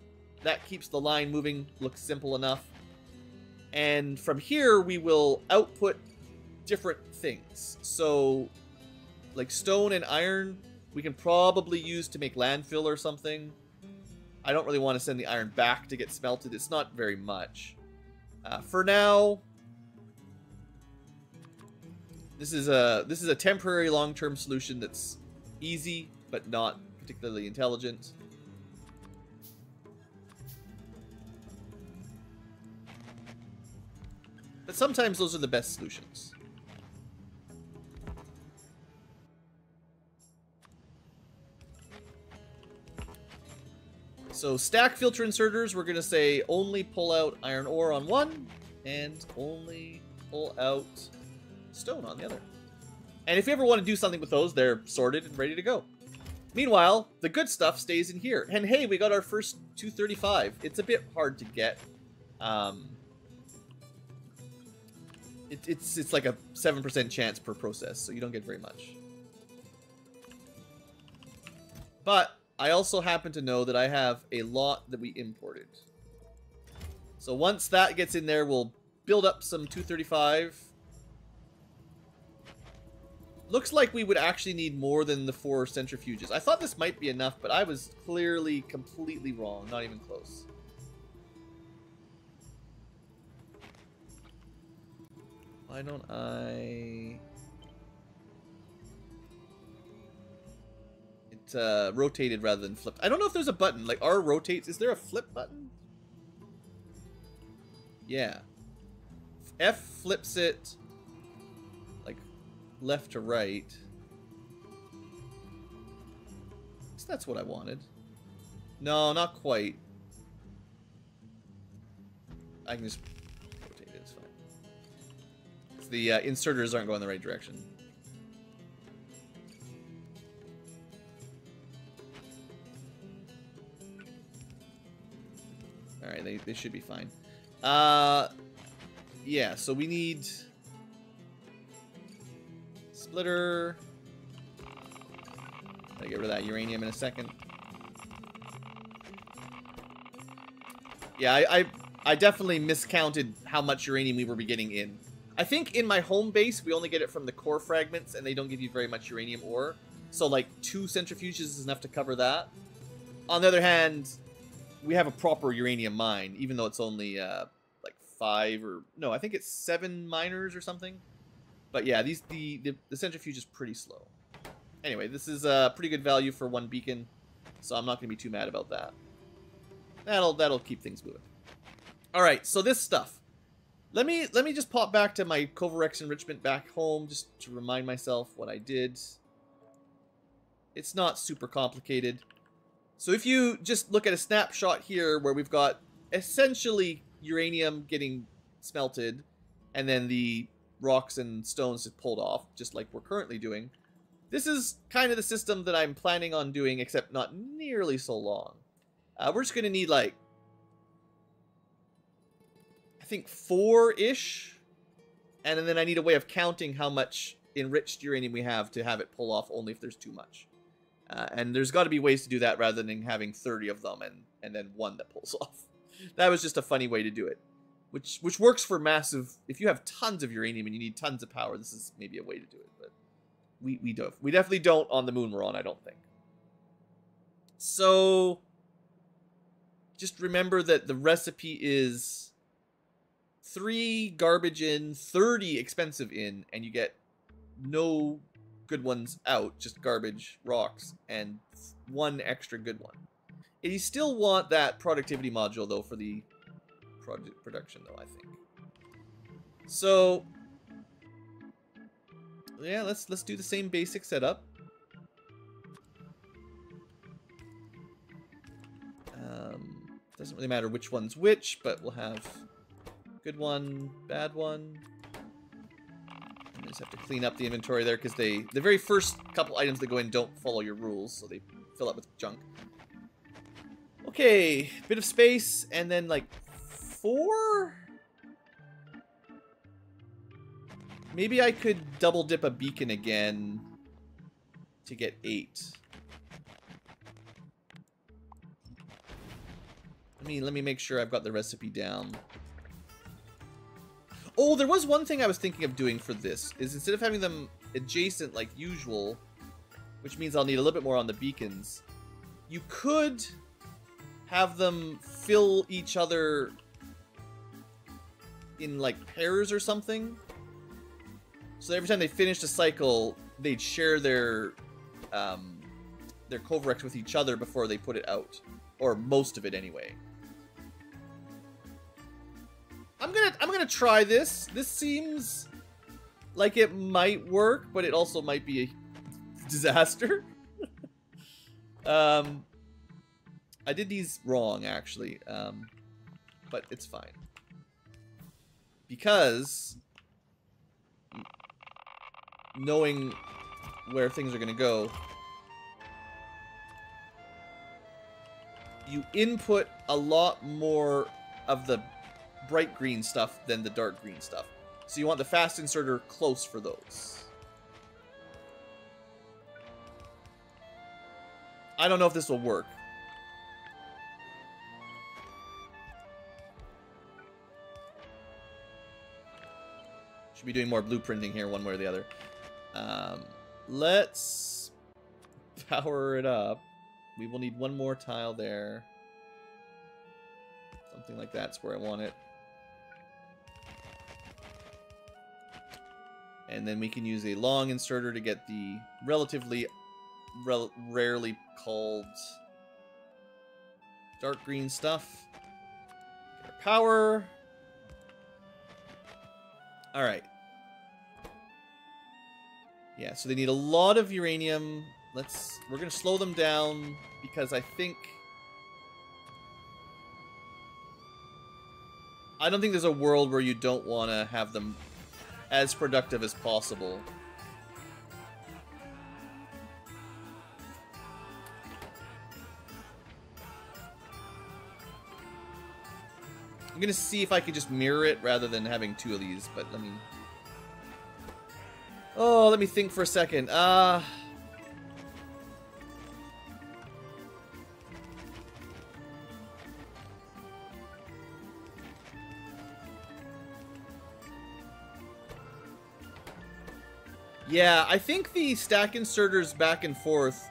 A: That keeps the line moving. Looks simple enough. And from here, we will output different things. So, like stone and iron, we can probably use to make landfill or something. I don't really want to send the iron back to get smelted. It's not very much. Uh, for now, this is a this is a temporary long-term solution that's easy but not particularly intelligent. But sometimes those are the best solutions. So stack filter inserters, we're going to say only pull out iron ore on one and only pull out stone on the other. And if you ever want to do something with those, they're sorted and ready to go. Meanwhile, the good stuff stays in here. And hey, we got our first 235. It's a bit hard to get. Um, it, it's, it's like a 7% chance per process, so you don't get very much. But I also happen to know that I have a lot that we imported. So once that gets in there, we'll build up some 235. Looks like we would actually need more than the four centrifuges. I thought this might be enough, but I was clearly completely wrong. Not even close. Why don't I... uh, rotated rather than flipped. I don't know if there's a button. Like, R rotates. Is there a flip button? Yeah. F flips it, like, left to right. So that's what I wanted. No, not quite. I can just rotate it. It's fine. the uh, inserters aren't going the right direction. Alright, they, they should be fine. Uh, yeah, so we need... Splitter. Gotta get rid of that uranium in a second. Yeah, I, I, I definitely miscounted how much uranium we were beginning in. I think in my home base, we only get it from the core fragments, and they don't give you very much uranium ore. So, like, two centrifuges is enough to cover that. On the other hand, we have a proper uranium mine, even though it's only uh, like five or no, I think it's seven miners or something. But yeah, these the the, the centrifuge is pretty slow. Anyway, this is a uh, pretty good value for one beacon, so I'm not gonna be too mad about that. That'll that'll keep things moving. All right, so this stuff. Let me let me just pop back to my Kovarex enrichment back home just to remind myself what I did. It's not super complicated. So if you just look at a snapshot here where we've got essentially uranium getting smelted and then the rocks and stones just pulled off, just like we're currently doing, this is kind of the system that I'm planning on doing, except not nearly so long. Uh, we're just going to need like, I think four-ish, and then I need a way of counting how much enriched uranium we have to have it pull off only if there's too much. Uh, and there's got to be ways to do that rather than having 30 of them and, and then one that pulls off. That was just a funny way to do it, which which works for massive. If you have tons of uranium and you need tons of power, this is maybe a way to do it. But we we don't we definitely don't on the moon we're on. I don't think. So just remember that the recipe is three garbage in, 30 expensive in, and you get no good ones out, just garbage, rocks, and one extra good one. You still want that productivity module, though, for the production, though, I think. So, yeah, let's let's do the same basic setup. Um, doesn't really matter which one's which, but we'll have good one, bad one, just have to clean up the inventory there because they the very first couple items that go in don't follow your rules, so they fill up with junk. Okay, bit of space, and then like four? Maybe I could double dip a beacon again to get eight. Let me, let me make sure I've got the recipe down. Oh, there was one thing I was thinking of doing for this, is instead of having them adjacent like usual, which means I'll need a little bit more on the beacons, you could have them fill each other in like pairs or something. So every time they finished a cycle, they'd share their um, their Kovarex with each other before they put it out, or most of it anyway. I'm gonna I'm gonna try this. This seems like it might work, but it also might be a disaster. um, I did these wrong actually, um, but it's fine because knowing where things are gonna go. You input a lot more of the bright green stuff than the dark green stuff. So you want the fast inserter close for those. I don't know if this will work. Should be doing more blueprinting here one way or the other. Um, let's power it up. We will need one more tile there. Something like that's where I want it. And then we can use a long inserter to get the relatively rel rarely called dark green stuff. power. All right. Yeah, so they need a lot of uranium. Let's we're going to slow them down because I think I don't think there's a world where you don't want to have them as productive as possible. I'm gonna see if I can just mirror it rather than having two of these, but let me... Oh, let me think for a second. Uh... Yeah, I think the stack inserters back and forth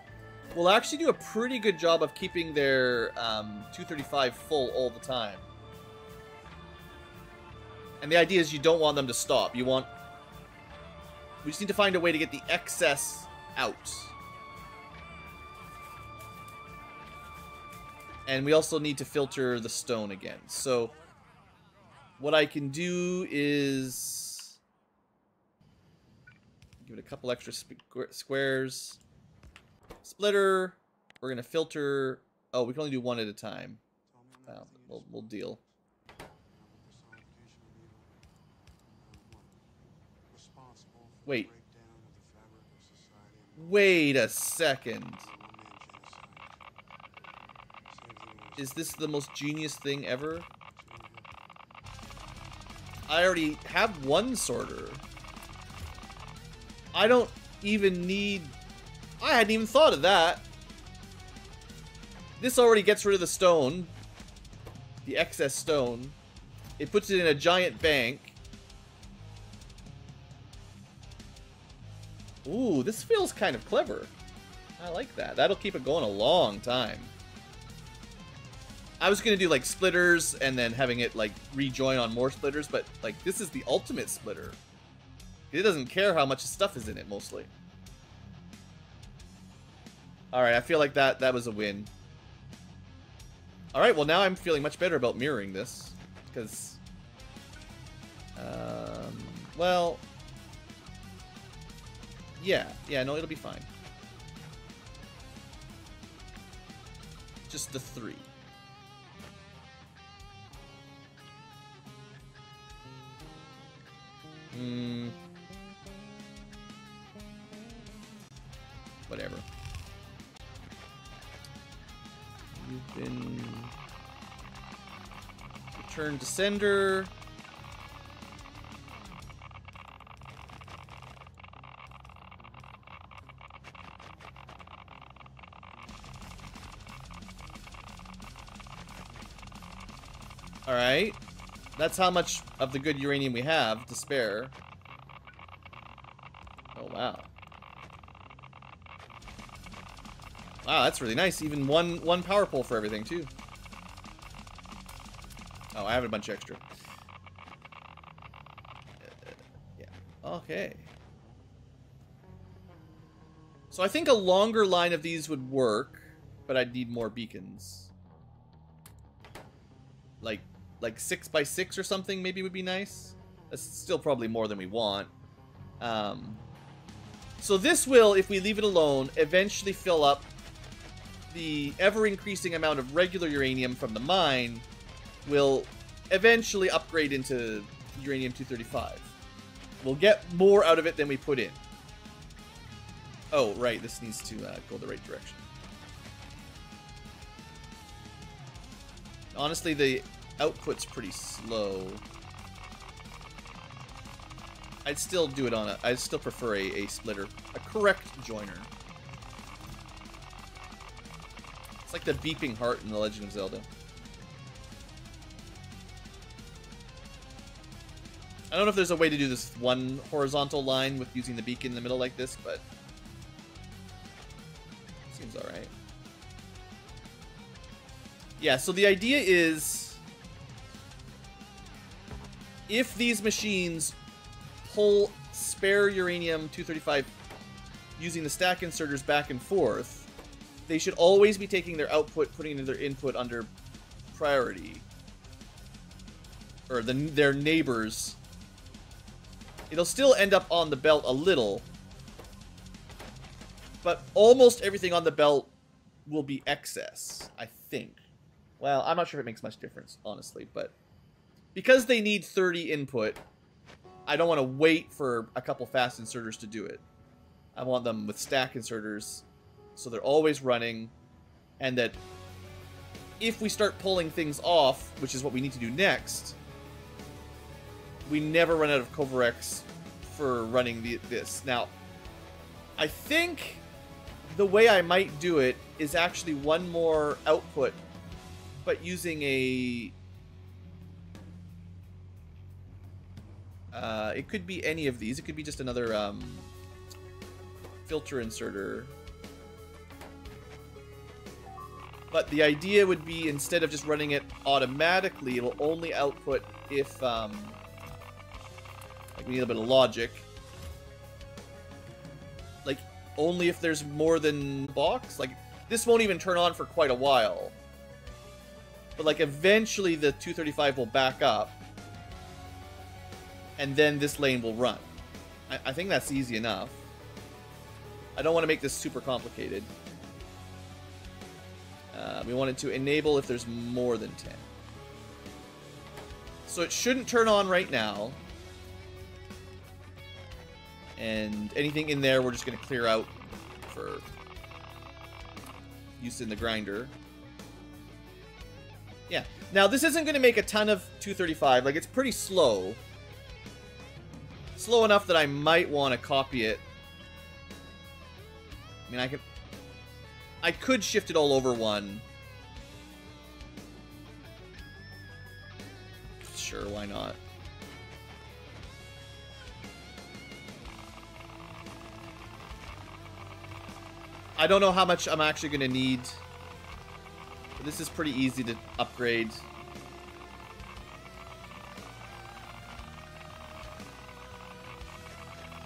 A: will actually do a pretty good job of keeping their um, 235 full all the time. And the idea is you don't want them to stop. You want... We just need to find a way to get the excess out. And we also need to filter the stone again. So what I can do is... Give it a couple extra squares. Splitter. We're going to filter. Oh, we can only do one at a time. Uh, we'll, we'll deal. Wait. Wait a second. Is this the most genius thing ever? I already have one sorter. I don't even need... I hadn't even thought of that. This already gets rid of the stone. The excess stone. It puts it in a giant bank. Ooh, this feels kind of clever. I like that. That'll keep it going a long time. I was gonna do like splitters and then having it like rejoin on more splitters, but like this is the ultimate splitter. It doesn't care how much stuff is in it, mostly. Alright, I feel like that, that was a win. Alright, well now I'm feeling much better about mirroring this. Because... Um, well... Yeah, yeah, no, it'll be fine. Just the three. Hmm. whatever. You've been returned to sender. Alright. That's how much of the good uranium we have to spare. Oh, wow. Wow, that's really nice. Even one one power pole for everything too. Oh, I have a bunch extra. Uh, yeah. Okay. So I think a longer line of these would work, but I'd need more beacons. Like, like six by six or something maybe would be nice. That's still probably more than we want. Um, so this will, if we leave it alone, eventually fill up the ever increasing amount of regular uranium from the mine will eventually upgrade into uranium 235. We'll get more out of it than we put in. Oh, right, this needs to uh, go the right direction. Honestly, the output's pretty slow. I'd still do it on a... I'd still prefer a, a splitter. A correct joiner. It's like the beeping heart in The Legend of Zelda. I don't know if there's a way to do this one horizontal line with using the beacon in the middle like this, but... Seems alright. Yeah, so the idea is... If these machines pull spare uranium-235 using the stack inserters back and forth, they should always be taking their output, putting their input under priority, or the, their neighbors. It'll still end up on the belt a little, but almost everything on the belt will be excess, I think. Well, I'm not sure if it makes much difference, honestly, but because they need 30 input, I don't want to wait for a couple fast inserters to do it. I want them with stack inserters so they're always running, and that if we start pulling things off, which is what we need to do next, we never run out of Kovarex for running the, this. Now, I think the way I might do it is actually one more output, but using a... Uh, it could be any of these. It could be just another um, filter inserter But the idea would be instead of just running it automatically, it'll only output if, um, like we need a bit of logic. Like, only if there's more than box. Like, this won't even turn on for quite a while. But like, eventually the 235 will back up. And then this lane will run. I, I think that's easy enough. I don't want to make this super complicated. Uh, we wanted to enable if there's more than 10. So it shouldn't turn on right now. And anything in there, we're just going to clear out for use in the grinder. Yeah. Now, this isn't going to make a ton of 235. Like, it's pretty slow. Slow enough that I might want to copy it. I mean, I could I could shift it all over one. Sure, why not? I don't know how much I'm actually going to need. This is pretty easy to upgrade.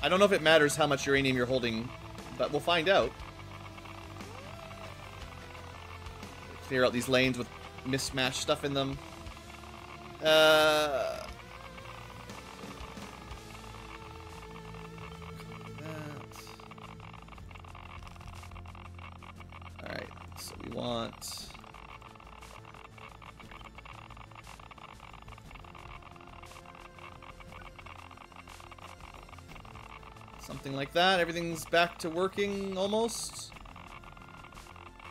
A: I don't know if it matters how much uranium you're holding, but we'll find out. Clear out these lanes with mismatched stuff in them. Uh... Alright, so we want... Something like that. Everything's back to working, almost.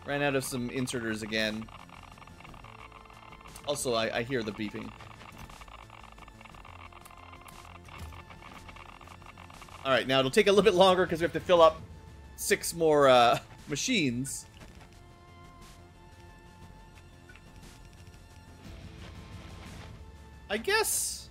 A: Ran out of some inserters again. Also, I, I hear the beeping. Alright, now it'll take a little bit longer because we have to fill up six more uh, machines. I guess...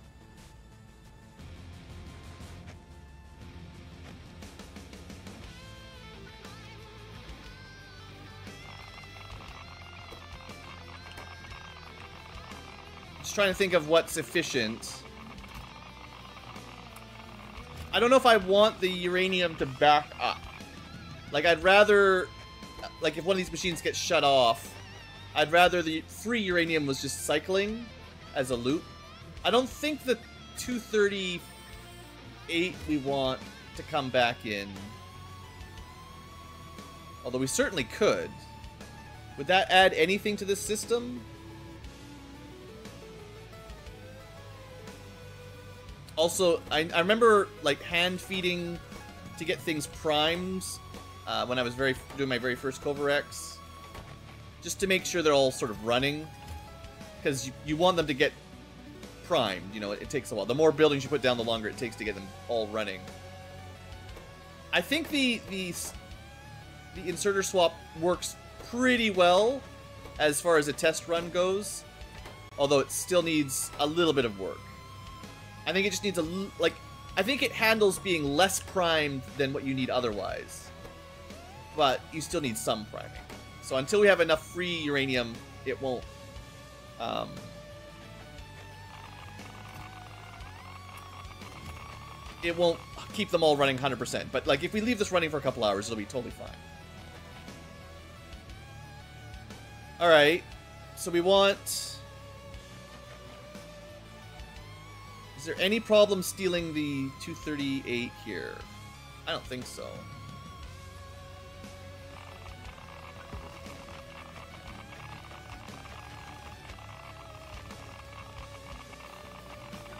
A: just trying to think of what's efficient. I don't know if I want the uranium to back up. Like, I'd rather... Like, if one of these machines gets shut off, I'd rather the free uranium was just cycling as a loop. I don't think the 238 we want to come back in. Although we certainly could. Would that add anything to this system? also, I, I remember like hand feeding to get things primes uh, when I was very doing my very first Kovarex, just to make sure they're all sort of running, because you, you want them to get primed. You know, it, it takes a while. The more buildings you put down, the longer it takes to get them all running. I think the the the inserter swap works pretty well as far as a test run goes, although it still needs a little bit of work. I think it just needs a like. I think it handles being less primed than what you need otherwise, but you still need some priming. So until we have enough free uranium, it won't. Um, it won't keep them all running 100%. But like, if we leave this running for a couple hours, it'll be totally fine. All right. So we want Is there any problem stealing the 238 here? I don't think so.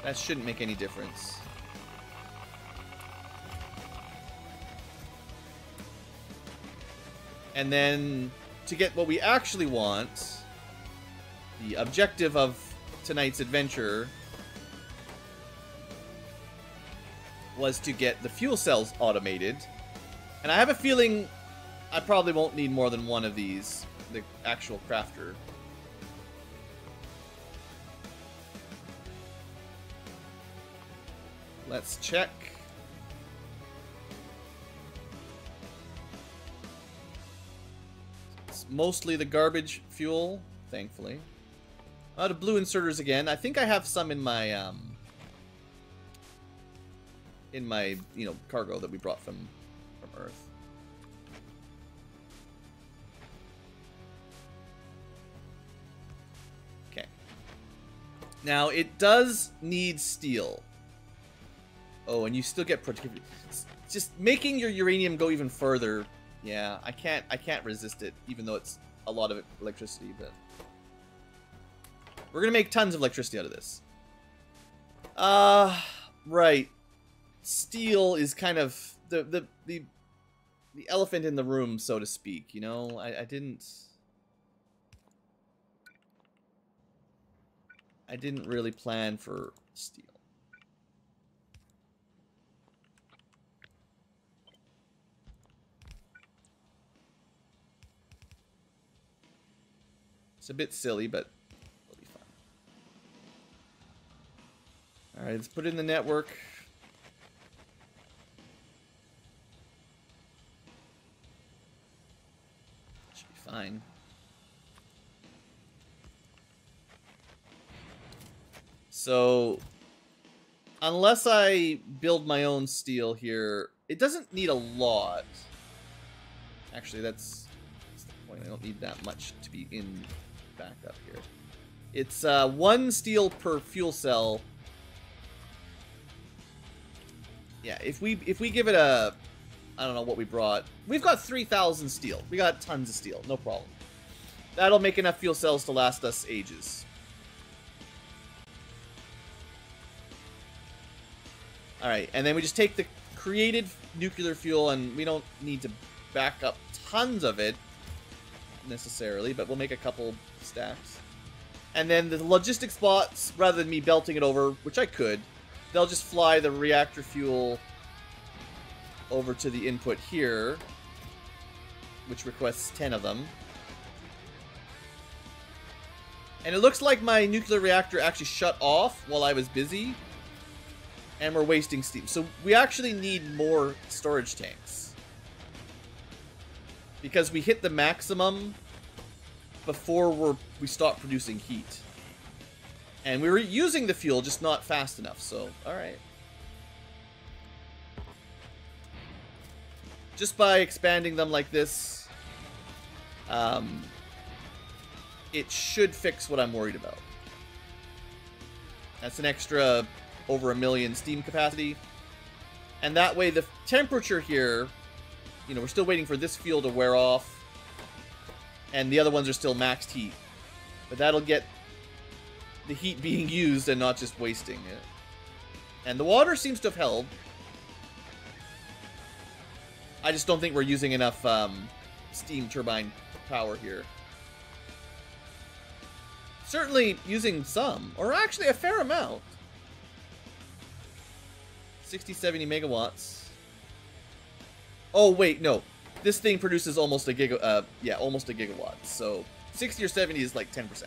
A: That shouldn't make any difference. And then to get what we actually want, the objective of tonight's adventure was to get the fuel cells automated. And I have a feeling I probably won't need more than one of these, the actual crafter. Let's check. It's mostly the garbage fuel, thankfully. Uh, the blue inserters again. I think I have some in my um, in my you know cargo that we brought from from Earth. Okay. Now it does need steel. Oh, and you still get productivity. Just making your uranium go even further. Yeah, I can't I can't resist it, even though it's a lot of electricity, but we're gonna make tons of electricity out of this. Uh right steel is kind of the the the, the elephant in the room, so to speak. You know, I, I didn't. I didn't really plan for steel. It's a bit silly, but it'll be Alright, let's put in the network. fine. So, unless I build my own steel here, it doesn't need a lot. Actually, that's, that's the point. I don't need that much to be in back up here. It's uh, one steel per fuel cell. Yeah, if we if we give it a I don't know what we brought. We've got 3,000 steel. We got tons of steel. No problem. That'll make enough fuel cells to last us ages. Alright, and then we just take the created nuclear fuel, and we don't need to back up tons of it, necessarily, but we'll make a couple stacks. And then the logistics bots, rather than me belting it over, which I could, they'll just fly the reactor fuel over to the input here, which requests 10 of them. And it looks like my nuclear reactor actually shut off while I was busy. And we're wasting steam. So we actually need more storage tanks. Because we hit the maximum before we're, we stop producing heat. And we were using the fuel, just not fast enough. So, alright. just by expanding them like this, um, it should fix what I'm worried about. That's an extra over a million steam capacity. And that way the temperature here, you know, we're still waiting for this fuel to wear off. And the other ones are still maxed heat. But that'll get the heat being used and not just wasting it. And the water seems to have held. I just don't think we're using enough um, steam turbine power here. Certainly using some, or actually a fair amount. 60, 70 megawatts. Oh, wait, no. This thing produces almost a giga... Uh, yeah, almost a gigawatt. So 60 or 70 is like 10%.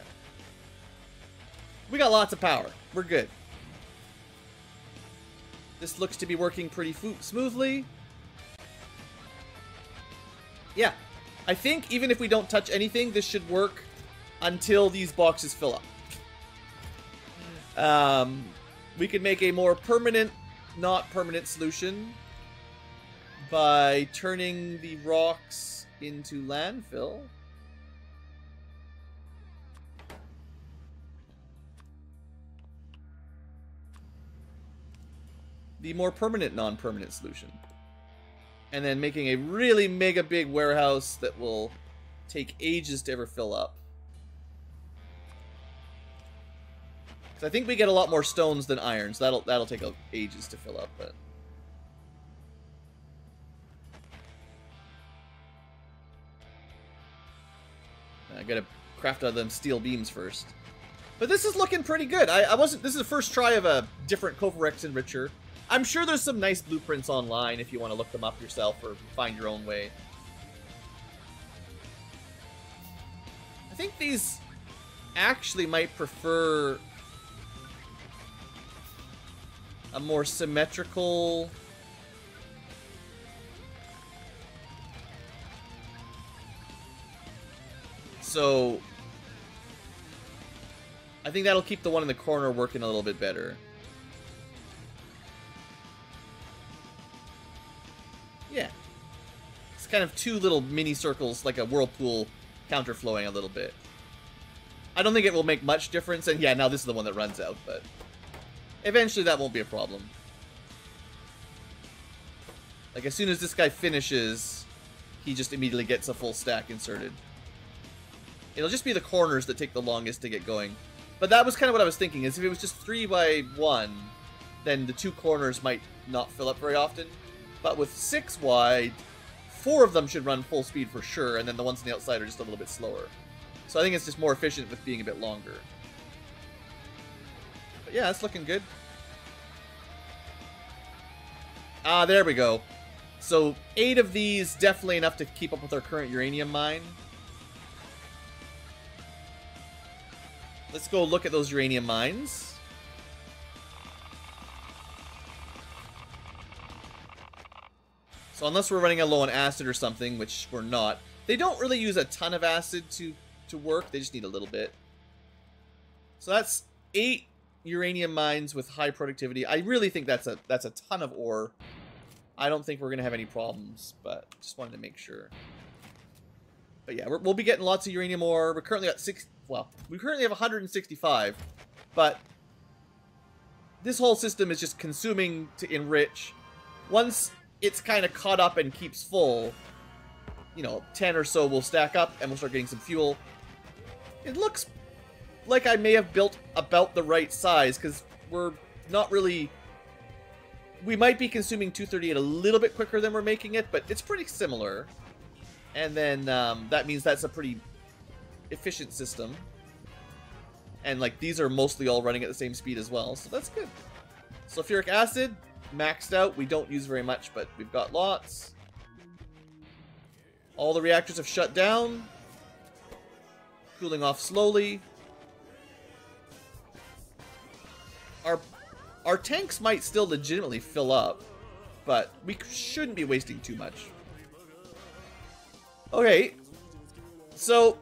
A: We got lots of power. We're good. This looks to be working pretty smoothly. Yeah. I think even if we don't touch anything, this should work until these boxes fill up. Um, we could make a more permanent, not permanent solution by turning the rocks into landfill. The more permanent, non-permanent solution and then making a really mega big warehouse that will take ages to ever fill up. Because I think we get a lot more stones than irons. so that'll, that'll take ages to fill up, but... I gotta craft out of them steel beams first. But this is looking pretty good. I, I wasn't... This is the first try of a different Kovarex enricher. I'm sure there's some nice blueprints online if you want to look them up yourself or find your own way. I think these actually might prefer a more symmetrical so I think that'll keep the one in the corner working a little bit better kind of two little mini circles, like a whirlpool counterflowing a little bit. I don't think it will make much difference, and yeah, now this is the one that runs out, but eventually that won't be a problem. Like, as soon as this guy finishes, he just immediately gets a full stack inserted. It'll just be the corners that take the longest to get going. But that was kind of what I was thinking, is if it was just 3 by 1, then the two corners might not fill up very often. But with 6 wide, four of them should run full speed for sure, and then the ones on the outside are just a little bit slower. So I think it's just more efficient with being a bit longer. But yeah, it's looking good. Ah, there we go. So eight of these definitely enough to keep up with our current uranium mine. Let's go look at those uranium mines. So unless we're running a low on acid or something, which we're not, they don't really use a ton of acid to, to work. They just need a little bit. So that's eight uranium mines with high productivity. I really think that's a that's a ton of ore. I don't think we're going to have any problems, but just wanted to make sure. But yeah, we will be getting lots of uranium ore. We're currently at six. Well, we currently have 165, but this whole system is just consuming to enrich. Once it's kind of caught up and keeps full, you know, 10 or so will stack up and we'll start getting some fuel. It looks like I may have built about the right size because we're not really. We might be consuming 238 a little bit quicker than we're making it, but it's pretty similar. And then um, that means that's a pretty efficient system. And like these are mostly all running at the same speed as well, so that's good. Sulfuric acid, maxed out. We don't use very much, but we've got lots. All the reactors have shut down. Cooling off slowly. Our, our tanks might still legitimately fill up, but we shouldn't be wasting too much. Okay, so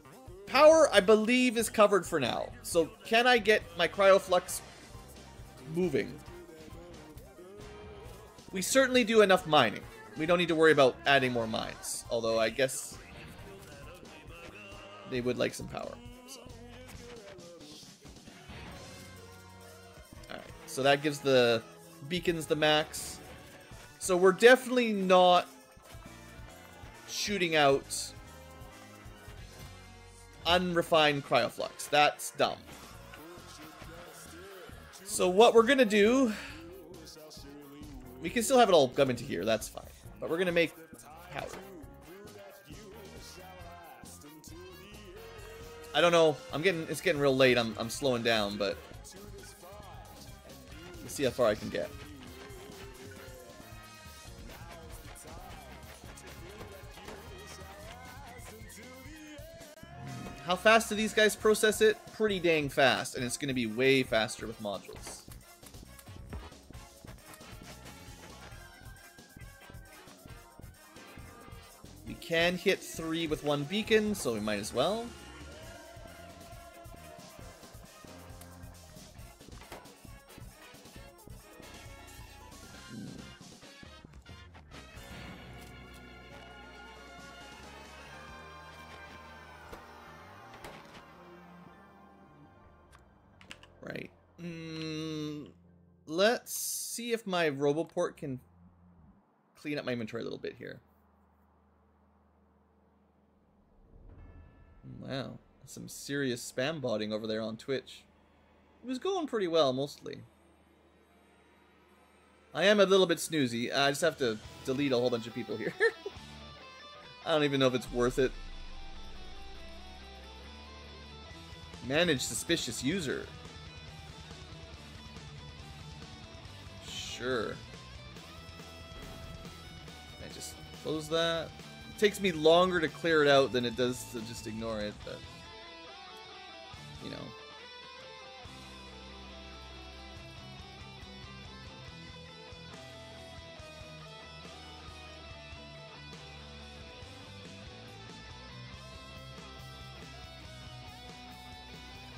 A: power, I believe, is covered for now. So can I get my cryoflux moving? We certainly do enough mining. We don't need to worry about adding more mines. Although, I guess they would like some power. So. Alright, so that gives the beacons the max. So we're definitely not shooting out unrefined cryoflux. That's dumb. So what we're going to do we can still have it all come into here, that's fine. But we're gonna make power. I don't know. I'm getting it's getting real late. I'm I'm slowing down, but let's see how far I can get. How fast do these guys process it? Pretty dang fast, and it's going to be way faster with modules. can hit three with one beacon, so we might as well. Right. Mm, let's see if my Roboport can clean up my inventory a little bit here. Wow, some serious spam botting over there on Twitch. It was going pretty well, mostly. I am a little bit snoozy. I just have to delete a whole bunch of people here. I don't even know if it's worth it. Manage suspicious user. Sure. Can I just close that? It takes me longer to clear it out than it does to just ignore it, but... You know.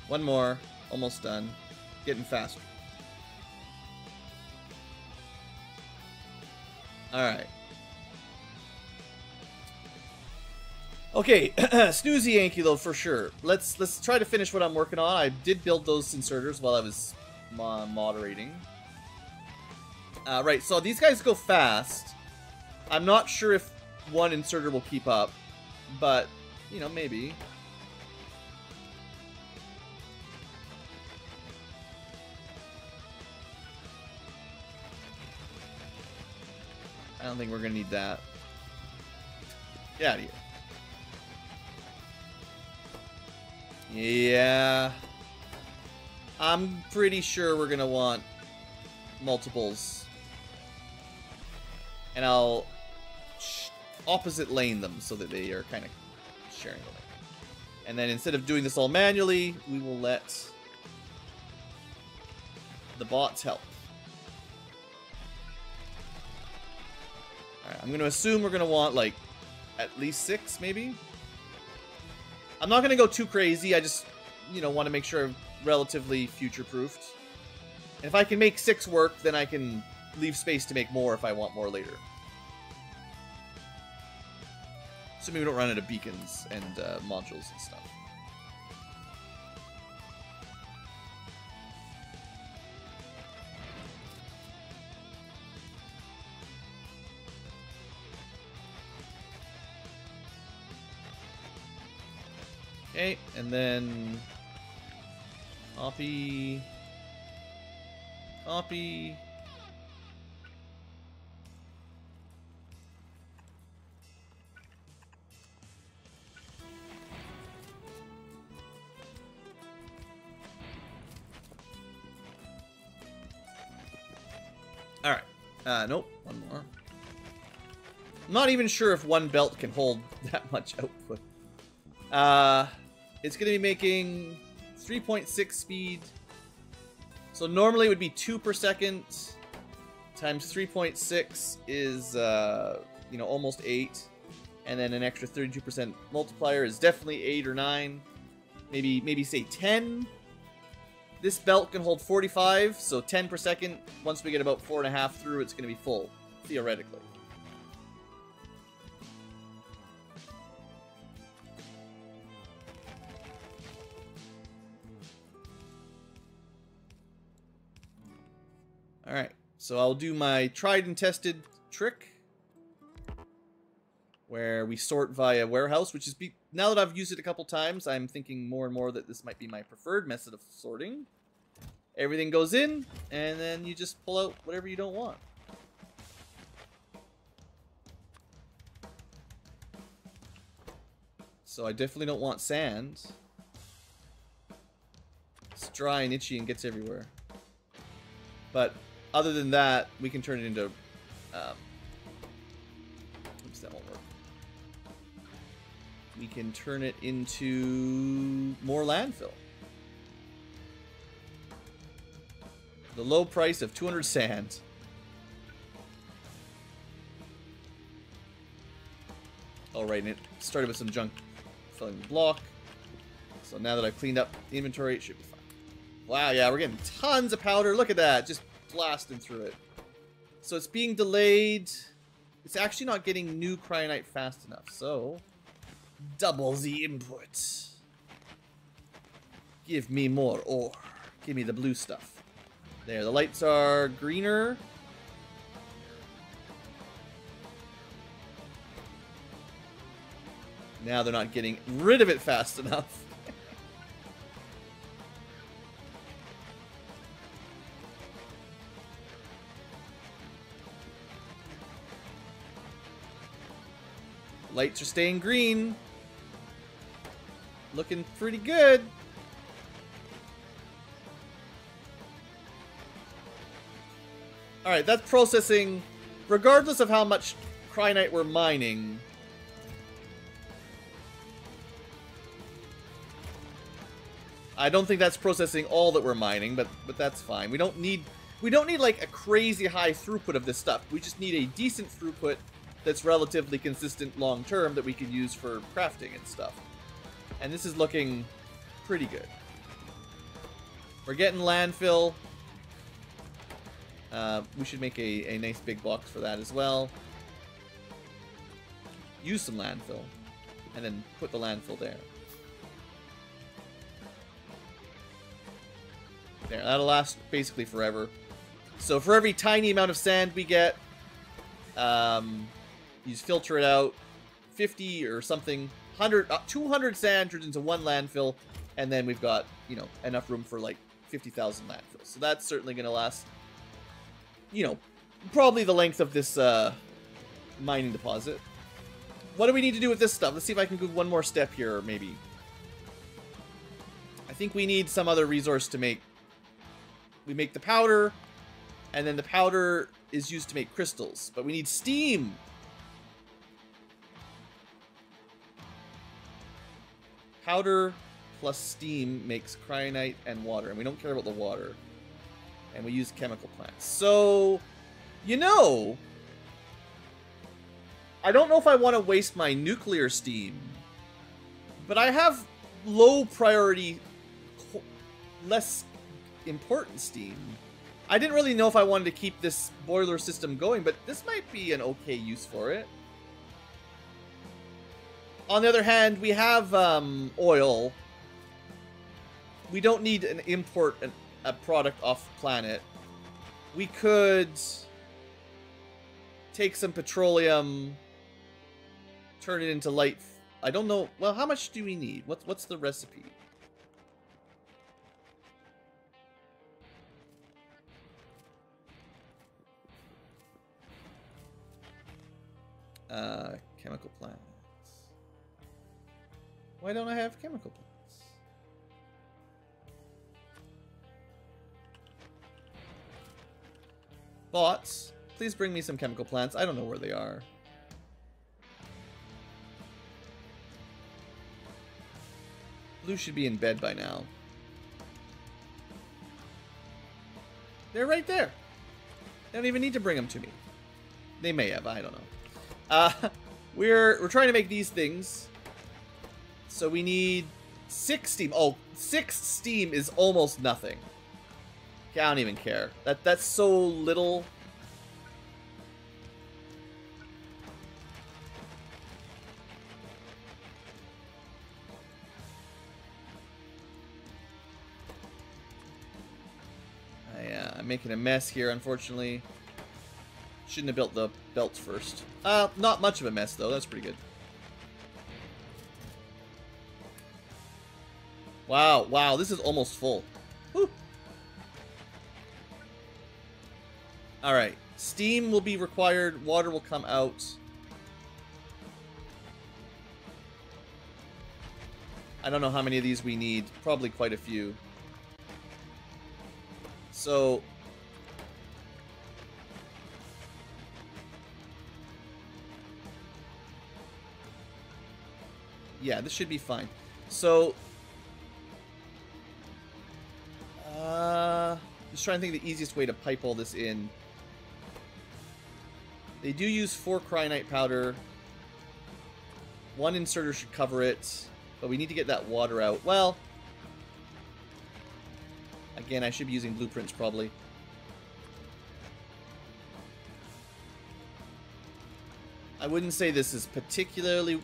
A: One more. Almost done. Getting faster. Alright. Okay, snoozy Yankee though for sure. Let's let's try to finish what I'm working on. I did build those inserters while I was moderating. Uh, right, so these guys go fast. I'm not sure if one inserter will keep up, but you know maybe. I don't think we're gonna need that. Get out of here. Yeah. I'm pretty sure we're going to want multiples. And I'll opposite lane them so that they are kind of sharing the lane. And then instead of doing this all manually, we will let the bots help. Alright, I'm going to assume we're going to want, like, at least six, maybe? I'm not going to go too crazy. I just, you know, want to make sure I'm relatively future-proofed. if I can make six work, then I can leave space to make more if I want more later. Assuming we don't run out of beacons and uh, modules and stuff. Okay, and then... copy, copy. Alright. Uh, nope. One more. I'm not even sure if one belt can hold that much output. Uh... It's going to be making 3.6 speed. So normally it would be 2 per second times 3.6 is, uh, you know, almost 8. And then an extra 32% multiplier is definitely 8 or 9. Maybe, maybe say 10. This belt can hold 45, so 10 per second. Once we get about 4.5 through, it's going to be full, theoretically. So I'll do my tried and tested trick where we sort via warehouse, which is now that I've used it a couple times, I'm thinking more and more that this might be my preferred method of sorting. Everything goes in, and then you just pull out whatever you don't want. So I definitely don't want sand. It's dry and itchy and gets everywhere. But other than that, we can turn it into... Um, oops, that won't work. We can turn it into more landfill. The low price of 200 sand. All right, and it started with some junk filling the block. So now that I've cleaned up the inventory, it should be fine. Wow, yeah, we're getting tons of powder. Look at that. Just blasting through it. So it's being delayed. It's actually not getting new Cryonite fast enough, so... Double the input. Give me more ore. Give me the blue stuff. There, the lights are greener. Now they're not getting rid of it fast enough. Lights are staying green. Looking pretty good. Alright, that's processing, regardless of how much Cryonite we're mining. I don't think that's processing all that we're mining, but but that's fine. We don't need we don't need like a crazy high throughput of this stuff. We just need a decent throughput that's relatively consistent long term that we can use for crafting and stuff. And this is looking pretty good. We're getting landfill. Uh, we should make a, a nice big box for that as well. Use some landfill. And then put the landfill there. There, that'll last basically forever. So for every tiny amount of sand we get, um, you filter it out, 50 or something, 100, uh, 200 sand turns into one landfill, and then we've got, you know, enough room for like 50,000 landfills. So that's certainly going to last, you know, probably the length of this uh, mining deposit. What do we need to do with this stuff? Let's see if I can do one more step here, maybe. I think we need some other resource to make. We make the powder, and then the powder is used to make crystals. But we need steam Powder plus steam makes cryonite and water, and we don't care about the water. And we use chemical plants. So, you know, I don't know if I want to waste my nuclear steam, but I have low priority, less important steam. I didn't really know if I wanted to keep this boiler system going, but this might be an okay use for it. On the other hand, we have um, oil. We don't need an import an, a product off planet. We could take some petroleum, turn it into light. I don't know. Well, how much do we need? What's what's the recipe? Uh, chemical plant. Why don't I have chemical plants? Bots, please bring me some chemical plants. I don't know where they are. Blue should be in bed by now. They're right there. They don't even need to bring them to me. They may have, I don't know. Uh, we're, we're trying to make these things so we need six steam. Oh, six steam is almost nothing. I don't even care. That That's so little. I, uh, oh, I'm making a mess here, unfortunately. Shouldn't have built the belts first. Uh, not much of a mess, though. That's pretty good. Wow, wow, this is almost full. All right, steam will be required, water will come out. I don't know how many of these we need, probably quite a few. So... Yeah, this should be fine. So Uh, just trying to think the easiest way to pipe all this in. They do use four cryonite powder. One inserter should cover it, but we need to get that water out. Well, again, I should be using blueprints probably. I wouldn't say this is particularly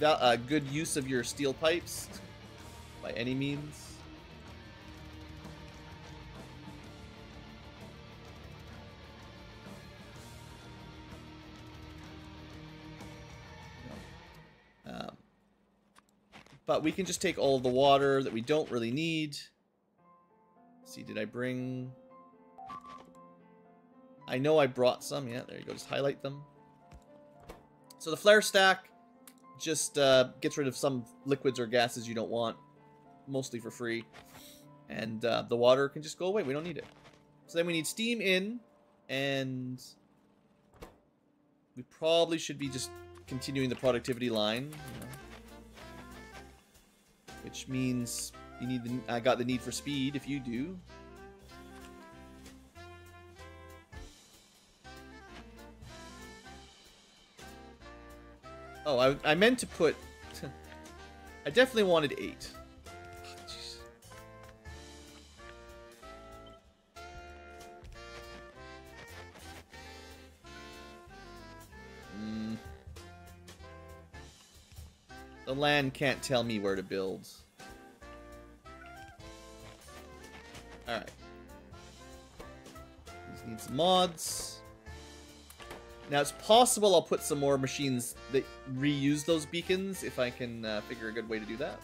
A: uh, good use of your steel pipes by any means. But we can just take all the water that we don't really need. Let's see, did I bring... I know I brought some. Yeah, there you go. Just highlight them. So the flare stack just uh, gets rid of some liquids or gases you don't want, mostly for free. And uh, the water can just go away. We don't need it. So then we need steam in, and we probably should be just continuing the productivity line. You know which means you need the, I got the need for speed if you do. Oh, I, I meant to put... I definitely wanted eight. land can't tell me where to build. Alright. These need some mods. Now, it's possible I'll put some more machines that reuse those beacons if I can uh, figure a good way to do that.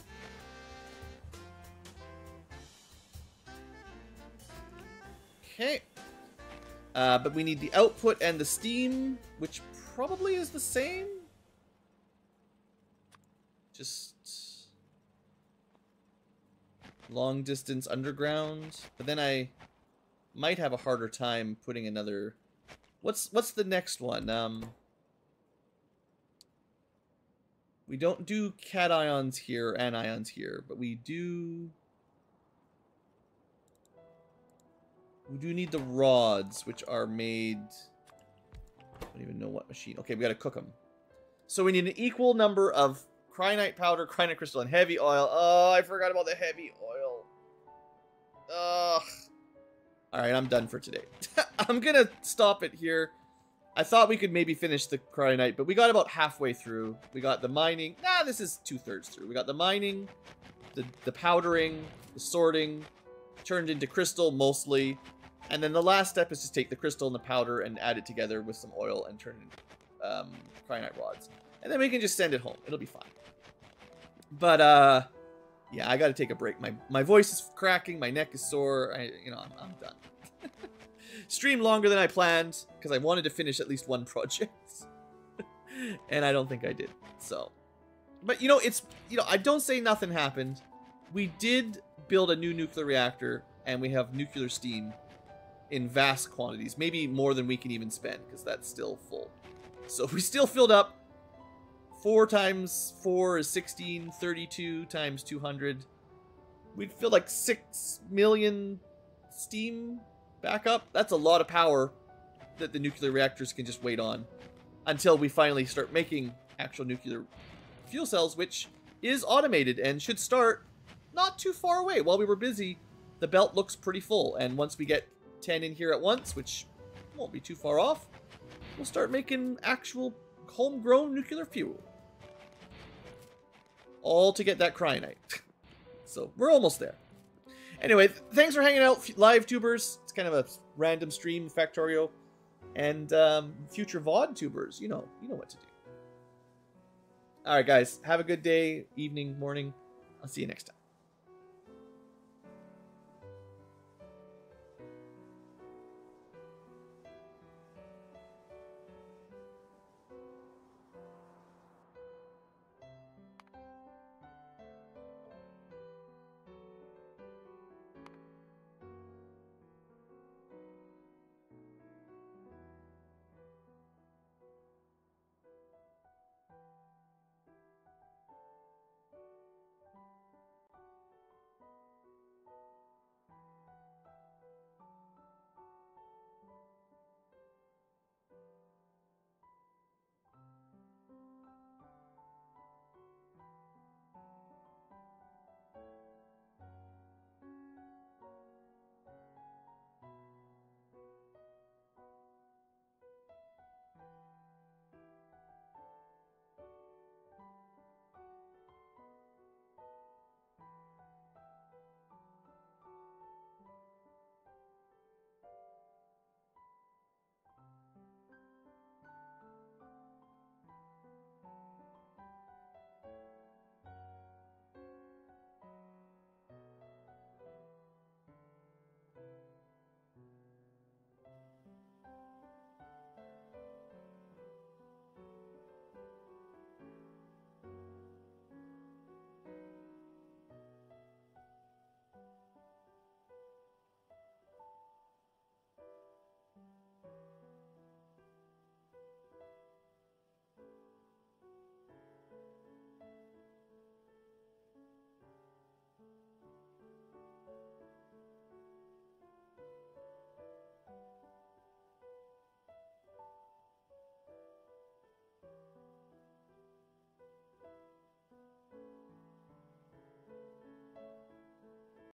A: Okay. Uh, but we need the output and the steam, which probably is the same. Just long distance underground. But then I might have a harder time putting another. What's what's the next one? Um, we don't do cations here, anions here, but we do. We do need the rods, which are made. I don't even know what machine. Okay, we gotta cook them. So we need an equal number of Cryonite powder, cryonite crystal, and heavy oil. Oh, I forgot about the heavy oil. Ugh. Alright, I'm done for today. I'm gonna stop it here. I thought we could maybe finish the cryonite, but we got about halfway through. We got the mining. Nah, this is two-thirds through. We got the mining, the, the powdering, the sorting, turned into crystal mostly. And then the last step is to take the crystal and the powder and add it together with some oil and turn it um, cryonite rods. And then we can just send it home. It'll be fine. But uh, yeah, I got to take a break. My my voice is cracking. My neck is sore. I you know I'm, I'm done. Stream longer than I planned because I wanted to finish at least one project, and I don't think I did. So, but you know it's you know I don't say nothing happened. We did build a new nuclear reactor, and we have nuclear steam in vast quantities, maybe more than we can even spend because that's still full. So we still filled up 4 times 4 is 16, 32 times 200. We'd fill like 6 million steam back up. That's a lot of power that the nuclear reactors can just wait on until we finally start making actual nuclear fuel cells, which is automated and should start not too far away. While we were busy, the belt looks pretty full, and once we get 10 in here at once, which won't be too far off, we'll start making actual homegrown nuclear fuel all to get that Cryonite. so we're almost there. Anyway, th thanks for hanging out, live tubers. It's kind of a random stream Factorio. And um, future VOD tubers, you know, you know what to do. All right, guys, have a good day, evening, morning. I'll see you next time.